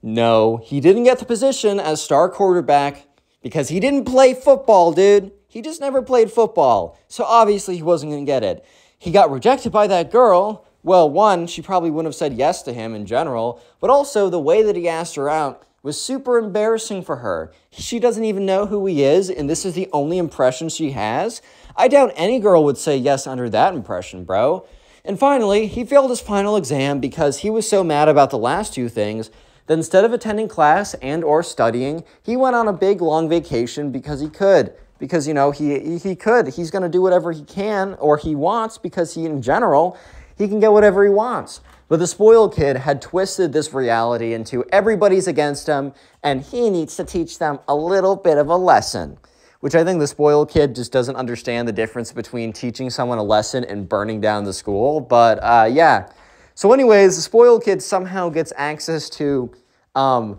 no, he didn't get the position as star quarterback because he didn't play football, dude. He just never played football. So obviously he wasn't going to get it. He got rejected by that girl. Well, one, she probably wouldn't have said yes to him in general, but also the way that he asked her out was super embarrassing for her. She doesn't even know who he is, and this is the only impression she has. I doubt any girl would say yes under that impression, bro. And finally, he failed his final exam because he was so mad about the last two things that instead of attending class and or studying, he went on a big long vacation because he could. Because you know, he he could. He's going to do whatever he can or he wants because he in general, he can get whatever he wants. But the spoiled kid had twisted this reality into everybody's against him and he needs to teach them a little bit of a lesson which I think the spoiled kid just doesn't understand the difference between teaching someone a lesson and burning down the school. But uh, yeah. So, anyways, the spoiled kid somehow gets access to um,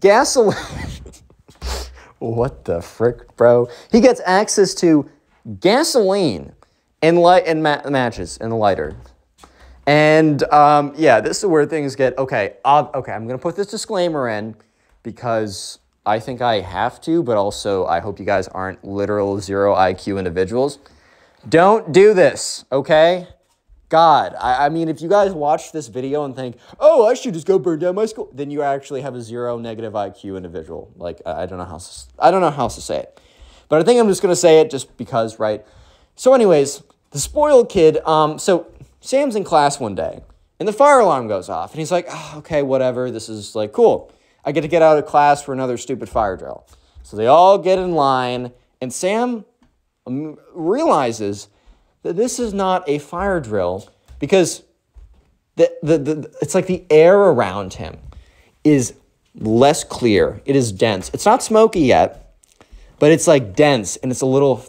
gasoline. what the frick, bro? He gets access to gasoline and light and ma- matches and the lighter. And um, yeah, this is where things get okay. Uh, okay, I'm gonna put this disclaimer in because I think I have to, but also I hope you guys aren't literal zero IQ individuals. Don't do this, okay? God, I, I mean, if you guys watch this video and think, oh, I should just go burn down my school, then you actually have a zero negative IQ individual. Like, I, I don't know how I don't know how else to say it, but I think I'm just gonna say it just because, right? So, anyways, the spoiled kid. Um, so Sam's in class one day, and the fire alarm goes off, and he's like, oh, okay, whatever. This is like cool. I get to get out of class for another stupid fire drill. So they all get in line, and Sam um, realizes that this is not a fire drill because the, the, the, it's like the air around him is less clear. It is dense. It's not smoky yet, but it's like dense and it's a little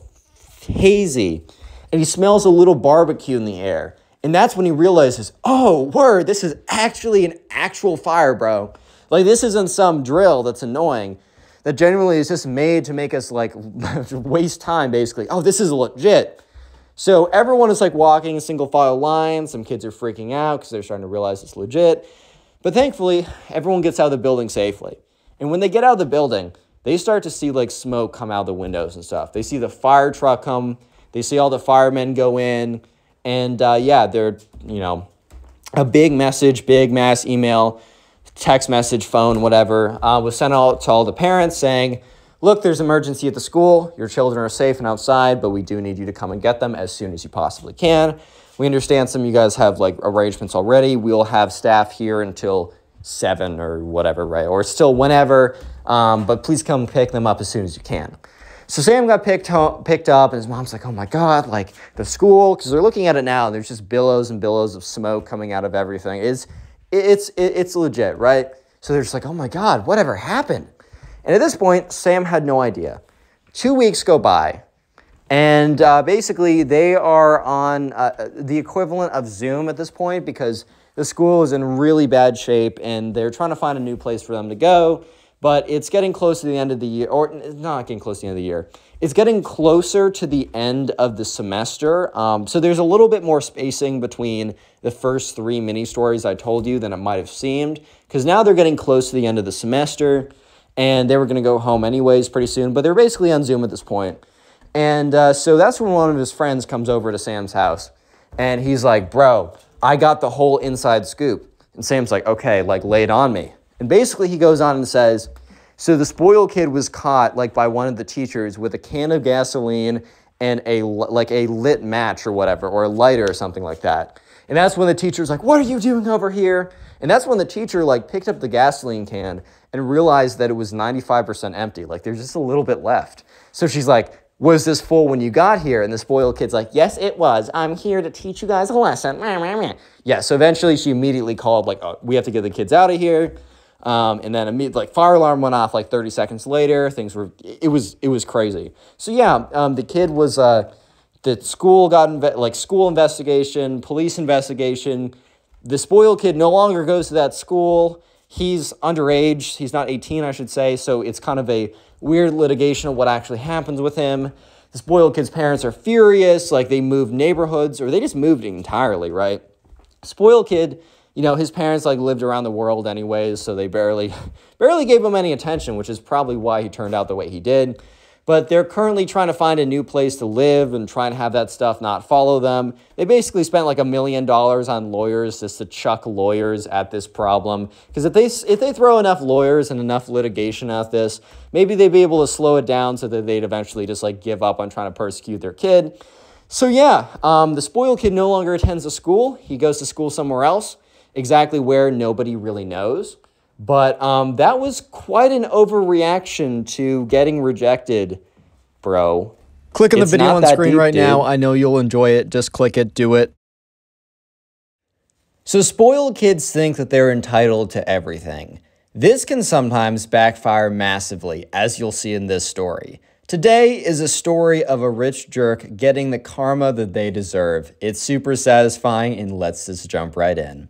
hazy. And he smells a little barbecue in the air. And that's when he realizes, oh, word, this is actually an actual fire, bro. Like, this isn't some drill that's annoying that genuinely is just made to make us like waste time, basically. Oh, this is legit. So everyone is like walking in single file line. Some kids are freaking out because they're starting to realize it's legit. But thankfully, everyone gets out of the building safely. And when they get out of the building, they start to see like smoke come out of the windows and stuff. They see the fire truck come, they see all the firemen go in, and uh, yeah, they're, you know, a big message, big mass email, text message, phone, whatever, uh, was sent out to all the parents saying, look, there's emergency at the school. Your children are safe and outside, but we do need you to come and get them as soon as you possibly can. We understand some of you guys have like arrangements already. We'll have staff here until seven or whatever, right? Or still whenever, um, but please come pick them up as soon as you can. So Sam got picked picked up, and his mom's like, "Oh my god!" Like the school, because they're looking at it now, there's just billows and billows of smoke coming out of everything. It's it's it's legit, right? So they're just like, "Oh my god, whatever happened?" And at this point, Sam had no idea. Two weeks go by, and uh, basically they are on uh, the equivalent of Zoom at this point because the school is in really bad shape, and they're trying to find a new place for them to go but it's getting close to the end of the year, or not getting close to the end of the year. It's getting closer to the end of the semester. Um, so there's a little bit more spacing between the first three mini stories I told you than it might have seemed, because now they're getting close to the end of the semester, and they were going to go home anyways pretty soon, but they're basically on Zoom at this point. And uh, so that's when one of his friends comes over to Sam's house, and he's like, Bro, I got the whole inside scoop. And Sam's like, Okay, like lay it on me. And basically, he goes on and says, so the spoiled kid was caught like by one of the teachers with a can of gasoline and a like a lit match or whatever, or a lighter or something like that. And that's when the teacher's like, "What are you doing over here?" And that's when the teacher like picked up the gasoline can and realized that it was 95% empty. Like there's just a little bit left. So she's like, was this full when you got here? And the spoiled kid's like, yes, it was. I'm here to teach you guys a lesson. Yeah, so eventually she immediately called, like, oh, we have to get the kids out of here. Um, and then immediately, like fire alarm went off like 30 seconds later. Things were it was it was crazy. So yeah, um, the kid was uh, the school got inve- like school investigation, police investigation. the spoiled kid no longer goes to that school. He's underage. He's not 18, I should say. So it's kind of a weird litigation of what actually happens with him. The spoiled kid's parents are furious. Like they moved neighborhoods or they just moved entirely, right? Spoiled kid, you know, his parents like lived around the world anyways, so they barely barely gave him any attention, which is probably why he turned out the way he did. But they're currently trying to find a new place to live and trying to have that stuff not follow them. They basically spent like a million dollars on lawyers just to chuck lawyers at this problem. Because if they if they throw enough lawyers and enough litigation at this, maybe they'd be able to slow it down so that they'd eventually just like give up on trying to persecute their kid. So yeah, um, the spoiled kid no longer attends a school. He goes to school somewhere else. Exactly where nobody really knows. But um, that was quite an overreaction to getting rejected, bro. Click on the It's video on screen deep, right now. I know you'll enjoy it. Just click it, do it. So, spoiled kids think that they're entitled to everything. This can sometimes backfire massively, as you'll see in this story. Today is a story of a rich jerk getting the karma that they deserve. It's super satisfying, and let's just jump right in.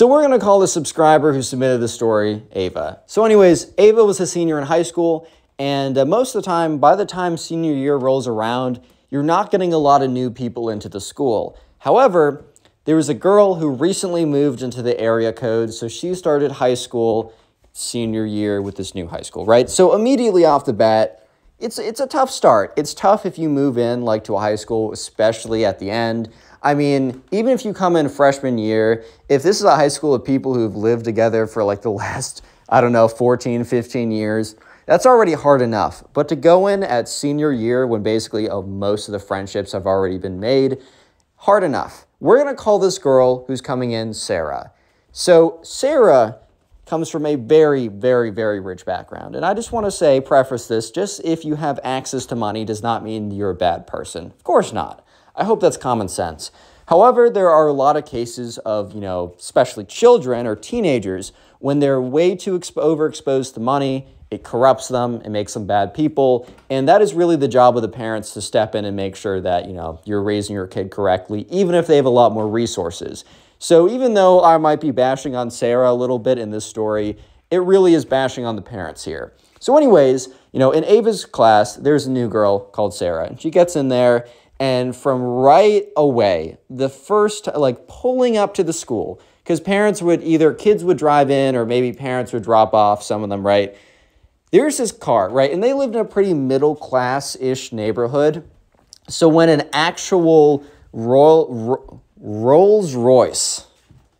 So we're going to call the subscriber who submitted the story Ava. So anyways, Ava was a senior in high school, and uh, most of the time, by the time senior year rolls around, you're not getting a lot of new people into the school. However, there was a girl who recently moved into the area code, so she started high school senior year with this new high school, right? So immediately off the bat, it's it's a tough start. It's tough if you move in like to a high school, especially at the end. I mean, even if you come in freshman year, if this is a high school of people who've lived together for like the last, I don't know, 14, 15 years, that's already hard enough. But to go in at senior year when basically uh, most of the friendships have already been made, hard enough. We're going to call this girl who's coming in Sarah. So, Sarah comes from a very, very, very rich background. And I just want to say, preface this just if you have access to money does not mean you're a bad person. Of course not. I hope that's common sense. However, there are a lot of cases of, you know, especially children or teenagers, when they're way too exp- overexposed to money, it corrupts them, it makes them bad people. And that is really the job of the parents to step in and make sure that, you know, you're raising your kid correctly, even if they have a lot more resources. So even though I might be bashing on Sarah a little bit in this story, it really is bashing on the parents here. So, anyways, you know, in Ava's class, there's a new girl called Sarah, and she gets in there, and from right away, the first, like, pulling up to the school, because parents would either kids would drive in or maybe parents would drop off some of them, right? There's this car, right? And they lived in a pretty middle class ish neighborhood. So when an actual Royal, Ro- Rolls Royce,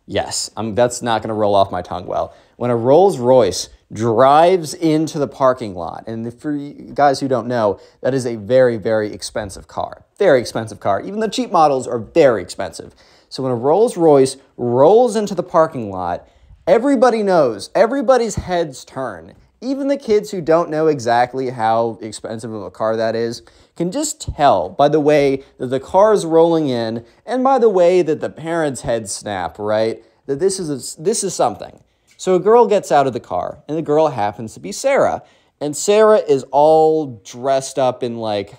yes, I'm, that's not going to roll off my tongue well. When a Rolls Royce drives into the parking lot, and for you guys who don't know, that is a very, very expensive car. Very expensive car. Even the cheap models are very expensive. So when a Rolls Royce rolls into the parking lot, everybody knows, everybody's heads turn. Even the kids who don't know exactly how expensive of a car that is can just tell by the way that the car is rolling in and by the way that the parents' heads snap, right? That this is a, this is something. So a girl gets out of the car, and the girl happens to be Sarah. And Sarah is all dressed up in like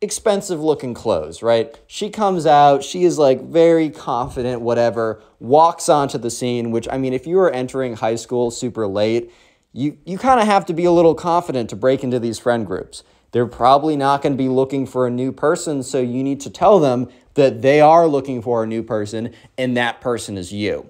expensive looking clothes, right? She comes out, she is like very confident, whatever, walks onto the scene, which I mean, if you are entering high school super late, you, you kind of have to be a little confident to break into these friend groups. They're probably not going to be looking for a new person, so you need to tell them that they are looking for a new person and that person is you.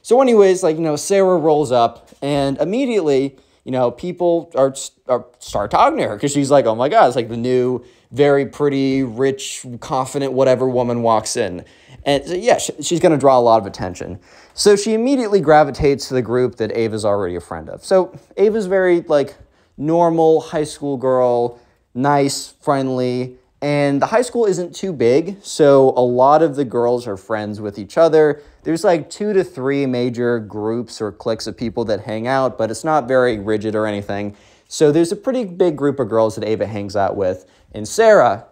So, anyways, like, you know, Sarah rolls up and immediately, you know, people are, are start talking to her because she's like, oh my God, it's like the new, very pretty, rich, confident, whatever woman walks in. And so, yeah, she, she's going to draw a lot of attention. So she immediately gravitates to the group that Ava's already a friend of. So Ava's very, like, normal high school girl, nice, friendly, and the high school isn't too big, so a lot of the girls are friends with each other. There's like two to three major groups or cliques of people that hang out, but it's not very rigid or anything. So there's a pretty big group of girls that Ava hangs out with. And Sarah,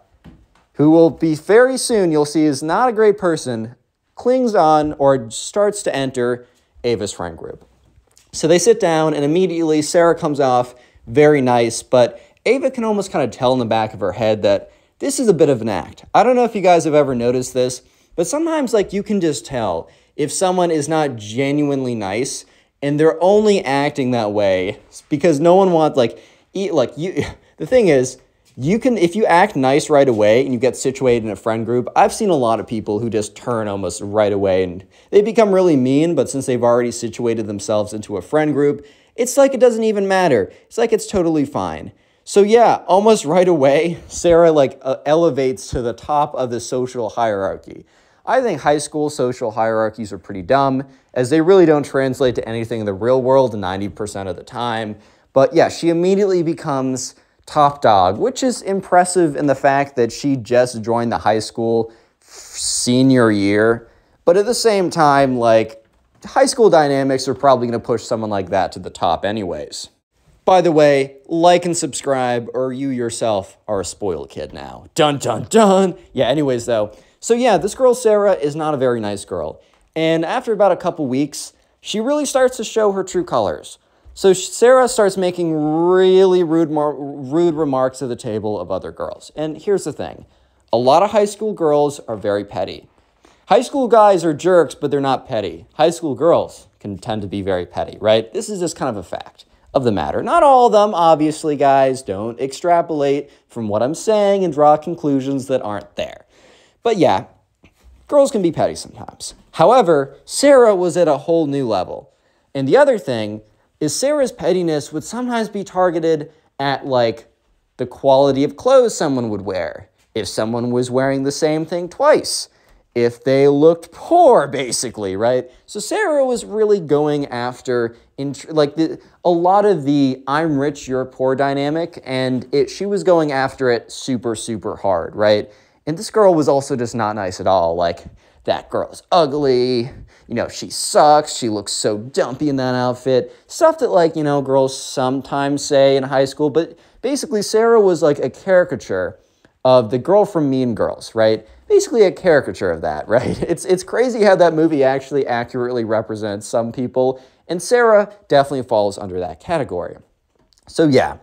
who will be very soon, you'll see is not a great person, clings on or starts to enter Ava's friend group. So they sit down, and immediately Sarah comes off very nice, but Ava can almost kind of tell in the back of her head that this is a bit of an act. I don't know if you guys have ever noticed this, but sometimes like you can just tell if someone is not genuinely nice and they're only acting that way because no one wants like eat like you the thing is you can if you act nice right away and you get situated in a friend group i've seen a lot of people who just turn almost right away and they become really mean but since they've already situated themselves into a friend group it's like it doesn't even matter it's like it's totally fine so yeah almost right away sarah like uh, elevates to the top of the social hierarchy I think high school social hierarchies are pretty dumb, as they really don't translate to anything in the real world 90% of the time. But yeah, she immediately becomes top dog, which is impressive in the fact that she just joined the high school senior year. But at the same time, like, high school dynamics are probably going to push someone like that to the top, anyways. By the way, like and subscribe, or you yourself are a spoiled kid now. Dun dun dun. Yeah, anyways, though. So, yeah, this girl, Sarah, is not a very nice girl. And after about a couple weeks, she really starts to show her true colors. So, Sarah starts making really rude, rude remarks at the table of other girls. And here's the thing a lot of high school girls are very petty. High school guys are jerks, but they're not petty. High school girls can tend to be very petty, right? This is just kind of a fact of the matter. Not all of them, obviously, guys. Don't extrapolate from what I'm saying and draw conclusions that aren't there. But yeah, girls can be petty sometimes. However, Sarah was at a whole new level. And the other thing is Sarah's pettiness would sometimes be targeted at like the quality of clothes someone would wear. If someone was wearing the same thing twice, if they looked poor, basically, right? So Sarah was really going after, like the, a lot of the "I'm rich, you're poor" dynamic, and it she was going after it super, super hard, right? And this girl was also just not nice at all. Like that girl's ugly. You know, she sucks. She looks so dumpy in that outfit. Stuff that like you know girls sometimes say in high school, but basically Sarah was like a caricature of the girl from Mean Girls, right? Basically a caricature of that, right? It's it's crazy how that movie actually accurately represents some people, and Sarah definitely falls under that category. So yeah,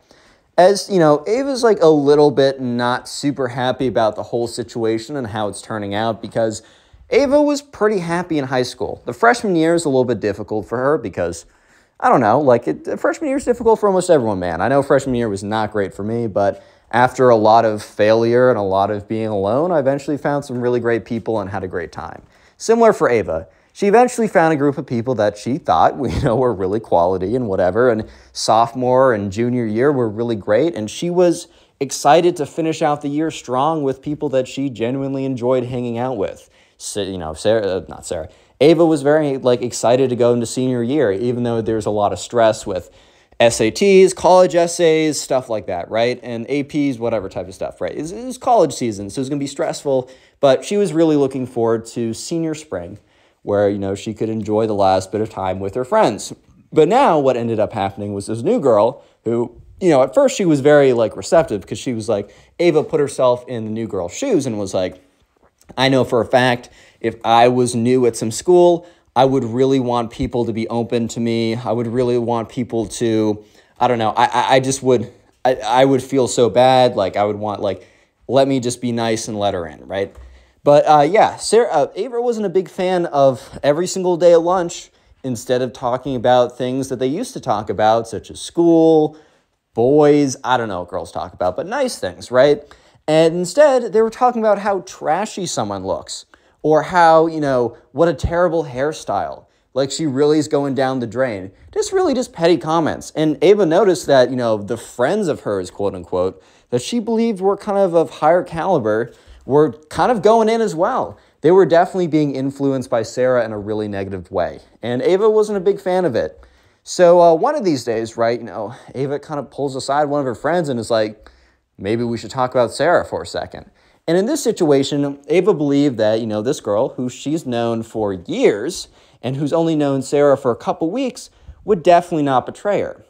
as you know, Ava's like a little bit not super happy about the whole situation and how it's turning out because Ava was pretty happy in high school. The freshman year is a little bit difficult for her because I don't know, like it, freshman year is difficult for almost everyone, man. I know freshman year was not great for me, but after a lot of failure and a lot of being alone, I eventually found some really great people and had a great time. Similar for Ava. She eventually found a group of people that she thought you know were really quality and whatever. And sophomore and junior year were really great, and she was excited to finish out the year strong with people that she genuinely enjoyed hanging out with. So, you know, Sarah, uh, not Sarah. Ava was very like excited to go into senior year, even though there's a lot of stress with SATs, college essays, stuff like that, right? And APs, whatever type of stuff, right? It's, it's college season, so it's gonna be stressful. But she was really looking forward to senior spring, where you know she could enjoy the last bit of time with her friends. But now, what ended up happening was this new girl who, you know, at first she was very like receptive because she was like Ava put herself in the new girl's shoes and was like, I know for a fact if I was new at some school, I would really want people to be open to me. I would really want people to, I don't know, I, I, just would, I, I would feel so bad. Like I would want, like, let me just be nice and let her in, right? But uh, yeah, Sarah, uh, Ava wasn't a big fan of every single day at lunch, instead of talking about things that they used to talk about, such as school, boys, I don't know what girls talk about, but nice things, right? And instead, they were talking about how trashy someone looks or how, you know, what a terrible hairstyle. Like she really is going down the drain. Just really just petty comments. And Ava noticed that, you know, the friends of hers, quote unquote, that she believed were kind of of higher caliber were kind of going in as well. They were definitely being influenced by Sarah in a really negative way. And Ava wasn't a big fan of it. So uh, one of these days, right, you know, Ava kind of pulls aside one of her friends and is like, maybe we should talk about Sarah for a second. And in this situation, Ava believed that, you know, this girl, who she's known for years and who's only known Sarah for a couple weeks, would definitely not betray her.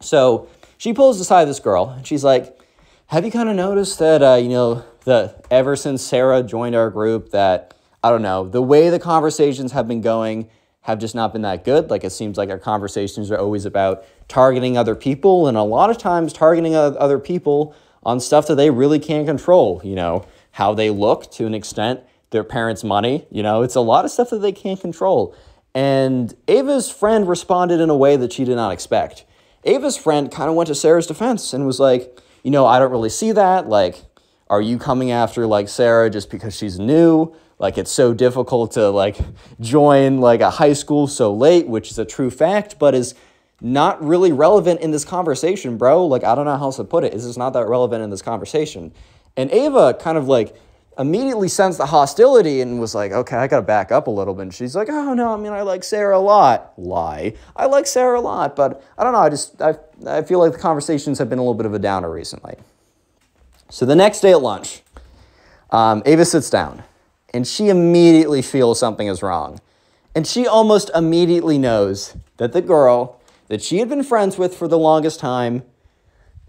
So she pulls aside this girl and she's like, Have you kind of noticed that, uh, you know, the ever since Sarah joined our group, that, I don't know, the way the conversations have been going have just not been that good. Like it seems like our conversations are always about targeting other people, and a lot of times targeting other people on stuff that they really can't control. You know, how they look to an extent, their parents' money. You know, it's a lot of stuff that they can't control. And Ava's friend responded in a way that she did not expect. Ava's friend kind of went to Sarah's defense and was like, you know, I don't really see that. Like, are you coming after like Sarah just because she's new? Like it's so difficult to like join like a high school so late, which is a true fact, but is not really relevant in this conversation, bro. Like I don't know how else to put it. This is not that relevant in this conversation. And Ava kind of like immediately sensed the hostility and was like, okay, I gotta back up a little bit. And she's like, oh no, I mean I like Sarah a lot. Lie. I like Sarah a lot, but I don't know, I just I I feel like the conversations have been a little bit of a downer recently. So the next day at lunch, um, Ava sits down and she immediately feels something is wrong. And she almost immediately knows that the girl that she had been friends with for the longest time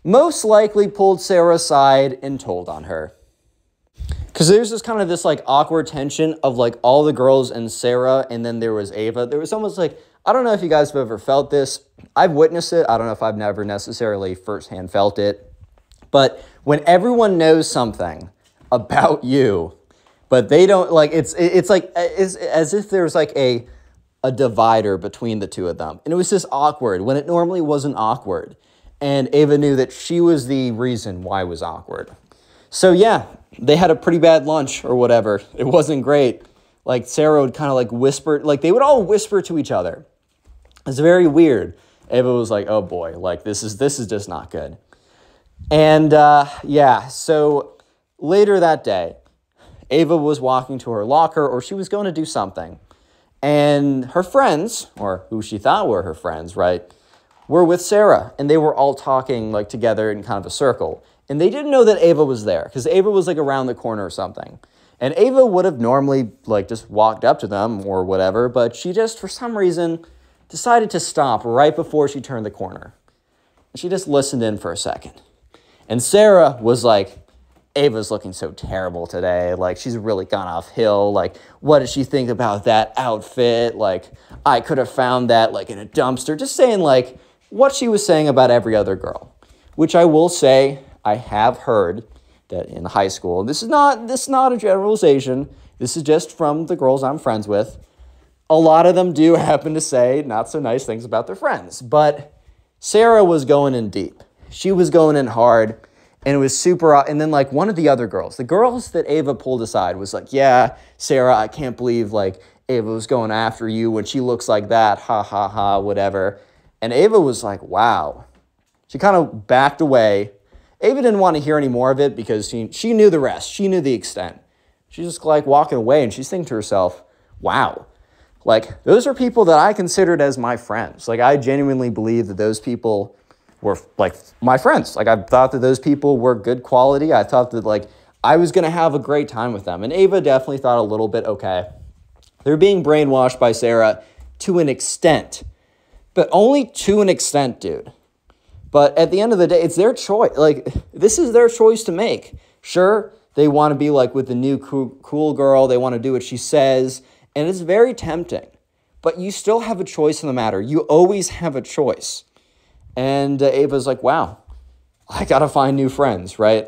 most likely pulled Sarah aside and told on her. Because there's this kind of this like awkward tension of like all the girls and Sarah, and then there was Ava. There was almost like, I don't know if you guys have ever felt this. I've witnessed it. I don't know if I've never necessarily firsthand felt it. But when everyone knows something about you, but they don't like it's it's like uh, it's as if there's like a a divider between the two of them. And it was just awkward when it normally wasn't awkward. And Ava knew that she was the reason why it was awkward. So yeah, they had a pretty bad lunch or whatever. It wasn't great. Like Sarah would kind of like whisper, like they would all whisper to each other. It's very weird. Ava was like, "Oh boy, like this is this is just not good." And uh, yeah, so later that day, Ava was walking to her locker or she was going to do something. And her friends, or who she thought were her friends, right, were with Sarah. And they were all talking like together in kind of a circle. And they didn't know that Ava was there because Ava was like around the corner or something. And Ava would have normally like just walked up to them or whatever, but she just, for some reason, decided to stop right before she turned the corner. And she just listened in for a second. And Sarah was like, Ava's looking so terrible today. Like, she's really gone off hill. Like, what did she think about that outfit? Like, I could have found that, like, in a dumpster. Just saying, like, what she was saying about every other girl. Which I will say, I have heard that in high school, this is not, this is not a generalization. This is just from the girls I'm friends with. A lot of them do happen to say not so nice things about their friends. But Sarah was going in deep. She was going in hard and it was super and then like one of the other girls the girls that ava pulled aside was like yeah sarah i can't believe like ava was going after you when she looks like that ha ha ha whatever. And ava was like wow. She kind of backed away. Ava didn't want to hear any more of it because she, she knew the rest. She knew the extent. She's just like walking away and she's thinking to herself wow. Like those are people that i considered as my friends. Like i genuinely believe that those people were like my friends. Like I thought that those people were good quality. I thought that like I was gonna have a great time with them. And Ava definitely thought a little bit, okay, they're being brainwashed by Sarah to an extent, but only to an extent, dude. But at the end of the day, it's their choice. Like this is their choice to make. Sure, they want to be like with the new cool, cool girl. They want to do what she says, and it's very tempting. But you still have a choice in the matter. You always have a choice. And uh, Ava's like, wow, I got to find new friends, right?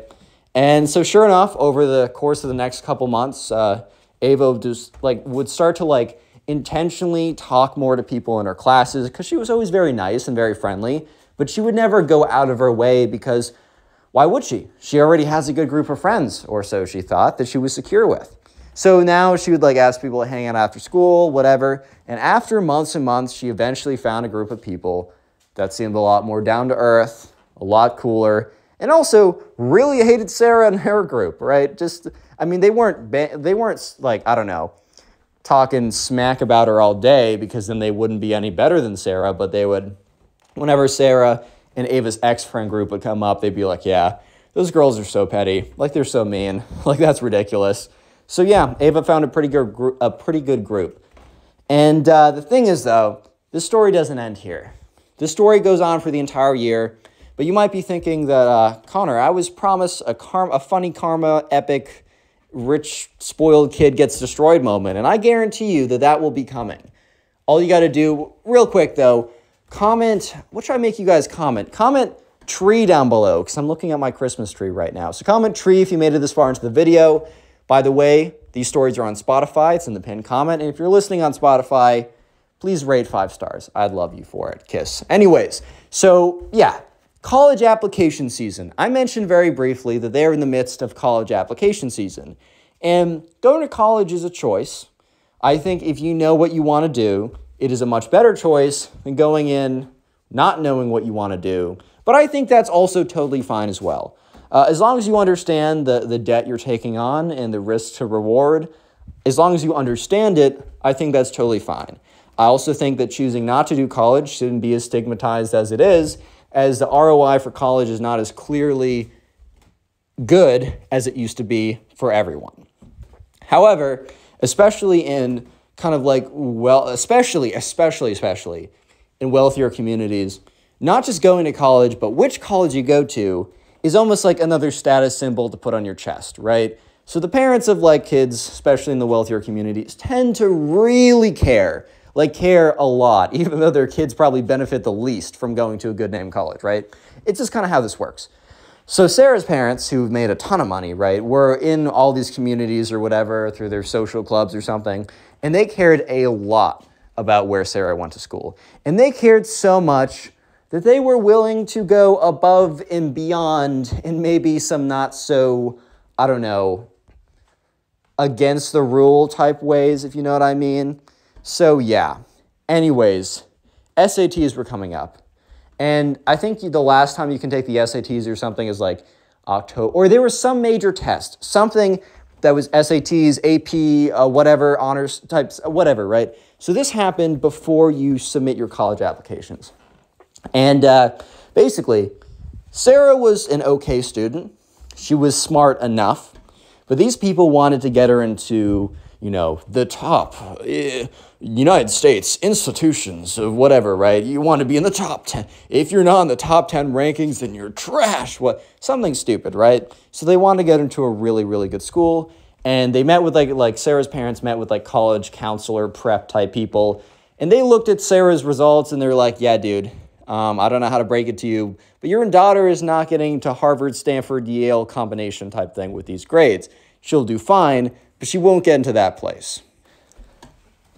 And so sure enough, over the course of the next couple months, uh, Ava just like would start to like intentionally talk more to people in her classes because she was always very nice and very friendly, but she would never go out of her way because why would she? She already has a good group of friends, or so she thought, that she was secure with. So now she would like ask people to hang out after school, whatever. And after months and months, she eventually found a group of people that seemed a lot more down to earth, a lot cooler, and also really hated Sarah and her group, right? Just, I mean, they weren't, they weren't like, I don't know, talking smack about her all day because then they wouldn't be any better than Sarah, but they would, whenever Sarah and Ava's ex friend group would come up, they'd be like, yeah, those girls are so petty. Like, they're so mean. Like, that's ridiculous. So, yeah, Ava found a pretty good, a pretty good group. And uh, the thing is, though, this story doesn't end here. This story goes on for the entire year, but you might be thinking that, uh, Connor, I was promised a, karma, a funny karma, epic, rich, spoiled kid gets destroyed moment, and I guarantee you that that will be coming. All you got to do, real quick though, comment. What should I make you guys comment? Comment tree down below because I'm looking at my Christmas tree right now. So comment tree if you made it this far into the video. By the way, these stories are on Spotify. It's in the pinned comment. And if you're listening on Spotify, please rate five stars. I'd love you for it. Kiss. Anyways, so yeah, college application season. I mentioned very briefly that they're in the midst of college application season. And going to college is a choice. I think if you know what you want to do, it is a much better choice than going in not knowing what you want to do. But I think that's also totally fine as well. Uh, as long as you understand the, the debt you're taking on and the risk to reward, as long as you understand it, I think that's totally fine. I also think that choosing not to do college shouldn't be as stigmatized as it is, as the ROI for college is not as clearly good as it used to be for everyone. However, especially in kind of like well, especially, especially, especially in wealthier communities, not just going to college, but which college you go to is almost like another status symbol to put on your chest, right? So the parents of like kids, especially in the wealthier communities, tend to really care, like care a lot, even though their kids probably benefit the least from going to a good name college, right? It's just kind of how this works. So Sarah's parents, who've made a ton of money, right, were in all these communities or whatever through their social clubs or something, and they cared a lot about where Sarah went to school. And they cared so much that they were willing to go above and beyond in maybe some not so, I don't know, against the rule type ways, if you know what I mean. So, yeah. Anyways, SATs were coming up. And I think the last time you can take the SATs or something is like October, or there was some major test, something that was SATs, AP, uh, whatever, honors types, whatever, right? So this happened before you submit your college applications. And uh, basically, Sarah was an okay student. She was smart enough, but these people wanted to get her into, you know, the top uh, United States institutions of whatever, right? You want to be in the top 10. If you're not in the top 10 rankings, then you're trash. What? Something stupid, right? So they wanted to get into a really, really good school. And they met with like like Sarah's parents met with like college counselor prep type people, and they looked at Sarah's results and they're like, "Yeah, dude, um, I don't know how to break it to you, but your daughter is not getting to Harvard, Stanford, Yale combination type thing with these grades. She'll do fine, but she won't get into that place.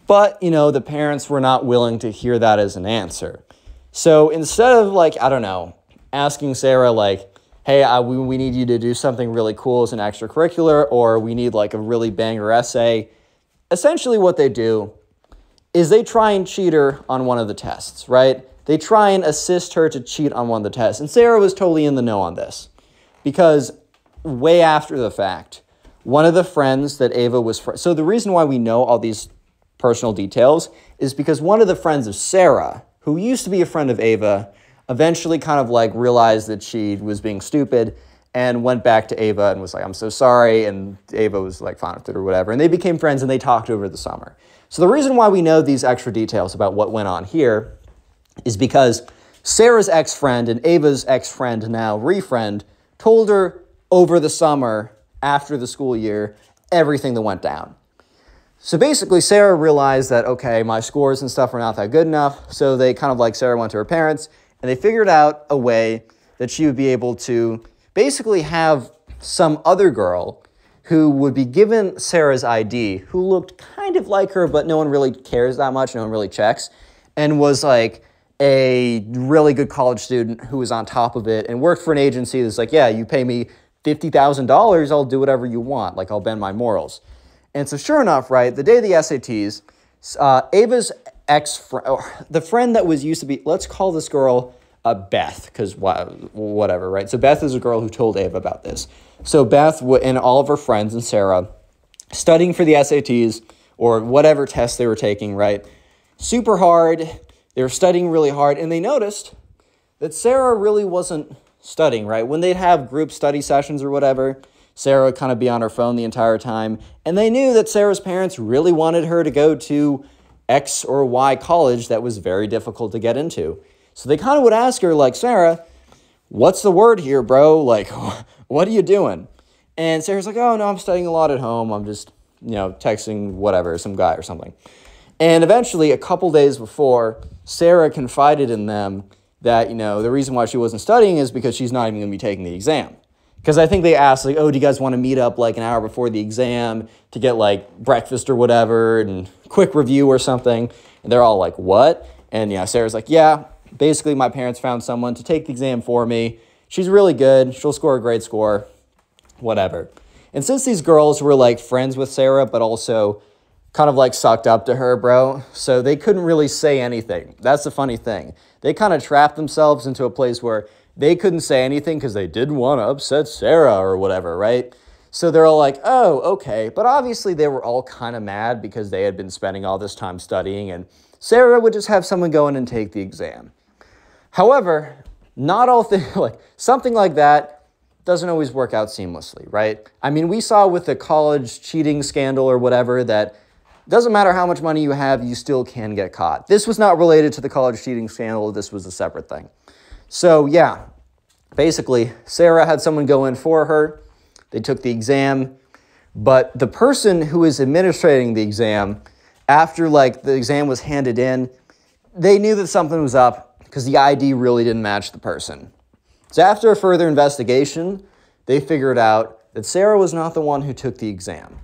But, you know, the parents were not willing to hear that as an answer. So instead of, like, I don't know, asking Sarah, like, hey, I, we, we need you to do something really cool as an extracurricular, or we need, like, a really banger essay, essentially what they do is they try and cheat her on one of the tests, right? They try and assist her to cheat on one of the tests. And Sarah was totally in the know on this because way after the fact, one of the friends that Ava was fr- so the reason why we know all these personal details is because one of the friends of Sarah, who used to be a friend of Ava, eventually kind of like realized that she was being stupid and went back to Ava and was like, I'm so sorry. And Ava was like fine with it or whatever. And they became friends and they talked over the summer. So the reason why we know these extra details about what went on here is because Sarah's ex friend and Ava's ex friend, now refriend, told her over the summer after the school year everything that went down. So basically, Sarah realized that, okay, my scores and stuff are not that good enough. So they kind of like Sarah went to her parents and they figured out a way that she would be able to basically have some other girl who would be given Sarah's ID, who looked kind of like her, but no one really cares that much, no one really checks, and was like a really good college student who was on top of it and worked for an agency that's like, yeah, you pay me $50,000, I'll do whatever you want, like I'll bend my morals. And so, sure enough, right, the day of the SATs, uh, Ava's ex friend, the friend that was used to be, let's call this girl uh, Beth, because whatever, right? So, Beth is a girl who told Ava about this. So, Beth and all of her friends and Sarah studying for the SATs or whatever test they were taking, right? Super hard. They were studying really hard, and they noticed that Sarah really wasn't studying, right? When they'd have group study sessions or whatever, Sarah kind of be on her phone the entire time. And they knew that Sarah's parents really wanted her to go to X or Y college that was very difficult to get into. So they kind of would ask her, like, Sarah, what's the word here, bro? Like, what are you doing? And Sarah's like, oh, no, I'm studying a lot at home. I'm just, you know, texting whatever, some guy or something. And eventually, a couple days before, Sarah confided in them that, you know, the reason why she wasn't studying is because she's not even going to be taking the exam. Because I think they asked, like, oh, do you guys want to meet up like an hour before the exam to get like breakfast or whatever and quick review or something? And they're all like, what? And yeah, Sarah's like, yeah, basically, my parents found someone to take the exam for me. She's really good. She'll score a great score, whatever. And since these girls were like friends with Sarah, but also kind of like sucked up to her, bro, so they couldn't really say anything. That's the funny thing. They kind of trapped themselves into a place where they couldn't say anything because they didn't want to upset Sarah or whatever, right? So they're all like, oh, okay. But obviously, they were all kind of mad because they had been spending all this time studying, and Sarah would just have someone go in and take the exam. However, not all things like something like that doesn't always work out seamlessly, right? I mean, we saw with the college cheating scandal or whatever that doesn't matter how much money you have, you still can get caught. This was not related to the college cheating scandal, this was a separate thing. So, yeah, basically, Sarah had someone go in for her. They took the exam, but the person who was administrating the exam, after like the exam was handed in, they knew that something was up because the ID really didn't match the person. So after a further investigation, they figured out that Sarah was not the one who took the exam.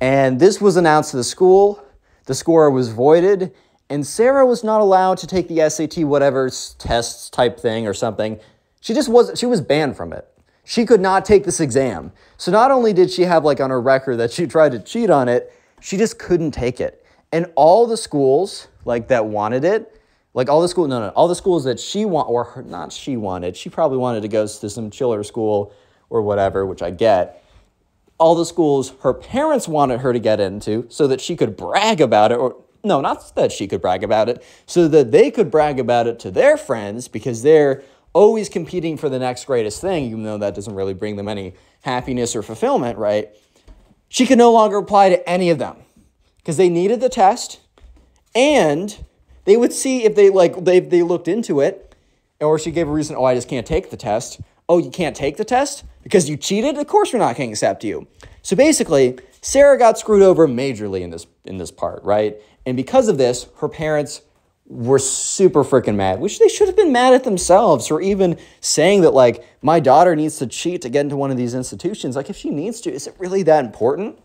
And this was announced to the school. The score was voided, and Sarah was not allowed to take the SAT whatever tests type thing or something. She just was she was banned from it. She could not take this exam. So not only did she have like on her record that she tried to cheat on it, she just couldn't take it. And all the schools like that wanted it, like all the school no no, all the schools that she want or her, not she wanted, she probably wanted to go to some chiller school or whatever, which I get all the schools her parents wanted her to get into so that she could brag about it or no not that she could brag about it so that they could brag about it to their friends because they're always competing for the next greatest thing even though that doesn't really bring them any happiness or fulfillment right? She could no longer apply to any of them because they needed the test and they would see if they like they, they looked into it or she gave a reason oh i just can't take the test. Oh you can't take the test? Because you cheated? Of course we're not going to accept you. So basically sarah got screwed over majorly in this in this part right and because of this her parents were super freaking mad which they should have been mad at themselves for even saying that like my daughter needs to cheat to get into one of these institutions like if she needs to is it really that important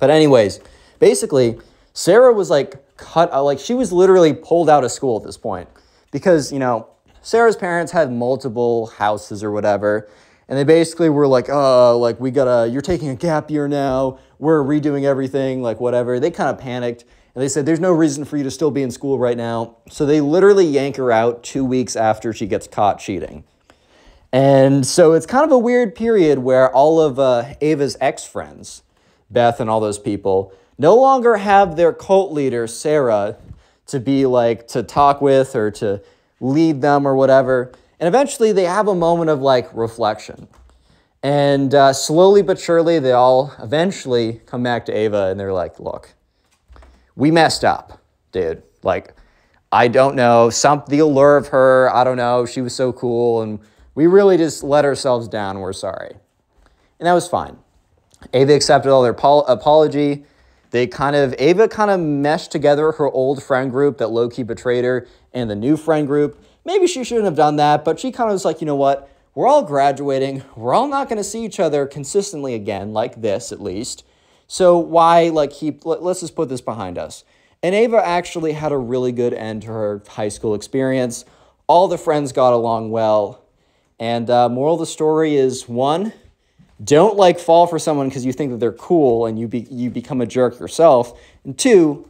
but anyways, basically, Sarah was like cut out, like she was literally pulled out of school at this point because, you know, Sarah's parents had multiple houses or whatever. And they basically were like, oh, like we gotta, you're taking a gap year now. We're redoing everything, like whatever. They kind of panicked they said, there's no reason for you to still be in school right now. So they literally yank her out two weeks after she gets caught cheating. And so it's kind of a weird period where all of uh, Ava's ex friends, Beth and all those people, no longer have their cult leader, Sarah, to be like, to talk with or to lead them or whatever. And eventually they have a moment of like reflection. And uh, slowly but surely, they all eventually come back to Ava and they're like, look, we messed up, dude. Like, I don't know, some the allure of her, I don't know, she was so cool, and we really just let ourselves down. We're sorry. And that was fine. Ava accepted all their pol- apology. They kind of, Ava kind of meshed together her old friend group that low key betrayed her and the new friend group. Maybe she shouldn't have done that, but she kind of was like, you know what? We're all graduating. We're all not going to see each other consistently again, like this at least. So why, like, keep, let, let's just put this behind us. And Ava actually had a really good end to her high school experience. All the friends got along well. And uh, moral of the story is one, don't like fall for someone because you think that they're cool and you be, you become a jerk yourself. And two,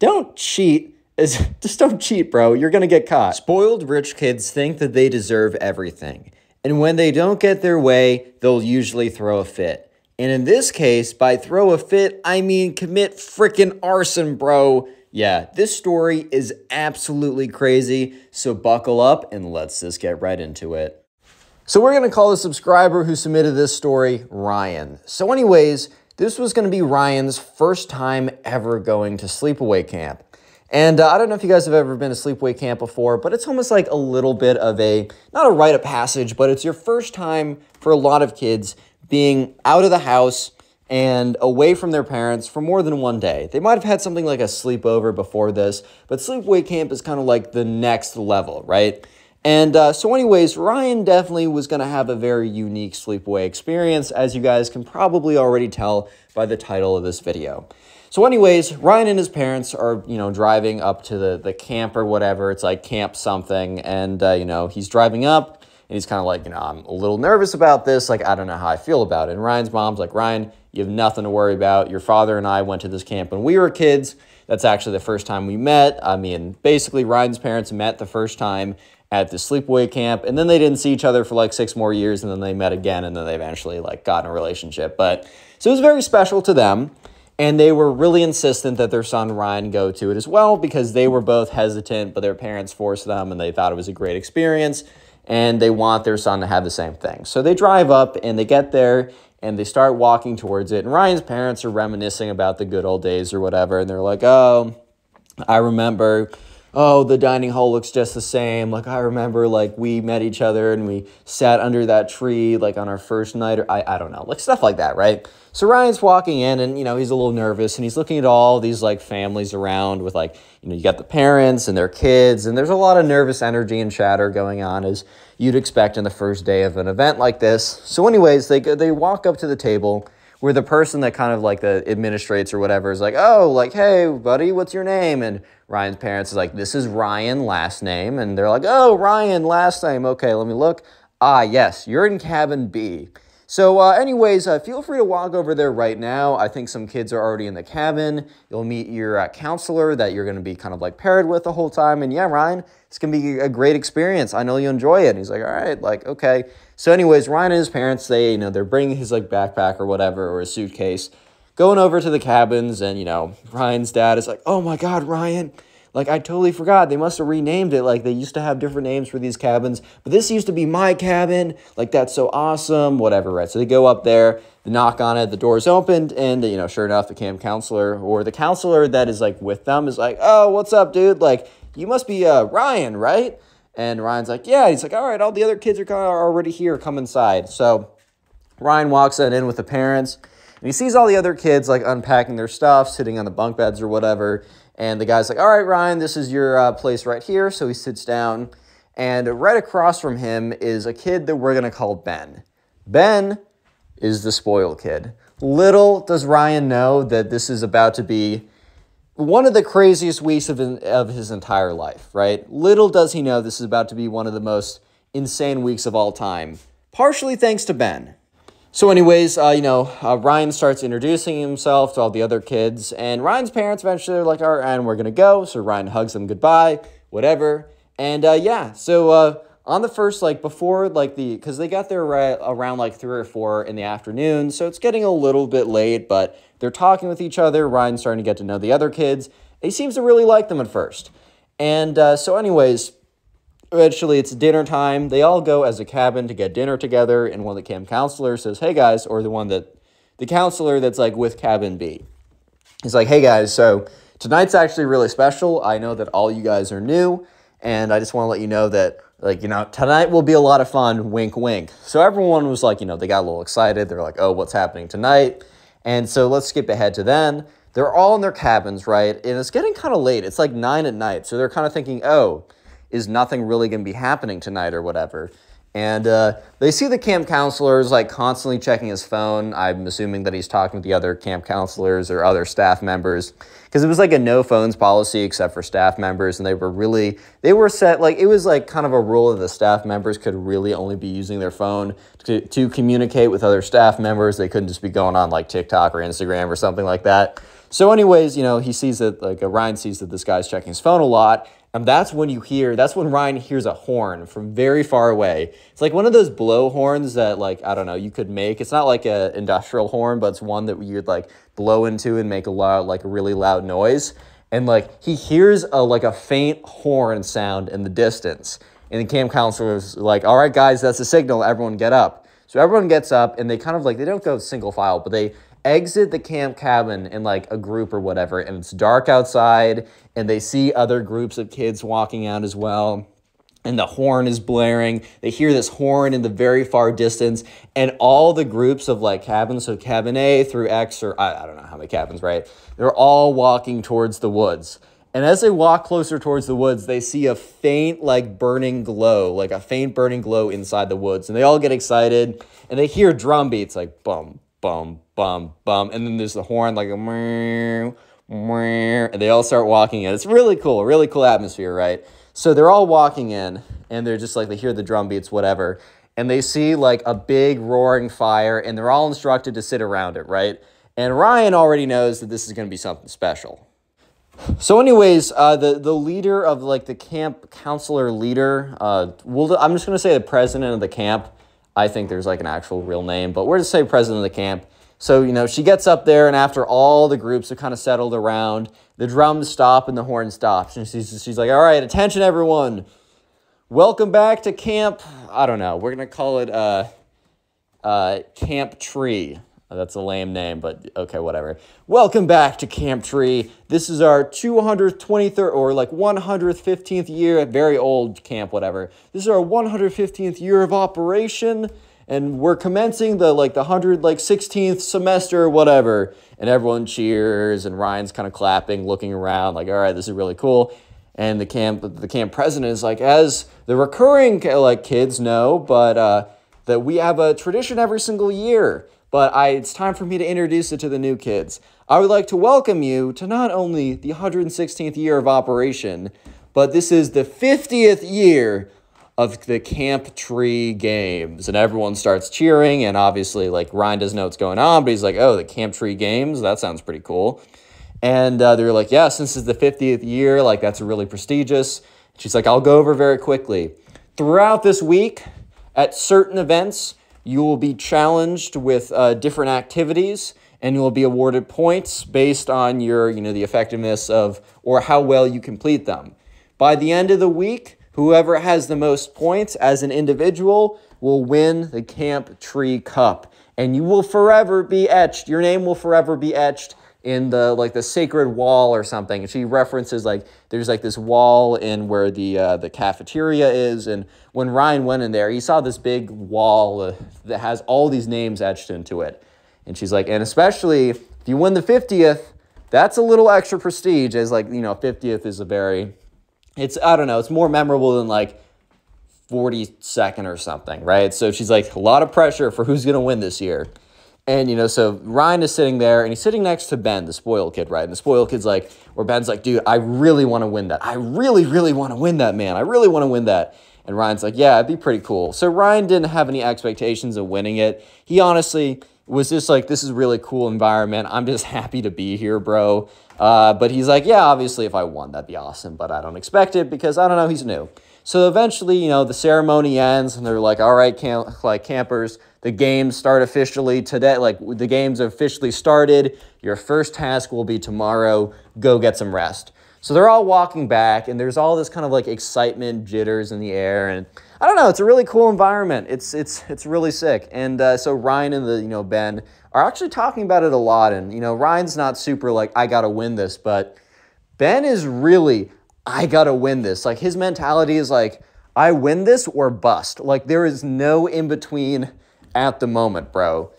don't cheat. Is just don't cheat, bro. You're gonna get caught. Spoiled rich kids think that they deserve everything. And when they don't get their way, they'll usually throw a fit. And in this case, by throw a fit, I mean commit frickin' arson, bro. Yeah, this story is absolutely crazy. So buckle up and let's just get right into it. So we're to call the subscriber who submitted this story Ryan. So, anyways, this was to be Ryan's first time ever going to sleepaway camp. And uh, I don't know if you guys have ever been to sleepaway camp before, but it's almost like a little bit of a, not a rite of passage, but it's your first time for a lot of kids being out of the house and away from their parents for more than one day. They might have had something like a sleepover before this, but sleepaway camp is kind of like the next level, right? And uh, so, anyways, Ryan definitely was going to have a very unique sleepaway experience, as you guys can probably already tell by the title of this video. So, anyways, Ryan and his parents are, you know, driving up to the, the camp or whatever. It's like camp something. And, uh, you know, he's driving up and he's kind of like, you know, I'm a little nervous about this. Like, I don't know how I feel about it. And Ryan's mom's like, Ryan, you have nothing to worry about. Your father and I went to this camp when we were kids. That's actually the first time we met. I mean, basically, Ryan's parents met the first time at the sleepaway camp and then they didn't see each other for like six more years and then they met again and then they eventually like got in a relationship but so it was very special to them and they were really insistent that their son Ryan go to it as well because they were both hesitant but their parents forced them and they thought it was a great experience and they want their son to have the same thing. So they drive up and they get there and they start walking towards it. And Ryan's parents are reminiscing about the good old days or whatever. And they're like oh I remember oh, the dining hall looks just the same. Like I remember like we met each other and we sat under that tree like on our first night or I, I don't know, like stuff like that, right? So Ryan's walking in and you know, he's a little nervous and he's looking at all these like families around with like, you know, you got the parents and their kids and there's a lot of nervous energy and chatter going on as you'd expect in the first day of an event like this. So anyways, they they walk up to the table where the person that kind of like the administrates or whatever is like, oh, like, hey, buddy, what's your name? And Ryan's parents is like, this is Ryan, last name. And they're like, oh, Ryan, last name. Okay, let me look. Ah, yes, you're in cabin B. So, uh, anyways, uh, feel free to walk over there right now. I think some kids are already in the cabin. You'll meet your uh, counselor that you're going to be kind of like paired with the whole time. And yeah, Ryan, it's going to be a great experience. I know you enjoy it. And he's like, all right, like, okay. So, anyways, Ryan and his parents, they, you know, they're bringing his like backpack or whatever or his suitcase, going over to the cabins. And, you know, Ryan's dad is like, oh my God, Ryan. Like, I totally forgot. They must have renamed it. Like, they used to have different names for these cabins, but this used to be my cabin. Like, that's so awesome. Whatever, right? So they go up there, they knock on it, the door's opened, and, you know, sure enough, the camp counselor or the counselor that is like with them is like, oh, what's up, dude? Like, you must be uh, Ryan, right? And Ryan's like, yeah. He's like, all right, all the other kids are already here. Come inside. So Ryan walks in with the parents, and he sees all the other kids like unpacking their stuff, sitting on the bunk beds or whatever. And the guy's like, all right, Ryan, this is your uh, place right here. So he sits down, and right across from him is a kid that we're going to call Ben. Ben is the spoiled kid. Little does Ryan know that this is about to be one of the craziest weeks of, of his entire life, right? Little does he know this is about to be one of the most insane weeks of all time, partially thanks to Ben. So, anyways, uh, you know, uh, Ryan starts introducing himself to all the other kids, and Ryan's parents eventually are like, all right, and we're gonna go. So Ryan hugs them goodbye, whatever. And uh, yeah, so uh, on the first, like before, like the, because they got there right around like three or four in the afternoon, so it's getting a little bit late, but they're talking with each other. Ryan's starting to get to know the other kids. He seems to really like them at first. And uh, so, anyways, eventually it's dinner time. They all go as a cabin to get dinner together, and one of the camp counselors says, Hey guys, or the one that the counselor that's like with cabin B. He's like, Hey guys, so tonight's actually really special. I know that all you guys are new, and I just want to let you know that like, you know, tonight will be a lot of fun, wink wink. So everyone was like, you know, they got a little excited. They're like, oh, what's happening tonight? And so let's skip ahead to then. They're all in their cabins, right? And it's getting kind of late. It's like nine at night. So they're kind of thinking, oh, is nothing really going to be happening tonight or whatever? And uh, they see the camp counselors like constantly checking his phone. I'm assuming that he's talking with the other camp counselors or other staff members because it was like a no phones policy except for staff members. And they were really, they were set like it was like kind of a rule that the staff members could really only be using their phone to, to communicate with other staff members. They couldn't just be going on like TikTok or Instagram or something like that. So, anyways, you know, he sees that like Ryan sees that this guy's checking his phone a lot, and that's when you hear that's when Ryan hears a horn from very far away. It's like one of those blow horns that like I don't know you could make. It's not like a industrial horn, but it's one that you'd like blow into and make a loud like a really loud noise. And like he hears a like a faint horn sound in the distance, and the camp counselor is like, "All right, guys, that's a signal. Everyone get up." So everyone gets up, and they kind of like they don't go single file, but they exit the camp cabin in like a group or whatever, and it's dark outside, and they see other groups of kids walking out as well. and the horn is blaring. They hear this horn in the very far distance, and all the groups of like cabins, so cabin A through X, or I, I don't know how many cabins, right? They're all walking towards the woods. And as they walk closer towards the woods, they see a faint, like burning glow, like a faint burning glow inside the woods. And they all get excited and they hear drum beats like bum, bum, bum, bum. And then there's the horn, like a and they all start walking in. It's really cool, really cool atmosphere, right? So they're all walking in and they're just like, they hear the drum beats, whatever. And they see like a big roaring fire and they're all instructed to sit around it, right? And Ryan already knows that this is going to be something special. So, anyways, uh, the the leader of like the camp counselor leader, uh, we'll, I'm just gonna say the president of the camp. I think there's like an actual real name, but we're just say president of the camp. So you know, she gets up there, and after all the groups have kind of settled around, the drums stop and the horn stops, and she's she's like, "All right, attention, everyone, welcome back to camp." I don't know. We're gonna call it uh, uh, Camp Tree. That's a lame name, but okay, whatever. Welcome back to Camp Tree. This is our 223rd or like 115th year, very old camp, whatever. This is our 115th year of operation, and we're commencing the like the 100 like 16th semester, whatever. And everyone cheers, and Ryan's kind of clapping, looking around, like, all right, this is really cool. And the camp the camp president is like, as the recurring like kids know, but uh, that we have a tradition every single year but I, it's time for me to introduce it to the new kids. I would like to welcome you to not only the 116th year of operation, but this is the 50th year of the Camp Tree Games. And everyone starts cheering, and obviously, like, Ryan doesn't know what's going on, but he's like, oh, the Camp Tree Games? That sounds pretty cool. And uh, they're like, yeah, since it's the 50th year, like, that's really prestigious. She's like, I'll go over very quickly. Throughout this week, at certain events, you will be challenged with uh, different activities and you will be awarded points based on your, you know, the effectiveness of or how well you complete them. By the end of the week, whoever has the most points as an individual will win the Camp Tree Cup. And you will forever be etched. Your name will forever be etched in the like the sacred wall or something. And she references like there's like this wall in where the uh, the cafeteria is, and when Ryan went in there, he saw this big wall uh, that has all these names etched into it. And she's like, and especially if you win the fiftieth, that's a little extra prestige. As like you know, fiftieth is a very, it's I don't know, it's more memorable than like. 42nd or something, right? So she's like, a lot of pressure for who's going to win this year. And you know, so Ryan is sitting there and he's sitting next to Ben, the spoiled kid, right? And the spoiled kid's like, where Ben's like, dude, I really want to win that. I really, really want to win that, man. I really want to win that. And Ryan's like, yeah, it'd be pretty cool. So Ryan didn't have any expectations of winning it. He honestly was just like, this is really cool environment. I'm just happy to be here, bro. Uh, but he's like, yeah, obviously, if I won, that'd be awesome. But I don't expect it because I don't know, he's new. So eventually, you know, the ceremony ends and they're like, all right, camp, like campers, the games start officially today. Like the games officially started. Your first task will be tomorrow. Go get some rest. So they're all walking back and there's all this kind of like excitement, jitters in the air. And I don't know, it's a really cool environment. It's, it's, it's really sick. And uh, so Ryan and the, you know, Ben are actually talking about it a lot. And, you know, Ryan's not super like, I got to win this, but Ben is really, I gotta win this. Like his mentality is like, I win this or bust. Like there is no in between at the moment, bro.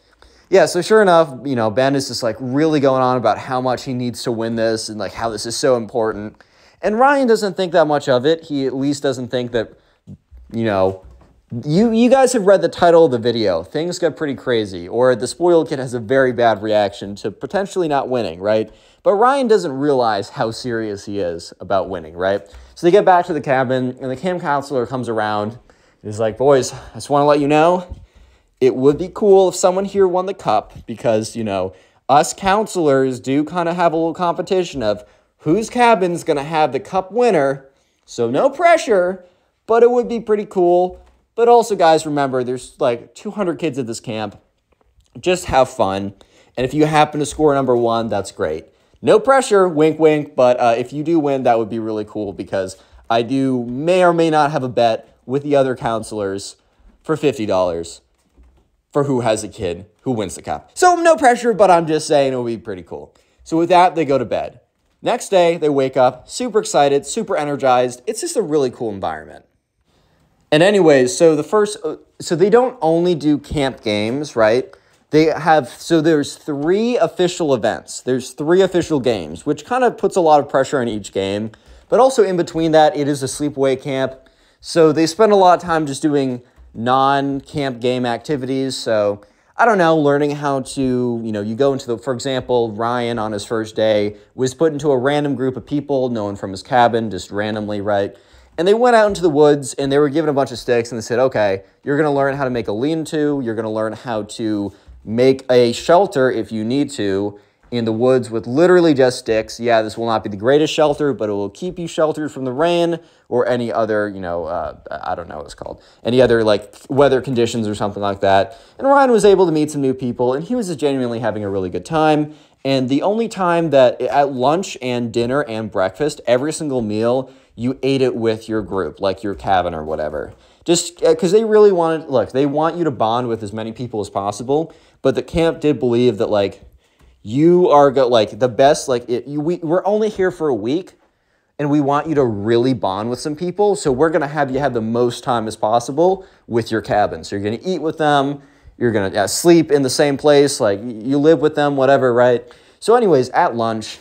Yeah, so sure enough, you know, Ben is just like really going on about how much he needs to win this and like how this is so important. And Ryan doesn't think that much of it. He at least doesn't think that, you know, you you guys have read the title of the video. Things get pretty crazy, or the spoiled kid has a very bad reaction to potentially not winning, right? But Ryan doesn't realize how serious he is about winning, right? So they get back to the cabin, and the camp counselor comes around. He's like, "Boys, I just want to let you know, it would be cool if someone here won the cup because you know us counselors do kind of have a little competition of whose cabin's gonna have the cup winner. So no pressure, but it would be pretty cool." But also, guys, remember there's like 200 kids at this camp. Just have fun. And if you happen to score number one, that's great. No pressure, wink, wink. But uh, if you do win, that would be really cool because I do may or may not have a bet with the other counselors for $50 for who has a kid who wins the cup. So no pressure, but I'm just saying it would be pretty cool. So with that, they go to bed. Next day, they wake up super excited, super energized. It's just a really cool environment. And anyways, so the first, uh, so they don't only do camp games, right? They have, so there's three official events. There's three official games, which kind of puts a lot of pressure on each game. But also in between that, it is a sleepaway camp. So they spend a lot of time just doing non-camp game activities. So I don't know, learning how to, you know, you go into the, for example, Ryan on his first day was put into a random group of people, no one from his cabin, just randomly, right? And they went out into the woods and they were given a bunch of sticks and they said, okay, you're going to learn how to make a lean to, you're going to learn how to make a shelter if you need to in the woods with literally just sticks. Yeah, this will not be the greatest shelter, but it will keep you sheltered from the rain or any other, you know, uh, I don't know what it's called, any other like weather conditions or something like that. And Ryan was able to meet some new people and he was just genuinely having a really good time. And the only time that at lunch and dinner and breakfast, every single meal, you ate it with your group, like your cabin or whatever. Just uh, because they really wanted, look, they want you to bond with as many people as possible. But the camp did believe that, like, you are go, like the best, like, it, you, we, we're only here for a week and we want you to really bond with some people. So we're going to have you have the most time as possible with your cabin. So you're going to eat with them. You're to yeah, sleep in the same place. Like, you live with them, whatever, right? So, anyways, at lunch,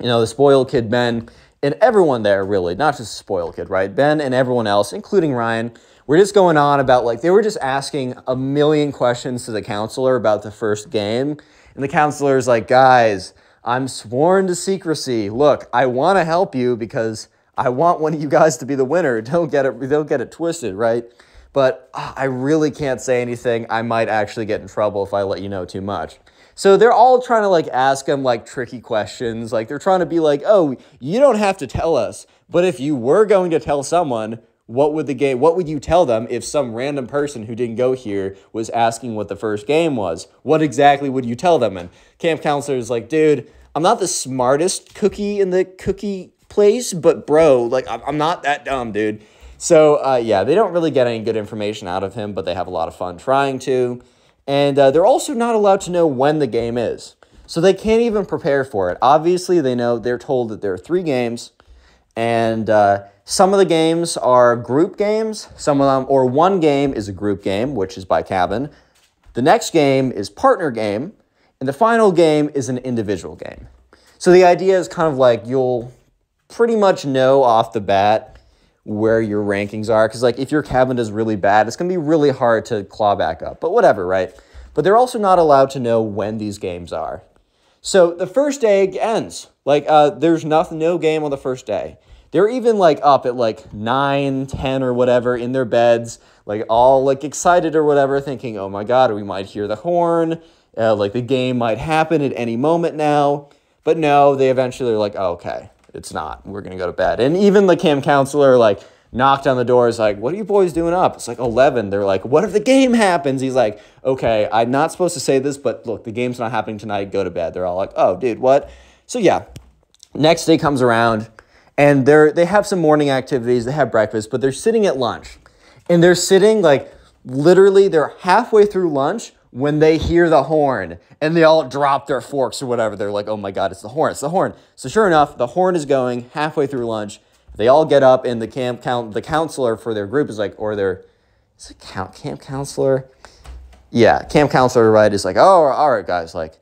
you know, the spoiled kid Ben and everyone there, really, not just spoiled kid, right? Ben and everyone else, including Ryan, were just going on about like, they were just asking a million questions to the counselor about the first game. And the counselor's like, guys, I'm sworn to secrecy. Look, I want to help you because I want one of you guys to be the winner. Don't get it, don't get it twisted, right? But ah, I really can't say anything. I might actually get in trouble if I let you know too much. So they're all trying to like ask him like tricky questions. Like they're trying to be like, "Oh, you don't have to tell us, but if you were going to tell someone, what would the game what would you tell them if some random person who didn't go here was asking what the first game was? What exactly would you tell them?" And camp counselor is like, "Dude, I'm not the smartest cookie in the cookie place, but bro, like I'm not that dumb, dude." So uh, yeah, they don't really get any good information out of him, but they have a lot of fun trying to. And uh, they're also not allowed to know when the game is. So they can't even prepare for it. Obviously, they know they're told that there are three games, and uh, some of the games are group games. Some of them, or one game is a group game, which is by cabin. The next game is partner game, and the final game is an individual game. So the idea is kind of like you'll pretty much know off the bat where your rankings are. Because, like, if your cabin is really bad, it's going to be really hard to claw back up. But whatever, right? But they're also not allowed to know when these games are. So the first day ends. Like, uh, there's nothing, no game on the first day. They're even like up at like 9, 10 or whatever in their beds, like all like excited or whatever, thinking, oh my God, we might hear the horn. Uh, like the game might happen at any moment now. But no, they eventually are like, oh, okay, it's not. We're going to go to bed. And even the camp counselor, like, knocked on the door, is like, what are you boys doing up? It's like 11. They're like, what if the game happens? He's like, okay, I'm not supposed to say this, but look, the game's not happening tonight. Go to bed. They're all like, oh, dude, what? So yeah, next day comes around and they're they have some morning activities, they have breakfast, but they're sitting at lunch. And they're sitting like literally they're halfway through lunch when they hear the horn and they all drop their forks or whatever. They're like, "Oh my god, it's the horn. It's the horn." So sure enough, the horn is going halfway through lunch. They all get up and the camp count the counselor for their group is like or their is it count camp counselor? Yeah, camp counselor right is like, "Oh, all right guys, like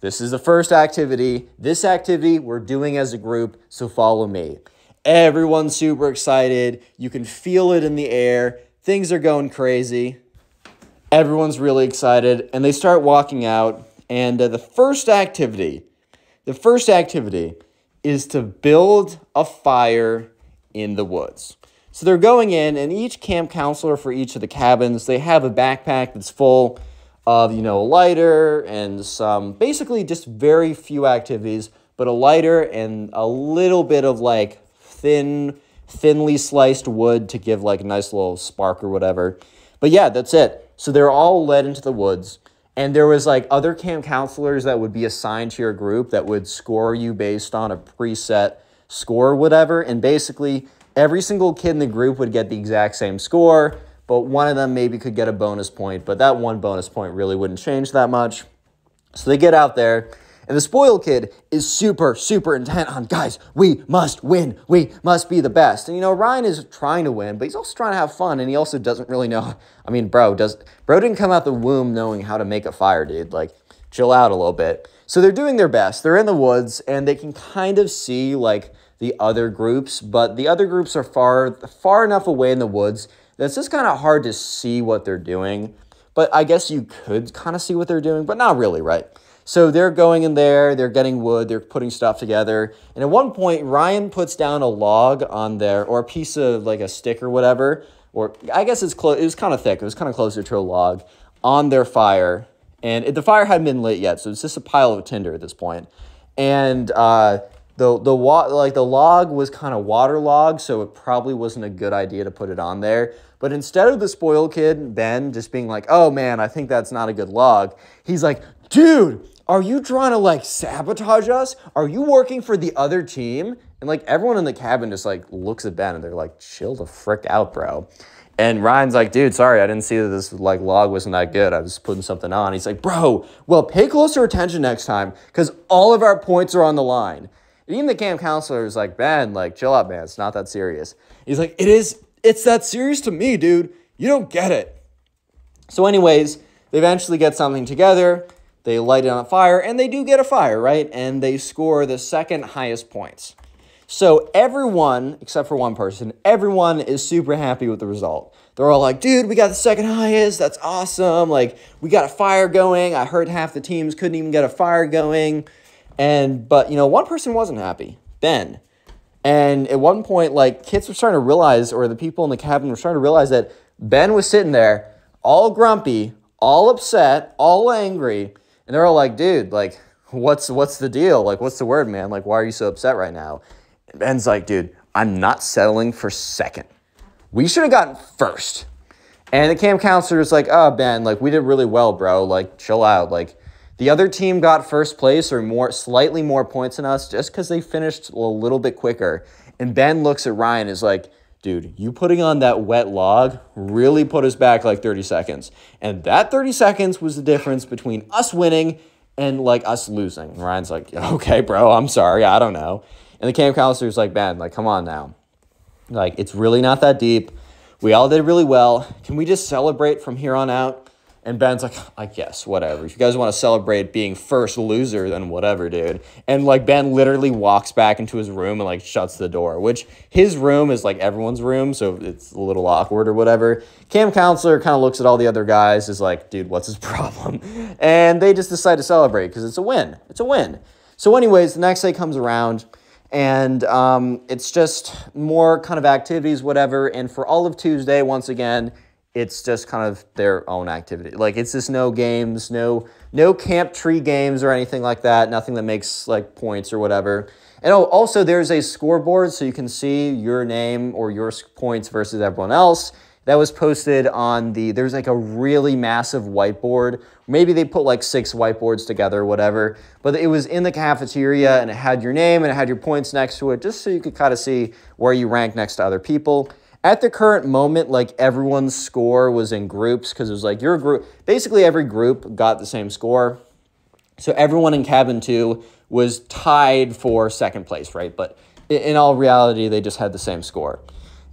this is the first activity. This activity we're doing as a group, so follow me. Everyone's super excited. You can feel it in the air. Things are going crazy. Everyone's really excited, and they start walking out. And uh, the first activity, the first activity is to build a fire in the woods. So they're going in, and each camp counselor for each of the cabins, they have a backpack that's full of you know a lighter and some basically just very few activities but a lighter and a little bit of like thin thinly sliced wood to give like a nice little spark or whatever but yeah that's it so they're all led into the woods and there was like other camp counselors that would be assigned to your group that would score you based on a preset score or whatever and basically every single kid in the group would get the exact same score but one of them maybe could get a bonus point, but that one bonus point really wouldn't change that much. So they get out there, And the spoiled kid is super, super intent on, guys, we must win. We must be the best. And you know, Ryan is trying to win, but he's also trying to have fun. And he also doesn't really know. I mean, bro, does bro didn't come out the womb knowing how to make a fire, dude. Like, chill out a little bit. So they're doing their best. They're in the woods and they can kind of see like the other groups, but the other groups are far far enough away in the woods that it's just kind of hard to see what they're doing. But I guess you could kind of see what they're doing, but not really, right? So they're going in there, they're getting wood, they're putting stuff together. And at one point, Ryan puts down a log on there or a piece of like a stick or whatever, or I guess it's close, it was kind of thick, it was kind of closer to a log on their fire. And it, the fire hadn't been lit yet, so it's just a pile of tinder at this point. And uh, the the wa- like the log was kind of waterlogged, so it probably wasn't a good idea to put it on there. But instead of the spoiled kid Ben just being like, "Oh man, I think that's not a good log," he's like, "Dude, are you trying to like sabotage us? Are you working for the other team?" And like everyone in the cabin just like looks at Ben and they're like, "Chill the frick out, bro." And Ryan's like, dude, sorry, I didn't see that this like log wasn't that good. I was putting something on. He's like, bro, well, pay closer attention next time because all of our points are on the line. And even the camp counselor is like, Ben, like, chill out, man. It's not that serious. He's like, it is, it's that serious to me, dude. You don't get it. So, anyways, they eventually get something together. They light it on fire, and they do get a fire, right? And they score the second highest points. So everyone, except for one person, everyone is super happy with the result. They're all like, dude, we got the second highest. That's awesome. Like, we got a fire going. I heard half the teams couldn't even get a fire going. And, but, you know, one person wasn't happy Ben. And at one point, like, kids were starting to realize, or the people in the cabin were starting to realize that Ben was sitting there all grumpy, all upset, all angry. And they're all like, dude, like, what's what's the deal? Like, what's the word, man? Like, why are you so upset right now? And Ben's like, dude, I'm not settling for second. We should have gotten first. And the camp counselor is like, oh, Ben, like, we did really well, bro. Like, chill out. Like, the other team got first place or more, slightly more points than us just because they finished a little bit quicker. And Ben looks at Ryan is like, dude, you putting on that wet log really put us back like 30 seconds. And that 30 seconds was the difference between us winning and like us losing. And Ryan's like, okay, bro, I'm sorry. I don't know. And the camp counselor's like, Ben, like, come on now. Like, it's really not that deep. We all did really well. Can we just celebrate from here on out? And Ben's like, I guess, whatever. If you guys want to celebrate being first loser, then whatever, dude. And like Ben literally walks back into his room and like shuts the door, which his room is like everyone's room, so it's a little awkward or whatever. Cam counselor kind of looks at all the other guys, is like, dude, what's his problem? And they just decide to celebrate because it's a win. It's a win. So, anyways, the next day comes around and um, it's just more kind of activities, whatever. And for all of Tuesday, once again, it's just kind of their own activity. Like it's just no games, no no camp tree games or anything like that. Nothing that makes like points or whatever. And oh, also there's a scoreboard so you can see your name or your points versus everyone else. That was posted on the there's like a really massive whiteboard. Maybe they put like six whiteboards together or whatever. But it was in the cafeteria and it had your name and it had your points next to it just so you could kind of see where you rank next to other people at the current moment, like everyone's score was in groups because it was like your group, basically every group got the same score. So everyone in cabin two was tied for second place, right? But in all reality, they just had the same score.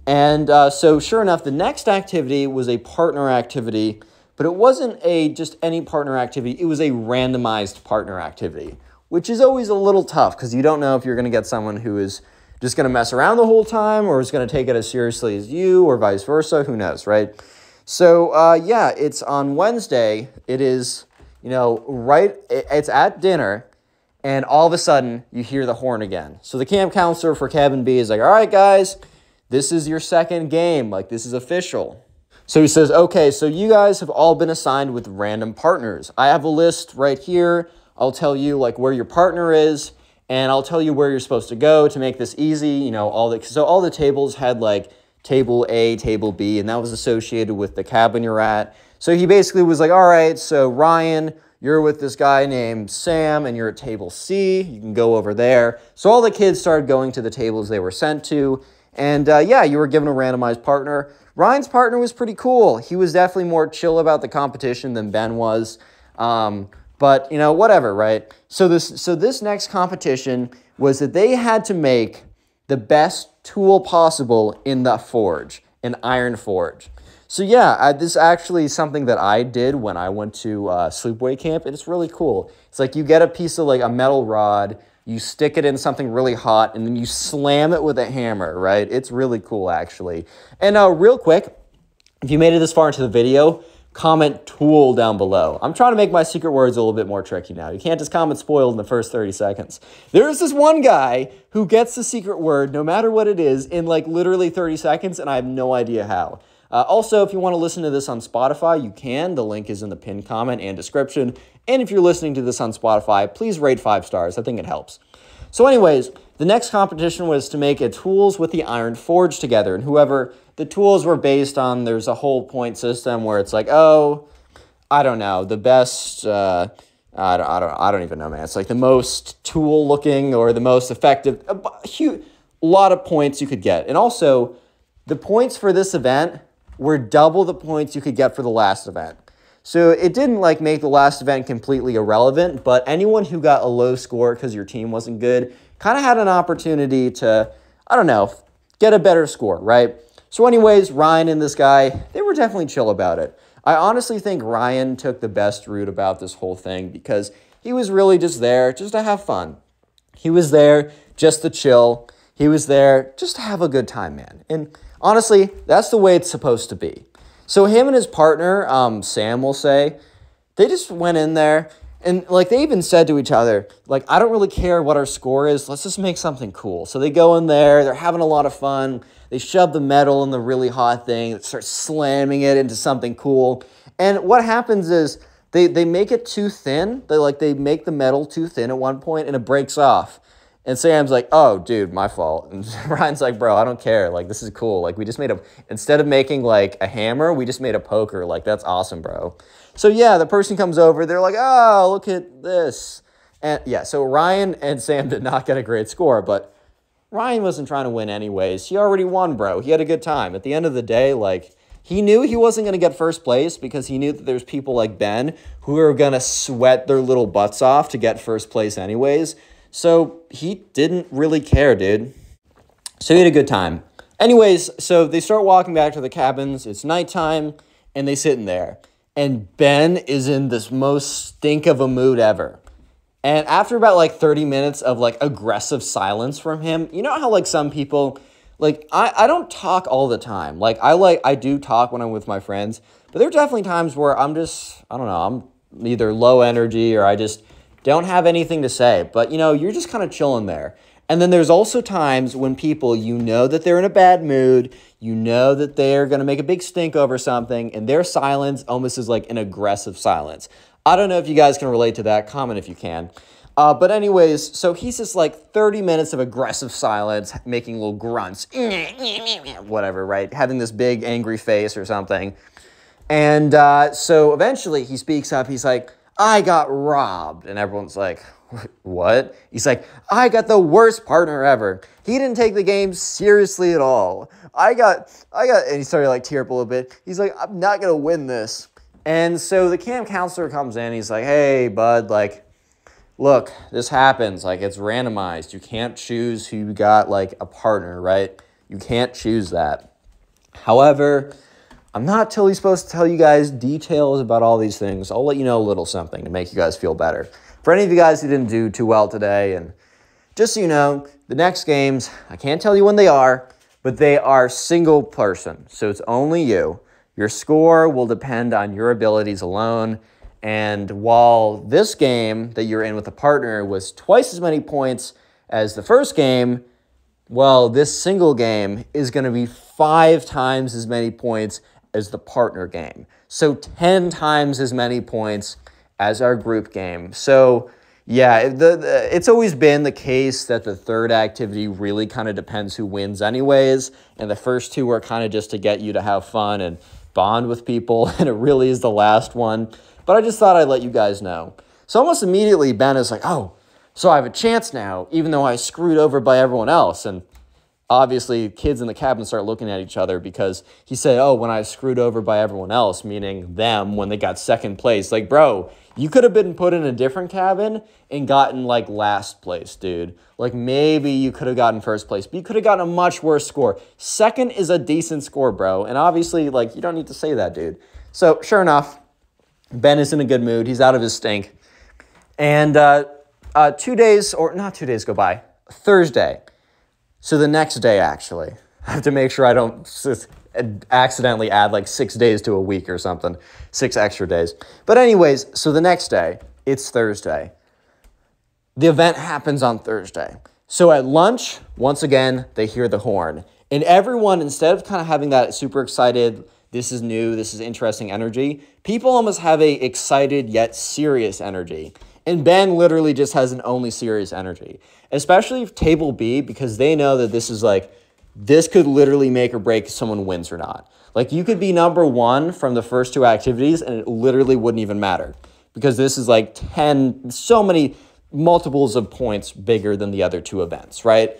And uh, so, sure enough, the next activity was a partner activity, but it wasn't a just any partner activity. It was a randomized partner activity, which is always a little tough because you don't know if you're going to get someone who is just going to mess around the whole time or is going to take it as seriously as you or vice versa. Who knows, right? So, uh, yeah, it's on Wednesday. It is, you know, right, it's at dinner, and all of a sudden you hear the horn again. So the camp counselor for cabin B is like, all right, guys, this is your second game. Like, this is official. So he says, okay, so you guys have all been assigned with random partners. I have a list right here. I'll tell you like where your partner is, and I'll tell you where you're supposed to go to make this easy. You know, all the so all the tables had like table A, table B, and that was associated with the cabin you're at. So he basically was like, all right, so Ryan, you're with this guy named Sam, and you're at table C. You can go over there. So all the kids started going to the tables they were sent to. And uh, yeah, you were given a randomized partner. Ryan's partner was pretty cool. He was definitely more chill about the competition than Ben was. Um, But you know, whatever, right? So this so this next competition was that they had to make the best tool possible in the forge, an iron forge. So yeah, I, this is actually something that I did when I went to uh, sleepaway camp, and it's really cool. It's like you get a piece of like a metal rod, you stick it in something really hot, and then you slam it with a hammer, right? It's really cool actually. And uh, real quick, if you made it this far into the video, comment tool down below. I'm trying to make my secret words a little bit more tricky now. You can't just comment spoiled in the first 30 seconds. There's this one guy who gets the secret word, no matter what it is, in like literally 30 seconds, and I have no idea how. Uh, also, if you want to listen to this on Spotify, you can. The link is in the pinned comment and description. And if you're listening to this on Spotify, please rate five stars. I think it helps. So, anyways, the next competition was to make a tools with the iron forge together, and whoever the tools were based on, there's a whole point system where it's like, oh, I don't know, the best. Uh, I don't, I don't, I don't even know, man. It's like the most tool looking or the most effective. A huge, lot of points you could get, and also the points for this event were double the points you could get for the last event. So it didn't like make the last event completely irrelevant, but anyone who got a low score because your team wasn't good kind of had an opportunity to, I don't know, get a better score, right? So, anyways, Ryan and this guy, they were definitely chill about it. I honestly think Ryan took the best route about this whole thing because he was really just there just to have fun. He was there just to chill. He was there just to have a good time, man. And honestly, that's the way it's supposed to be. So him and his partner, um, Sam will say, they just went in there and like they even said to each other, like, I don't really care what our score is. Let's just make something cool. So they go in there, they're having a lot of fun. They shove the metal in the really hot thing, start slamming it into something cool. And what happens is they, they make it too thin. They like they make the metal too thin at one point and it breaks off. And Sam's like, "Oh, dude, my fault." And Ryan's like, "Bro, I don't care. Like, this is cool. Like, we just made a instead of making like a hammer, we just made a poker. Like, that's awesome, bro." So yeah, the person comes over. They're like, "Oh, look at this." And yeah, so Ryan and Sam did not get a great score, but Ryan wasn't trying to win anyways. He already won, bro. He had a good time. At the end of the day, like he knew he wasn't going to get first place because he knew that there's people like Ben who are going to sweat their little butts off to get first place anyways. So he didn't really care, dude. So he had a good time. Anyways, so they start walking back to the cabins. It's nighttime, and they sit in there. And Ben is in this most stink of a mood ever. And after about like 30 minutes of like aggressive silence from him, you know how like some people, like I, I don't talk all the time. Like I like I do talk when I'm with my friends, but there are definitely times where I'm just, I don't know, I'm either low energy or I just don't have anything to say. But you know, you're just kind of chilling there. And then there's also times when people, you know that they're in a bad mood, you know that they're going to make a big stink over something, and their silence almost is like an aggressive silence. I don't know if you guys can relate to that. Comment if you can. Uh, but anyways, so he's just like 30 minutes of aggressive silence, making little grunts, whatever, right? Having this big angry face or something. And uh, so eventually he speaks up. He's like, I got robbed. And everyone's like, what? He's like, I got the worst partner ever. He didn't take the game seriously at all. I got, I got, and he started like tear up a little bit. He's like, I'm not gonna win this. And so the camp counselor comes in. He's like, hey, bud, like, look, this happens. Like, it's randomized. You can't choose who you got, like, a partner, right? You can't choose that. However, I'm not totally supposed to tell you guys details about all these things. I'll let you know a little something to make you guys feel better. For any of you guys who didn't do too well today, and just so you know, the next games, I can't tell you when they are, but they are single person. So it's only you. Your score will depend on your abilities alone. And while this game that you're in with a partner was twice as many points as the first game, well, this single game is going to be five times as many points as the partner game. So 10 times as many points as our group game. So, yeah, the, the, it's always been the case that the third activity really kind of depends who wins, anyways. And the first two are kind of just to get you to have fun and bond with people. And it really is the last one. But I just thought I'd let you guys know. So, almost immediately, Ben is like, oh, so I have a chance now, even though I screwed over by everyone else. And obviously kids in the cabin start looking at each other because he said, "Oh, when I screwed over by everyone else," meaning them when they got second place. Like, bro, you could have been put in a different cabin and gotten like last place, dude. Like maybe you could have gotten first place, but you could have gotten a much worse score. Second is a decent score, bro. And obviously, like you don't need to say that, dude. So sure enough, Ben is in a good mood. He's out of his stink. And uh, uh, two days, or not two days go by, Thursday. So the next day, actually, I have to make sure I don't accidentally add like six days to a week or something, six extra days. But, anyways, so the next day, it's Thursday. The event happens on Thursday. So at lunch, once again, they hear the horn. And everyone, instead of kind of having that super excited, this is new, this is interesting energy, people almost have a excited yet serious energy. And Ben literally just has an only serious energy, especially if table B, because they know that this is like, this could literally make or break someone wins or not. Like you could be number one from the first two activities and it literally wouldn't even matter because this is like 10, so many multiples of points bigger than the other two events, right?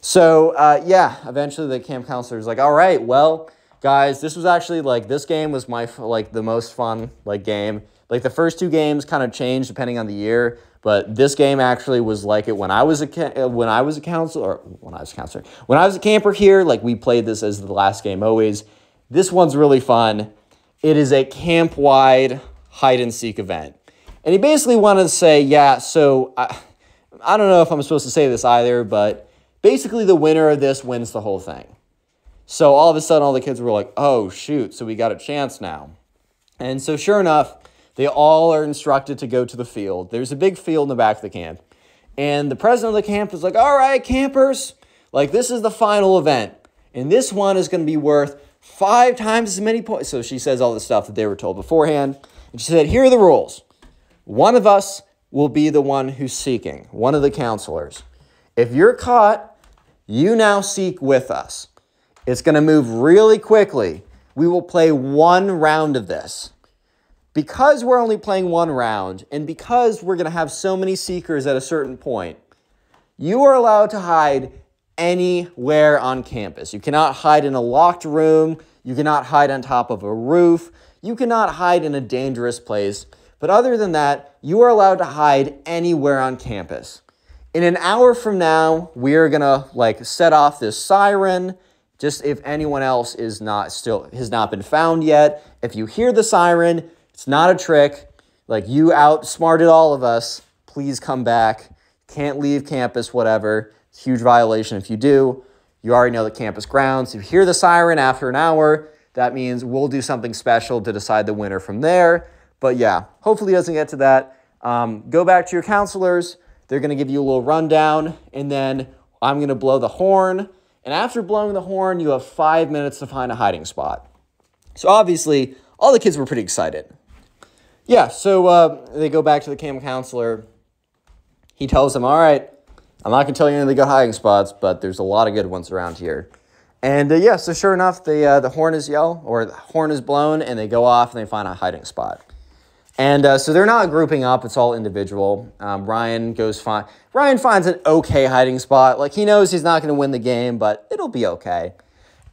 So uh, yeah, eventually the camp counselor is like, all right, well, guys, this was actually like this game was my like the most fun like game. Like the first two games kind of changed depending on the year, but this game actually was like it when I was a uh, when I was a counselor when I was a counselor when I was a camper here. Like we played this as the last game always. This one's really fun. It is a camp wide hide and seek event. And he basically wanted to say, yeah, so I, I don't know if I'm supposed to say this either, but basically the winner of this wins the whole thing. So all of a sudden, all the kids were like, oh, shoot, so we got a chance now. And so, sure enough, they all are instructed to go to the field. There's a big field in the back of the camp. And the president of the camp is like, all right, campers, like this is the final event. And this one is going to be worth five times as many points. So she says all the stuff that they were told beforehand. And she said, here are the rules. One of us will be the one who's seeking, one of the counselors. If you're caught, you now seek with us. It's going to move really quickly. We will play one round of this. Because we're only playing one round, and because we're going to have so many seekers at a certain point, you are allowed to hide anywhere on campus. You cannot hide in a locked room. You cannot hide on top of a roof. You cannot hide in a dangerous place. But other than that, you are allowed to hide anywhere on campus. In an hour from now, we are gonna like set off this siren. Just if anyone else is not still has not been found yet. If you hear the siren, it's not a trick. Like you outsmarted all of us. Please come back. Can't leave campus, whatever. Huge violation if you do. You already know the campus grounds. If you hear the siren after an hour, that means we'll do something special to decide the winner from there. But yeah, hopefully it doesn't get to that. Um, go back to your counselors. They're going to give you a little rundown, and then I'm going to blow the horn. And after blowing the horn, you have five minutes to find a hiding spot. So obviously, all the kids were pretty excited. Yeah, so uh, they go back to the camp counselor. He tells them, All right, I'm not going to tell you any of the good hiding spots, but there's a lot of good ones around here. And uh, yeah, so sure enough, the, uh, the horn is yell, or the horn is blown, and they go off and they find a hiding spot. And uh, so they're not grouping up; it's all individual. Um, Ryan goes find Ryan finds an okay hiding spot. Like he knows he's not going to win the game, but it'll be okay.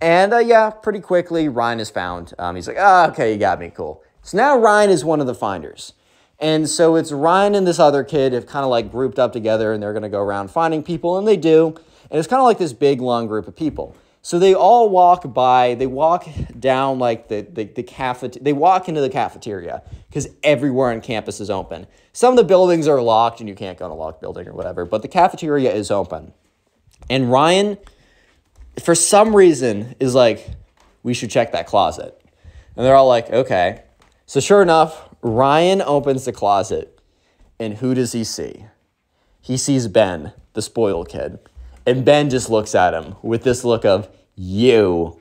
And uh, yeah, pretty quickly Ryan is found. Um, he's like, ah, okay, you got me, cool. So now Ryan is one of the finders. And so it's Ryan and this other kid have kind of like grouped up together, and they're going to go around finding people, and they do. And it's kind of like this big long group of people. So they all walk by, they walk down like the, the, the cafeteria, they walk into the cafeteria because everywhere on campus is open. Some of the buildings are locked and you can't go in a locked building or whatever, but the cafeteria is open. And Ryan, for some reason, is like, we should check that closet. And they're all like, okay. So sure enough, Ryan opens the closet and who does he see? He sees Ben, the spoiled kid. And Ben just looks at him with this look of, You,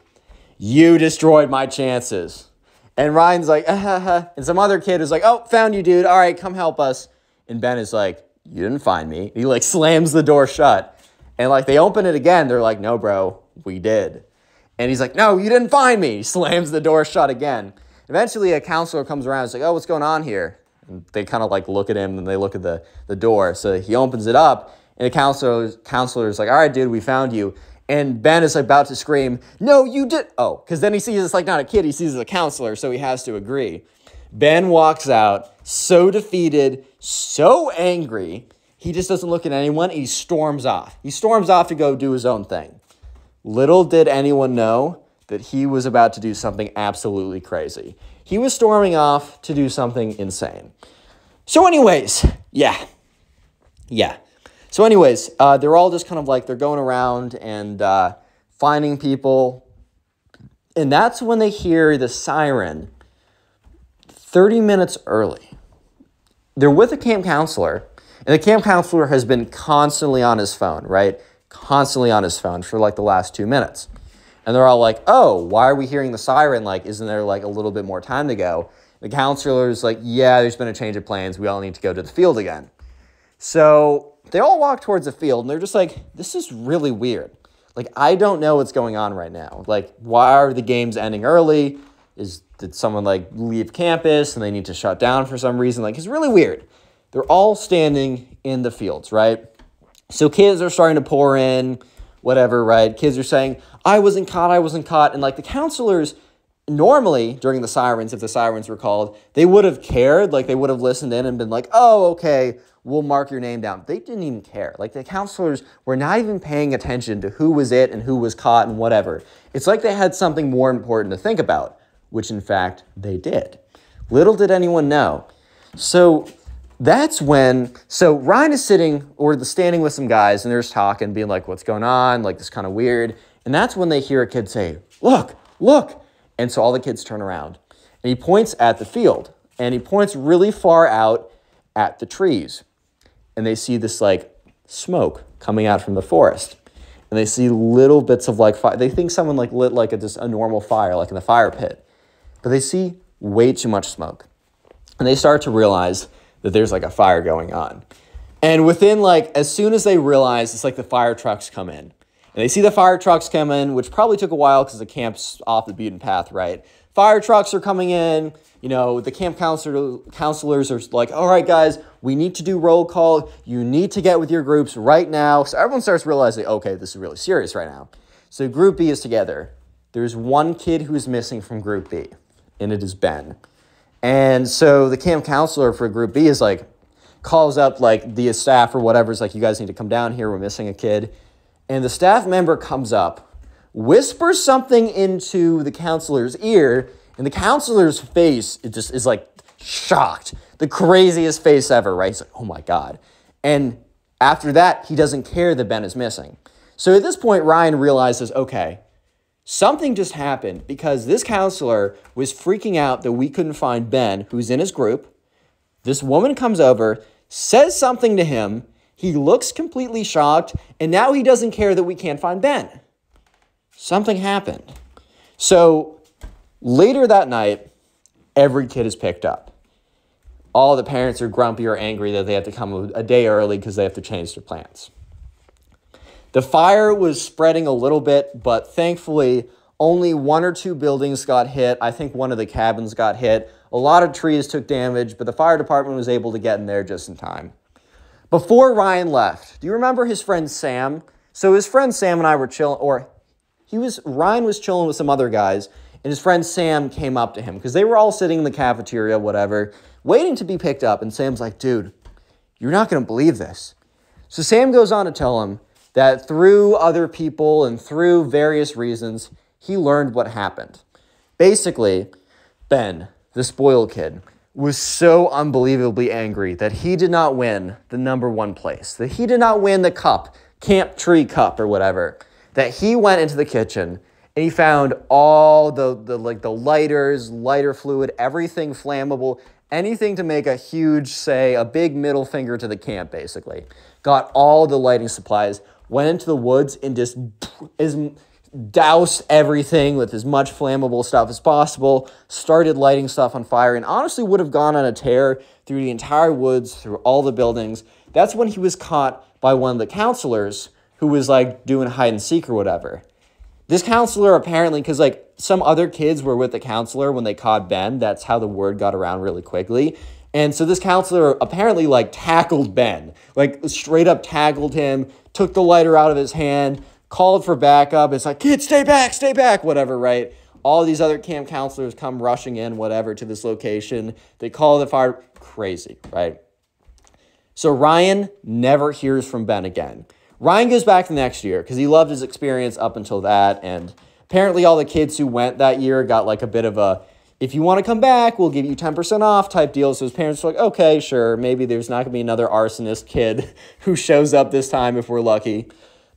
you destroyed my chances. And Ryan's like, ah, ha, ha. And some other kid is like, Oh, found you, dude. All right, come help us. And Ben is like, You didn't find me. He like slams the door shut. And like they open it again. They're like, No, bro, we did. And he's like, No, you didn't find me. Slams the door shut again. Eventually, a counselor comes around. He's like, Oh, what's going on here? And they kind of like look at him and they look at the, the door. So he opens it up, and the counselor counselor is like, All right, dude, we found you. And Ben is about to scream, No, you did. Oh, because then he sees it's like not a kid, he sees it's a counselor, so he has to agree. Ben walks out so defeated, so angry, he just doesn't look at anyone. He storms off. He storms off to go do his own thing. Little did anyone know that he was about to do something absolutely crazy. He was storming off to do something insane. So, anyways, yeah. Yeah. So, anyways, uh, they're all just kind of like they're going around and uh, finding people. And that's when they hear the siren 30 minutes early. They're with a camp counselor, and the camp counselor has been constantly on his phone, right? Constantly on his phone for like the last two minutes. And they're all like, oh, why are we hearing the siren? Like, isn't there like a little bit more time to go? The counselor's like, yeah, there's been a change of plans. We all need to go to the field again. So they all walk towards the field and they're just like, this is really weird. Like, I don't know what's going on right now. Like, why are the games ending early? Is did someone like leave campus and they need to shut down for some reason? Like, it's really weird. They're all standing in the fields, right? So kids are starting to pour in, whatever, right? Kids are saying, I wasn't caught, I wasn't caught. And like the counselors, normally during the sirens, if the sirens were called, they would have cared. Like they would have listened in and been like, oh, okay, we'll mark your name down. They didn't even care. Like the counselors were not even paying attention to who was it and who was caught and whatever. It's like they had something more important to think about, which in fact they did. Little did anyone know. So that's when so Ryan is sitting or the standing with some guys and they're just talking, being like, what's going on? Like this kind of weird. And that's when they hear a kid say, Look, look. And so all the kids turn around. And he points at the field. And he points really far out at the trees. And they see this like smoke coming out from the forest. And they see little bits of like fire. They think someone like lit like a, just a normal fire, like in the fire pit. But they see way too much smoke. And they start to realize that there's like a fire going on. And within like, as soon as they realize it's like the fire trucks come in. And they see the fire trucks come in, which probably took a while because the camp's off the beaten path, right? Fire trucks are coming in. You know, the camp counselor, counselors are like, all right, guys, we need to do roll call. You need to get with your groups right now. So everyone starts realizing, okay, this is really serious right now. So Group B is together. There's one kid who's missing from Group B, and it is Ben. And so the camp counselor for Group B is like, calls up like the staff or whatever, is like, you guys need to come down here. We're missing a kid. And the staff member comes up, whispers something into the counselor's ear, and the counselor's face it just is like shocked. The craziest face ever, right? He's like, oh my God. And after that, he doesn't care that Ben is missing. So at this point, Ryan realizes, okay, something just happened because this counselor was freaking out that we couldn't find Ben, who's in his group. This woman comes over, says something to him. He looks completely shocked, and now he doesn't care that we can't find Ben. Something happened. So later that night, every kid is picked up. All the parents are grumpy or angry that they have to come a day early because they have to change their plans. The fire was spreading a little bit, but thankfully, only one or two buildings got hit. I think one of the cabins got hit. A lot of trees took damage, but the fire department was able to get in there just in time. Before Ryan left, do you remember his friend Sam? So his friend Sam and I were chilling, or he was Ryan was chilling with some other guys, and his friend Sam came up to him because they were all sitting in the cafeteria, whatever, waiting to be picked up. And Sam's like, "Dude, you're not gonna believe this." So Sam goes on to tell him that through other people and through various reasons, he learned what happened. Basically, Ben, the spoiled kid, was so unbelievably angry that he did not win the number one place, that he did not win the cup, Camp Tree Cup or whatever, that he went into the kitchen and he found all the, the like the lighters, lighter fluid, everything flammable, anything to make a huge, say, a big middle finger to the camp, basically. Got all the lighting supplies, went into the woods and just is doused everything with as much flammable stuff as possible, started lighting stuff on fire, and honestly would have gone on a tear through the entire woods, through all the buildings. That's when he was caught by one of the counselors who was like doing hide and seek or whatever. This counselor apparently, because like some other kids were with the counselor when they caught Ben, that's how the word got around really quickly. And so this counselor apparently like tackled Ben, like straight up tackled him, took the lighter out of his hand, called for backup. It's like, kids, stay back, stay back, whatever, right? All these other camp counselors come rushing in, whatever, to this location. They call the fire. Crazy, right? So Ryan never hears from Ben again. Ryan goes back the next year because he loved his experience up until that. And apparently, all the kids who went that year got like a bit of a if you want to come back, we'll give you 10% off type deal. So his parents were like, okay, sure. Maybe there's not going to be another arsonist kid who shows up this time if we're lucky.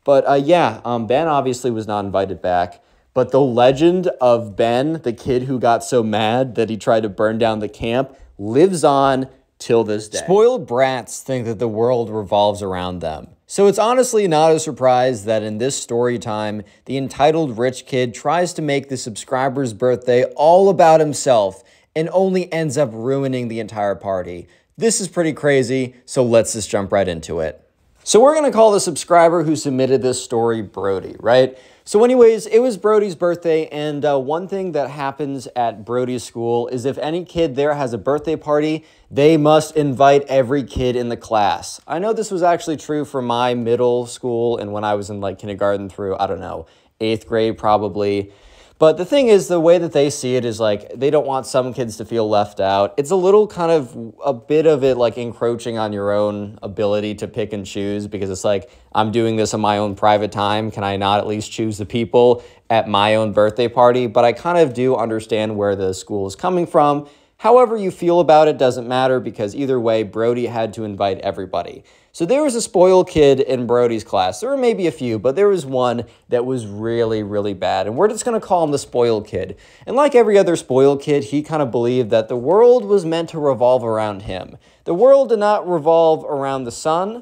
But uh, yeah, um, Ben obviously was not invited back. But the legend of Ben, the kid who got so mad that he tried to burn down the camp, lives on till this day. Spoiled brats think that the world revolves around them. So it's honestly not a surprise that in this story time, the entitled rich kid tries to make the subscriber's birthday all about himself and only ends up ruining the entire party. This is pretty crazy, so let's just jump right into it. So we're gonna call the subscriber who submitted this story Brody, right? So, anyways, it was Brody's birthday, and uh, one thing that happens at Brody's school is if any kid there has a birthday party, they must invite every kid in the class. I know this was actually true for my middle school and when I was in like kindergarten through, I don't know, eighth grade probably. But the thing is, the way that they see it is like they don't want some kids to feel left out. It's a little kind of a bit of it like encroaching on your own ability to pick and choose because it's like, I'm doing this in my own private time. Can I not at least choose the people at my own birthday party? But I kind of do understand where the school is coming from. However, you feel about it doesn't matter because either way, Brody had to invite everybody. So there was a spoiled kid in Brody's class. There were maybe a few, but there was one that was really, really bad. And we're just going to call him the spoiled kid. And like every other spoiled kid, he kind of believed that the world was meant to revolve around him. The world did not revolve around the sun.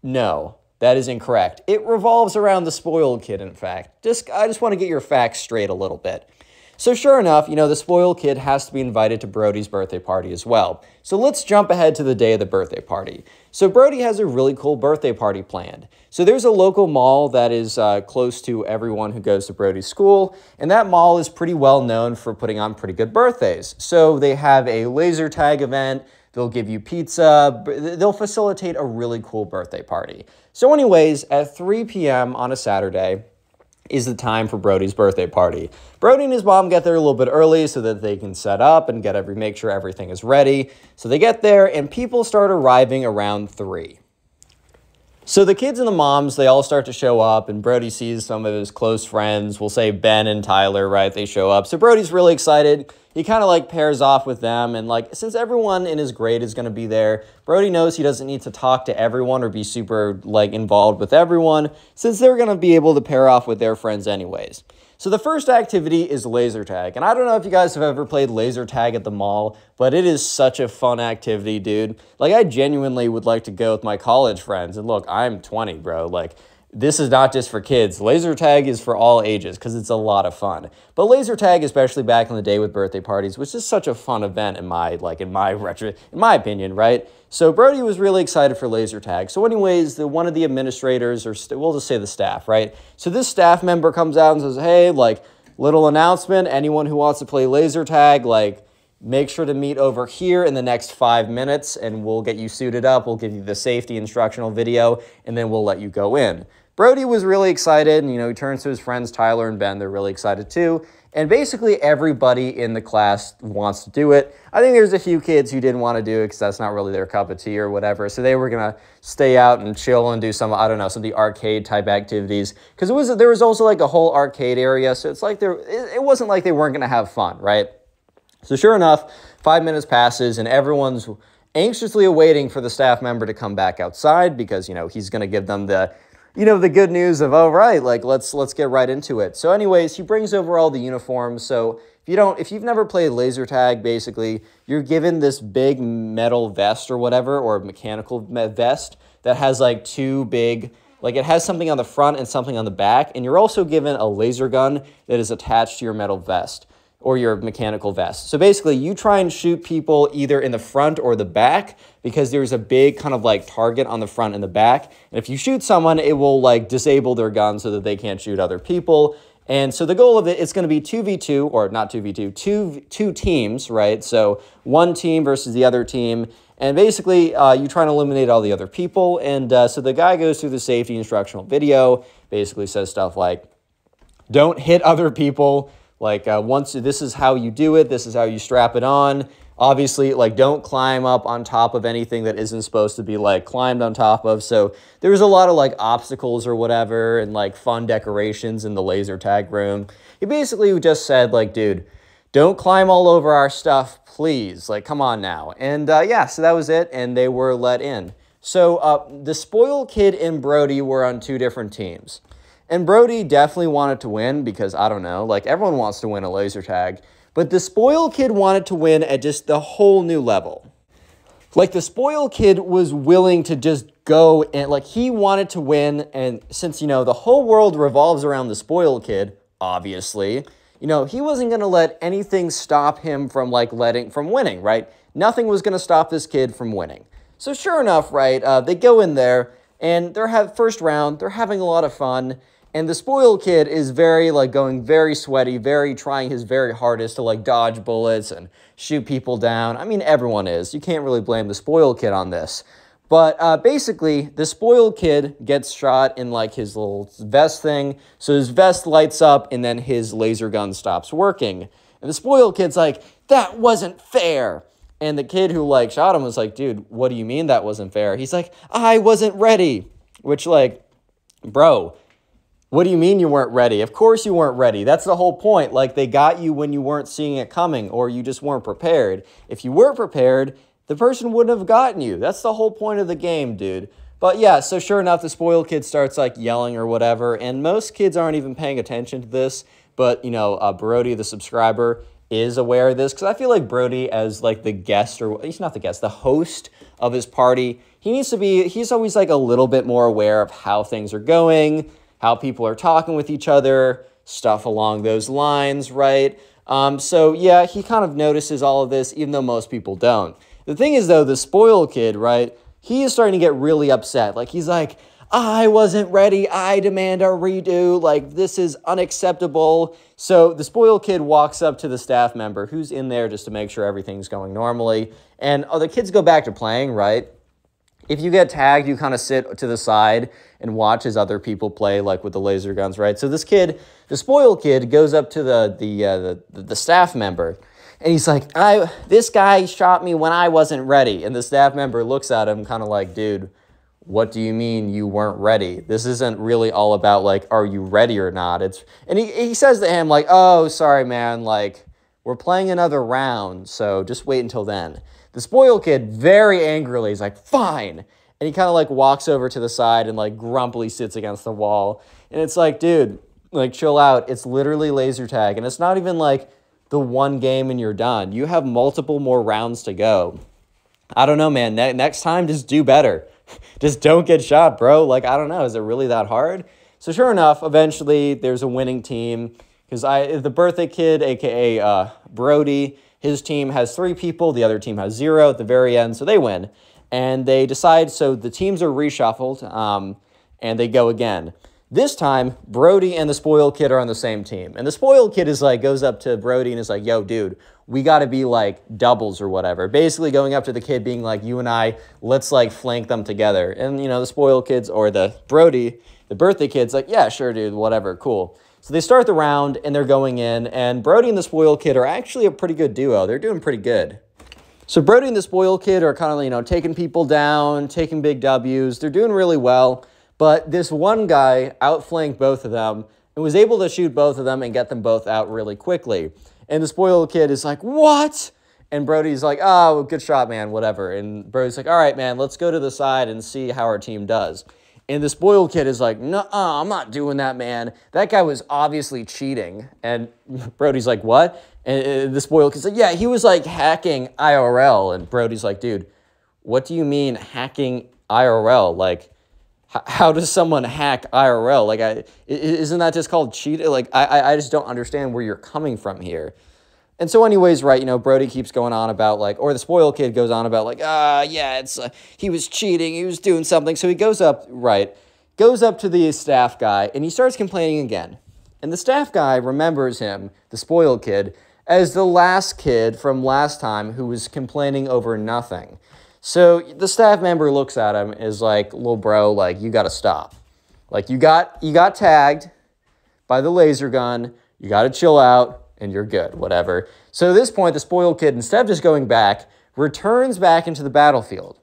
No, that is incorrect. It revolves around the spoiled kid, in fact. Just I just want to get your facts straight a little bit. So sure enough, you know, the spoiled kid has to be invited to Brody's birthday party as well. So let's jump ahead to the day of the birthday party. So Brody has a really cool birthday party planned. So there's a local mall that is uh, close to everyone who goes to Brody's school, and that mall is pretty well known for putting on pretty good birthdays. So they have a laser tag event, they'll give you pizza, they'll facilitate a really cool birthday party. So anyways, at 3 p.m. on a Saturday, is the time for Brody's birthday party. Brody and his mom get there a little bit early so that they can set up and get every make sure everything is ready. So they get there and people start arriving around 3. So the kids and the moms, they all start to show up, and Brody sees some of his close friends. We'll say Ben and Tyler, right? They show up. So Brody's really excited. He kind of like pairs off with them. And like, since everyone in his grade is going to be there, Brody knows he doesn't need to talk to everyone or be super like involved with everyone, since they're going to be able to pair off with their friends anyways. So the first activity is laser tag. And I don't know if you guys have ever played laser tag at the mall, but it is such a fun activity, dude. Like I genuinely would like to go with my college friends. And look, I'm 20, bro. Like this is not just for kids. Laser tag is for all ages because it's a lot of fun. But laser tag, especially back in the day with birthday parties, was just such a fun event in my like in my retro in my opinion, right? So Brody was really excited for laser tag. So anyways, the one of the administrators or we we'll just say the staff, right? So this staff member comes out and says, "Hey, like little announcement, anyone who wants to play laser tag, like make sure to meet over here in the next five minutes and we'll get you suited up. We'll give you the safety instructional video and then we'll let you go in. Brody was really excited and, you know, he turns to his friends Tyler and Ben. They're really excited too. And basically everybody in the class wants to do it. I think there's a few kids who didn't want to do it because that's not really their cup of tea or whatever. So they were going to stay out and chill and do some, I don't know, some of the arcade type activities. Because it was there was also like a whole arcade area. So it's like there, it, it wasn't like they weren't going to have fun, right? So sure enough, five minutes passes and everyone's anxiously awaiting for the staff member to come back outside because, you know, he's going to give them the you know the good news of oh right like let's let's get right into it. So anyways he brings over all the uniforms. So if you don't if you've never played laser tag basically you're given this big metal vest or whatever or mechanical vest that has like two big like it has something on the front and something on the back and you're also given a laser gun that is attached to your metal vest or your mechanical vest. So basically, you try and shoot people either in the front or the back because there's a big kind of like target on the front and the back. And if you shoot someone, it will like disable their gun so that they can't shoot other people. And so the goal of it is going to be 2v2 or not 2v2, two two teams, right? So one team versus the other team And basically, uh, you try and eliminate all the other people. And uh, so the guy goes through the safety instructional video, basically says stuff like, don't hit other people. Like uh, once this is how you do it, this is how you strap it on. Obviously, like don't climb up on top of anything that isn't supposed to be like climbed on top of. So there was a lot of like obstacles or whatever and like fun decorations in the laser tag room. He basically just said like, dude, don't climb all over our stuff, please. Like, come on now. And uh, yeah, so that was it, and they were let in. So uh, the spoiled kid and Brody were on two different teams. And Brody definitely wanted to win because I don't know, like everyone wants to win a laser tag. But the spoiled kid wanted to win at just the whole new level. Like the spoiled kid was willing to just go and like he wanted to win. And since, you know, the whole world revolves around the spoiled kid, obviously, you know, he wasn't going to let anything stop him from like letting, from winning, right? Nothing was going to stop this kid from winning. So sure enough, right, uh, they go in there and they're have first round, they're having a lot of fun. And the spoiled kid is very like going very sweaty, very trying his very hardest to like dodge bullets and shoot people down. I mean, everyone is. You can't really blame the spoiled kid on this. But uh, basically, the spoiled kid gets shot in like his little vest thing. So his vest lights up and then his laser gun stops working. And the spoiled kid's like, that wasn't fair. And the kid who like shot him was like, dude, what do you mean that wasn't fair? He's like, I wasn't ready. Which, like, bro, what do you mean you weren't ready? Of course you weren't ready. That's the whole point. Like they got you when you weren't seeing it coming or you just weren't prepared. If you were prepared, the person wouldn't have gotten you. That's the whole point of the game, dude. But yeah, so sure enough, the spoiled kid starts like yelling or whatever, and most kids aren't even paying attention to this. But you know, uh, Brody, the subscriber, is aware of this because I feel like Brody, as like the guest or he's not the guest, the host of his party, he needs to be. He's always like a little bit more aware of how things are going how people are talking with each other, stuff along those lines, right? Um, so yeah, he kind of notices all of this, even though most people don't. The thing is, though, the spoiled kid, right? He is starting to get really upset. Like he's like, I wasn't ready. I demand a redo. Like this is unacceptable. So the spoiled kid walks up to the staff member who's in there just to make sure everything's going normally. And oh, the kids go back to playing, right? If you get tagged, you kind of sit to the side and watch as other people play, like with the laser guns, right? So this kid, the spoiled kid, goes up to the the uh, the, the staff member, and he's like, "I this guy shot me when I wasn't ready." And the staff member looks at him, kind of like, "Dude, what do you mean you weren't ready? This isn't really all about like, are you ready or not?" It's and he he says to him like, "Oh, sorry, man, like." We're playing another round, so just wait until then. The spoiled kid very angrily is like, fine. And he kind of like walks over to the side and like grumpily sits against the wall. And it's like, dude, like chill out. It's literally laser tag. And it's not even like the one game and you're done. You have multiple more rounds to go. I don't know, man. Ne- next time, just do better. just don't get shot, bro. Like, I don't know. Is it really that hard? So, sure enough, eventually there's a winning team because I the birthday kid, aka uh, Brody, his team has three people, the other team has zero at the very end, so they win. And they decide, so the teams are reshuffled, um, and they go again. This time, Brody and the spoiled kid are on the same team. And the spoiled kid is like, goes up to Brody and is like, yo, dude, we got to be like doubles or whatever. Basically, going up to the kid, being like, you and I, let's like flank them together. And, you know, the spoiled kids or the Brody, the birthday kid's like, yeah, sure, dude, whatever, cool. So they start the round and they're going in, and Brody and the Spoil kid are actually a pretty good duo. They're doing pretty good. So Brody and the Spoil kid are kind of, you know, taking people down, taking big W's. They're doing really well. But this one guy outflanked both of them and was able to shoot both of them and get them both out really quickly. And the Spoil kid is like, What? And Brody's like, Oh, good shot, man, whatever. And Brody's like, All right, man, let's go to the side and see how our team does. And the spoiled kid is like, no, I'm not doing that, man. That guy was obviously cheating. And Brody's like, what? And uh, the spoiled kid's like, yeah, he was like hacking IRL. And Brody's like, dude, what do you mean hacking IRL? Like, how does someone hack IRL? Like, I, isn't that just called cheating? Like, I, I just don't understand where you're coming from here. And so, anyways, right, you know, Brody keeps going on about like, or the spoiled kid goes on about like, ah, yeah, it's uh, he was cheating, he was doing something. So he goes up, right, goes up to the staff guy, and he starts complaining again. And the staff guy remembers him, the spoiled kid, as the last kid from last time who was complaining over nothing. So the staff member looks at him is like, "Little bro, like you got to stop. Like you got you got tagged by the laser gun. You got to chill out and you're good, whatever." So at this point, the spoiled kid instead of just going back, returns back into the battlefield.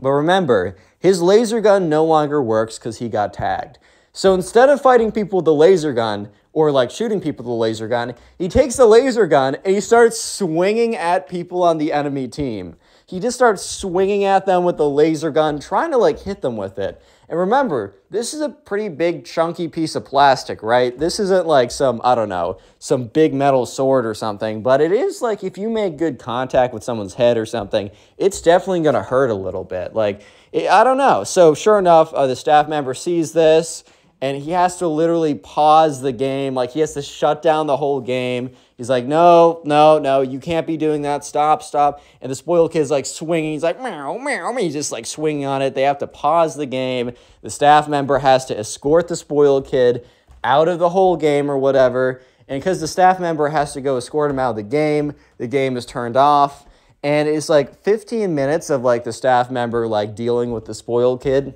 But remember, his laser gun no longer works cuz he got tagged. So instead of fighting people with the laser gun or like shooting people with the laser gun, he takes the laser gun and he starts swinging at people on the enemy team. He just starts swinging at them with the laser gun, trying to like hit them with it. And remember, this is a pretty big chunky piece of plastic, right? This isn't like some, I don't know, some big metal sword or something, but it is like if you make good contact with someone's head or something, it's definitely going to hurt a little bit. Like, it, I don't know. So, sure enough, uh, the staff member sees this and he has to literally pause the game. Like he has to shut down the whole game. He's like, no, no, no, you can't be doing that. Stop, stop. And the spoiled kid's like swinging. He's like, meow, meow. He's just like swinging on it. They have to pause the game. The staff member has to escort the spoiled kid out of the whole game or whatever. And because the staff member has to go escort him out of the game, the game is turned off. And it's like 15 minutes of like the staff member like dealing with the spoiled kid.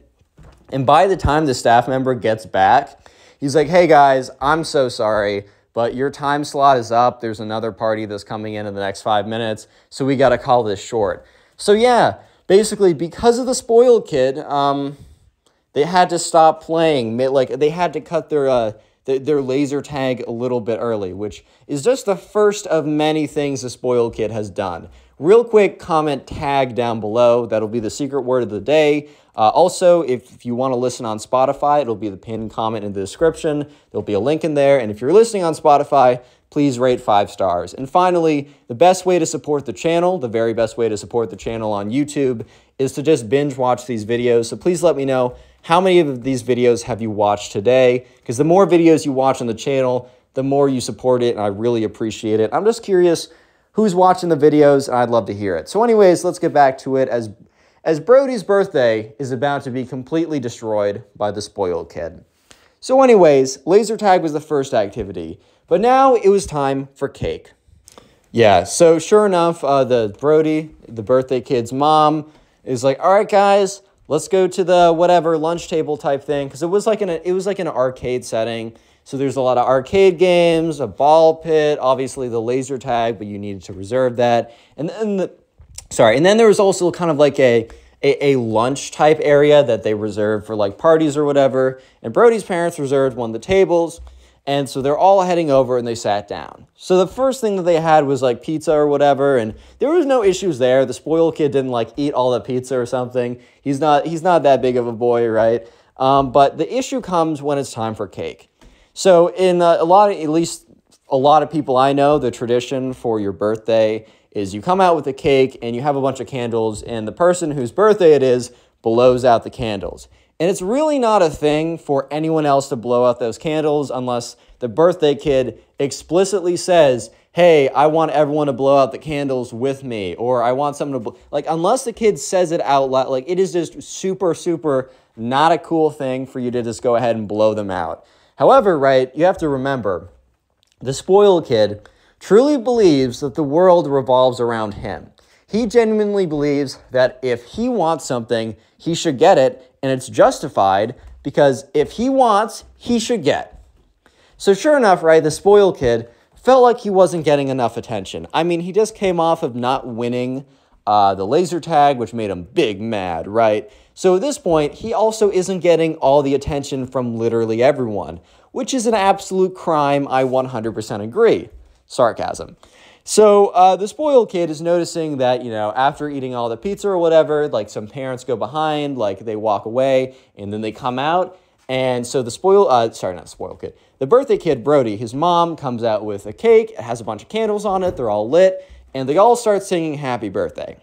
And by the time the staff member gets back, he's like, hey guys, I'm so sorry, but your time slot is up. There's another party that's coming in in the next five minutes, so we got to call this short. So, yeah, basically, because of the spoiled kid, um, they had to stop playing. Like, they had to cut their. Uh, th- their laser tag a little bit early, which is just the first of many things the spoiled kid has done. Real quick comment tag down below. That'll be the secret word of the day. Uh, also, if, if you want to listen on Spotify, it'll be the pinned comment in the description. There'll be a link in there. And if you're listening on Spotify, please rate five stars. And finally, the best way to support the channel, the very best way to support the channel on YouTube, is to just binge watch these videos. So please let me know how many of these videos have you watched today? Because the more videos you watch on the channel, the more you support it, and I really appreciate it. I'm just curious who's watching the videos, and I'd love to hear it. So, anyways, let's get back to it. As as Brody's birthday is about to be completely destroyed by the spoiled kid. So, anyways, laser tag was the first activity, but now it was time for cake. Yeah, so sure enough, uh, the Brody, the birthday kid's mom, is like, "All right, guys, let's go to the whatever lunch table type thing," because it was like an it was like an arcade setting. So there's a lot of arcade games, a ball pit, obviously the laser tag, but you needed to reserve that, and then the sorry, and then there was also kind of like a a, a lunch type area that they reserved for like parties or whatever. And Brody's parents reserved one of the tables. And so they're all heading over and they sat down. So the first thing that they had was like pizza or whatever, and there was no issues there. The spoiled kid didn't like eat all the pizza or something. He's not he's not that big of a boy, right? Um, but the issue comes when it's time for cake. So in uh, a lot of at least a lot of people I know, the tradition for your birthday is you come out with a cake and you have a bunch of candles, and the person whose birthday it is blows out the candles. And it's really not a thing for anyone else to blow out those candles unless the birthday kid explicitly says, Hey, I want everyone to blow out the candles with me, or I want someone to, like, unless the kid says it out loud, like, it is just super, super not a cool thing for you to just go ahead and blow them out. However, right, you have to remember the spoiled kid truly believes that the world revolves around him. He genuinely believes that if he wants something, he should get it, and it's justified because if he wants, he should get. So, sure enough, right, the spoiled kid felt like he wasn't getting enough attention. I mean, he just came off of not winning uh, the laser tag, which made him big mad, right? So, at this point, he also isn't getting all the attention from literally everyone, which is an absolute crime. I 100% agree. Sarcasm. So uh, the spoiled kid is noticing that, you know, after eating all the pizza or whatever, like some parents go behind, like they walk away, and then they come out. And so the spoiled, uh, sorry, not spoiled kid, the birthday kid, Brody, his mom comes out with a cake. It has a bunch of candles on it. They're all lit. And they all start singing happy birthday.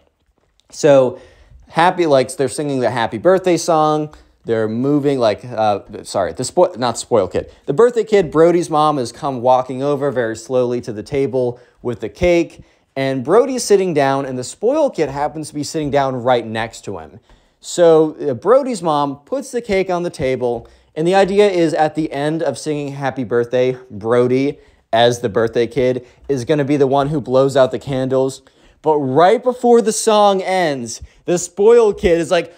So happy, like they're singing the happy birthday song. They're moving like, uh, sorry, the spoil, not spoiled kid. The birthday kid, Brody's mom, has come walking over very slowly to the table with the cake. And Brody's sitting down, and the spoil kid happens to be sitting down right next to him. So uh, Brody's mom puts the cake on the table, and the idea is at the end of singing happy birthday, Brody, as the birthday kid, is going to be the one who blows out the candles. But right before the song ends, the spoiled kid is like,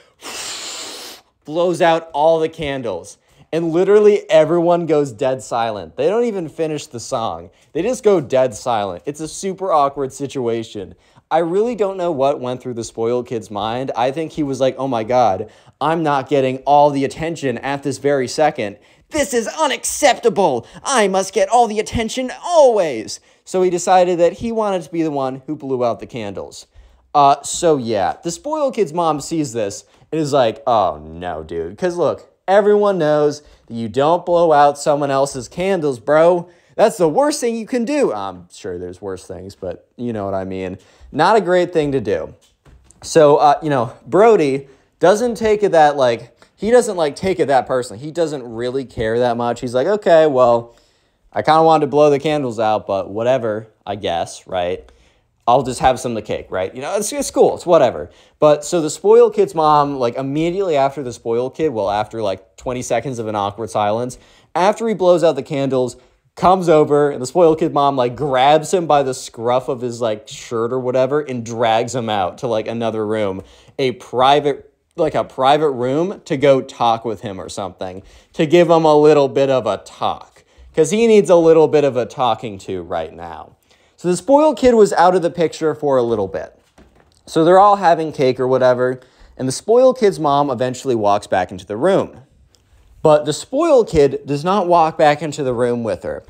blows out all the candles. And literally everyone goes dead silent. They don't even finish the song. They just go dead silent. It's a super awkward situation. I really don't know what went through the spoiled kid's mind. I think he was like, oh my God, I'm not getting all the attention at this very second. This is unacceptable. I must get all the attention always. So he decided that he wanted to be the one who blew out the candles. Uh, so yeah, the spoiled kid's mom sees this and is like, oh no, dude. Because look, everyone knows that you don't blow out someone else's candles, bro. That's the worst thing you can do. I'm sure there's worse things, but you know what I mean. Not a great thing to do. So, uh, you know, Brody doesn't take it that, like, he doesn't, like, take it that personally. He doesn't really care that much. He's like, okay, well, I kind of wanted to blow the candles out, but whatever, I guess, right? I'll just have some of the cake, right? You know, it's, it's cool, it's whatever. But so the spoiled kid's mom, like immediately after the spoiled kid, well, after like 20 seconds of an awkward silence, after he blows out the candles, comes over and the spoiled kid mom like grabs him by the scruff of his like shirt or whatever and drags him out to like another room, a private like a private room to go talk with him or something, to give him a little bit of a talk cuz he needs a little bit of a talking to right now. So the spoiled kid was out of the picture for a little bit. So they're all having cake or whatever, and the spoiled kid's mom eventually walks back into the room. But the spoiled kid does not walk back into the room with her.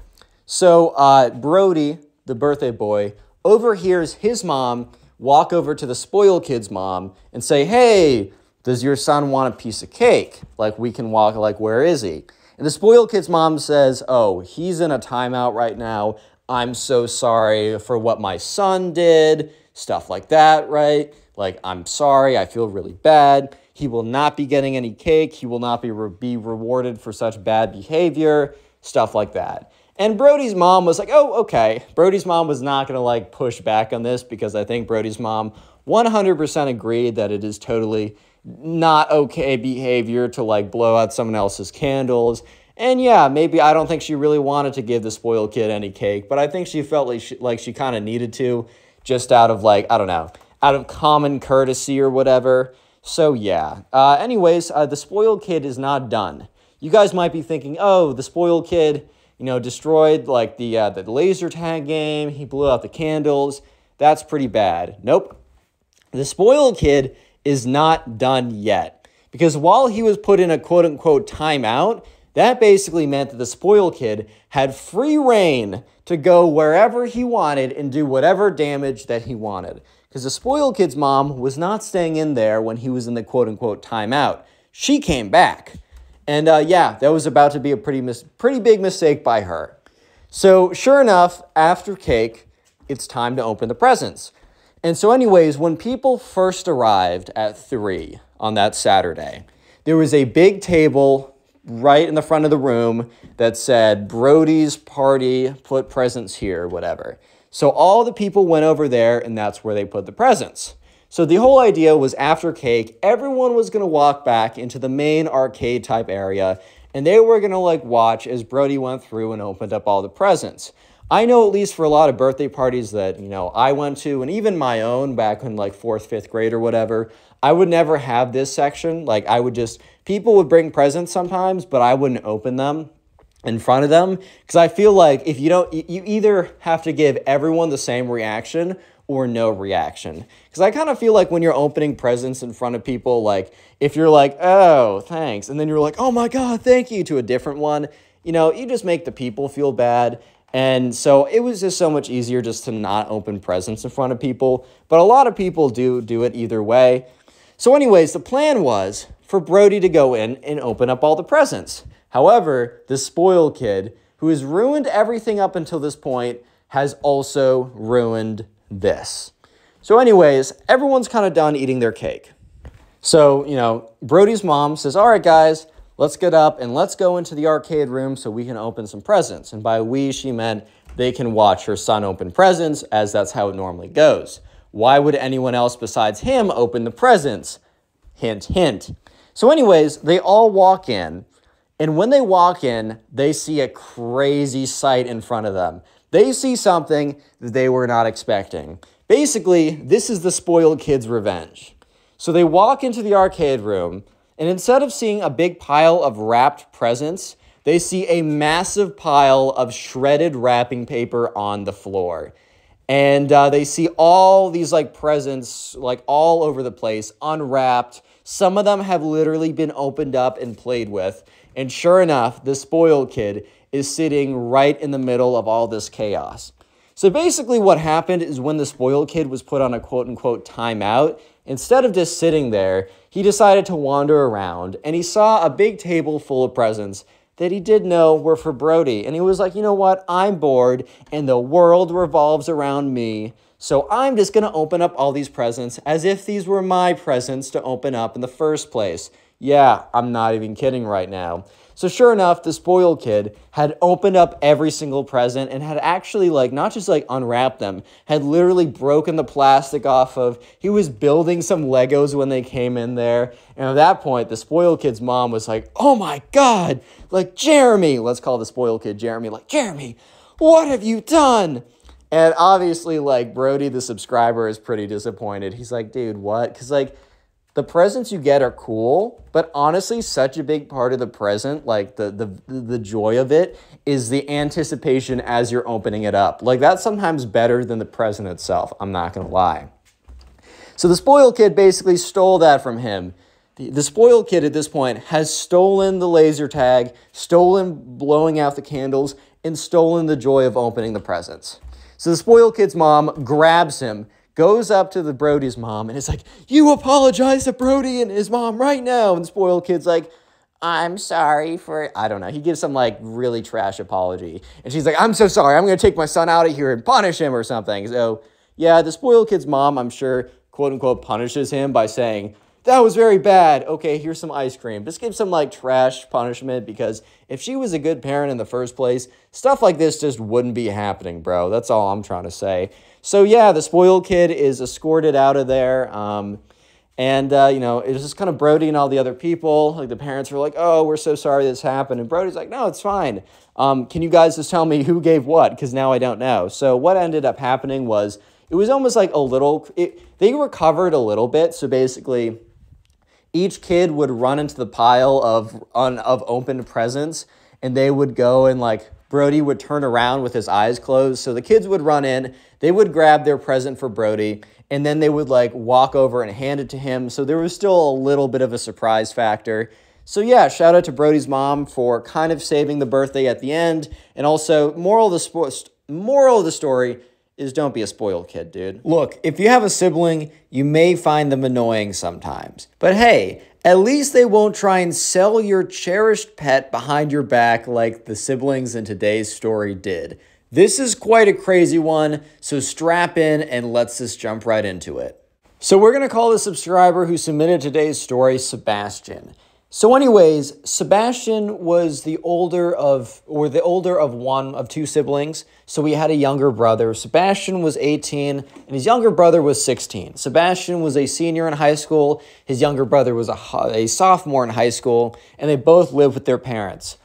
So uh, Brody, the birthday boy, overhears his mom walk over to the spoiled kid's mom and say, Hey, does your son want a piece of cake? Like, we can walk, like, where is he? And the spoiled kid's mom says, Oh, he's in a timeout right now. I'm so sorry for what my son did, stuff like that, right? Like, I'm sorry, I feel really bad. He will not be getting any cake. He will not be, re- be rewarded for such bad behavior, stuff like that. And Brody's mom was like, oh, okay. Brody's mom was not going to like push back on this because I think Brody's mom 100% agreed that it is totally not okay behavior to like blow out someone else's candles. And yeah, maybe I don't think she really wanted to give the spoiled kid any cake, but I think she felt like she, like she kind of needed to just out of like, I don't know, out of common courtesy or whatever. So yeah. Uh, anyways, uh, the spoiled kid is not done. You guys might be thinking, oh, the spoiled kid, you know, destroyed like the uh, the laser tag game. He blew out the candles. That's pretty bad. Nope. The spoiled kid is not done yet because while he was put in a quote unquote timeout, that basically meant that the spoiled kid had free reign to go wherever he wanted and do whatever damage that he wanted. Because the spoiled kid's mom was not staying in there when he was in the quote unquote timeout. She came back. And uh, yeah, that was about to be a pretty, mis- pretty big mistake by her. So, sure enough, after cake, it's time to open the presents. And so, anyways, when people first arrived at 3 on that Saturday, there was a big table right in the front of the room that said Brody's party, put presents here, whatever. So all the people went over there and that's where they put the presents. So the whole idea was after cake, everyone was going to walk back into the main arcade type area and they were going to like watch as Brody went through and opened up all the presents. I know at least for a lot of birthday parties that, you know, I went to and even my own back in like 4th, 5th grade or whatever, I would never have this section. Like I would just people would bring presents sometimes, but I wouldn't open them in front of them because I feel like if you don't you either have to give everyone the same reaction or no reaction. Because I kind of feel like when you're opening presents in front of people, like if you're like, oh, thanks, and then you're like, oh my God, thank you to a different one, you know, you just make the people feel bad. And so it was just so much easier just to not open presents in front of people. But a lot of people do do it either way. So, anyways, the plan was for Brody to go in and open up all the presents. However, the spoiled kid, who has ruined everything up until this point, has also ruined this. So, anyways, everyone's kind of done eating their cake. So, you know, Brody's mom says, All right, guys, let's get up and let's go into the arcade room so we can open some presents. And by we, she meant they can watch her son open presents, as that's how it normally goes. Why would anyone else besides him open the presents? Hint, hint. So, anyways, they all walk in, and when they walk in, they see a crazy sight in front of them. They see something that they were not expecting Basically, this is the spoiled kid's revenge. So they walk into the arcade room, and instead of seeing a big pile of wrapped presents, they see a massive pile of shredded wrapping paper on the floor. And uh, they see all these like presents, like all over the place, unwrapped. Some of them have literally been opened up and played with. And sure enough, the spoiled kid is sitting right in the middle of all this chaos. So basically, what happened is when the spoiled kid was put on a quote unquote timeout, instead of just sitting there, he decided to wander around and he saw a big table full of presents that he did know were for Brody. And he was like, you know what? I'm bored and the world revolves around me. So I'm just going to open up all these presents as if these were my presents to open up in the first place. Yeah, I'm not even kidding right now. So sure enough, the spoiled kid had opened up every single present and had actually like not just like unwrapped them, had literally broken the plastic off of. He was building some Legos when they came in there. And at that point, the spoiled kid's mom was like, "Oh my god, like Jeremy, let's call the spoiled kid Jeremy, like, "Jeremy, what have you done?" And obviously, like Brody, the subscriber, is pretty disappointed. He's like, dude, what? Because, like, the presents you get are cool, but honestly, such a big part of the present, like the, the, the joy of it, is the anticipation as you're opening it up. Like, that's sometimes better than the present itself. I'm not to lie. So the spoiled kid basically stole that from him. The, the spoiled kid at this point has stolen the laser tag, stolen blowing out the candles, and stolen the joy of opening the presents. So the spoiled kid's mom grabs him, goes up to the Brody's mom, and is like, You apologize to Brody and his mom right now. And the spoiled kid's like, I'm sorry for I don't know. He gives some like really trash apology. And she's like, I'm so sorry. I'm gonna take my son out of here and punish him or something. So yeah, the spoiled kid's mom, I'm sure, quote unquote, punishes him by saying, That was very bad. Okay, here's some ice cream. Just give some like trash punishment because if she was a good parent in the first place, stuff like this just wouldn't be happening, bro. That's all I'm trying to say. So yeah, the spoiled kid is escorted out of there. Um, and, uh, you know, it's just kind of Brody and all the other people. Like the parents were like, oh, we're so sorry this happened. And Brody's like, no, it's fine. Um, can you guys just tell me who gave what? Because now I don't know. So what ended up happening was it was almost like a little, it, they recovered a little bit. So basically, each kid would run into the pile of, un, of opened presents and they would go and like Brody would turn around with his eyes closed. So the kids would run in, they would grab their present for Brody, and then they would like walk over and hand it to him. So there was still a little bit of a surprise factor. So yeah, shout out to Brody's mom for kind of saving the birthday at the end. And also, moral of the spo- moral of the story is don't be a spoiled kid, dude. Look, if you have a sibling, you may find them annoying sometimes. But hey, at least they won't try and sell your cherished pet behind your back like the siblings in today's story did. This is quite a crazy one, so strap in and let's just jump right into it. So, we're gonna call the subscriber who submitted today's story Sebastian. So, anyways, Sebastian was the older of, or the older of one of two siblings. So, we had a younger brother. Sebastian was 18, and his younger brother was 16. Sebastian was a senior in high school. His younger brother was a, a sophomore in high school, and they both lived with their parents.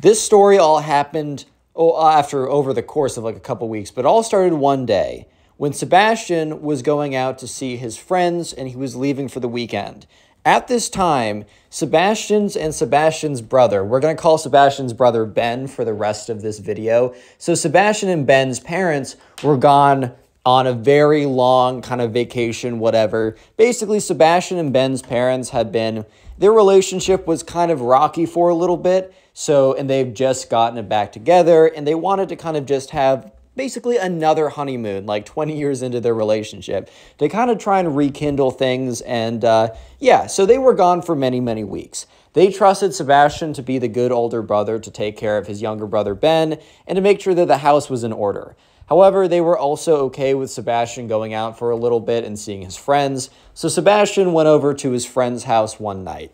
This story all happened oh, uh, after over the course of like a couple weeks, but all started one day when Sebastian was going out to see his friends and he was leaving for the weekend. At this time, Sebastian's and Sebastian's brother, we're going to call Sebastian's brother Ben for the rest of this video. So, Sebastian and Ben's parents were gone on a very long kind of vacation, whatever. Basically, Sebastian and Ben's parents had been, their relationship was kind of rocky for a little bit. So, and they've just gotten it back together and they wanted to kind of just have basically another honeymoon, like 20 years into their relationship, to kind of try and rekindle things. And uh, yeah, so they were gone for many, many weeks. They trusted Sebastian to be the good older brother to take care of his younger brother Ben and to make sure that the house was in order. However, they were also okay with Sebastian going out for a little bit and seeing his friends, so Sebastian went over to his friend's house one night.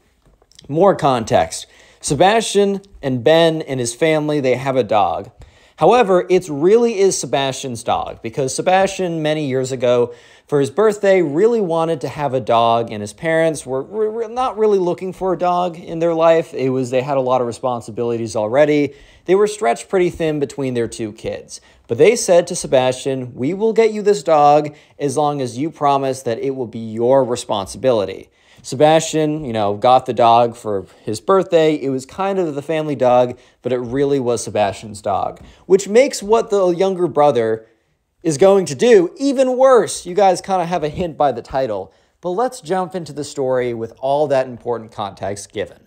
More context Sebastian and Ben and his family, they have a dog. However, it really is Sebastian's dog because Sebastian, many years ago, for his birthday, really wanted to have a dog, and his parents were, were not really looking for a dog in their life. It was they had a lot of responsibilities already. They were stretched pretty thin between their two kids. But they said to Sebastian, We will get you this dog as long as you promise that it will be your responsibility. Sebastian, you know, got the dog for his birthday. It was kind of the family dog, but it really was Sebastian's dog, which makes what the younger brother is going to do even worse. You guys kind of have a hint by the title. But let's jump into the story with all that important context given.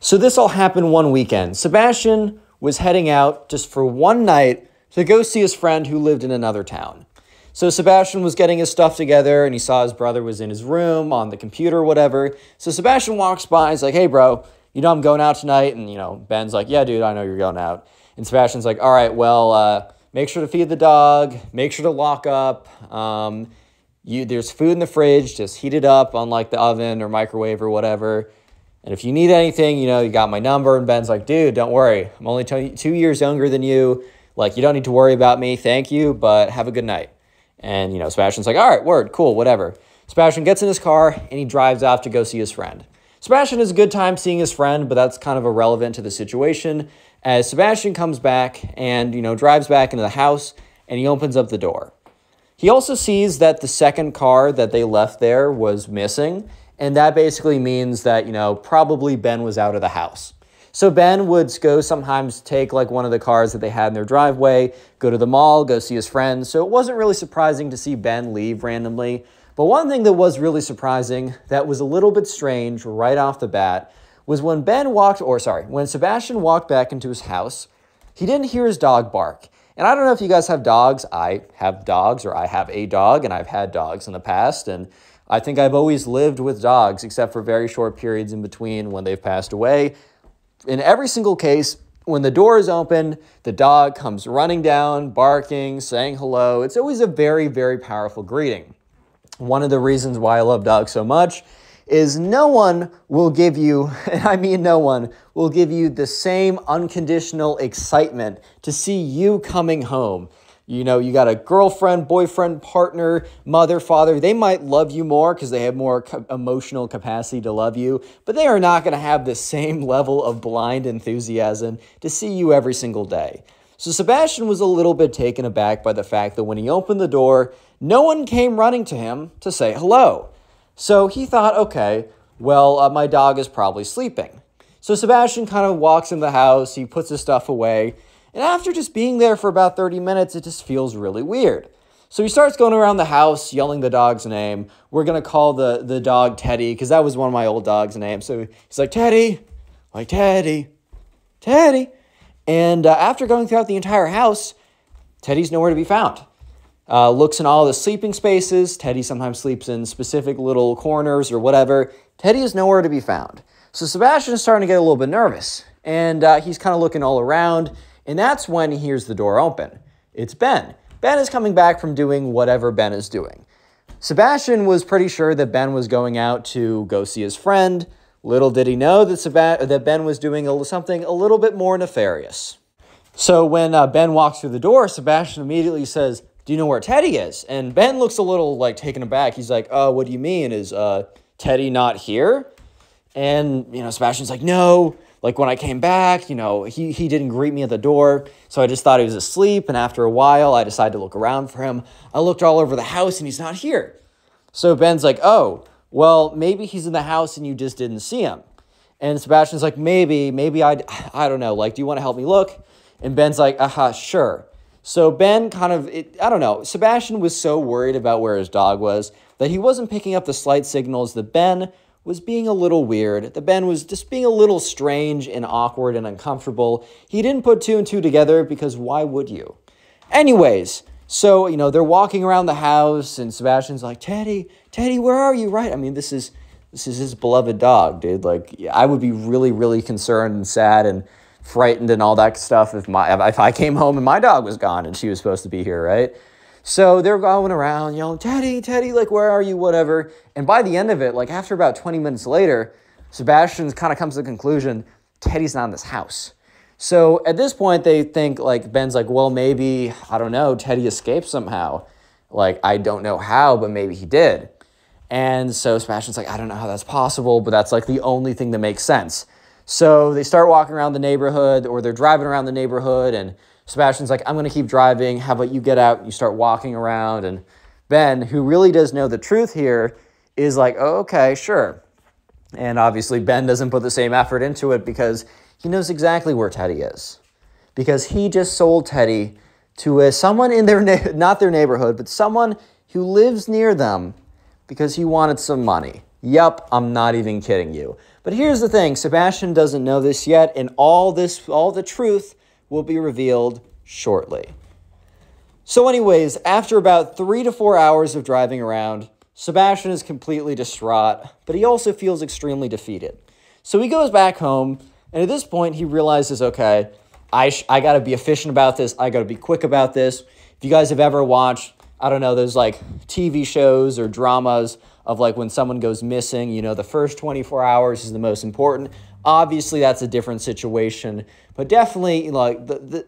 So, this all happened one weekend. Sebastian was heading out just for one night to go see his friend who lived in another town. So Sebastian was getting his stuff together and he saw his brother was in his room on the computer whatever. So Sebastian walks by, and he's like, hey, bro, you know I'm going out tonight? And, you know, Ben's like, yeah, dude, I know you're going out. And Sebastian's like, all right, well, uh, make sure to feed the dog, make sure to lock up. Um, you, there's food in the fridge, just heat it up on like the oven or microwave or whatever. And if you need anything, you know, you got my number. And Ben's like, dude, don't worry. I'm only two years younger than you. Like, you don't need to worry about me. Thank you, but have a good night. And, you know, Sebastian's like, all right, word, cool, whatever. Sebastian gets in his car and he drives off to go see his friend. Sebastian has a good time seeing his friend, but that's kind of irrelevant to the situation as Sebastian comes back and, you know, drives back into the house and he opens up the door. He also sees that the second car that they left there was missing, and that basically means that, you know, probably Ben was out of the house. So Ben would go sometimes take like one of the cars that they had in their driveway, go to the mall, go see his friends. So it wasn't really surprising to see Ben leave randomly. But one thing that was really surprising, that was a little bit strange right off the bat, was when Ben walked, or sorry, when Sebastian walked back into his house, he didn't hear his dog bark. And I don't know if you guys have dogs. I have dogs, or I have a dog, and I've had dogs in the past. And I think I've always lived with dogs, except for very short periods in between when they've passed away. In every single case, when the door is open, the dog comes running down, barking, saying hello. It's always a very, very powerful greeting. One of the reasons why I love dogs so much is no one will give you, and I mean no one, will give you the same unconditional excitement to see you coming home. You know, you got a girlfriend, boyfriend, partner, mother, father. They might love you more because they have more co- emotional capacity to love you, but they are not going to have the same level of blind enthusiasm to see you every single day. So Sebastian was a little bit taken aback by the fact that when he opened the door, no one came running to him to say hello. So he thought, okay, well, uh, my dog is probably sleeping. So Sebastian kind of walks in the house, he puts his stuff away, and after just being there for about 30 minutes, it just feels really weird. So he starts going around the house yelling the dog's name. We're going to call the, the dog Teddy because that was one of my old dog's names. So he's like, Teddy, like Teddy, Teddy. And uh, after going throughout the entire house, Teddy's nowhere to be found. Uh, looks in all the sleeping spaces. Teddy sometimes sleeps in specific little corners or whatever. Teddy is nowhere to be found. So Sebastian is starting to get a little bit nervous. And uh, he's kind of looking all around. And that's when he hears the door open. It's Ben. Ben is coming back from doing whatever Ben is doing. Sebastian was pretty sure that Ben was going out to go see his friend. Little did he know that, Seb- that Ben was doing a, something a little bit more nefarious. So when uh, Ben walks through the door, Sebastian immediately says, Do you know where Teddy is? And Ben looks a little like taken aback. He's like, Oh, what do you mean? Is uh, Teddy not here? And, you know, Sebastian's like, No, like when I came back, you know, he, he didn't greet me at the door. So I just thought he was asleep. And after a while, I decided to look around for him. I looked all over the house and he's not here. So Ben's like, oh, well, maybe he's in the house and you just didn't see him. And Sebastian's like, maybe, maybe I, I don't know. Like, do you want to help me look? And Ben's like, aha, sure. So Ben kind of, it, I don't know. Sebastian was so worried about where his dog was that he wasn't picking up the slight signals that Ben was being a little weird. That Ben was just being a little strange and awkward and uncomfortable. He didn't put two and two together because why would you? Anyways, so, you know, they're walking around the house and Sebastian's like, Teddy, Teddy, where are you? Right. I mean, this is this is his beloved dog, dude. Like, I would be really, really concerned and sad and frightened and all that stuff if my if I came home and my dog was gone and she was supposed to be here, right? So they're going around yelling, Teddy, Teddy, like, where are you? Whatever. And by the end of it, like after about 20 minutes later, Sebastian kind of comes to the conclusion, Teddy's not in this house. So at this point, they think like Ben's like, well, maybe I don't know. Teddy escaped somehow. Like I don't know how, but maybe he did. And so Sebastian's like, I don't know how that's possible, but that's like the only thing that makes sense. So they start walking around the neighborhood, or they're driving around the neighborhood, and Sebastian's like, I'm gonna keep driving. How about you get out? You start walking around, and Ben, who really does know the truth here, is like, oh, okay, sure. And obviously, Ben doesn't put the same effort into it because he knows exactly where Teddy is. Because he just sold Teddy to a, someone in their, not their neighborhood, but someone who lives near them because he wanted some money. Yup, I'm not even kidding you. But here's the thing Sebastian doesn't know this yet, and all this, all the truth will be revealed shortly. So, anyways, after about three to four hours of driving around, Sebastian is completely distraught, but he also feels extremely defeated. So he goes back home, and at this point, he realizes okay, I, I gotta be efficient about this, I gotta be quick about this. If you guys have ever watched, I don't know, those like TV shows or dramas of like when someone goes missing, you know, the first 24 hours is the most important. Obviously, that's a different situation, but definitely like the, the